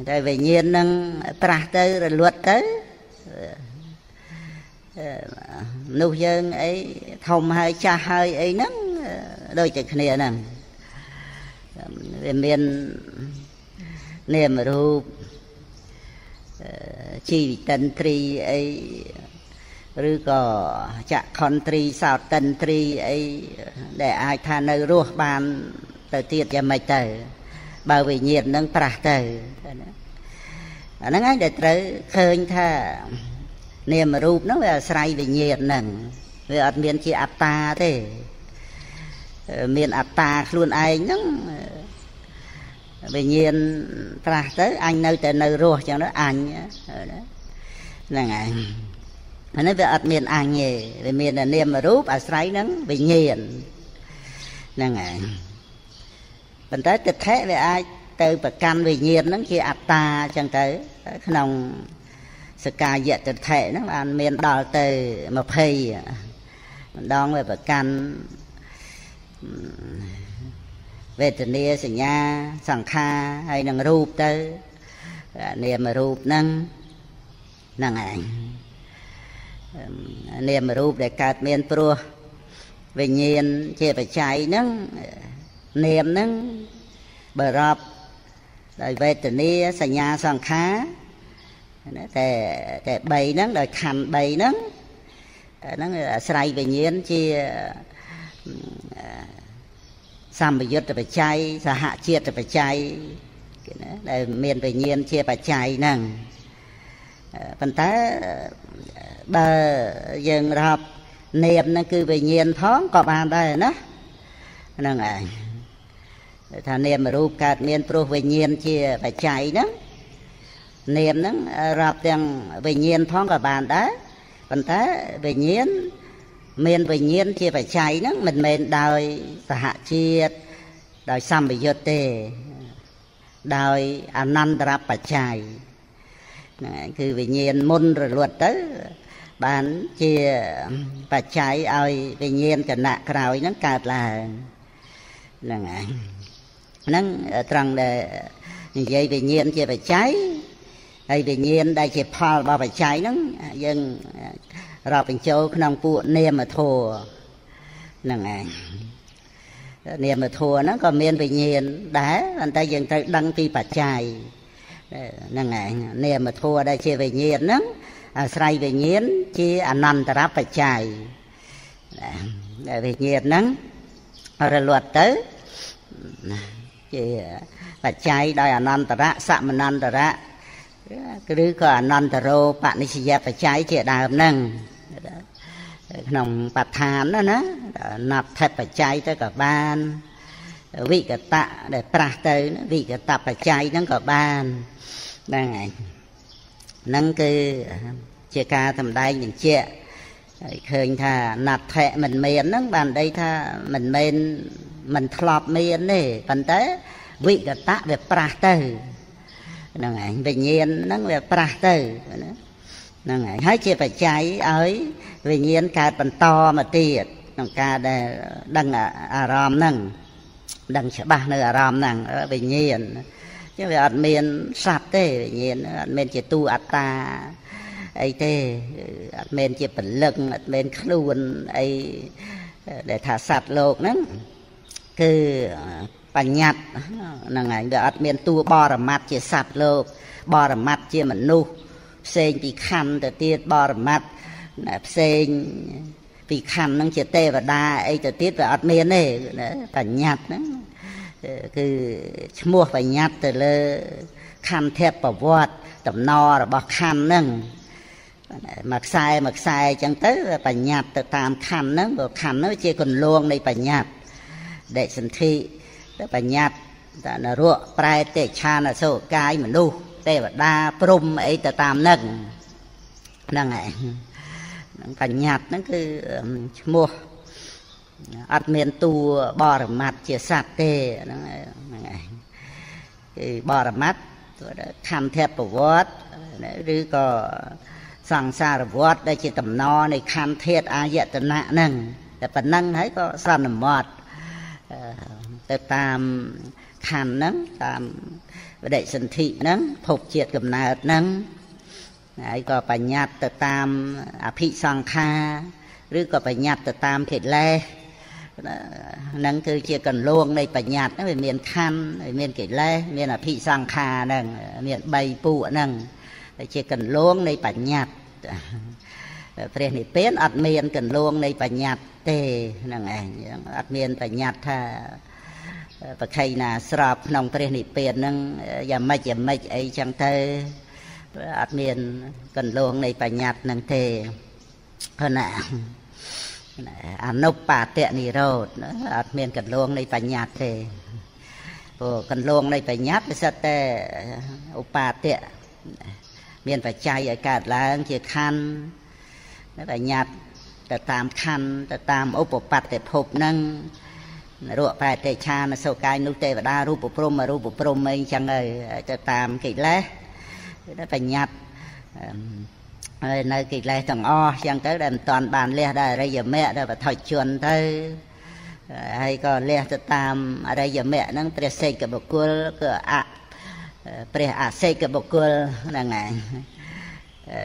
តែវិញ្ញាណហ្នឹងត្រាស់ទៅរលត់ទៅមនុស្សយើងអីធំហើយចាស់ហើយអីហ្នឹងដូចតែគ្នាហ្នឹងវាមាននាមរូបជីវិតិន្ទ្រីអី ឬក៏ចក្ខន្ទ្រីសោតិន្ទ្រីអីដែលអាចថានៅរស់បានទៅទៀតយ៉ាងម៉េចទៅ បើវិញ្ញាណនឹងប្រាស់ទៅអាហ្នឹងឯងដែលត្រូវឃើញថានាមរូបហ្នឹងវាអាស្រ័យវិញ្ញាណហ្នឹងវាអត់មានជាអត្តាទេមានអត្តាខ្លួនឯងហ្នឹងវិញ្ញាណត្រាស់ទៅអញនៅតែនៅរស់ចឹងទៅអញហ្នឹងហើយ អានេះវាអត់មានអញទេវាមាននាមរូបអាស្រ័យនឹងវិញ្ញាណហ្នឹងហើយប៉ុន្តែទិដ្ឋិវាអាចទៅប្រកាន់វិញ្ញាណហ្នឹងជាអត្តាចឹងទៅក្នុងសកាយតិដ្ឋិហ្នឹងបានមានដល់ទៅ20ម្ដងវាប្រកាន់វេទនាសញ្ញាសង្ខារហើយនឹងរូបទៅនាមរូបហ្នឹងហ្នឹងឯង នាមរូបដែលកើតមានព្រោះវិញ្ញាណជាបច្ច័យហ្នឹងនាមហ្នឹងបរាប់ដោយវេទនាសញ្ញាសង្ខារតែតែ3ហ្នឹងដោយខណ្ឌ3ហ្នឹងហ្នឹងអាស្រ័យវិញ្ញាណជាសម្បយុទ្ធបច្ច័យសហជាតិបច្ច័យគេណាដែលមានវិញ្ញាណជាបច្ច័យហ្នឹងប៉ុន្តែ បើយើងរាប់នាមហ្នឹងគឺវិញ្ញាណផងក៏បានដែរណាហ្នឹងឯងថានាមរូបកើតមានព្រោះវិញ្ញាណជាបច្ច័យហ្នឹងនាមហ្នឹងរាប់ទាំងវិញ្ញាណផងក៏បានដែរប៉ុន្តែវិញ្ញាណមានវិញ្ញាណជាបច្ច័យហ្នឹងមិនមែនដោយសហជាតិដោយសម្បយុទ្ធទេដោយអនន្តរបច្ច័យហ្នឹងគឺវិញ្ញាណមុនរលត់ទៅ បានជាបច្ច័យឲ្យវិញ្ញាណគណៈក្រោយហ្នឹងកើតឡើងហ្នឹងហើយហ្នឹងត្រង់ដែលនិយាយវិញ្ញាណជាបច្ច័យហើយវិញ្ញាណដែលជាផលរបស់បច្ច័យហ្នឹងយើងរាប់បញ្ចូលក្នុងពួកនាមធម៌ហ្នឹងឯងនាមធម៌ហ្នឹងក៏មានវិញ្ញាណដែរប៉ុន្តែយើងត្រូវដឹងពីបច្ច័យហ្នឹងឯងនាមធម៌ដែលជាវិញ្ញាណហ្នឹង អាស្រ័យវិញ្ញាណជាអនន្តរបច្ច័យដែលវិញ្ញាណហ្នឹងរលត់ទៅជាបច្ច័យដោយអនន្តរៈសមនន្តរៈឬក៏អនន្តរោបនិស្សយបច្ច័យជាដើមហ្នឹងក្នុងបឋានណាណាណាត់ថិបច្ច័យទៅក៏បានវិកតៈដែលប្រាស់ទៅវិកតបច្ច័យហ្នឹងក៏បានហ្នឹងហើយ ហ្នឹងគឺជាការសម្ដែងបញ្ជាក់ហើយឃើញថាណដ្ឋិមិនមានហ្នឹងបានដីថាមិនមែនមិនធ្លាប់មានទេប៉ុន្តែវិកតៈវាប្រាស់ទៅហ្នឹងឯងវិញ្ញាណហ្នឹងវាប្រាស់ទៅណាហ្នឹងហើយហើយជាបច្ច័យឲ្យវិញ្ញាណកើតបន្តមកទៀតក្នុងការដែលដឹងអារម្មណ៍ហ្នឹងដឹងច្បាស់នៅអារម្មណ៍ហ្នឹងវិញ្ញាណ ចឹងវាអត់មានសត្វទេវិញ្ញាណអត់មានជាទូអត្តាអីទេអត់មានជាពលឹងអត់មានខ្លួនអីដែលថាសត្វលោកហ្នឹងគឺបញ្ញត្តិហ្នឹងហើយវាអត់មានតួបរមត្តជាសត្វលោក បរមត្តជាមនុស្សផ្សេងពីខណ្ឌទៅទៀតបរមត្តផ្សេងពីខណ្ឌហ្នឹងជាទេវតាអីទៅទៀតវាអត់មានទេបញ្ញត្តិហ្នឹង គឺឈ្មោះបញ្ញត្តិទៅលើខណ្ឌធប្រវត្តិតំណរបស់ខណ្ឌហ្នឹងមួយខ្សែមួយខ្សែអញ្ចឹងទៅបញ្ញត្តិទៅតាមខណ្ឌហ្នឹងព្រោះខណ្ឌហ្នឹងជាគន្លងនៃបញ្ញត្តិដេកសន្ធិបញ្ញត្តិតនរៈប្រែតិឆានអសុកាយមនុស្សទេវតាព្រំអីទៅតាមនឹងហ្នឹងហើយនឹងបញ្ញត្តិហ្នឹងគឺឈ្មោះ អត់មានតួបរមត្តជាសត្វទេហ្នឹងហ្នឹងហើយគឺបរមត្តខន្ធៈប្រវត្តិឬក៏សង្សារវត្តដែលជាតំណនៃខន្ធធាតអាយតនៈហ្នឹងតែប៉ុណ្ណឹងហើយក៏សន្មត់ទៅតាមខណ្ឌហ្នឹងតាមបដិសន្ធិហ្នឹងភពជាតិកំណើតហ្នឹងហើយក៏បញ្ញត្តិទៅតាមអភិសង្ខារឬក៏បញ្ញត្តិទៅតាមកិលេស ហ្នឹងគឺជាកន្លងនៃបញ្ញត្តិហ្នឹងវាមានខណ្ឌវាមានកិលេសមានអភិសង្ខារហ្នឹងមាន3ពួកហ្នឹងតែជាកន្លងនៃបញ្ញត្តិព្រះនិព្វានអត់មានកន្លងនៃបញ្ញត្តិទេហ្នឹងឯងអត់មានបញ្ញត្តិថាប្រខៃណាស្របក្នុងព្រះនិព្វានហ្នឹងយ៉ាងម៉េចយ៉ាងម៉េចអីចឹងទៅអត់មានកន្លងនៃបញ្ញត្តិនឹងទេព្រោះណា អនុបាទនិរោធអត់មានកន្លងនៃបញ្ញត្តិទេព្រោះកន្លងនៃបញ្ញត្តិវាសិតតែឧបាទៈមានបច្ច័យឲ្យកើតឡើងជាខណ្ឌបញ្ញត្តិទៅតាមខណ្ឌទៅតាមឧបបត្តិភពហ្នឹងរកប្រែតិឆានសុកាយនោះទេវតារូបព្រំរូបព្រំអីចឹងហើយទៅតាមកិលេសបញ្ញត្តិ ហើយនៅកិលេសទាំងអស់ចឹងទៅដែលមិនតាន់បានលះដល់អរិយមគ្គដល់បឋិជនទៅហើយក៏លះទៅតាមអរិយមគ្គហ្នឹងព្រះសេកបុគ្គលគឺអព្រះអសេកបុគ្គលហ្នឹងហើយ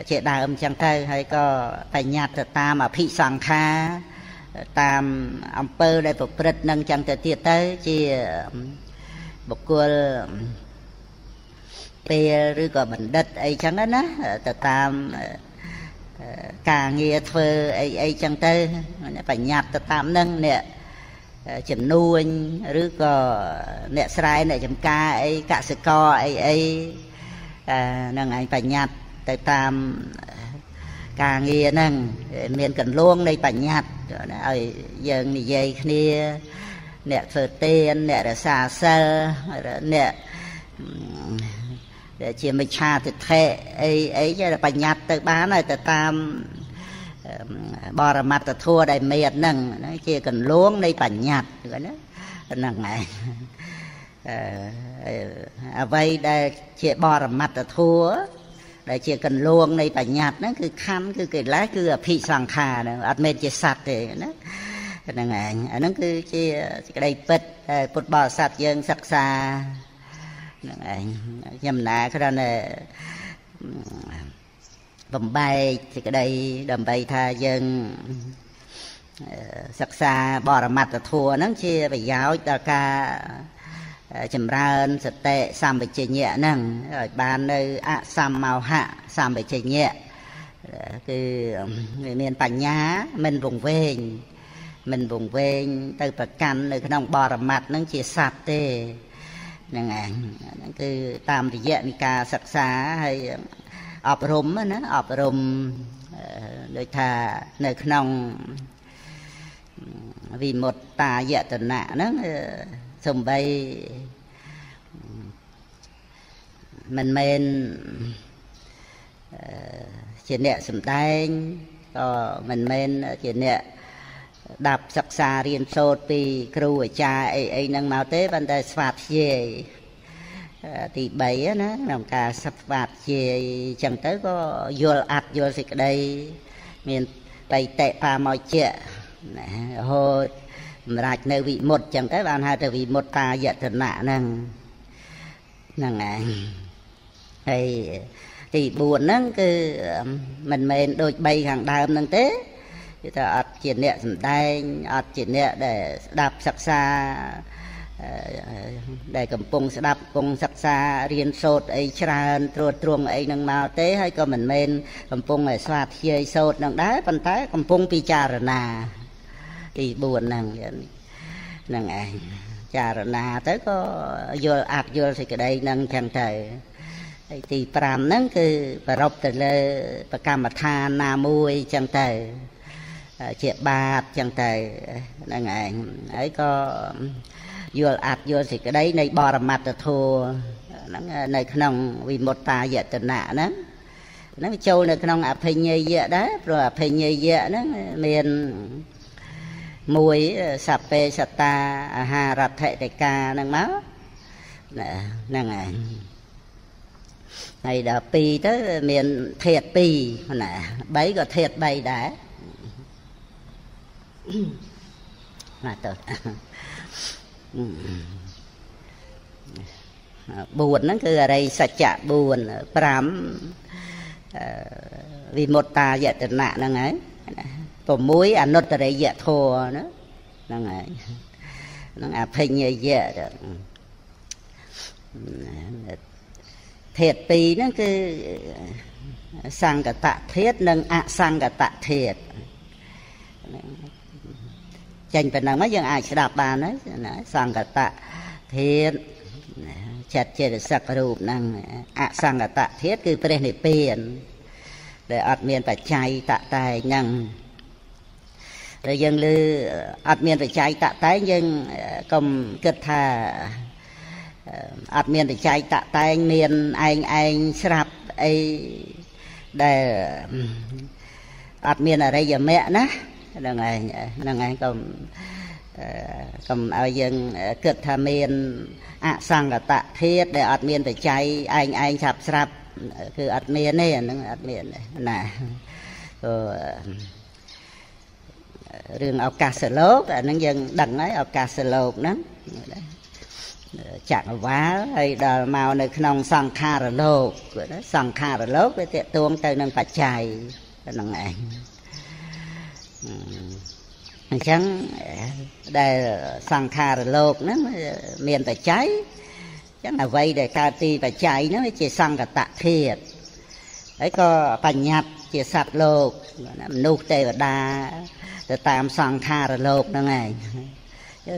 ជាដើមចឹងទៅហើយក៏បញ្ញត្តិទៅតាមអភិសង្ខារតាមអង្គើដែលប្រព្រឹត្តនឹងចឹងទៅទៀតទៅជាបុគ្គល ពេលឬក៏បណ្ឌិតអីចឹងណាទៅតាមការងារធ្វើអីអីចឹងទៅបញ្ញត្តិទៅតាមនឹងអ្នកចំនួនឬក៏អ្នកស្រែអ្នកចំការអីកសិករអីអីហ្នឹងឯងបញ្ញត្តិទៅតាមការងារហ្នឹងមានកន្លងនៃបញ្ញត្តិឲ្យយើងនិយាយគ្នា អ្នកធ្វើទានអ្នករសាសិលអ្នក ដែលជាមិឆាទិដ្ឋិអីអីចេះបញ្ញត្តិទៅបានហើយទៅតាមបរមត្តធัวដែលមេតហ្នឹងជាកន្លងនៃបញ្ញត្តិណាហ្នឹងឯងអ្វីដែលជាបរមត្តធัวដែលជាកន្លងនៃបញ្ញត្តិហ្នឹងគឺខណ្ឌគឺកិលេសគឺអភិសង្ខារហ្នឹងអត់មែនជាសត្វទេណាហ្នឹងឯងអាហ្នឹងគឺជាសេចក្តីពិតដែលពុទ្ធបរិស័ទយើងសិក្សា ហ្នឹងឯងខ្ញុំណាគ្រាន់តែបំបែកសេចក្តីដើម្បីថាយើងសិក្សាបរមត្តធัวហ្នឹងជាប្រយោជន៍ដល់ការចម្រើនសតិសម្បជញ្ញៈហ្នឹងឲ្យបាននៅអសម្មោហៈសម្បជញ្ញៈគឺវាមានបញ្ញាមិនវង្វេងមិនវង្វេងទៅប្រកាន់នៅក្នុងបរមត្តហ្នឹងជាសត្វទេ ហ្នឹងឯងហ្នឹងគឺតាមរយៈនៃការសិក្សាហើយអប់រំណាអប់រំដូចថានៅក្នុងវិមុតតាយតនៈហ្នឹងសំបីមិនមែនជាអ្នកសំដែងក៏មិនមែនជាអ្នក ដាប់សិក្សារៀនសូត្រពីគ្រូអាចារ្យអីអីហ្នឹងមកទេប៉ុន្តែស្វាធ្យាយទី3ណាក្នុងការសិក្សាស្វាធ្យាយអញ្ចឹងទៅក៏យល់អត់យល់សេចក្តីមានបៃតិបាមកជាណារហូតសម្រាប់នៅវិមុតចឹងទៅបានហៅទៅវិមុតតាយតនៈហ្នឹងហ្នឹងឯងហើយទី4ហ្នឹងគឺមិនមែនដូច3ខាងដើមហ្នឹងទេ គឺថាអត់ជាអ្នកសំដែងអត់ជាអ្នកដែលស្ដាប់សិក្សាដែលកំពុងស្ដាប់កំពុងសិក្សារៀនសូត្រអីច្រើនត្រួតត្រងអីនឹងមកទេហើយក៏មិនមែនកំពុងឲ្យស្វាធ្យាយសូត្រនឹងដែរប៉ុន្តែកំពុងពិចារណាទី4ហ្នឹងហ្នឹងឯងចារណាទៅក៏យល់អត់យល់សេចក្តីហ្នឹងចឹងទៅហើយទី5ហ្នឹងគឺប្ររពទៅលើប្រកម្មដ្ឋានណាមួយចឹងទៅ ជាបាតចឹងទៅហ្នឹងឯងហើយក៏យល់អត់យល់សេចក្តីនៃបរមត្តធម៌ហ្នឹងនៅក្នុងវិមុតតាយតនៈហ្នឹងហ្នឹងចូលនៅក្នុងអភិញ្ញយៈដែរព្រោះអភិញ្ញយៈហ្នឹងមានមួយសពេសតាអាហារដ្ឋតិកាហ្នឹងមកហ្នឹងហើយហើយដល់2ទៅមានធាត2ណា3ក៏ធាត3ដែរ ណាទៅ4ហ្នឹងគឺអរិយសច្ចៈ4 5វិមុតតាយតនៈហ្នឹងហើយ6អនុត្តរិយធម៌ណាហ្នឹងហើយហ្នឹងអភិញ្ញយៈធាត2ហ្នឹងគឺសង្កតធាតនិងអសង្កតធាត ចេញប៉ុណ្ណឹងមកយើងអាចស្ដាប់បានហើយណាសង្កតធាតចិត្តចេតសិករូបហ្នឹងអសង្កតធាតគឺព្រះនិព្វានដែលអត់មានបច្ច័យតតែងហ្នឹងតែយើងលើអត់មានបច្ច័យតតែងយើងកុំគិតថាអត់មានបច្ច័យតតែងមានឯងឯងស្រាប់អីដែលអត់មានអរិយមគ្គណា ហ្នឹងឯងហ្នឹងឯងកុំកុំឲ្យយើងគិតថាមានអសង្កតធាតដែលអត់មានបច្ច័យឯងឯងឆាប់ស្រាប់គឺអត់មានទេអាហ្នឹងអត់មានណាព្រោះរឿងឱកាសលោកអាហ្នឹងយើងដឹងហើយឱកាសលោកហ្នឹងចក្រវាលហើយដល់មកនៅក្នុងសង្ខារលោកសង្ខារលោកវាតេតួងទៅនឹងបច្ច័យហ្នឹងឯង អញ្ចឹងដែលសង្ខារលោកហ្នឹងមានបច្ច័យអញ្ចឹងអ្វីដែលកើតទីបច្ច័យហ្នឹងវាជាសង្កតធាតហើយក៏បញ្ញត្តិជាសត្វលោកមនុស្សទេវតាទៅតាមសង្ខារលោកហ្នឹងឯង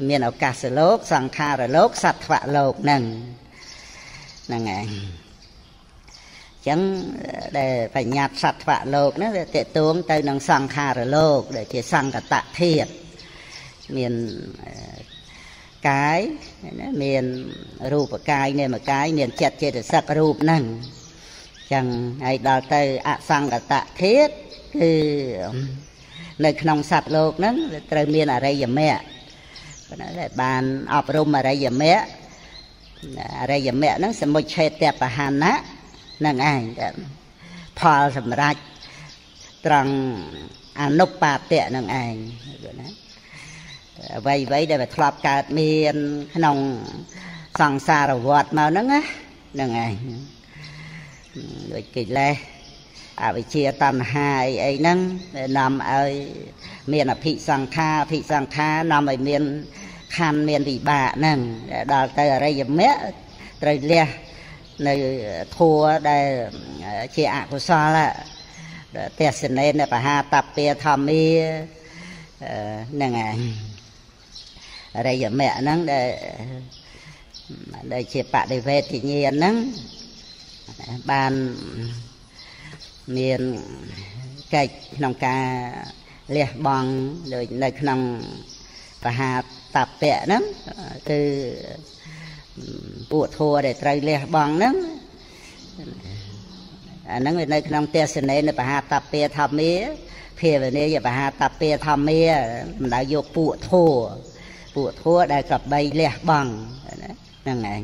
មានឱកាសលោកសង្ខារលោកសត្វលោកហ្នឹងហ្នឹងឯង ចឹងដែលបញ្ញត្តិសត្វលោកហ្នឹងវាតេតួងទៅនឹងសង្ខារលោកដែលជាសង្កតធាតមានកាយណាមានរូបកាយនាមកាយមានចិត្តចេតសិករូបហ្នឹងចឹងហើយដល់ទៅអសង្កតធាតគឺនៅក្នុងសត្វលោកហ្នឹងត្រូវមានអរិយមគ្គដែលបានអប់រំអរិយមគ្គអរិយមគ្គហ្នឹងសមុច្ឆេតបហាណៈ នឹងឯងផលសម្រាប់ត្រង់អនុបាទៈនឹងឯងណាអ្វីអ្វីដែលវាធ្លាប់កើតមានក្នុងសង្សារវដ្តមកហ្នឹងណាហ្នឹងឯងដូចកិលេសអវិជ្ជាតណ្ហាអីអីហ្នឹងនាំឲ្យមានអភិសង្ខាអភិសង្ខានាំឲ្យមានខណ្ឌមានវិបាកហ្នឹងដល់ទៅអរិយមគ្គត្រូវលះ នៅធัวដែលជាអកុសលទេសនេនបហាតពាធម្មាហ្នឹងឯងអរិយមគ្គហ្នឹងដែលដែលជាបដិវេទញ្ញាណហ្នឹងបានមានកិច្ចក្នុងការលះបង់ដូចនៅក្នុងបហាតពៈហ្នឹងគឺ ពួកធัวដែលត្រូវលះបង់ហ្នឹងអាហ្នឹងវានៅក្នុងទេសនេនៅបហាតពាធម្មាភាវនាយបហាតពាធម្មាមិនដៅយកពួកធัวពួកធัวដែលកបីលះបង់ហ្នឹងឯង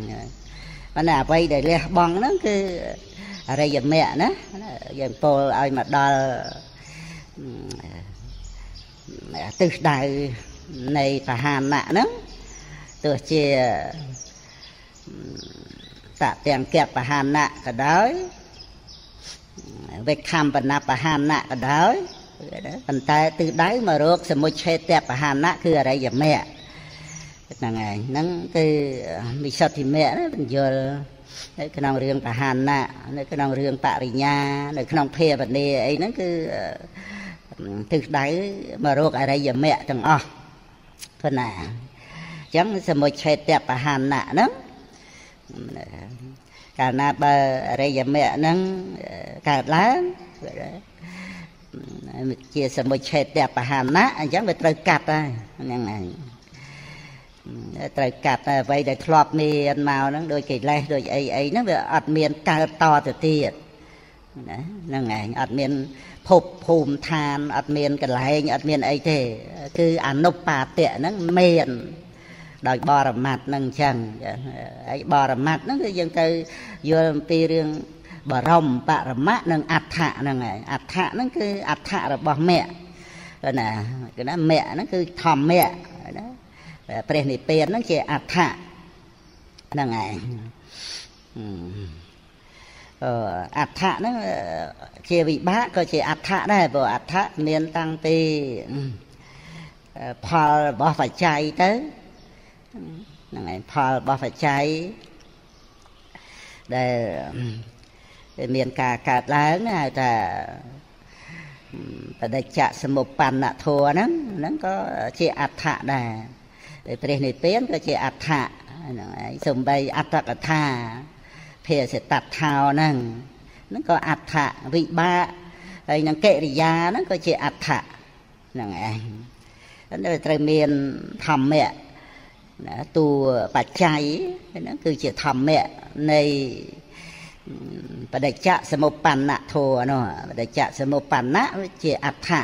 ប៉ុន្តែអ្វីដែលលះបង់ហ្នឹងគឺអរិយមគ្គណាយើងពោលឲ្យមកដល់ទិសដៅនៃបហានៈហ្នឹងទោះជា តទាំងកបហានៈក៏ដោយវិខំបណបហានៈក៏ដោយប៉ុន្តែទិសដៅមករកសមុច្ឆេតបហានៈគឺអរិយមគ្គហ្នឹងឯងហ្នឹងគឺវិសុទ្ធិមគ្គណាបញ្យល់នៅក្នុងរឿងបហានៈនៅក្នុងរឿងបរិញ្ញា នៅក្នុងភាវនាអីហ្នឹងគឺទិសដៅមករកអរិយមគ្គទាំងអស់ប៉ុណ្ណាអញ្ចឹងសមុច្ឆេតបហានៈហ្នឹង កាលណាបើអរិយមគ្គហ្នឹងកើតឡើងជាសមុច្ឆេតបហានៈអញ្ចឹងវាត្រូវកាត់ហើយហ្នឹងឯងត្រូវកាត់តែអ្វីដែលធ្លាប់មានមកហ្នឹងដូចកិលេសដូចអីអីហ្នឹងវាអត់មានកើតតទៅទៀតណាហ្នឹងឯងអត់មានភពភូមិឋានអត់មានកន្លែងអត់មានអីទេ គឺអនុបាទៈហ្នឹងមាន ដោយបរមត្តនឹងអញ្ចឹងហើយបរមត្តហ្នឹងគឺយើងទៅយល់អំពីរឿងបរមបរមៈនិងអដ្ឋៈហ្នឹងឯងអដ្ឋៈហ្នឹងគឺអដ្ឋៈរបស់មគ្គណាគឺណាមគ្គហ្នឹងគឺធម្មៈណាព្រះនិព្វានហ្នឹងជាអដ្ឋៈហ្នឹងឯងអឺអដ្ឋៈហ្នឹងជាវិបាកក៏ជាអដ្ឋៈដែរព្រោះអដ្ឋៈមានតាំងពីផលរបស់បច្ច័យទៅ ហ្នឹងឯងផលរបស់បច្ច័យដែលមានការកើតឡើងហៅថាបដិច្ចសមុបបណ្ណធัวហ្នឹងហ្នឹងក៏ជាអដ្ឋៈដែរព្រះនិព្វានក៏ជាអដ្ឋៈហ្នឹងហើយសំបីអត្តកថាភាសិតថោហ្នឹងហ្នឹងក៏អដ្ឋៈវិបាកហើយនឹងកិរិយាហ្នឹងក៏ជាអដ្ឋៈហ្នឹងឯងតែត្រូវមានធម្មៈ ណាតួបច្ច័យហ្នឹងគឺជាធម្មៈនៃបដិច្ចសមុបស្សនធម៌នោះបដិច្ចសមុបស្សនៈជាអដ្ឋៈ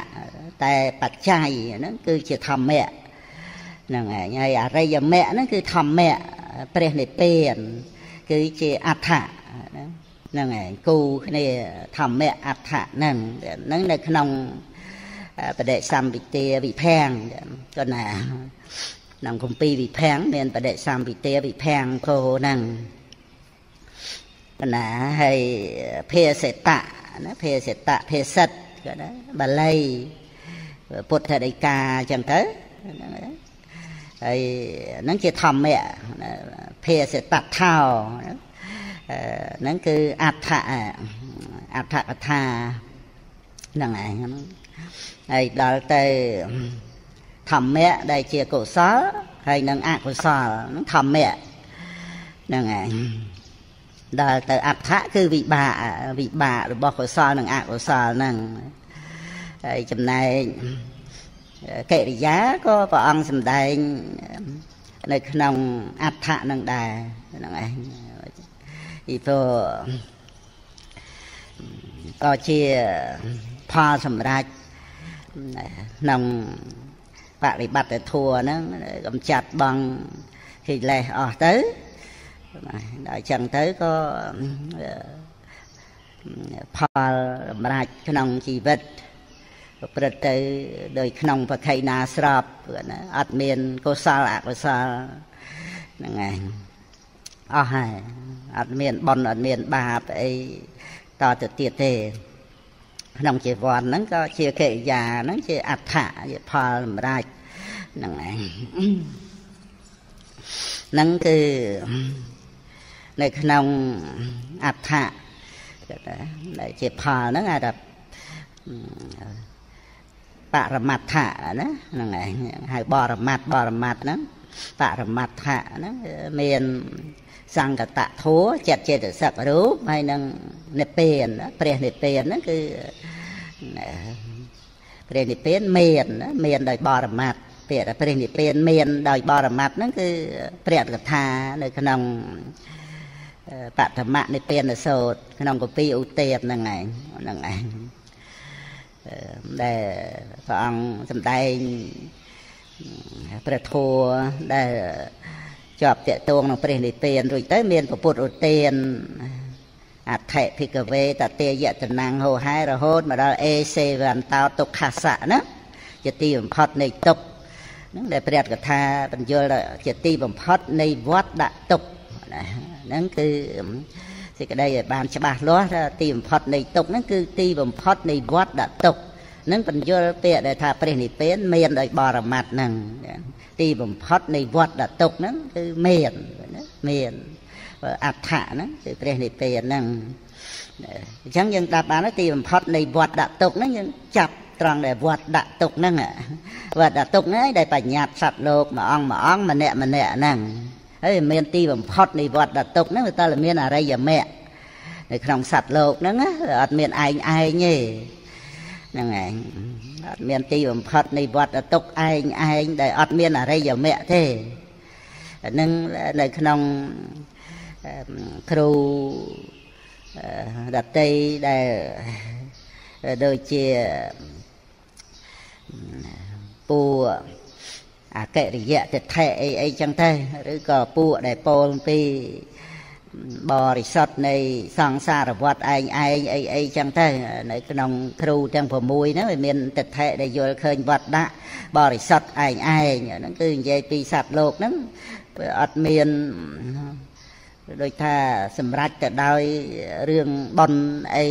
តែបច្ច័យហ្នឹងគឺជាធម្មៈហ្នឹងហើយហើយអរិយមគ្គហ្នឹងគឺធម្មៈព្រះនិព្វាន គឺជាអដ្ឋៈហ្នឹងហើយគូគ្នាធម្មៈអដ្ឋៈហ្នឹងហ្នឹងនៅក្នុងបដិសម្ពិទាវិភាំងក៏ណា ក្នុងគម្ពីរវិភាំងមានបដិសម្ពិទាវិភាំងគោហ្នឹងបណ្ណាហើយភាសិតៈណាភាសិតៈភាសិតក៏ណាបាលីពុទ្ធដីកាអញ្ចឹងទៅហើយហ្នឹងជាធម្មៈភាសិតៈថោហ្នឹងគឺអដ្ឋៈអដ្ឋកថាហ្នឹងឯងហើយដល់ទៅ ធម្មៈដែលជាកុសលហើយនឹងអកុសលហ្នឹងធម្មៈហ្នឹងឯងដល់ទៅអដ្ឋៈគឺវិបាកវិបាករបស់កុសលនិងអកុសលហ្នឹងហើយចំណែកកិរិយាក៏ព្រះអង្គសម្ដែងនៅក្នុងអដ្ឋៈនឹងដែរហ្នឹងឯងពីព្រោះក៏ជាផលសម្រាប់ក្នុង បរិបត្តិធัวហ្នឹងកំចាត់បងកិលេសអស់ទៅដល់ចឹងទៅក៏ផលសម្រាប់ក្នុងជីវិតប្រព្រឹត្តទៅដោយក្នុងបខៃណាស្របណាអត់មានកុសលអកុសលហ្នឹងឯងអស់ហើយអត់មានបុណ្យអត់មានបាបអីតទៅទៀតទេ ក្នុងជីវ័នហ្នឹងក៏ជាកិរិយាហ្នឹងជាអដ្ឋៈជាផលសម្រាប់ហ្នឹងឯងហ្នឹងគឺនៅក្នុងអដ្ឋៈដែលជាផលហ្នឹងអាចថាបរមត្ថៈណាហ្នឹងឯងហៅបរមត្ថបរមត្ថហ្នឹងបរមត្ថៈហ្នឹងមាន សង្កតធัวចិត្តចេតសិករូបហើយនឹងនិព្វានព្រះនិព្វានហ្នឹងគឺព្រះនិព្វានមានមានដោយបរមត្ថពាក្យព្រះនិព្វានមានដោយបរមត្ថហ្នឹងគឺព្រះកថានៅក្នុងបឋមនិព្វានសោតក្នុងកពីឧទេពហ្នឹងឯងហ្នឹងឯងដែលព្រះអង្គសម្ដែងព្រះធម៌ដែល ជាប់តកតងនឹងព្រះនិព្វានរួចទៅមានពុទ្ធឧទានអថិភិកវេតតេយតនាំងហោហែរហូតមកដល់អេសេវន្តោទុក្ខសៈណាជាទីបំផុតនៃទុក្ខហ្នឹងដែលព្រះកថាបញ្យល់ជាទីបំផុតនៃវត្តដាក់ទុក្ខណាហ្នឹងគឺសេចក្តីឲ្យបានច្បាស់លាស់ថាទីបំផុតនៃទុក្ខហ្នឹងគឺទីបំផុតនៃវត្តដាក់ទុក្ខ នឹងបញ្យល់ពាក្យដែលថាព្រះនិព្វានមានដោយបរមត្តហ្នឹងទីបំផុតនៃវត្តដាក់ទុក្ខហ្នឹងគឺមានមានអដ្ឋៈហ្នឹងគឺព្រះនិព្វានហ្នឹងអញ្ចឹងយើងដាក់បានទីបំផុតនៃវត្តដាក់ទុក្ខហ្នឹងយើងចាប់ត្រង់ដែលវត្តដាក់ទុកហ្នឹងវត្តដាក់ទុកហ្នឹងដែលបញ្ញត្តិសត្វលោកមួយអង្គមួយអង្គម្នាក់ម្នាក់ហ្នឹងហើយមានទីបំផុតនៃវត្តដាក់ទុកហ្នឹងវាតើមានអរិយមគ្គនៅក្នុងសត្វលោកហ្នឹងអត់មានឯងឯងទេ ហ្នឹងឯងអត់មានទីបំផុតនៃវត្តដាក់ទុកឯងឯងដែលអត់មានអរិយមគ្គទេនឹងនៅក្នុងគ្រូដតីដែលដូចជាពួកអកិរិយៈទិដ្ឋិអីអីចឹងទៅឬក៏ពួកដែលពោលពី បរិសុទ្ធនៃសង្សារវត្តឯងឯងអីអីចឹងទៅនៅក្នុងគ្រូទាំង6ហ្នឹងវាមានទិដ្ឋិដែលយល់ឃើញវត្តដាក់បរិសុទ្ធឯងឯងហ្នឹងគឺនិយាយពីសត្វលោកហ្នឹងវាអត់មានដូចថាសម្រេចទៅដោយរឿងប៉ុនអី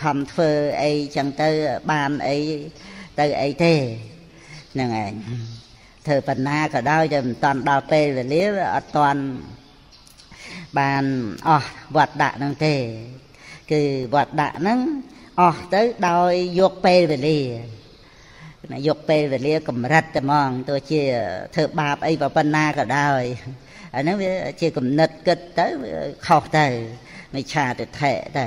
ខំធ្វើអីចឹងទៅបានអីទៅអីទេហ្នឹងឯងធ្វើបណ្ណាក៏ដោយតែមិនតាន់ដល់ពេលវេលាអត់តាន់ បានអស់វត្តដាក់ហ្នឹងទេ គឺវត្តដាក់ហ្នឹងអស់ទៅដោយយកពេលវេលាយកពេលវេលាកម្រិតតែហ្មងទោះជាធ្វើបាបអីប៉ុណ្ណាក៏ដោយអាហ្នឹងវាជាគំនិតគិតទៅខុសទៅមិឆាទិដ្ឋិទៅ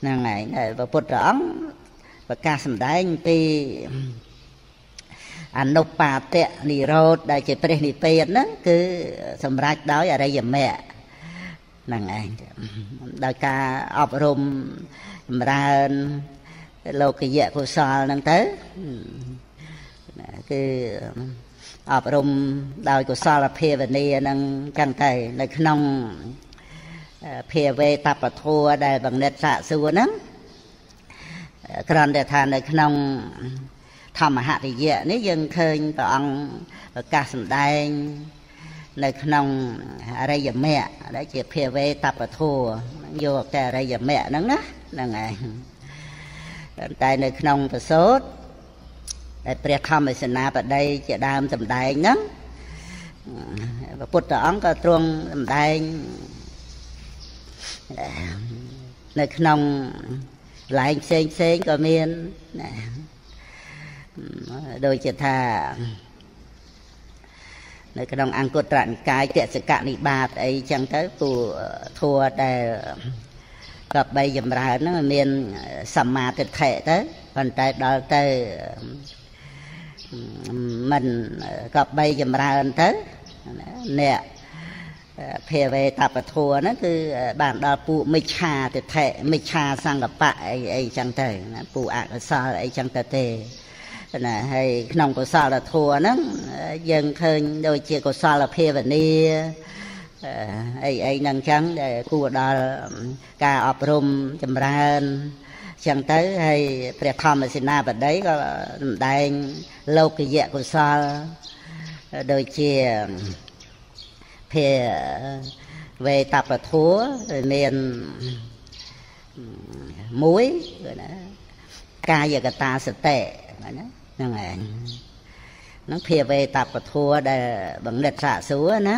ហ្នឹងហើយព្រះពុទ្ធអង្គប្រកាសសម្ដែងពីអនុបាទៈនិរោធដែលជាព្រះនិព្វានហ្នឹងគឺសម្រេចដោយអរិយមគ្គ ហ្នឹងឯងដោយការអប់រំចម្រើនលោកយៈកុសលហ្នឹងទៅគឺអប់រំដោយកុសលភាវនាហ្នឹងចឹងទៅនៅក្នុងភាវេតបធัวដែលបង្និតសាកសួរហ្នឹងគ្រាន់តែថានៅក្នុងធម្មហរិយៈនេះយើងឃើញព្រះអង្គប្រកាសសម្ដែង នៅក្នុងអរិយមគ្គដែលជាភាវេតបធัวយកតែអរិយមគ្គហ្នឹងណាហ្នឹងឯងតែនៅក្នុងប្រសូតដែលព្រះធម្មសេនាបតីជាដើមសម្ដែងហ្នឹងព្រះពុទ្ធអង្គក៏ទ្រង់សម្ដែងនៅក្នុងកន្លែងផ្សេងផ្សេងក៏មានណាដូចជាថា នៅក្នុងអង្គត្រនិកាយតសកនិបាតអីចឹងទៅពូធัวដែលកបីចម្រើនហ្នឹងមានសមាទិដ្ឋិទៅប៉ុន្តែដល់ទៅមិនកបីចម្រើនទៅអ្នកភាវេតបធัวហ្នឹងគឺបានដល់ពួកមិច្ឆាទិដ្ឋិមិច្ឆាសង្កបៈអីអីចឹងទៅពួកអកុសលអីចឹងទៅទេ ណាហើយក្នុងកុសលធម៌ហ្នឹងយើងឃើញដូចជាកុសលភាវនាអីអីហ្នឹងចឹងដែលគួរដល់ការអប់រំចម្រើនចឹងទៅហើយព្រះធម្មសេនាបតីក៏សម្ដែងលោកយៈកុសលដូចជាភាវេតបធัวមានមួយណាកាយកតាសតិណា ហ្នឹងឯងហ្នឹងភាវេតបធัวដែលបង្និតសាកសួរណា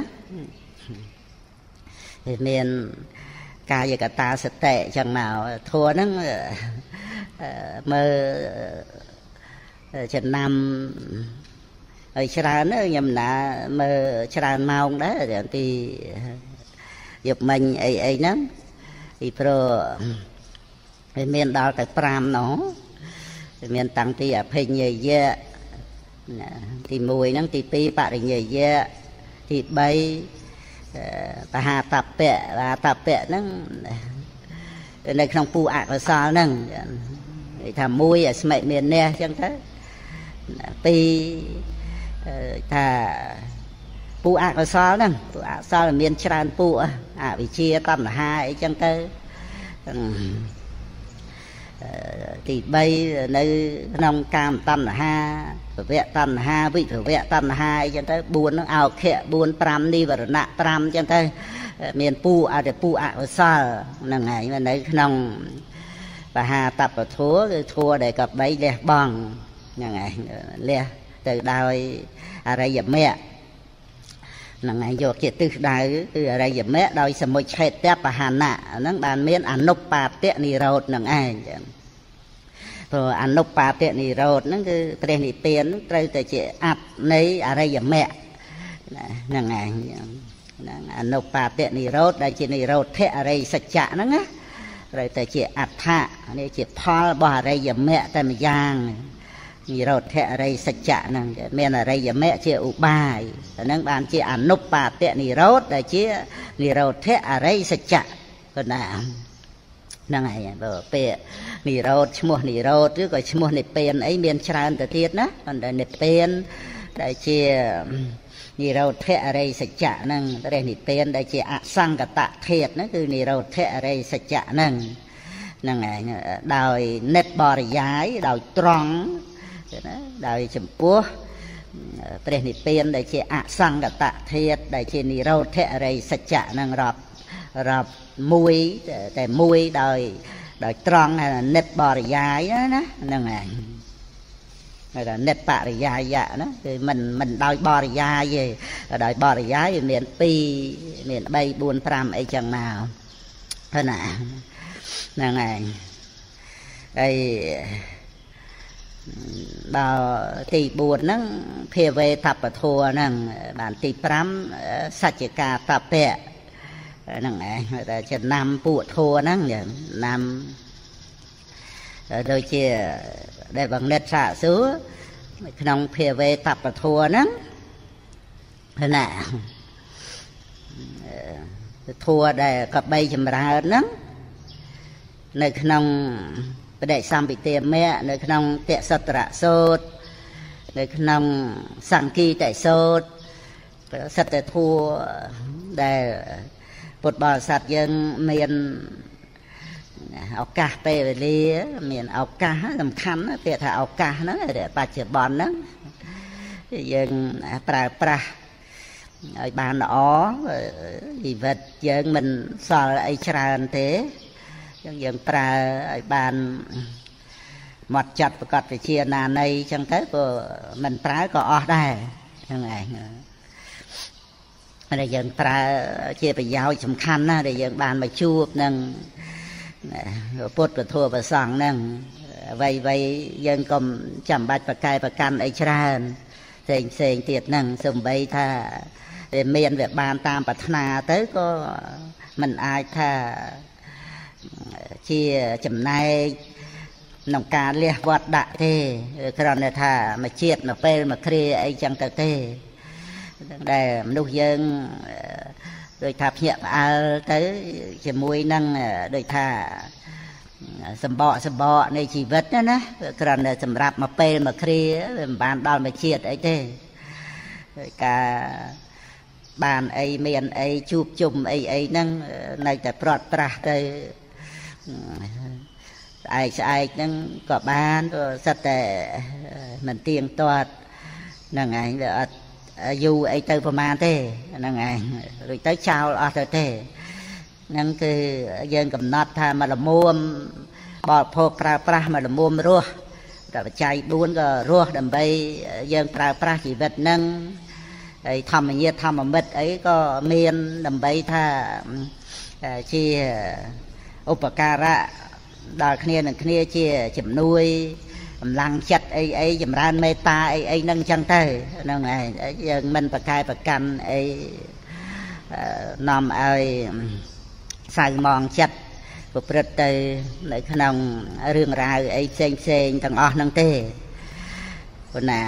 វាមានកាយកតាសតិចឹងមកធัวហ្នឹងមើលចំណាំហើយច្រើនខ្ញុំណាមើលច្រើនម៉ោងដែរពីយប់មិញអីអីហ្នឹងពីព្រោះវាមានដល់តែ5ណោះ មានតាំងពីអភិញ្ញយៈទី1ហ្នឹងទី2បរិញ្ញយៈទី3បហាតពៈបហាតពៈហ្នឹងនៅក្នុងពូអកុសលហ្នឹងនិយាយថាមួយអស្មិមាននេះអញ្ចឹងទៅពីរថាពូអកុសលហ្នឹងពូអកុសលមានច្រើនពូអវិជ្ជាតណ្ហាអីចឹងទៅ ទី3នៅក្នុងកាមតណ្ហាភវៈតណ្ហាវិភវៈតណ្ហាអីចឹងទៅ4ហ្នឹងអោខៈ4 5និវរណៈ5អញ្ចឹងទៅមានពូអត់តែពូអកុសលហ្នឹងហើយនៅក្នុងបហាតបធัวគឺធัวដែលកបីលះបង់ហ្នឹងហើយលះទៅដោយអរិយមគ្គ ហ្នឹងហើយយកជាទិសដៅគឺអរិយមគ្គដោយសមុច្ឆេតបហានៈហ្នឹងបានមានអនុបាទៈនិរោធនឹងឯងចឹងព្រោះអនុបាទៈនិរោធហ្នឹងគឺព្រះនិព្វានត្រូវតែជាអត្តនៃអរិយមគ្គហ្នឹងឯងហ្នឹងអនុបាទៈនិរោធដែលជានិរោធៈអរិយសច្ចៈហ្នឹងណាត្រូវតែជាអដ្ឋៈនេះជាផលរបស់អរិយមគ្គតែម្យ៉ាងនិ រោធៈអរិយសច្ចៈហ្នឹងមានអរិយមគ្គជាឧបាយហ្នឹងបានជាអនុបាទៈនិរោធដែលជានិរោធៈអរិយសច្ចៈប៉ុណ្ណាហ្នឹងហើយបើពាក្យនិរោធឈ្មោះនិរោធឬក៏ឈ្មោះនិព្វានអីមានច្រើនទៅទៀតណាប៉ុន្តែនិព្វានដែលជានិរោធៈអរិយសច្ចៈហ្នឹងព្រះនិព្វានដែលជាអសង្កតធាតហ្នឹងគឺនិរោធៈអរិយសច្ចៈហ្នឹងហ្នឹងឯងដោយនិតបរិយាយដោយត្រង់ ណាដោយចំពោះព្រះនិព្វានដែលជាអសង្កតធាតដែលជានិរោធៈអរិយសច្ចៈហ្នឹងរាប់រាប់មួយតែមួយដោយដោយត្រង់និតបរិយាយណាហ្នឹងឯងគេថានិតបរិយាយៈណាគឺមិនមិនដោយបរិយាយទេដោយបរិយាយវាមាន2មាន3 4 5អីចឹងមកឃើញណាហ្នឹងឯងហើយ ដល់ទី4ហ្នឹងភាវេតបធัวហ្នឹងបានទី5សច្ចកាតពៈហ្នឹងឯងតែចំណាំពួកធัวហ្នឹងណាំដូចជាដែលបង្និតសាកសួរក្នុងភាវេតបធัวហ្នឹងណាធัวដែលកបីចម្រើនហ្នឹងនៅក្នុង បដិសម្ពិទាមៈនៅក្នុងតសត្រសោតនៅក្នុងសង្កីតសោតសិទ្ធិធัวដែលពុទ្ធបរិស័ទយើងមានឱកាសពេលវេលា មានឱកាសសំខាន់ពាក្យថាឱកាសហ្នឹងបច្ចុប្បន្នហ្នឹងយើងប្រើប្រាស់ឲ្យបានល្អជីវិតយើងមិនសល់អីច្រើនទេ ចឹងយើងប្រើឲ្យបានមកចាត់ប្រកាសវិជាណានៃចឹងទៅក៏មិនប្រើក៏អស់ដែរហ្នឹងឯងដែលយើងប្រើជាប្រយោជន៍សំខាន់ណាស់ដែលយើងបានមកជួបនឹងពុទ្ធពធប្រសង់ហ្នឹងអ្វីអ្វីយើងកុំចាំបាច់ប្រកែប្រកាន់អីច្រើនផ្សេងផ្សេងទៀតហ្នឹងសំបីថាវាមានវាបានតាមប្រាថ្នាទៅក៏មិនអាចថា ជាចំណែកក្នុងការលះវត្តដាក់ទេគ្រាន់តែថាមួយជាតិមួយពេលមួយគ្រាអីចឹងទៅទេដែលមនុស្សយើងដូចថាភ្ញាក់ផ្អើលទៅជាមួយនឹងដូចថាសម្បកសម្បកនៃជីវិតណាណាគ្រាន់តែសម្រាប់មួយពេលមួយគ្រាវាមិនបានដល់មួយជាតិអីទេការបានអីមានអីជួបជុំអីអីហ្នឹងនៅតែព្រាត់ប្រាស់ទៅ ស្អែកស្អែកហ្នឹងក៏បានក៏សិតតែមិនទៀងទាត់ហ្នឹងឯងវាអត់យូរអីទៅប្រហែលទេហ្នឹងឯងរួចទៅចោលអស់ទៅទេហ្នឹងគឺយើងកំណត់ថាមកលមួមបរិភោគប្រើប្រាស់មកលមួមរស់តែបច្ច័យ4ក៏រស់ដើម្បីយើងប្រើប្រាស់ជីវិតហ្នឹងហើយធម្មញាធម្មមិត្តអីក៏មានដើម្បីថាជា ឧបការៈដល់គ្នានឹងគ្នាជាជំនួយកម្លាំងចិត្តអីអីចម្រើនមេត្តាអីអីហ្នឹងអញ្ចឹងទៅហ្នឹងឯងយើងមិនប្រកែប្រកាន់អីនាំឲ្យសៅមងចិត្តប្រព្រឹត្តទៅនៅក្នុងរឿងរ៉ាវអីផ្សេងផ្សេងទាំងអស់ហ្នឹងទេប៉ុន្តែ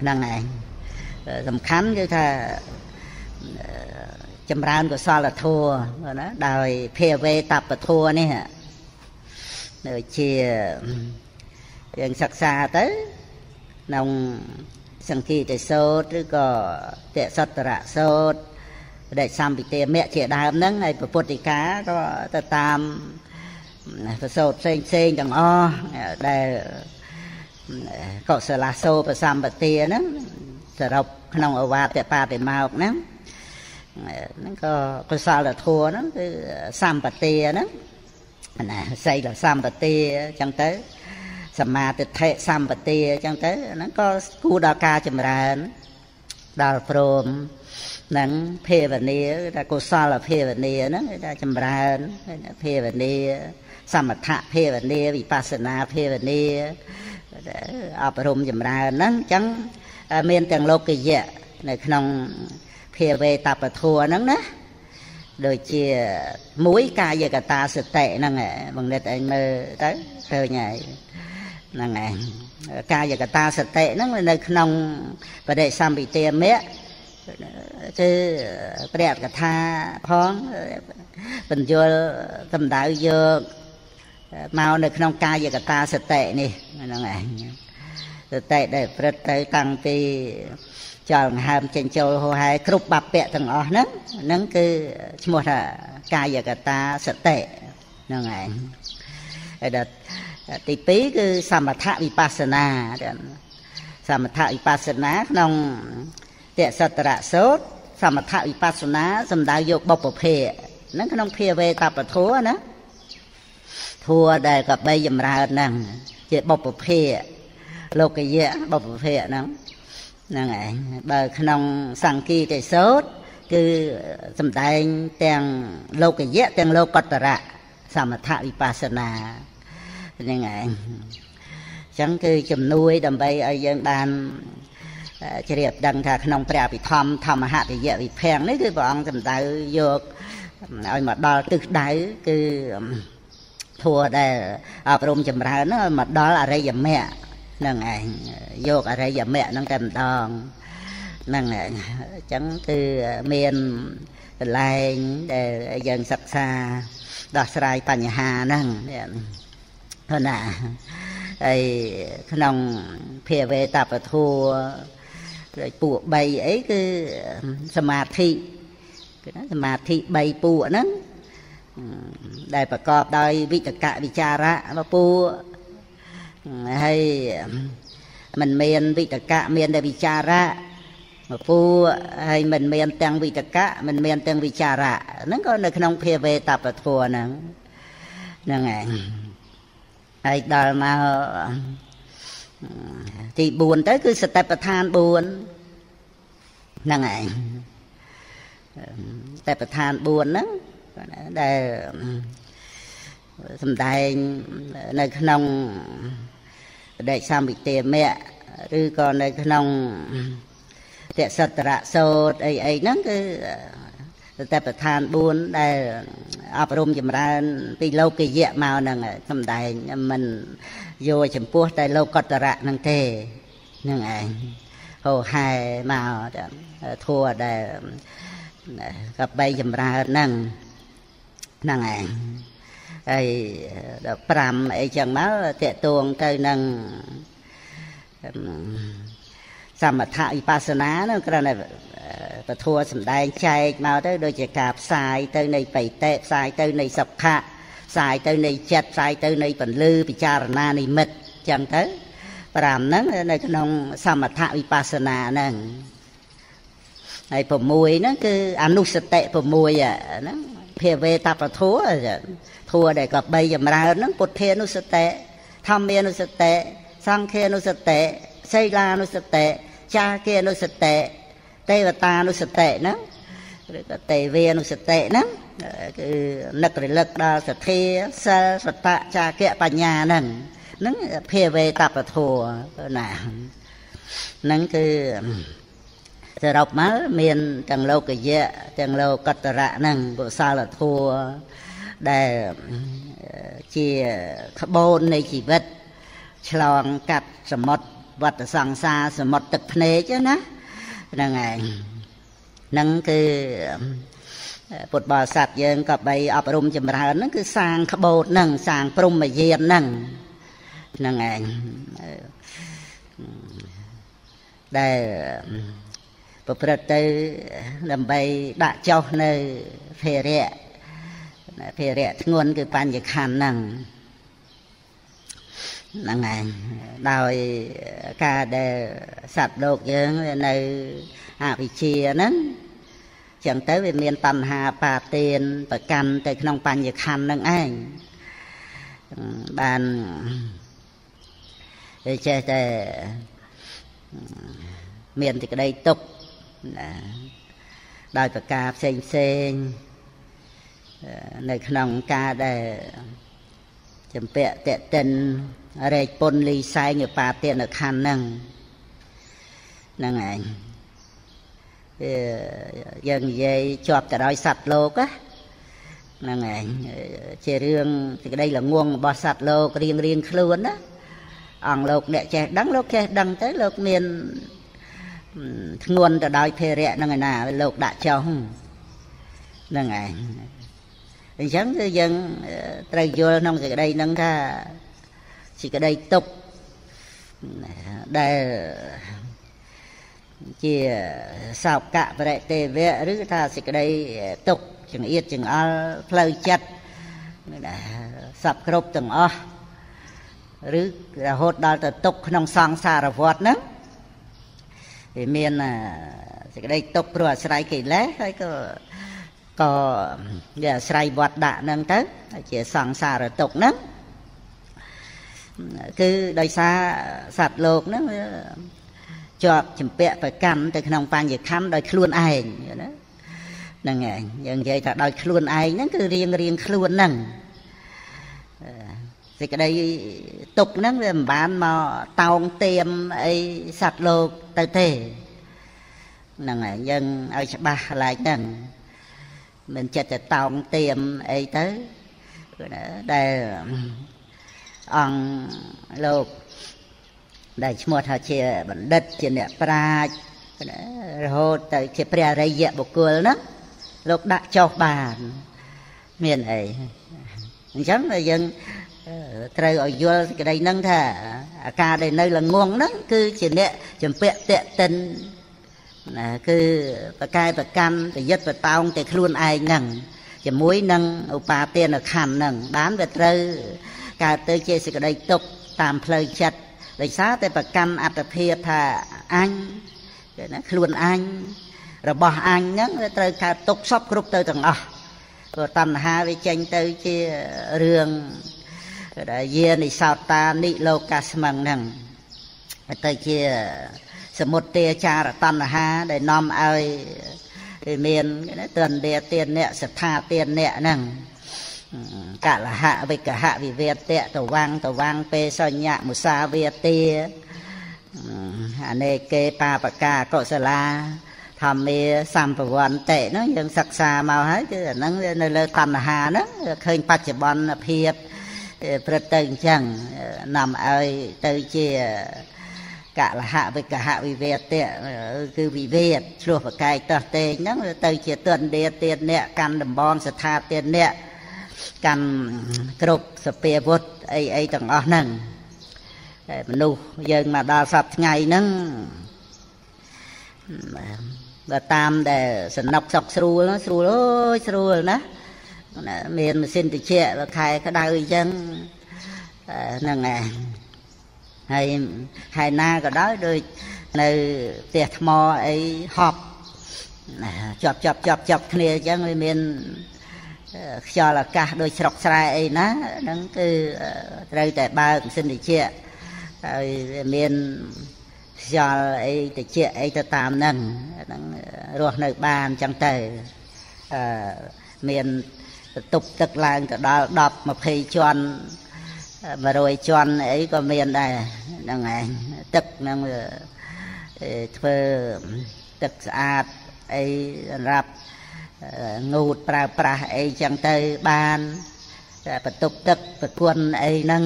ហ្នឹងឯងសំខាន់គឺថា ចម្រើនកុសលធម៌ណាដោយភាវេតបធម៌នេះដូចជាយើងសិក្សាទៅក្នុងសង្គីតិសោតឬក៏តសតរៈសោតដែលសម្ពិទេមៈជាដើមហ្នឹងហើយពុទ្ធិកាក៏ទៅតាមប្រសោតផ្សេងផ្សេងទាំងអស់ដែលកុសលាសោប្រសម្បទាហ្នឹងសរុបក្នុងអវាទបាតិមោកហ្នឹង ហ្នឹងក៏កុសលធម៌ហ្នឹងគឺសម្បទាហ្នឹងណាសីលសម្បទាអញ្ចឹងទៅសមាទិដ្ឋិសម្បទាអញ្ចឹងទៅហ្នឹងក៏គួរដល់ការចម្រើនដល់ព្រមនឹងភាវនាថាកុសលភាវនាហ្នឹងគេថាចម្រើនភាវនាសមថៈភាវនាវិបស្សនាភាវនាអប់រំចម្រើនហ្នឹងអញ្ចឹងមានទាំងលោកយៈនៅក្នុង ភាវេតបធัวហ្នឹងណាដូចជាមួយកាយកតាសតិហ្នឹងបង្និតឯងមើលទៅឃើញហើយហ្នឹងឯងកាយកតាសតិហ្នឹងនៅក្នុងបដិសម្ពិទាមៈគឺព្រះកថាផងបញ្យលសម្ដៅយកមកនៅក្នុងកាយកតាសតិនេះហ្នឹងឯងសតិដែលព្រឹត្តទៅតាំងពី ចោលដង្ហើមចេញចូលហោហែគ្រប់បពៈទាំងអស់ហ្នឹងហ្នឹងគឺឈ្មោះថាកាយកតាសតិហ្នឹងឯងហើយដល់ទី2គឺសមថវិបស្សនាសមថវិបស្សនាក្នុងតេសតរៈសោតសមថវិបស្សនាសំដៅយកបុព្វភេហ្នឹងក្នុងភាវេតបធัวណាធัวដែលកបីចម្រើនហ្នឹងជាបុព្វភេលោកយៈបុព្វភេហ្នឹង ហ្នឹងឯងបើក្នុងសង្គីទេសោតគឺសំដែងទាំងលោកយៈទាំងលោកតរៈសមថវិបស្សនាហ្នឹងឯងចឹងគឺជំនួយដើម្បីឲ្យយើងបានជ្រាបដឹងថាក្នុងព្រះអភិធម្មធម្មហតិយវិភាំងនេះគឺព្រះអង្គសម្ដៅយកឲ្យមកដល់ទិសដៅគឺធัวដែលអប់រំចម្រើនហ្នឹងមកដល់អរិយមគ្គហ្នឹងឯងយកអរិយមគ្គហ្នឹងតែម្ដងហ្នឹងឯងអញ្ចឹងគឺមានកន្លែងដែលយើងសិក្សាដោះស្រាយបញ្ហាហ្នឹងហ្នឹងណាហើយក្នុងភាវេតពធัวពួក3អីគឺសមាធិគឺសមាធិ3ពួកហ្នឹងដែលប្រកបដោយវិតកវិចារៈពួក ហើយมันមានវិតកៈមានតែវិចារៈពូហើយមិនមានទាំងវិតកៈមិនមានទាំងវិចារៈហ្នឹងក៏នៅក្នុងភាវេតពធហ្នឹងហ្នឹងឯងហើយដល់មកទី4ទៅគឺសតិប្បដ្ឋាន4ហ្នឹងឯងតែប្រឋាន4ហ្នឹងដែលសំដែងនៅក្នុង បដិសម្ពិទេមៈឬក៏នៅក្នុងតសតរៈសោតអីអីហ្នឹងគឺតែប្រឋាន4ដែលអប់រំចម្រើន ពីលោកយៈមកហ្នឹងសំដែងមិនយកចំពោះតែលោកតរៈហ្នឹងទេហ្នឹងឯងហោហែមកធัวដែលកបីចម្រើនហ្នឹងហ្នឹងឯង ហើយដល់5អីចឹងមកតេតួងទៅនឹងសមថវិបស្សនានោះគ្រាន់តែពធัวសំដែងចែកមកទៅដូចជាការផ្សាយទៅនៃបៃតេផ្សាយទៅនៃសុខៈផ្សាយទៅនៃចិត្តផ្សាយទៅនៃពលឺពិចារណានិមិត្តចឹងទៅ5ហ្នឹងនៅក្នុងសមថវិបស្សនាហ្នឹងហើយ6ហ្នឹងគឺអនុសតិ6ហ្នឹងភាវេតបធัว គួរដែលក៏បីចម្រើនហ្នឹងពុទ្ធានុសតិធម្មានុសតិសង្ឃានុសតិសីលានុសតិចាគានុសតិទេវតានុសតិហ្នឹងឬក៏ទេវានុសតិហ្នឹងគឺនឹករលឹកដល់សទ្ធាសិលសតៈចាគៈបញ្ញាហ្នឹងហ្នឹងភាវេតពធัวណាហ្នឹងគឺសរុបមកមានទាំងលោកយៈទាំងលោកកតរៈហ្នឹងកុសលធัว ដែលជាក្បូននៃជីវិតឆ្លងកាត់សមុទ្រវត្តសង្សារសមុទ្រទឹកភ្នែកណាហ្នឹងឯងហ្នឹងគឺពុទ្ធបរិស័ទយើងក៏បីអប់រំចម្រើនហ្នឹងគឺសាងក្បូតហ្នឹងសាងព្រំយានហ្នឹងហ្នឹងឯងដែលប្រព្រឹត្តទៅដើម្បីដាក់ចុះនៅភារៈ ភារៈធ្ងន់គឺបញ្ញខណ្ឌហ្នឹងហ្នឹងឯងដោយការដែលសត្វលោកយើងនៅអវិជ្ជាហ្នឹងចឹងទៅវាមានបញ្ហាបាទានប្រកាន់ទៅក្នុងបញ្ញខណ្ឌហ្នឹងឯងបានចេះតែមានសេចក្តីទុក្ខណាដោយប្រការផ្សេងផ្សេង នៅក្នុងការដែលចម្ពាក់តេតិនរែកពុនលីសែងឧបាទានខណ្ឌហ្នឹងហ្នឹងឯងយើងនិយាយជាប់ទៅដោយសត្វលោកហ្នឹងឯងជារឿងសេចក្តីល្ងងរបស់សត្វលោករៀងរៀងខ្លួនណាអង្គលោកអ្នកចេះដឹងលោកចេះដឹងទៅលោកមានធ្ងន់ទៅដោយភេរៈហ្នឹងឯណាលោកដាក់ចោលហ្នឹងឯង អញ្ចឹងគឺយើងត្រូវយល់ក្នុងសេចក្តីហ្នឹងថាសេចក្តីទុកដែលជាសោកៈបរិទេវៈឬថាសេចក្តីទុកចង្អៀតចង្អល់ផ្លូវចិត្តសពគ្រប់ទាំងអស់ឬរហូតដល់ទៅទុកក្នុងសង្សារវដ្តហ្នឹងវាមានសេចក្តីទុកព្រោះអាស្រ័យកិលេសហើយក៏ ក៏វាអាស្រ័យវត្តដាក់ហ្នឹងទៅជាសង្សារទុកហ្នឹងគឺដោយសារសត្វលោកហ្នឹងជាប់ចម្ពាក់ប្រកម្មទៅក្នុងបញ្ញខណ្ឌដោយខ្លួនឯងណាហ្នឹងឯងយើងនិយាយថាដោយខ្លួនឯងហ្នឹងគឺរៀងរៀងខ្លួនហ្នឹងសេចសេចក្តីទុកហ្នឹងវាមិនបានមកតោងទៀមអីសត្វលោកទៅទេហ្នឹងហើយយើងឲ្យច្បាស់កន្លែងហ្នឹង មិនចិត្តទៅតោងទៀមអីទៅដែលអង្គលោកដែលឈ្មោះថាជាបណ្ឌិតជាអ្នកប្រាជ្ញរហូតទៅជាព្រះរិយបុគ្គលណាលោកដាក់ចុះបានមានអីអញ្ចឹងយើងត្រូវឲ្យយល់សេចក្តីហ្នឹងថាអាការដែលនៅល្ងងហ្នឹងគឺជាអ្នកចម្ពាក់តេតិន ណាគឺប្រកែប្រកម្មប្រយុទ្ធប្រតោងតែខ្លួនឯងហ្នឹងជាមួយនឹងឧបាទានខណ្ឌហ្នឹងបានវាត្រូវកើតទៅជាសេចក្តីទុកតាមផ្លូវចិត្តដោយសារតែប្រកម្មអត្តភាពថាអញគេណាខ្លួនអញរបស់អញហ្នឹងត្រូវកើតទុកសពគ្រប់ទៅទាំងអស់ព្រោះតណ្ហាវាចេញទៅជារឿងដែលយានិសោតានិលោកាស្មឹងហ្នឹងទៅជា សមុទ្ទាចារតណ្ហាដែលនាំឲ្យមានទន្ទាទានអ្នកសថាទានអ្នកហ្នឹងកលហៈវិកហៈវិវេតៈតវាំងតវាំងពេសញ្ញៈមុសាវាទាអនេកេបាបកាកុសលាធម្មាសម្ពវន្តិហ្នឹងយើងសិក្សាមកហើយគឺអាហ្នឹងនៅលើតណ្ហាហ្នឹងឃើញបច្ចុប្បន្នភាពព្រឹត្តទៅអញ្ចឹងនាំឲ្យទៅជា កលហវិកហវិវេតគឺវិវេតឆ្លោះប្រកែកតោះតេងហ្នឹងទៅជាទន្ទាទានអ្នកកាន់ដំបងស្ថាទានអ្នកកាន់គ្រប់សពាវុធអីអីទាំងអស់ហ្នឹងមនុស្សយើងមកដល់សពថ្ងៃហ្នឹងបើតាមដែលសំណុកសុកស្រួលស្រួលអូយស្រួលណាមានម៉ាស៊ីនត្រជាក់ខែក្តៅអញ្ចឹងហ្នឹងឯង ហើយខែណាក៏ដោយដូចនៅផ្ទះថ្មអីហប់ជាប់ជាប់ជាប់ជាប់គ្នាអញ្ចឹងវាមានខ្យល់អាកាសដូចស្រុកស្រែអីណាហ្នឹងគឺត្រូវតែបើកម៉ាស៊ីនត្រជាក់ហើយវាមានខ្យល់អីត្រជាក់អីទៅតាមហ្នឹងហ្នឹងរស់នៅបានអញ្ចឹងទៅអឺមានបន្ទប់ទឹកឡើងទៅដល់10 20ជាន់ 100ជាន់អីក៏មានដែរហ្នឹងឯងទឹកហ្នឹងធ្វើទឹកស្អាតអីសម្រាប់ងូតប្រើប្រាស់អីចឹងទៅបានបន្ទប់ទឹកប្រគន់អីហ្នឹង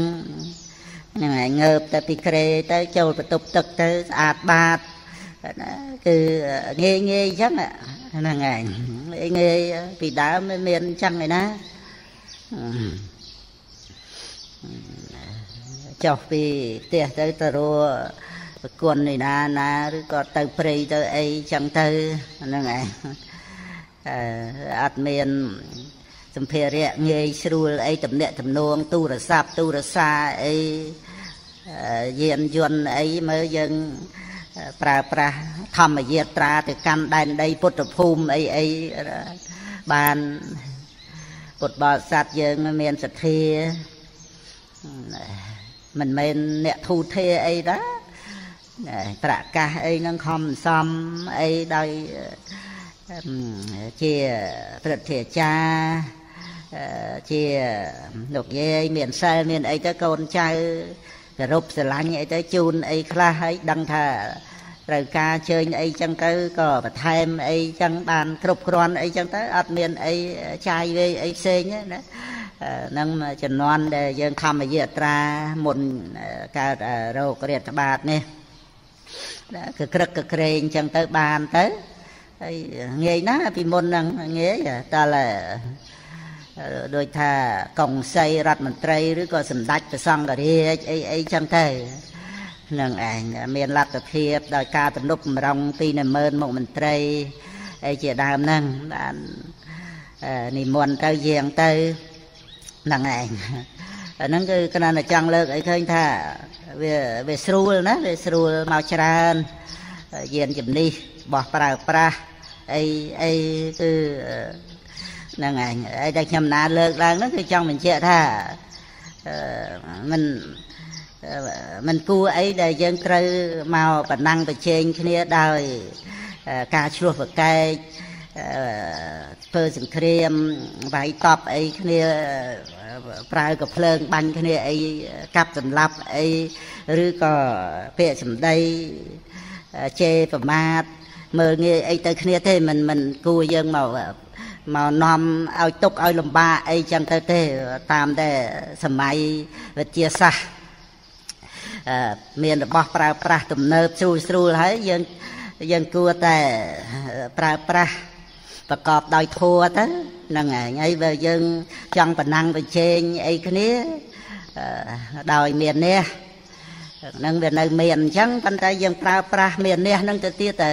ហ្នឹងឯងងើបទៅពីក្រេទៅចូលបន្ទប់ទឹកទៅស្អាតបាតគឺងាយងាយអញ្ចឹងហ្នឹងឯងងាយពីដើមមិនមានអញ្ចឹងឯណា ចុះពីផ្ទះទៅទៅរប្រគុណនេះណាណាឬក៏ទៅព្រៃទៅអីចឹងទៅហ្នឹងឯងអត់មានសម្ភារៈងាយស្រួលអីតំណាក់តំណងទូរស័ព្ទទូរសាអីយានយន្តអីមើលយើងប្រើប្រាស់ធម្មយាត្រាទៅកាន់ដែនដីពុទ្ធភូមិអីអីបានពុទ្ធបរិស័ទយើងមានសទ្ធា មិនមែនអ្នកធូធាអីដែរប្រកាសអីហ្នឹងខំសំអីដោយជាព្រឹទ្ធាចារ្យជាលោកយាយមានសិលមានអីទៅកូនចៅគោរពស្រឡាញ់អីទៅជូនអីខ្លះហើយដឹងថាត្រូវការជើញអីចឹងទៅក៏បន្ថែមអីចឹងបានគ្រប់គ្រាន់អីចឹងទៅអត់មានអីចាយវេអីផ្សេងណា នឹងចំនួនដែលយើងធម្មយត្រាមុនកើតរោគរាតត្បាតនេះគឺក្រឹកក្រែងចឹងទៅបានទៅហើយងាយណាស់ពីមុនហ្នឹងងាយតែដូចថាកងសីរដ្ឋមន្ត្រីឬក៏សម្ដេចព្រះសង្ឃរាជអីអីចឹងទៅនឹងឯងមានលទ្ធភាពដោយការទំនុកបំរុងពីនិមឺនមុខមន្ត្រីអីជាដើមហ្នឹងបាននិមន្តទៅយាងទៅ ហ្នឹងឯងអាហ្នឹងគឺគណៈចង់លើកអីឃើញថាវាវាស្រួលណាវាស្រួលមកច្រើនយានជំនិះបោះប្រើប្រាស់អីអីគឺហ្នឹងឯងអីដែលខ្ញុំណាលើកឡើងហ្នឹងគឺចង់បញ្ជាក់ថាមិនមិនគួរអីដែលយើងត្រូវមកប្រណាំងប្រជែងគ្នាដោយការឆ្លោះប្រកែកធ្វើសង្គ្រាមវាយតប់អីគ្នា ប្រើកភ្លើងបាញ់គ្នាអីកាប់សម្លាប់អីឬក៏ពាក្យសម្ដីជេរប្រមាថមើលងាយអីទៅគ្នាទេមិនមិនគួរយើងមកមកនាំឲ្យទុកឲ្យលំបាកអីចឹងទៅទេតាមតែសម័យវិទ្យាសាស្ត្រមានរបស់ប្រើប្រាស់ទំនើបស្រួលស្រួលហើយយើងយើងគួរតែប្រើប្រាស់ ប្រកបដោយធัวទៅហ្នឹងហើយហើយបើយើងចង់ប្រណាំងប្រជែងអីគ្នាដោយមាននេះនឹងវានៅមានអញ្ចឹងប៉ុន្តែយើងប្រើប្រាស់មាននេះនឹងទៅទៀតទៅ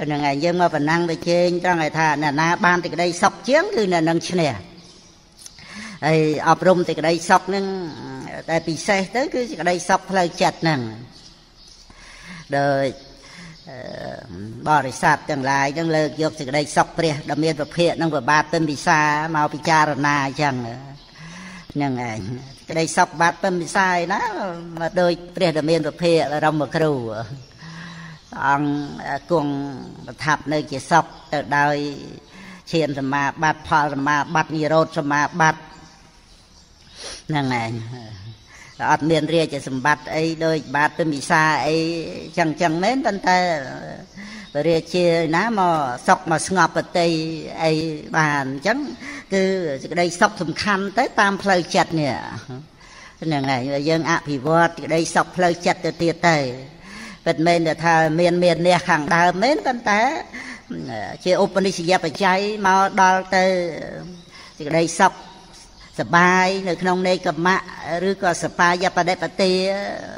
ហ្នឹងហើយយើងមកប្រណាំងប្រជែងត្រង់ឲ្យថាអ្នកណាបានទីក្តីសុខជាងគឺអ្នកនឹងឈ្នះហើយអប់រំទីក្តីសុខនឹងតែពិសេសទៅគឺសេចក្តីសុខផ្លូវចិត្តហ្នឹងដោយ បរិស័ទទាំងឡាយនឹងលើកយកសេចក្តីសុខព្រះដ៏មានប្រភេទនឹងប្របាទពិមពិសាមកពិចារណាអញ្ចឹងហ្នឹងឯងក្តីសុខបាទពិមពិសាឯណាមកដូចព្រះដ៏មានប្រភេទរមគ្រូអង្គគង់ប្រថាប់នៅជាសុខទៅដោយឈានសមាបត្តិផលសមាបត្តិនិរោធសមាបត្តិហ្នឹងឯង អត់មានរាជសម្បត្តិអីដូចបាទពិមិសាអីចឹងចឹងមែនប៉ុន្តែរាជាណាមកសុកមកស្ងប់ប្រតិអីបានអញ្ចឹងគឺសេចក្តីសុខសំខាន់ទៅតាមផ្លូវចិត្តនេះហ្នឹងហើយយើងអភិវឌ្ឍសេចក្តីសុខផ្លូវចិត្តទៅទៀតទៅពិតមែនថាមានមានអ្នកខាងដើមមែនប៉ុន្តែជាឧបនិស្សយបច្ច័យមកដល់ទៅសេចក្តីសុខ សបាយនៅក្នុងនេកម្មៈឬក៏សបាយបដិបទា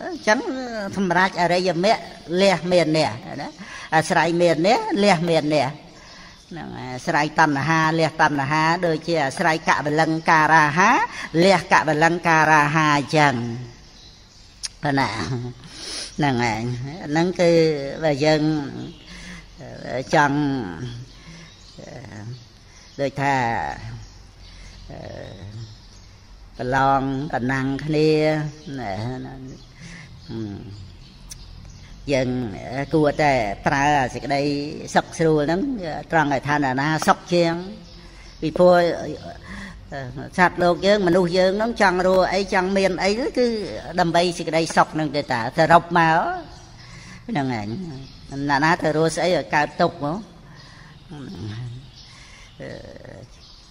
អញ្ចឹងសម្រាប់អរិយមគ្គលះមាននេះណាអាស្រ័យមាននេះលះមាននេះហ្នឹងអាស្រ័យតណ្ហាលះតណ្ហា ដូចជាអាស្រ័យកបលង្ការាហាលះកបលង្ការាហាអញ្ចឹងណាហ្នឹងឯងហ្នឹងគឺបើយើងចង់ដូចថា ប្រឡងតំណាំងគ្នាយើងគួរតែប្រើសេចក្តីសុខស្រួលហ្នឹងត្រង់ឲ្យឋានណាសុខជាងពីព្រោះសត្វលោកយើងមនុស្សយើងហ្នឹងចង់រស់អីចង់មានអីគឺដើម្បីសេចក្តីសុខហ្នឹងទេតាសរុបមកហ្នឹងឯងណាណាទៅរស់ស្អីឲ្យកើតទុកមក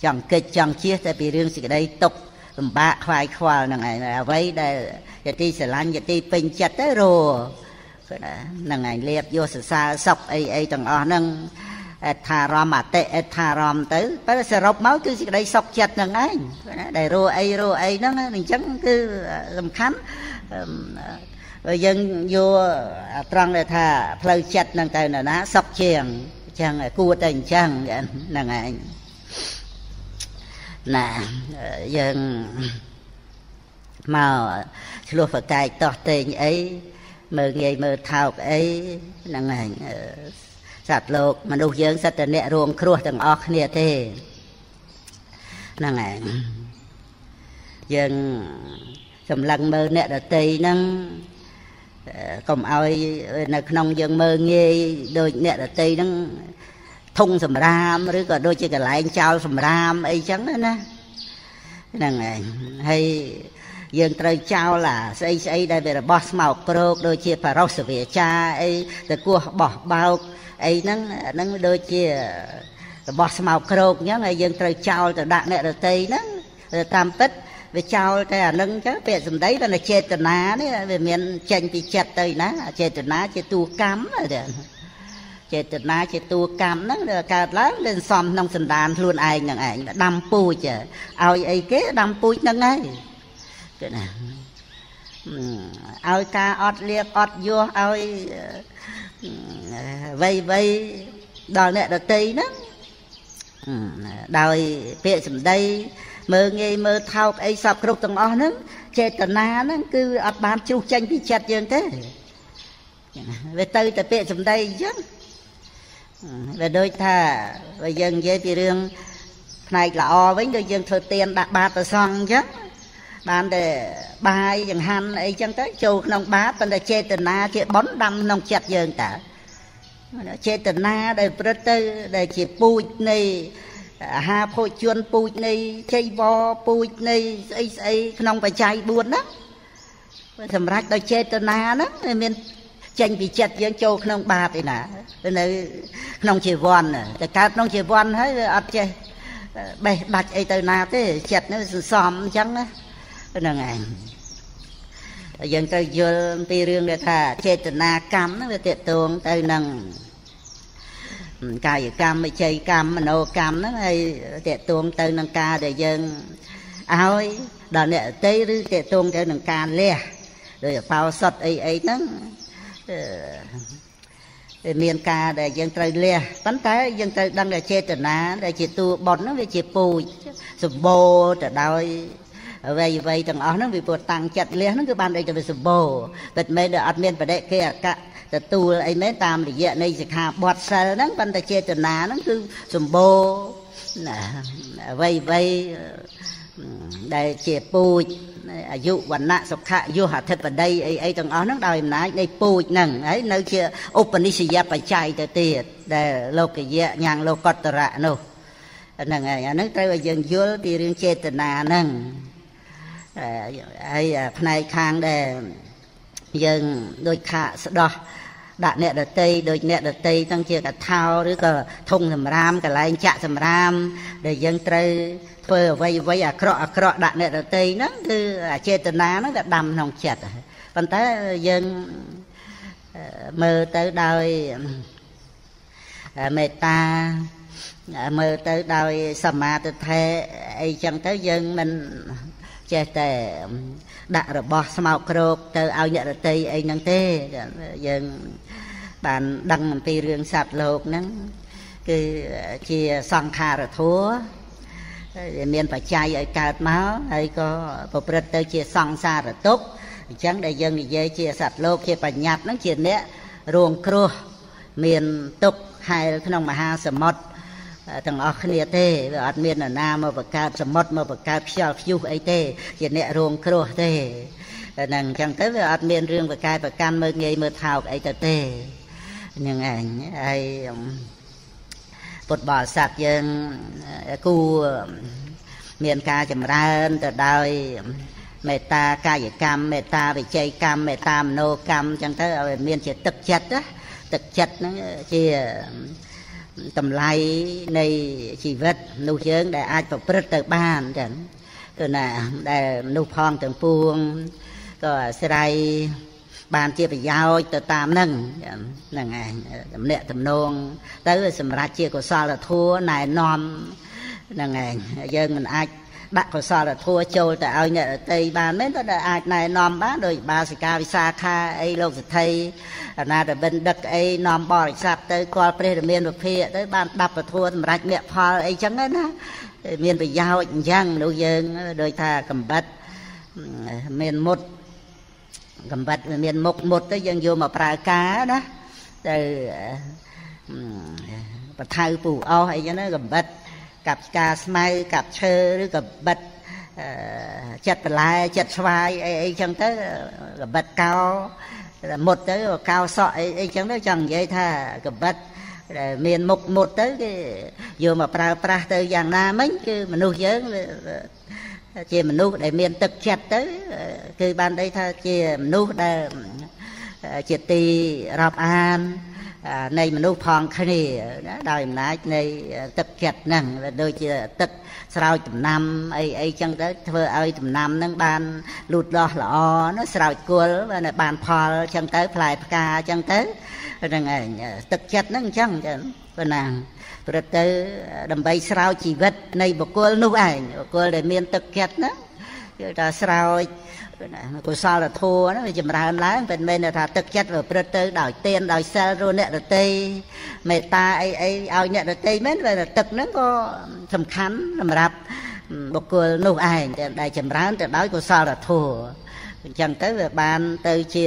ចង់កិច្ចចង់ជៀសតែពីរឿងសេចក្តីទុក លំបាកខ្វាយខ្វល់ហ្នឹងឯងអ្វីដែលយទីស្រឡាញ់យទីពេញចិត្តទៅរហ្នឹងឯងលៀបយកសរសើរសុខអីអីទាំងអស់ហ្នឹងអេថារមអតិអេថារមទៅតែសរុបមកគឺសេចក្តីសុខចិត្តហ្នឹងឯងដែលរੂអីរੂអីហ្នឹងអញ្ចឹងគឺសំខាន់យើងយកត្រង់ដែលថាផ្លូវចិត្តហ្នឹងទៅណាសុខជាងអញ្ចឹងគួរតែអញ្ចឹងហ្នឹងឯង ណាយើងមកឆ្លោះប្រកែកតោះតេងអីមើលងាយមើលថោកអីហ្នឹងឯងសត្វលោកមនុស្សយើងសត្វតអ្នករួមគ្រោះទាំងអស់គ្នាទេហ្នឹងឯងយើងសម្លឹងមើលអ្នកដតីហ្នឹងកុំឲ្យនៅក្នុងយើងមើលងាយដូចអ្នកដតីហ្នឹង ធុងសម្រាមឬក៏ដូចជាកន្លែងចោលសម្រាមអីចឹងណាហ្នឹងឯងហើយយើងត្រូវចោលអាស្អីស្អីដែលវារបស់ស្មោកគ្រោកដូចជាបរោសវាចាអីទៅគោះបោះបោកអីហ្នឹងហ្នឹងដូចជារបស់ស្មោកគ្រោកអញ្ចឹងហើយយើងត្រូវចោលទៅដាក់អ្នករតីហ្នឹងតាមពិតវាចោលតែអានឹងចឹងពាក្យសម្ដីតែចេតនានេះវាមានចេញពីចិត្តទៅណាចេតនាជាតួកម្មទេ ចេតនាជាតួកម្មហ្នឹងកើតឡើងលើសំក្នុងសន្តានខ្លួនឯងហ្នឹងឯងដាំពូជឲ្យអីគេដាំពូជហ្នឹងហើយគេណាឲ្យការអត់លៀបអត់យោឲ្យវ័យវ័យដល់អ្នកដតីហ្នឹងដោយពាក្យសម្ដីមើងងាយមើលថោកអីសពគ្រប់ទាំងអស់ហ្នឹងចេតនាហ្នឹងគឺអត់បានជ្រុះចេញពីចិត្តយើងទេវាទៅតែពាក្យសម្ដីអញ្ចឹង វាដូចថាបើយើងនិយាយពីរឿងផ្នែកល្អវិញដូចយើងធ្វើទៀនដាក់បាតប្រសងអញ្ចឹងបានតែបាយចង្ហាន់អីចឹងទៅចូលក្នុងបាតប៉ុន្តែចេតនាជាប៉ុនដាំក្នុងចិត្តយើងតើចេតនាដែលព្រឹត្តទៅដែលជាពូជនៃអាហារភោជនពូជនៃជ័យវរពូជនៃស្អីស្អីក្នុងបច្ច័យ4ហ្នឹងសម្រាប់ដោយចេតនាហ្នឹងមាន ចេញពីចិត្តយើងចូលក្នុងបាបឯណានៅក្នុងជីវ័នតែកើតក្នុងជីវ័នហើយវាអត់ចេះបេះដាច់អីទៅណាទេចិត្តនេះសន្សំអញ្ចឹងហ្នឹងឯងយើងទៅយល់ពីរឿងដែលថាចេតនាកម្មហ្នឹងវាតេតងទៅនឹងកាយកម្មវិជ័យកម្មមโนកម្មហ្នឹងហើយតេតងទៅនឹងការដែលយើងឲ្យដល់អ្នកតីឬតេតងទៅនឹងការលះដោយបោសុតអីអីហ្នឹង មានការដែលយើងត្រូវលះប៉ុន្តែយើងត្រូវដឹងតែចេតនាដែលជាតួបុណ្យហ្នឹងវាជាពូជសម្បូរទៅដោយអ្វីអ្វីទាំងអស់ហ្នឹងវាពោះតាំងចិត្តលះហ្នឹងគឺបានដូចទៅវាសម្បូរតែមិនមែនអត់មានបដិគេអកៈទទួលអីមែនតាមរយៈនៃសិក្ខាបទសិលហ្នឹងប៉ុន្តែចេតនាហ្នឹងគឺសម្បូរណាអ្វីអ្វីដែលជាពូជ អាយុវណ្ណៈសុខៈយុហអធិបតីអីអីទាំងអស់ហ្នឹងដោយអំណាចនៃពូជហ្នឹងហើយនៅជាឧបនិស្សយបច្ច័យទៅទៀតដែលលោកយៈញ៉ាងលោកតរៈនោះហ្នឹងហើយអាហ្នឹងត្រូវឲ្យយើងយល់ពីរឿងចេតនាហ្នឹងហើយផ្នែកខាងដែលយើងដូចខាស្ដោះ ដាក់អ្នកដតីដូចអ្នកដតីទាំងជាកថាឬក៏ធុងសម្រាមកន្លែងចាក់សម្រាម ដែលយើងត្រូវធ្វើអ្វីអ្វីអាក្រក់អាក្រក់ដាក់អ្នកដតីហ្នឹងគឺអចេតនាហ្នឹងវាដាំក្នុងចិត្តប៉ុន្តែយើងមើលទៅដោយមេត្តាមើលទៅដោយសមាទិដ្ឋិអីចឹងទៅយើងមិនចេះតែដាក់របស់ស្មោកគ្រោកទៅឲ្យអ្នករតីអីហ្នឹងទេយើង បានដឹងអំពីរឿងសត្វលោកហ្នឹងគឺជាសង្ខារធัวមានបច្ច័យឲ្យកើតមកហើយក៏ប្រព្រឹត្តទៅជាសង្សារទុក្ខអញ្ចឹងដែលយើងនិយាយជាសត្វលោកជាបញ្ញត្តិហ្នឹងជាអ្នករងគ្រោះមានទុក្ខហែលក្នុងមហាសមុទ្រទាំងអស់គ្នាទេវាអត់មាននរណាមកបង្កើតសមុទ្រមកបង្កើតខ្យល់ព្យុះអីទេ ជាអ្នករងគ្រោះទេហ្នឹងអញ្ចឹងទៅវាអត់មានរឿងបកែប្រកាន់មើលងាយមើលថោកអីទៅទេហ្នឹងឯងហើយពុទ្ធបរិស័ទយើងគួរមានការចម្រើនទៅដោយមេត្តាកាយកម្មមេត្តាវិច័យកម្មមេត្តាមโนកម្មអញ្ចឹងទៅឲ្យមានជាទឹកចិត្តណាទឹកចិត្តហ្នឹងជាតម្លៃនៃជីវិតមនុស្សយើងដែលអាចប្រព្រឹត្តទៅបានចឹងគឺណាដែលមនុស្សផងទាំងពួងក៏អាស្រ័យ បានជាប្រយោជន៍ទៅតាមនឹងហ្នឹងឯងតំណាក់តំណងទៅសម្រាប់ជាកុសលធម៌ណែនាំហ្នឹងឯងយើងមិនអាចដាក់កុសលធម៌ចូលទៅឲ្យអ្នករតីបានមែនតែអាចណែនាំបានដោយបាសិកាវិសាខាអីលោកសទ្ធិអនាតបិណ្ឌិតអីនាំបរិស័ទទៅគាល់ព្រះរាមាវិភាកទៅបានដាប់ពធសម្រាប់មគ្គផលអីចឹងណាមានប្រយោជន៍អញ្ចឹងមនុស្សយើងដោយថាកំបិតមានមុត កំបិតវាមានមុខមុតទៅយើងយកមកប្រើការណាទៅបថៅពូអោសអីចឹងណាកំបិតកាប់ឆ្កាស្មៅកាប់ឈើឬក៏បិទចិត្តបន្លែចិត្តស្វាយអីអីចឹងទៅកបិតកោមុតទៅកោសក់អីអីចឹងទៅចង់និយាយថាកបិតដែលមានមុខមុតទៅគេយកមកប្រើប្រាស់ទៅយ៉ាងណាមិញគឺមនុស្សយើង ជាមនុស្សដែលមានទឹកចិត្តទៅ គឺបានន័យថាជាមនុស្សដែលជាទីរាប់អាននៃមនុស្សផងគ្នាណាដោយអំណាចនៃទឹកចិត្តហ្នឹងដូចជាទឹកស្រោចដំណាំអីអីចឹងទៅធ្វើឲ្យដំណាំហ្នឹងបានលូតលាស់ល្អណាស្រោចគល់បានផលចឹងទៅផ្លែផ្កាចឹងទៅហ្នឹងឯងទឹកចិត្តហ្នឹងអញ្ចឹងចឹងប៉ុណ្ណា ព្រឹកទៅដើម្បីស្រោចជីវិតនៃបុគ្គលនោះឯងបុគ្គលដែលមានទឹកចិត្តហ្នឹងគឺថាស្រោចកុសលធម៌ហ្នឹងវាចម្រើនឡើងមិនមែនថាទឹកចិត្តវាព្រឹត្តទៅដោយទានដោយសិលរអ្នករតីមេត្តាអីអីឲ្យអ្នករតីមែនតែទឹកហ្នឹងក៏សំខាន់សម្រាប់បុគ្គលនោះឯងដែលចម្រើនទៅដោយកុសលធម៌អញ្ចឹងទៅវាបានទៅជា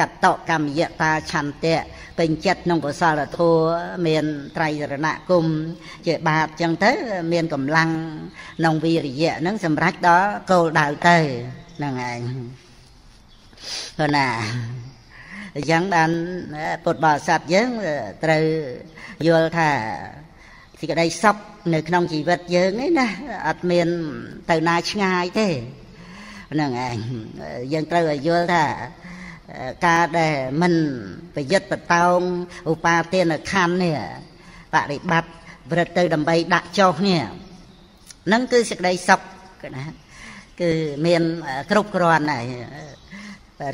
កតកម្មយតាឆន្ទៈ ពេញចិត្តក្នុងកុសលធម៌មានត្រៃរណគមជាបាបអញ្ចឹងទៅ មានកម្លាំងក្នុងវិរិយៈហ្នឹងសម្រាប់ដល់គោលដៅទៅហ្នឹងឯងព្រោះណាអញ្ចឹងបានពុទ្ធបរិស័ទយើងត្រូវយល់ថាសេចក្តីសុខនៅក្នុងជីវិតយើងឯណាអត់មានទៅណាឆ្ងាយទេហ្នឹងឯងយើងត្រូវឲ្យយល់ថា ការដែលមិនប្រយុទ្ធបតោងឧបាទានខណ្ឌនេះបរិបត្តិវೃតទៅដើម្បីដាក់ចុះនេះហ្នឹងគឺសេចក្តីសុខណាគឺមានគ្រប់គ្រាន់ហើយ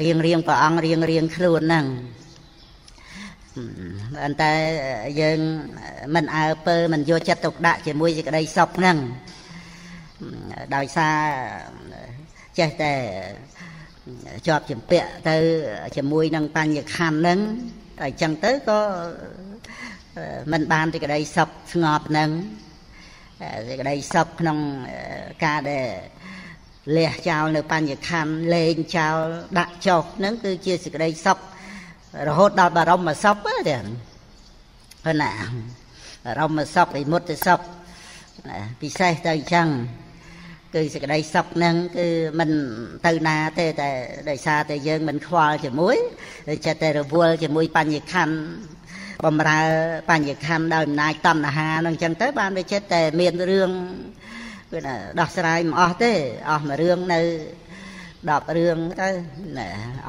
រៀងរៀងព្រះអង្គរៀងរៀងខ្លួនហ្នឹងប៉ុន្តែយើងមិនអើពើមិនយកចិត្តទុកដាក់ជាមួយសេចក្តីសុខហ្នឹងដោយសារចេះតែ ជាប់ចម្ពាក់ទៅជាមួយនឹងបញ្ញខណ្ឌហ្នឹងតែអញ្ចឹងទៅក៏មិនបានសេចក្តីសុខស្ងប់ហ្នឹងសេចក្តីសុខក្នុងការដែលលះចោលនៅបញ្ញខណ្ឌលេងចោលដាក់ចុះហ្នឹងគឺជាសេចក្តីសុខរហូតដល់បរមសុខទេប៉ុណ្ណាបរមសុខវិមុតសុខពិសេសទៅអញ្ចឹង គឺសេចក្តីសុខហ្នឹងគឺមិនទៅណាទេតែដោយសារតែយើងមិនខ្វល់ជាមួយចិត្តតែរវល់ជាមួយបញ្ញខណ្ឌបំរើបញ្ញខណ្ឌដោយអំណាចតណ្ហាហ្នឹងអញ្ចឹងទៅបានវាចិត្តតែមានរឿងគឺដោះស្រាយមិនអស់ទេអស់មួយរឿងនៅ10រឿងទៅ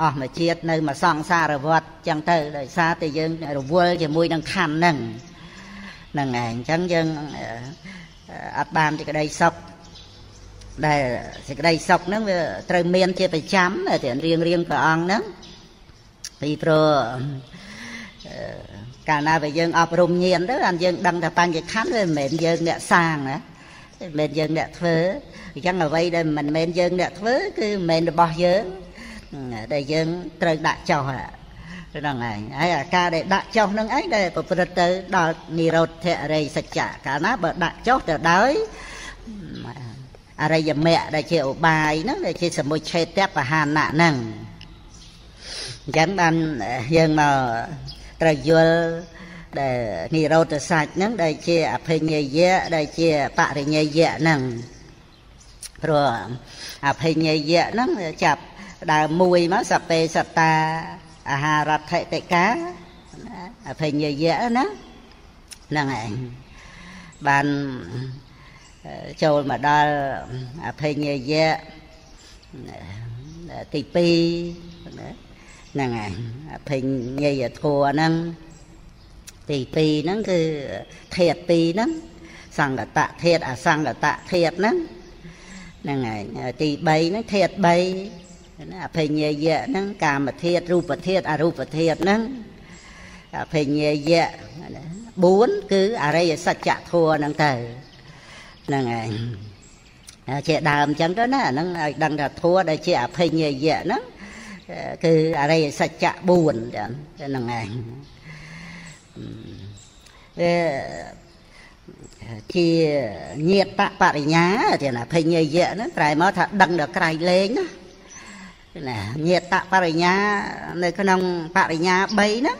អស់មួយជាតិនៅមួយសង្សារវត្តអញ្ចឹងទៅដោយសារតែយើងរវល់ជាមួយនឹងខណ្ឌហ្នឹងហ្នឹងឯងអញ្ចឹងយើងអត់បានទីក្តីសុខ ដែលសេចក្តីសុខហ្នឹងវាត្រូវមានជាប្រចាំតែរៀងរៀងព្រះអង្គហ្នឹងពីព្រោះកាលណាបើយើងអប់រំញាណទៅអានយើងដឹងថាបញ្ញខណ្ឌវាមិនមែនយើងអ្នកសាងណាមិនមែនយើងអ្នកធ្វើអញ្ចឹងអ្វីដែលមិនមែនយើងអ្នកធ្វើគឺមិនមែនរបស់យើងដែលយើងត្រូវដាក់ចោលហ្នឹងឯងហើយអាការដែលដាក់ចុះហ្នឹងឯងដែលប្រព្រឹត្តទៅដល់និរោធរិយសច្ចៈកាលណាបើដាក់ចុះទៅដោយ អរិយមគ្គដែលជាឧបាយហ្នឹងដែលជាសមុច្ឆេតបហានៈហ្នឹងអញ្ចឹងបានយើងមកត្រូវយល់ដែលនិរោធសាច់ហ្នឹងដែលជាអភិញ្ញយៈដែលជាបរិញ្ញយៈហ្នឹងព្រោះអភិញ្ញយៈហ្នឹងចាប់ដើមមួយមកសពេសតាអាហារដ្ឋិតិកាអភិញ្ញយៈណាហ្នឹងឯងបាន ចូលមកដល់អភិញ្ញយៈទី2ហ្នឹងឯងអភិញ្ញយធัวហ្នឹងទី2ហ្នឹងគឺធាត2ហ្នឹងសង្កតធាតអសង្កតធាតហ្នឹងហ្នឹងឯងទី3ហ្នឹងធាត3អភិញ្ញយៈហ្នឹងកាមធាតរូបធាតអរូបធាតហ្នឹងអភិញ្ញយៈ4គឺអរិយសច្ចធัวហ្នឹងទៅ ហ្នឹងឯងជាដើមអញ្ចឹងទៅណាហ្នឹងឲ្យដឹងថាធัวដែលជាអភិញ្ញយៈហ្នឹងគឺអរិយសច្ចៈ4ចឹងហ្នឹងឯងវាជាញាតបរិញ្ញាទៀតណាភញ្ញយៈហ្នឹងប្រែមកថាដឹងដល់ក្រៃលែងណាណាញាតបរិញ្ញានៅក្នុងបរិញ្ញា3ហ្នឹង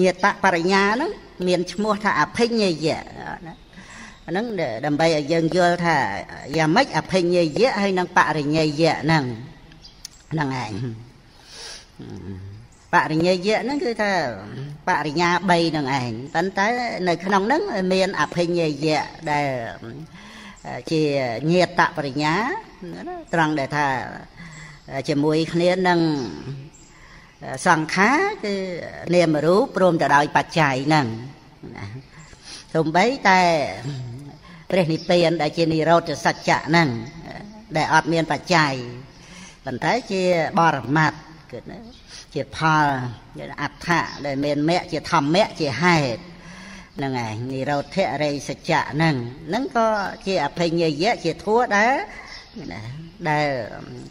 ញាតបរិញ្ញាហ្នឹងមានឈ្មោះថាអភិញ្ញយៈណា ហ្នឹងដើម្បីឲ្យយើងយល់ថាយ៉ាងម៉េចអភិញ្ញយៈហើយនឹងបរិញ្ញយៈហ្នឹងហ្នឹងឯងបរិញ្ញយៈហ្នឹងគឺថាបរិញ្ញា3ហ្នឹងឯងប៉ុន្តែនៅក្នុងហ្នឹងមានអភិញ្ញយៈដែលជាញាតបរិញ្ញាត្រង់ដែលថាជាមួយគ្នានឹងសង្ខារគឺនាមរូបព្រមទៅដោយបច្ច័យហ្នឹងសំបីតែ ព្រះនិព្វានដែលជានិរោធសច្ចៈហ្នឹងដែលអត់មានបច្ច័យប៉ុន្តែជាបរមត្តគឺជាផលអដ្ឋៈដែលមានមគ្គជាធម្មៈជាហេតុហ្នឹងឯងនិរោធរិសច្ចៈហ្នឹងហ្នឹងក៏ជាអភិញ្ញយៈជាធัวដែលដែល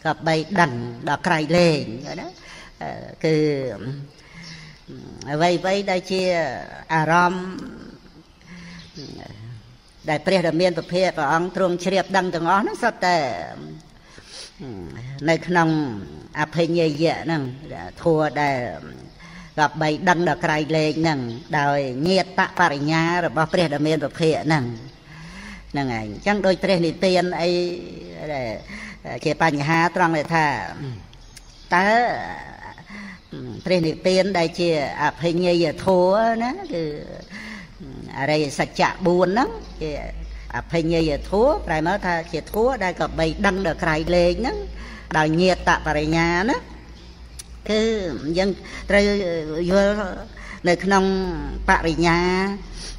ក៏បីដឹងដល់ក្រៃលែងណាគឺអ្វីអ្វីដែលជាអារម្មណ៍ ដែលព្រះដែលមានពភៈព្រះអង្គទ្រង់ជ្រាបដឹងទាំងអស់ហ្នឹងសុទ្ធតែនៅក្នុងអភិញ្ញយៈហ្នឹងធัวដែលក៏បីដឹងដល់ក្រៃលែងហ្នឹងដោយញាតបរិញ្ញារបស់ព្រះដែលមានពភៈហ្នឹងហ្នឹងឯងអញ្ចឹងដូចព្រះនិព្វានអីជាបញ្ហាត្រង់ដែលថាតើព្រះនិព្វានដែលជាអភិញ្ញយធัวណាគឺ អរិយសច្ចៈ4ហ្នឹងជាអភិញ្ញយធัวប្រែមកថាជាធัวដែលក៏បីដឹងដល់ក្រៃលែងហ្នឹងដោយញាតបរិញ្ញាណាគឺយើងត្រូវយល់នៅក្នុងបរិញ្ញា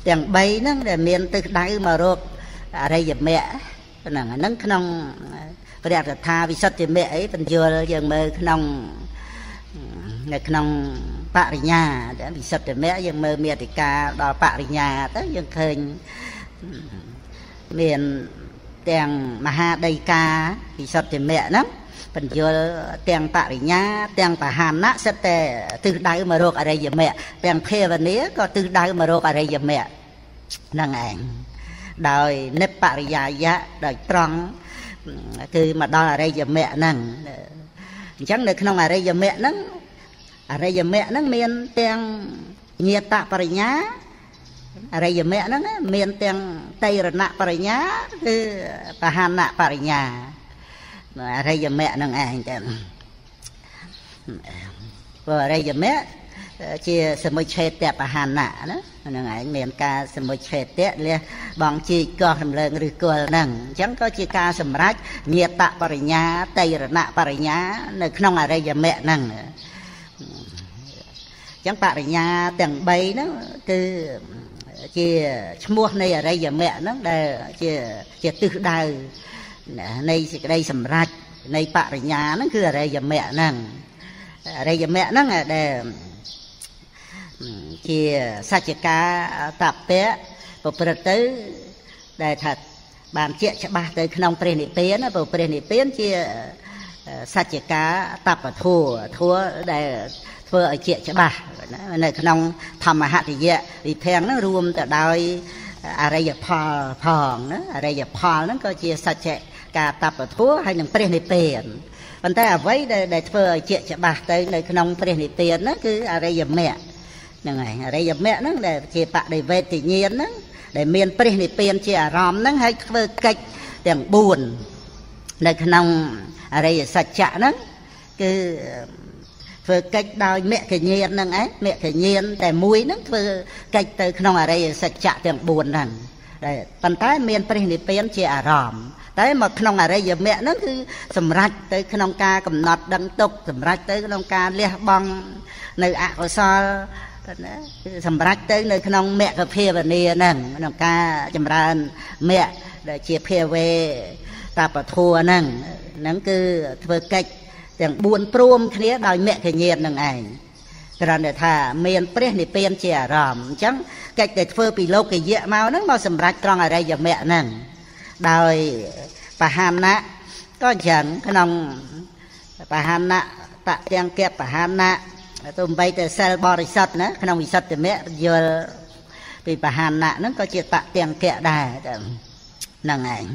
ទាំង3ហ្នឹងដែលមានទិសដៅមករកអរិយមគ្គហ្នឹងហ្នឹងក្នុងព្រះតថាវិសុទ្ធិមគ្គអីបញ្យល់យើងមើលក្នុងនៅក្នុង បរិញ្ញាវិសុទ្ធិមគ្គយើងមើលមេតិកាដល់បរិញ្ញាទៅយើងឃើញមានទាំងមហាដីកាវិសុទ្ធិមគ្គហ្នឹងបញ្យល់ទាំងបរិញ្ញាទាំងបហានៈសិតតែទិសដៅមករកអរិយមគ្គទាំងភាវនាក៏ទិសដៅមករកអរិយមគ្គហ្នឹងឯងដោយនិបរិយាយៈដោយត្រង់គឺមកដល់អរិយមគ្គហ្នឹងអញ្ចឹងនៅក្នុងអរិយមគ្គហ្នឹង អរិយមគ្គហ្នឹងមានទាំងញាតបរិញ្ញាអរិយមគ្គហ្នឹងមានទាំងតៃរណបរិញ្ញាគឺបហានៈបរិញ្ញាអរិយមគ្គហ្នឹងឯងចឹងព្រោះអរិយមគ្គជាសមុឆេតបហានៈណាហ្នឹងឯងមានការសមុឆេតលះបងជីកកោះរំលើងឬគល់ហ្នឹងអញ្ចឹងក៏ជាការសម្រេចញាតបរិញ្ញាតៃរណបរិញ្ញា នៅក្នុងអរិយមគ្គហ្នឹងអញ្ចឹងបរិញ្ញាទាំង3ហ្នឹងគឺជាឈ្មោះនៃអរិយមគ្គហ្នឹងដែលជាជាទិសដៅនៃសេចក្តីសម្រេចនៃបរិញ្ញាហ្នឹងគឺអរិយមគ្គហ្នឹងអរិយមគ្គហ្នឹងដែលជាសច្ចការតពៈប្រព្រឹត្តទៅដែលថាបានជាក់ច្បាស់ទៅក្នុងព្រះនិព្វានព្រោះព្រះនិព្វានជា សច្ចការតបធัวធัวដែលធ្វើឲ្យជាក់ច្បាស់នៅក្នុងធម្មហតិយៈវិភាំងហ្នឹងរួមទៅដោយអរិយផលផងណាអរិយផលហ្នឹងក៏ជាសច្ចការតបធัวហើយនឹងព្រះនិព្វានប៉ុន្តែអ្វីដែលធ្វើឲ្យជាក់ច្បាស់ទៅនៅក្នុងព្រះនិព្វានហ្នឹងគឺអរិយមគ្គហ្នឹងហើយអរិយមគ្គហ្នឹងដែលជាបដិវេទញ្ញាណហ្នឹងដែលមានព្រះនិព្វានជាអារម្មណ៍ហ្នឹងហើយធ្វើកិច្ចទាំង4នៅក្នុង អរិយសច្ចៈហ្នឹងគឺធ្វើកិច្ចដោយមគ្គញ្ញាណហ្នឹងឯងមគ្គញ្ញាណតែមួយហ្នឹងធ្វើកិច្ចទៅក្នុងអរិយសច្ចៈទាំង4ហ្នឹងតែប៉ុន្តែមានព្រះនិព្វានជាអារម្មណ៍តែមកក្នុងអរិយមគ្គហ្នឹងគឺសម្រេចទៅក្នុងការកំណត់ដឹងទុកសម្រេចទៅក្នុងការលះបង់នៅអកុសលណាគឺសម្រេចទៅនៅក្នុងមគ្គភាវនាហ្នឹងក្នុងការចម្រើនមគ្គដែលជាភាវេតបធัวហ្នឹង ហ្នឹងគឺធ្វើកិច្ចទាំង4ព្រមគ្នាដោយមគ្គញាតនឹងឯងគ្រាន់តែថាមានព្រះនិព្វានជាអារម្មណ៍អញ្ចឹងកិច្ចដែលធ្វើពីលោកយៈមកហ្នឹងមកសម្រេចត្រង់អរិយមគ្គហ្នឹងដោយបហានៈក៏អញ្ចឹងក្នុងបហានៈតទាំងគៈបហានៈទៅបីទៅសិលបរិសុទ្ធណាក្នុងវិសុទ្ធិមគ្គយល់ពីបហានៈហ្នឹងក៏ជាតទាំងគៈដែរហ្នឹងឯង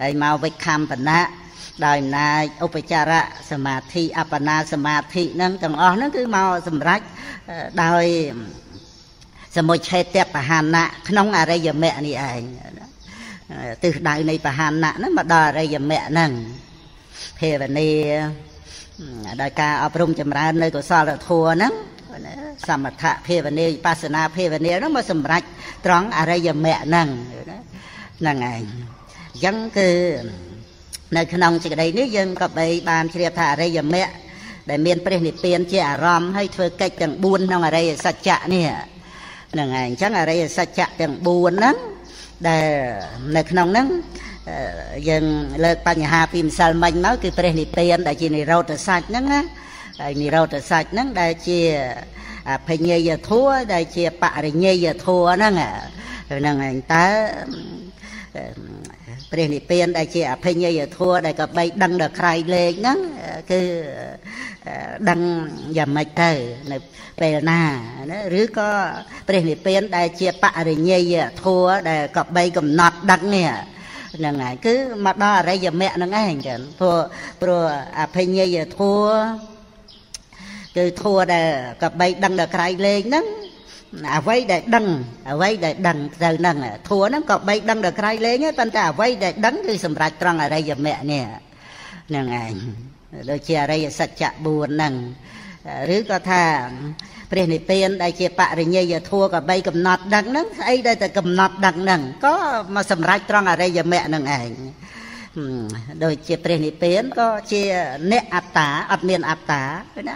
ហើយមកវិខំបណៈ ដោយអំណាចឧបចារៈសមាធិអបណាសមាធិហ្នឹងទាំងអស់ហ្នឹងគឺមកសម្រេចដោយសមុឆេតបហានៈក្នុងអរិយមគ្គនេះឯងទិសដៅនៃបហានៈហ្នឹងមកដល់អរិយមគ្គហ្នឹងភាវនាដោយការអប់រំចម្រើននៅកុសលធម៌ហ្នឹងសមថភាវនាវិបស្សនាភាវនាហ្នឹងមកសម្រេចត្រង់អរិយមគ្គហ្នឹងហ្នឹងឯងអញ្ចឹងគឺ នៅក្នុងសេចក្តីនេះយើងក៏បីបានជ្រាបថាអរិយមគ្គដែលមានព្រះនិព្វានជាអារម្មណ៍ហើយធ្វើកិច្ចទាំង4ក្នុងអរិយសច្ចៈនេះហ្នឹងហើយអញ្ចឹងអរិយសច្ចៈទាំង4ហ្នឹងដែលនៅក្នុងហ្នឹងយើងលើកបញ្ហាពីម្សិលមិញមកគឺព្រះនិព្វានដែលជានិរោធសច្ចហ្នឹងណាហើយនិរោធសច្ចហ្នឹងដែលជាភញ្ញយធัวដែលជាបរិញ្ញយធัวហ្នឹងហ្នឹងឯងតើ ព្រះនិព្វានដែលជាអភិញ្ញយធัวដែលក៏បីដឹងដល់ក្រៃលែងហ្នឹងគឺដឹងយ៉ាងម៉េចទៅនៅពេលណាណាឬក៏ព្រះនិព្វានដែលជាបរិញ្ញយធัวដែលក៏បីកំណត់ដឹងនេះហ្នឹងហើយគឺមកដល់អរិយមគ្គហ្នឹងឯងចឹងព្រោះព្រោះអភិញ្ញយធัวគឺធัวដែលក៏បីដឹងដល់ក្រៃលែងហ្នឹង អ្វីដែលដឹងអ្វីដែលដឹងទៅហ្នឹងធัวហ្នឹងក៏បីដឹងដល់ក្រៃលែងប៉ុន្តែអ្វីដែលដឹងគឺសម្រាប់ត្រង់អរិយមគ្គនេះហ្នឹងឯងដូចជាអរិយសច្ចៈ4ហ្នឹងឬក៏ថាព្រះនិព្វានដែលជាបរិញ្ញយធัวក៏បីកំណត់ដឹងហ្នឹងស្អីដែលតែកំណត់ដឹងហ្នឹងក៏មកសម្រេចត្រង់អរិយមគ្គហ្នឹងឯងដូចជាព្រះនិព្វានក៏ជាអ្នកអត្តាអត់មានអត្តា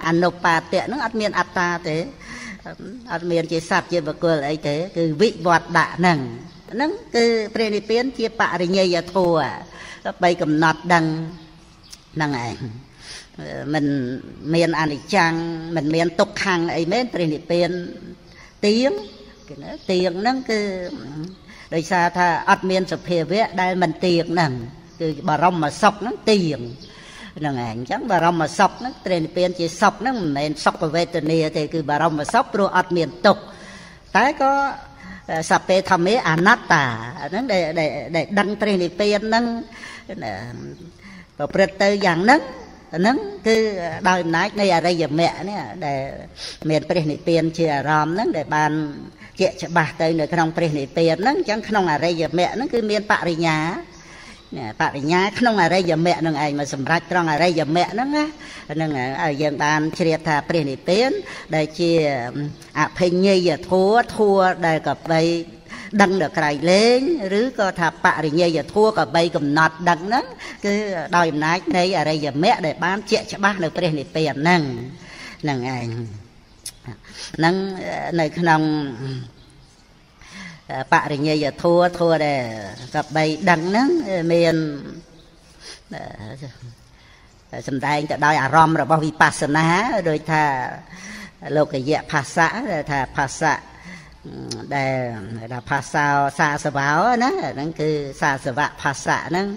អនុបាទៈហ្នឹងអត់មានអត្តាទេ អត់មានជាសត្វជាបុគ្គលអីទេគឺវិវត្តដាក់ហ្នឹងហ្នឹងគឺព្រះនិព្វានជាបរិញ្ញយធัวបីកំណត់ដឹងហ្នឹងឯងមិនមានអនិច្ចំមិនមានទុក្ខំអីមែនព្រះនិព្វានទៀងគេណាទៀងហ្នឹងគឺដោយសារថាអត់មានសភាវៈដែលមិនទៀងហ្នឹងគឺបរមសុខហ្នឹងទៀងហ្នឹងឯងអញ្ចឹងបរមសុខហ្នឹងព្រះនិព្វានជាសុខហ្នឹងមិនមែនសុខវេទនាទេគឺបរមសុខព្រោះអត់មានទុក្ខតែក៏សពេធម្មេអនត្តាហ្នឹងដែលដែលដឹងព្រះនិព្វានហ្នឹងប្រព្រឹត្តទៅយ៉ាងហ្នឹងហ្នឹងគឺដោយអំណាចនៃអរិយមគ្គនេះដែលមានព្រះនិព្វានជាអារម្មណ៍ហ្នឹងដែលបានជាក់ច្បាស់ទៅនៅក្នុងព្រះនិព្វានហ្នឹងអញ្ចឹងក្នុងអរិយមគ្គហ្នឹងគឺមានបរិញ្ញា បរិញ្ញាក្នុងអរិយមគ្គនឹងឯងមកសម្រេចត្រង់អរិយមគ្គហ្នឹងណាហ្នឹងឲ្យយើងបានជ្រាបថាព្រះនិព្វានដែលជាអភិញ្ញយធัวធัวដែលកបីដឹងដល់ក្រៃលែងឬក៏ថាបរិញ្ញយធัวក៏បីកំណត់ដឹងហ្នឹងគឺដោយអំណាចនៃអរិយមគ្គដែលបានជាក់ច្បាស់នៅព្រះនិព្វានហ្នឹងហ្នឹងឯងហ្នឹងនៅក្នុង បរិញ្ញយធัวធัวដែលកបីដឹងហ្នឹងមានសំដែងទៅដោយអារម្មណ៍របស់វិបស្សនាដោយថាលោកយៈភាសៈថាភាសៈដែលថាភាសាសាសវោណាហ្នឹងគឺសាសវៈភាសៈហ្នឹង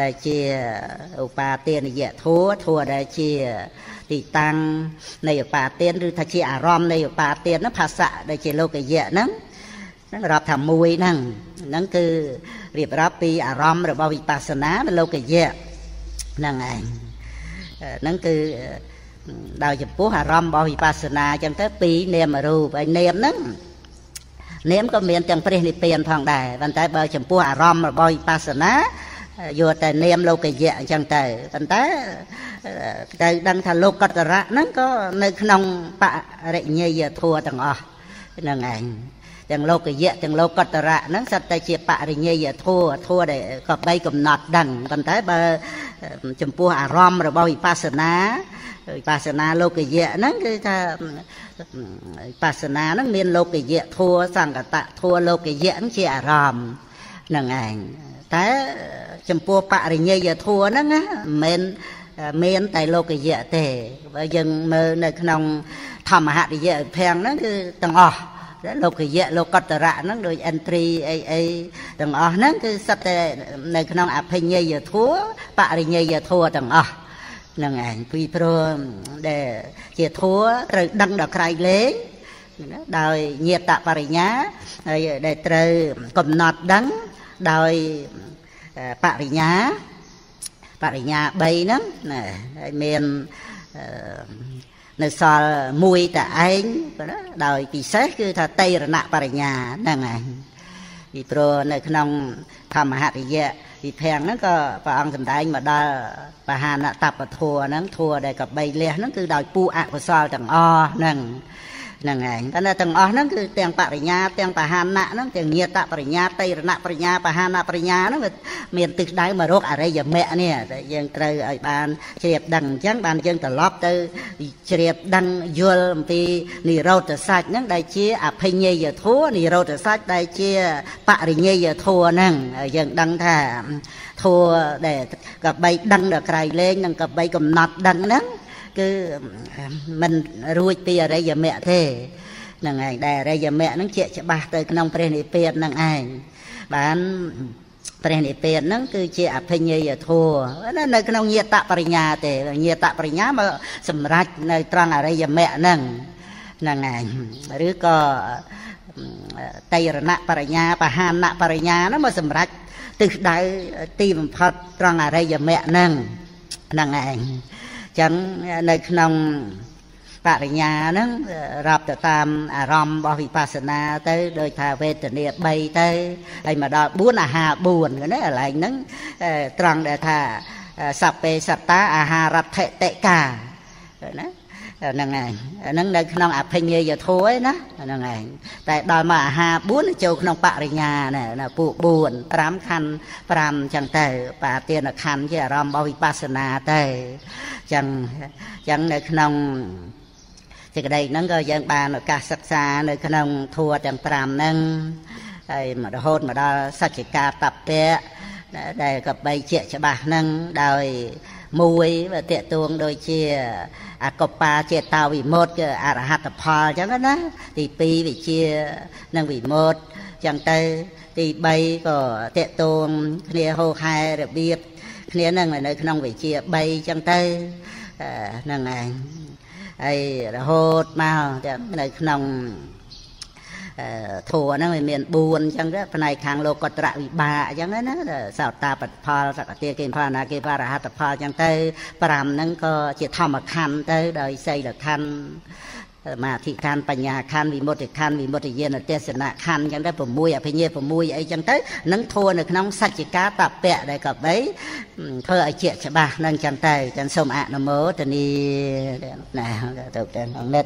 ដែលជាឧបាទានយៈធัวធัวដែលជាទីតាំងនៃឧបាទានឬថាជាអារម្មណ៍នៃឧបាទានហ្នឹងភាសៈដែលជាលោកយៈហ្នឹង ហ្នឹងរាប់ថាមួយហ្នឹងហ្នឹងគឺរៀបរាប់ពីអារម្មណ៍របស់វិបស្សនានៅលោកយៈហ្នឹងឯងហ្នឹងគឺដោយចំពោះអារម្មណ៍របស់វិបស្សនាអញ្ចឹងទៅពីរនាមរូបហើយនាមហ្នឹងនាមក៏មានទាំងព្រះនិព្វានផងដែរប៉ុន្តែបើចំពោះអារម្មណ៍របស់វិបស្សនាយកតែនាមលោកយៈអញ្ចឹងទៅប៉ុន្តែទៅដឹងថាលោកកតរៈហ្នឹងក៏នៅក្នុងបរិញ្ញយធัวទាំងអស់ហ្នឹងឯង ទាំងលោកយៈទាំងលោកតរៈហ្នឹងសិតតែជាបរិញ្ញយធัวធัวដែលក៏បីកំណត់ដឹងប៉ុន្តែបើចំពោះអារម្មណ៍របស់វិបស្សនាវិបស្សនាលោកយៈហ្នឹងគឺថាវិបស្សនាហ្នឹងមានលោកយៈធัวសង្កតៈធัวលោកយៈហ្នឹងជាអារម្មណ៍ហ្នឹងឯងតែចំពោះបរិញ្ញយធัวហ្នឹងណាមិនមែនមានតែលោកយៈទេបើយើងមើលនៅក្នុងធម្មហរិយៈវិភាំងហ្នឹងគឺទាំងអស់ លោកយៈលោកកតរៈហ្នឹងដូច entry អីអីទាំងអស់ហ្នឹងគឺសិតតែនៅក្នុងអភិញ្ញយធัวបរិញ្ញយធัวទាំងអស់ហ្នឹងឯងពីព្រោះដែលជាធัวត្រូវដឹងដល់ក្រៃលែងដោយញាតបរិញ្ញាហើយដែលត្រូវកំណត់ដឹងដោយបរិញ្ញាបរិញ្ញា3ហ្នឹងណាហើយមាន នៅសល់មួយតែឯងដោយពិសេសគឺថាតៃរណបរិញ្ញាហ្នឹងឯងពីព្រោះនៅក្នុងធម្មហរិយៈវិភាំងហ្នឹងក៏ព្រះអង្គសម្ដែងមកដល់បហានតបធัวហ្នឹងធัวដែលកបីលះហ្នឹងគឺដោយពូអកុសលទាំងអស់ហ្នឹង ហ្នឹងឯងតែទាំងអស់ហ្នឹងគឺទាំងបរិញ្ញាទាំងបហានៈហ្នឹងទាំងញាតបរិញ្ញាតៃរណបរិញ្ញាបហានបរិញ្ញាហ្នឹងវាមានទិសដៅមករកអរិយមគ្គនេះតែយើងត្រូវឲ្យបានជ្រាបដឹងអញ្ចឹងបានយើងត្រឡប់ទៅជ្រាបដឹងយល់អំពីនិរោធសច្ចហ្នឹងដែលជាអភិញ្ញយធัวនិរោធសច្ចដែលជាបរិញ្ញយធัวហ្នឹងយើងដឹងថាធัวដែលកបីដឹងដល់ក្រៃលែងនិងកបីកំណត់ដឹងហ្នឹង គឺមិនរួចពីអរិយមគ្គទេហ្នឹងឯងដែលអរិយមគ្គហ្នឹងជាច្បាស់ទៅក្នុងព្រះនិព្វានហ្នឹងឯងបានព្រះនិព្វានហ្នឹងគឺជាអភិញ្ញយធัวនៅក្នុងញាតបរិញ្ញាទេញាតបរិញ្ញាមកសម្រេចនៅត្រង់អរិយមគ្គហ្នឹងហ្នឹងឯងឬក៏តៃរណបរិញ្ញាបហានបរិញ្ញាហ្នឹងមកសម្រេចទិសដៅទីបំផុតត្រង់អរិយមគ្គហ្នឹងហ្នឹងឯង ចឹងនៅក្នុងបរិញ្ញាហ្នឹងរាប់ទៅតាមអារម្មណ៍របស់វិបស្សនាទៅដោយថាវេទនា3ទៅហើយមកដល់4អាហារ4ណាកន្លែងហ្នឹងត្រង់ដែលថាសពេសត្តាអាហារថតិកាណា ហ្នឹងឯងហ្នឹងនៅក្នុងអភិញ្ញយធัวឯណាហ្នឹងឯងតែដល់មកអាហារ4ចូលក្នុងបរិញ្ញាណាពួក4 5ខណ្ឌ5ចឹងទៅបាទានខណ្ឌជាអារម្មណ៍របស់វិបស្សនាទៅចឹងចឹងនៅក្នុងសេចក្តីហ្នឹងក៏យើងបានឱកាសសិក្សានៅក្នុងធัวទាំង5ហ្នឹងហើយមករហូតមកដល់សច្ចកាតពៈដែលក៏បីជាច្បាស់ហ្នឹងដោយ មួយបើតេតួងដូចជាអកបាចេតោវិមុតគឺអរហត្តផលអញ្ចឹងណាទី2វិជានិងវិមុតអញ្ចឹងទៅទី3ក៏តេតួងគ្នាហោខែរបៀបគ្នានឹងនៅក្នុងវិជា3អញ្ចឹងទៅហ្នឹងឯងហើយរហូតមកនៅក្នុង ធัวហ្នឹងវាមាន4អញ្ចឹងទៅផ្នែកខាងលោកត្រវិបាកអញ្ចឹងណាសោតាបផលសកតិគេផលណាគេបរហត្តផលអញ្ចឹងទៅ5ហ្នឹងក៏ជាធម្មខណ្ឌទៅដោយសីលខណ្ឌសមាធិខណ្ឌបញ្ញាខណ្ឌវិមុតិខណ្ឌវិមុតិយានទេសនៈខណ្ឌអញ្ចឹងទៅ6អភិញ្ញា6អីចឹងទៅនឹងធัวនៅក្នុងសច្ចកាតពៈដែលក៏បីធ្វើឲ្យជាច្បាស់នឹងចឹងទៅចឹងសូមអនុមោទនីណាទៅទៅអង្គនិត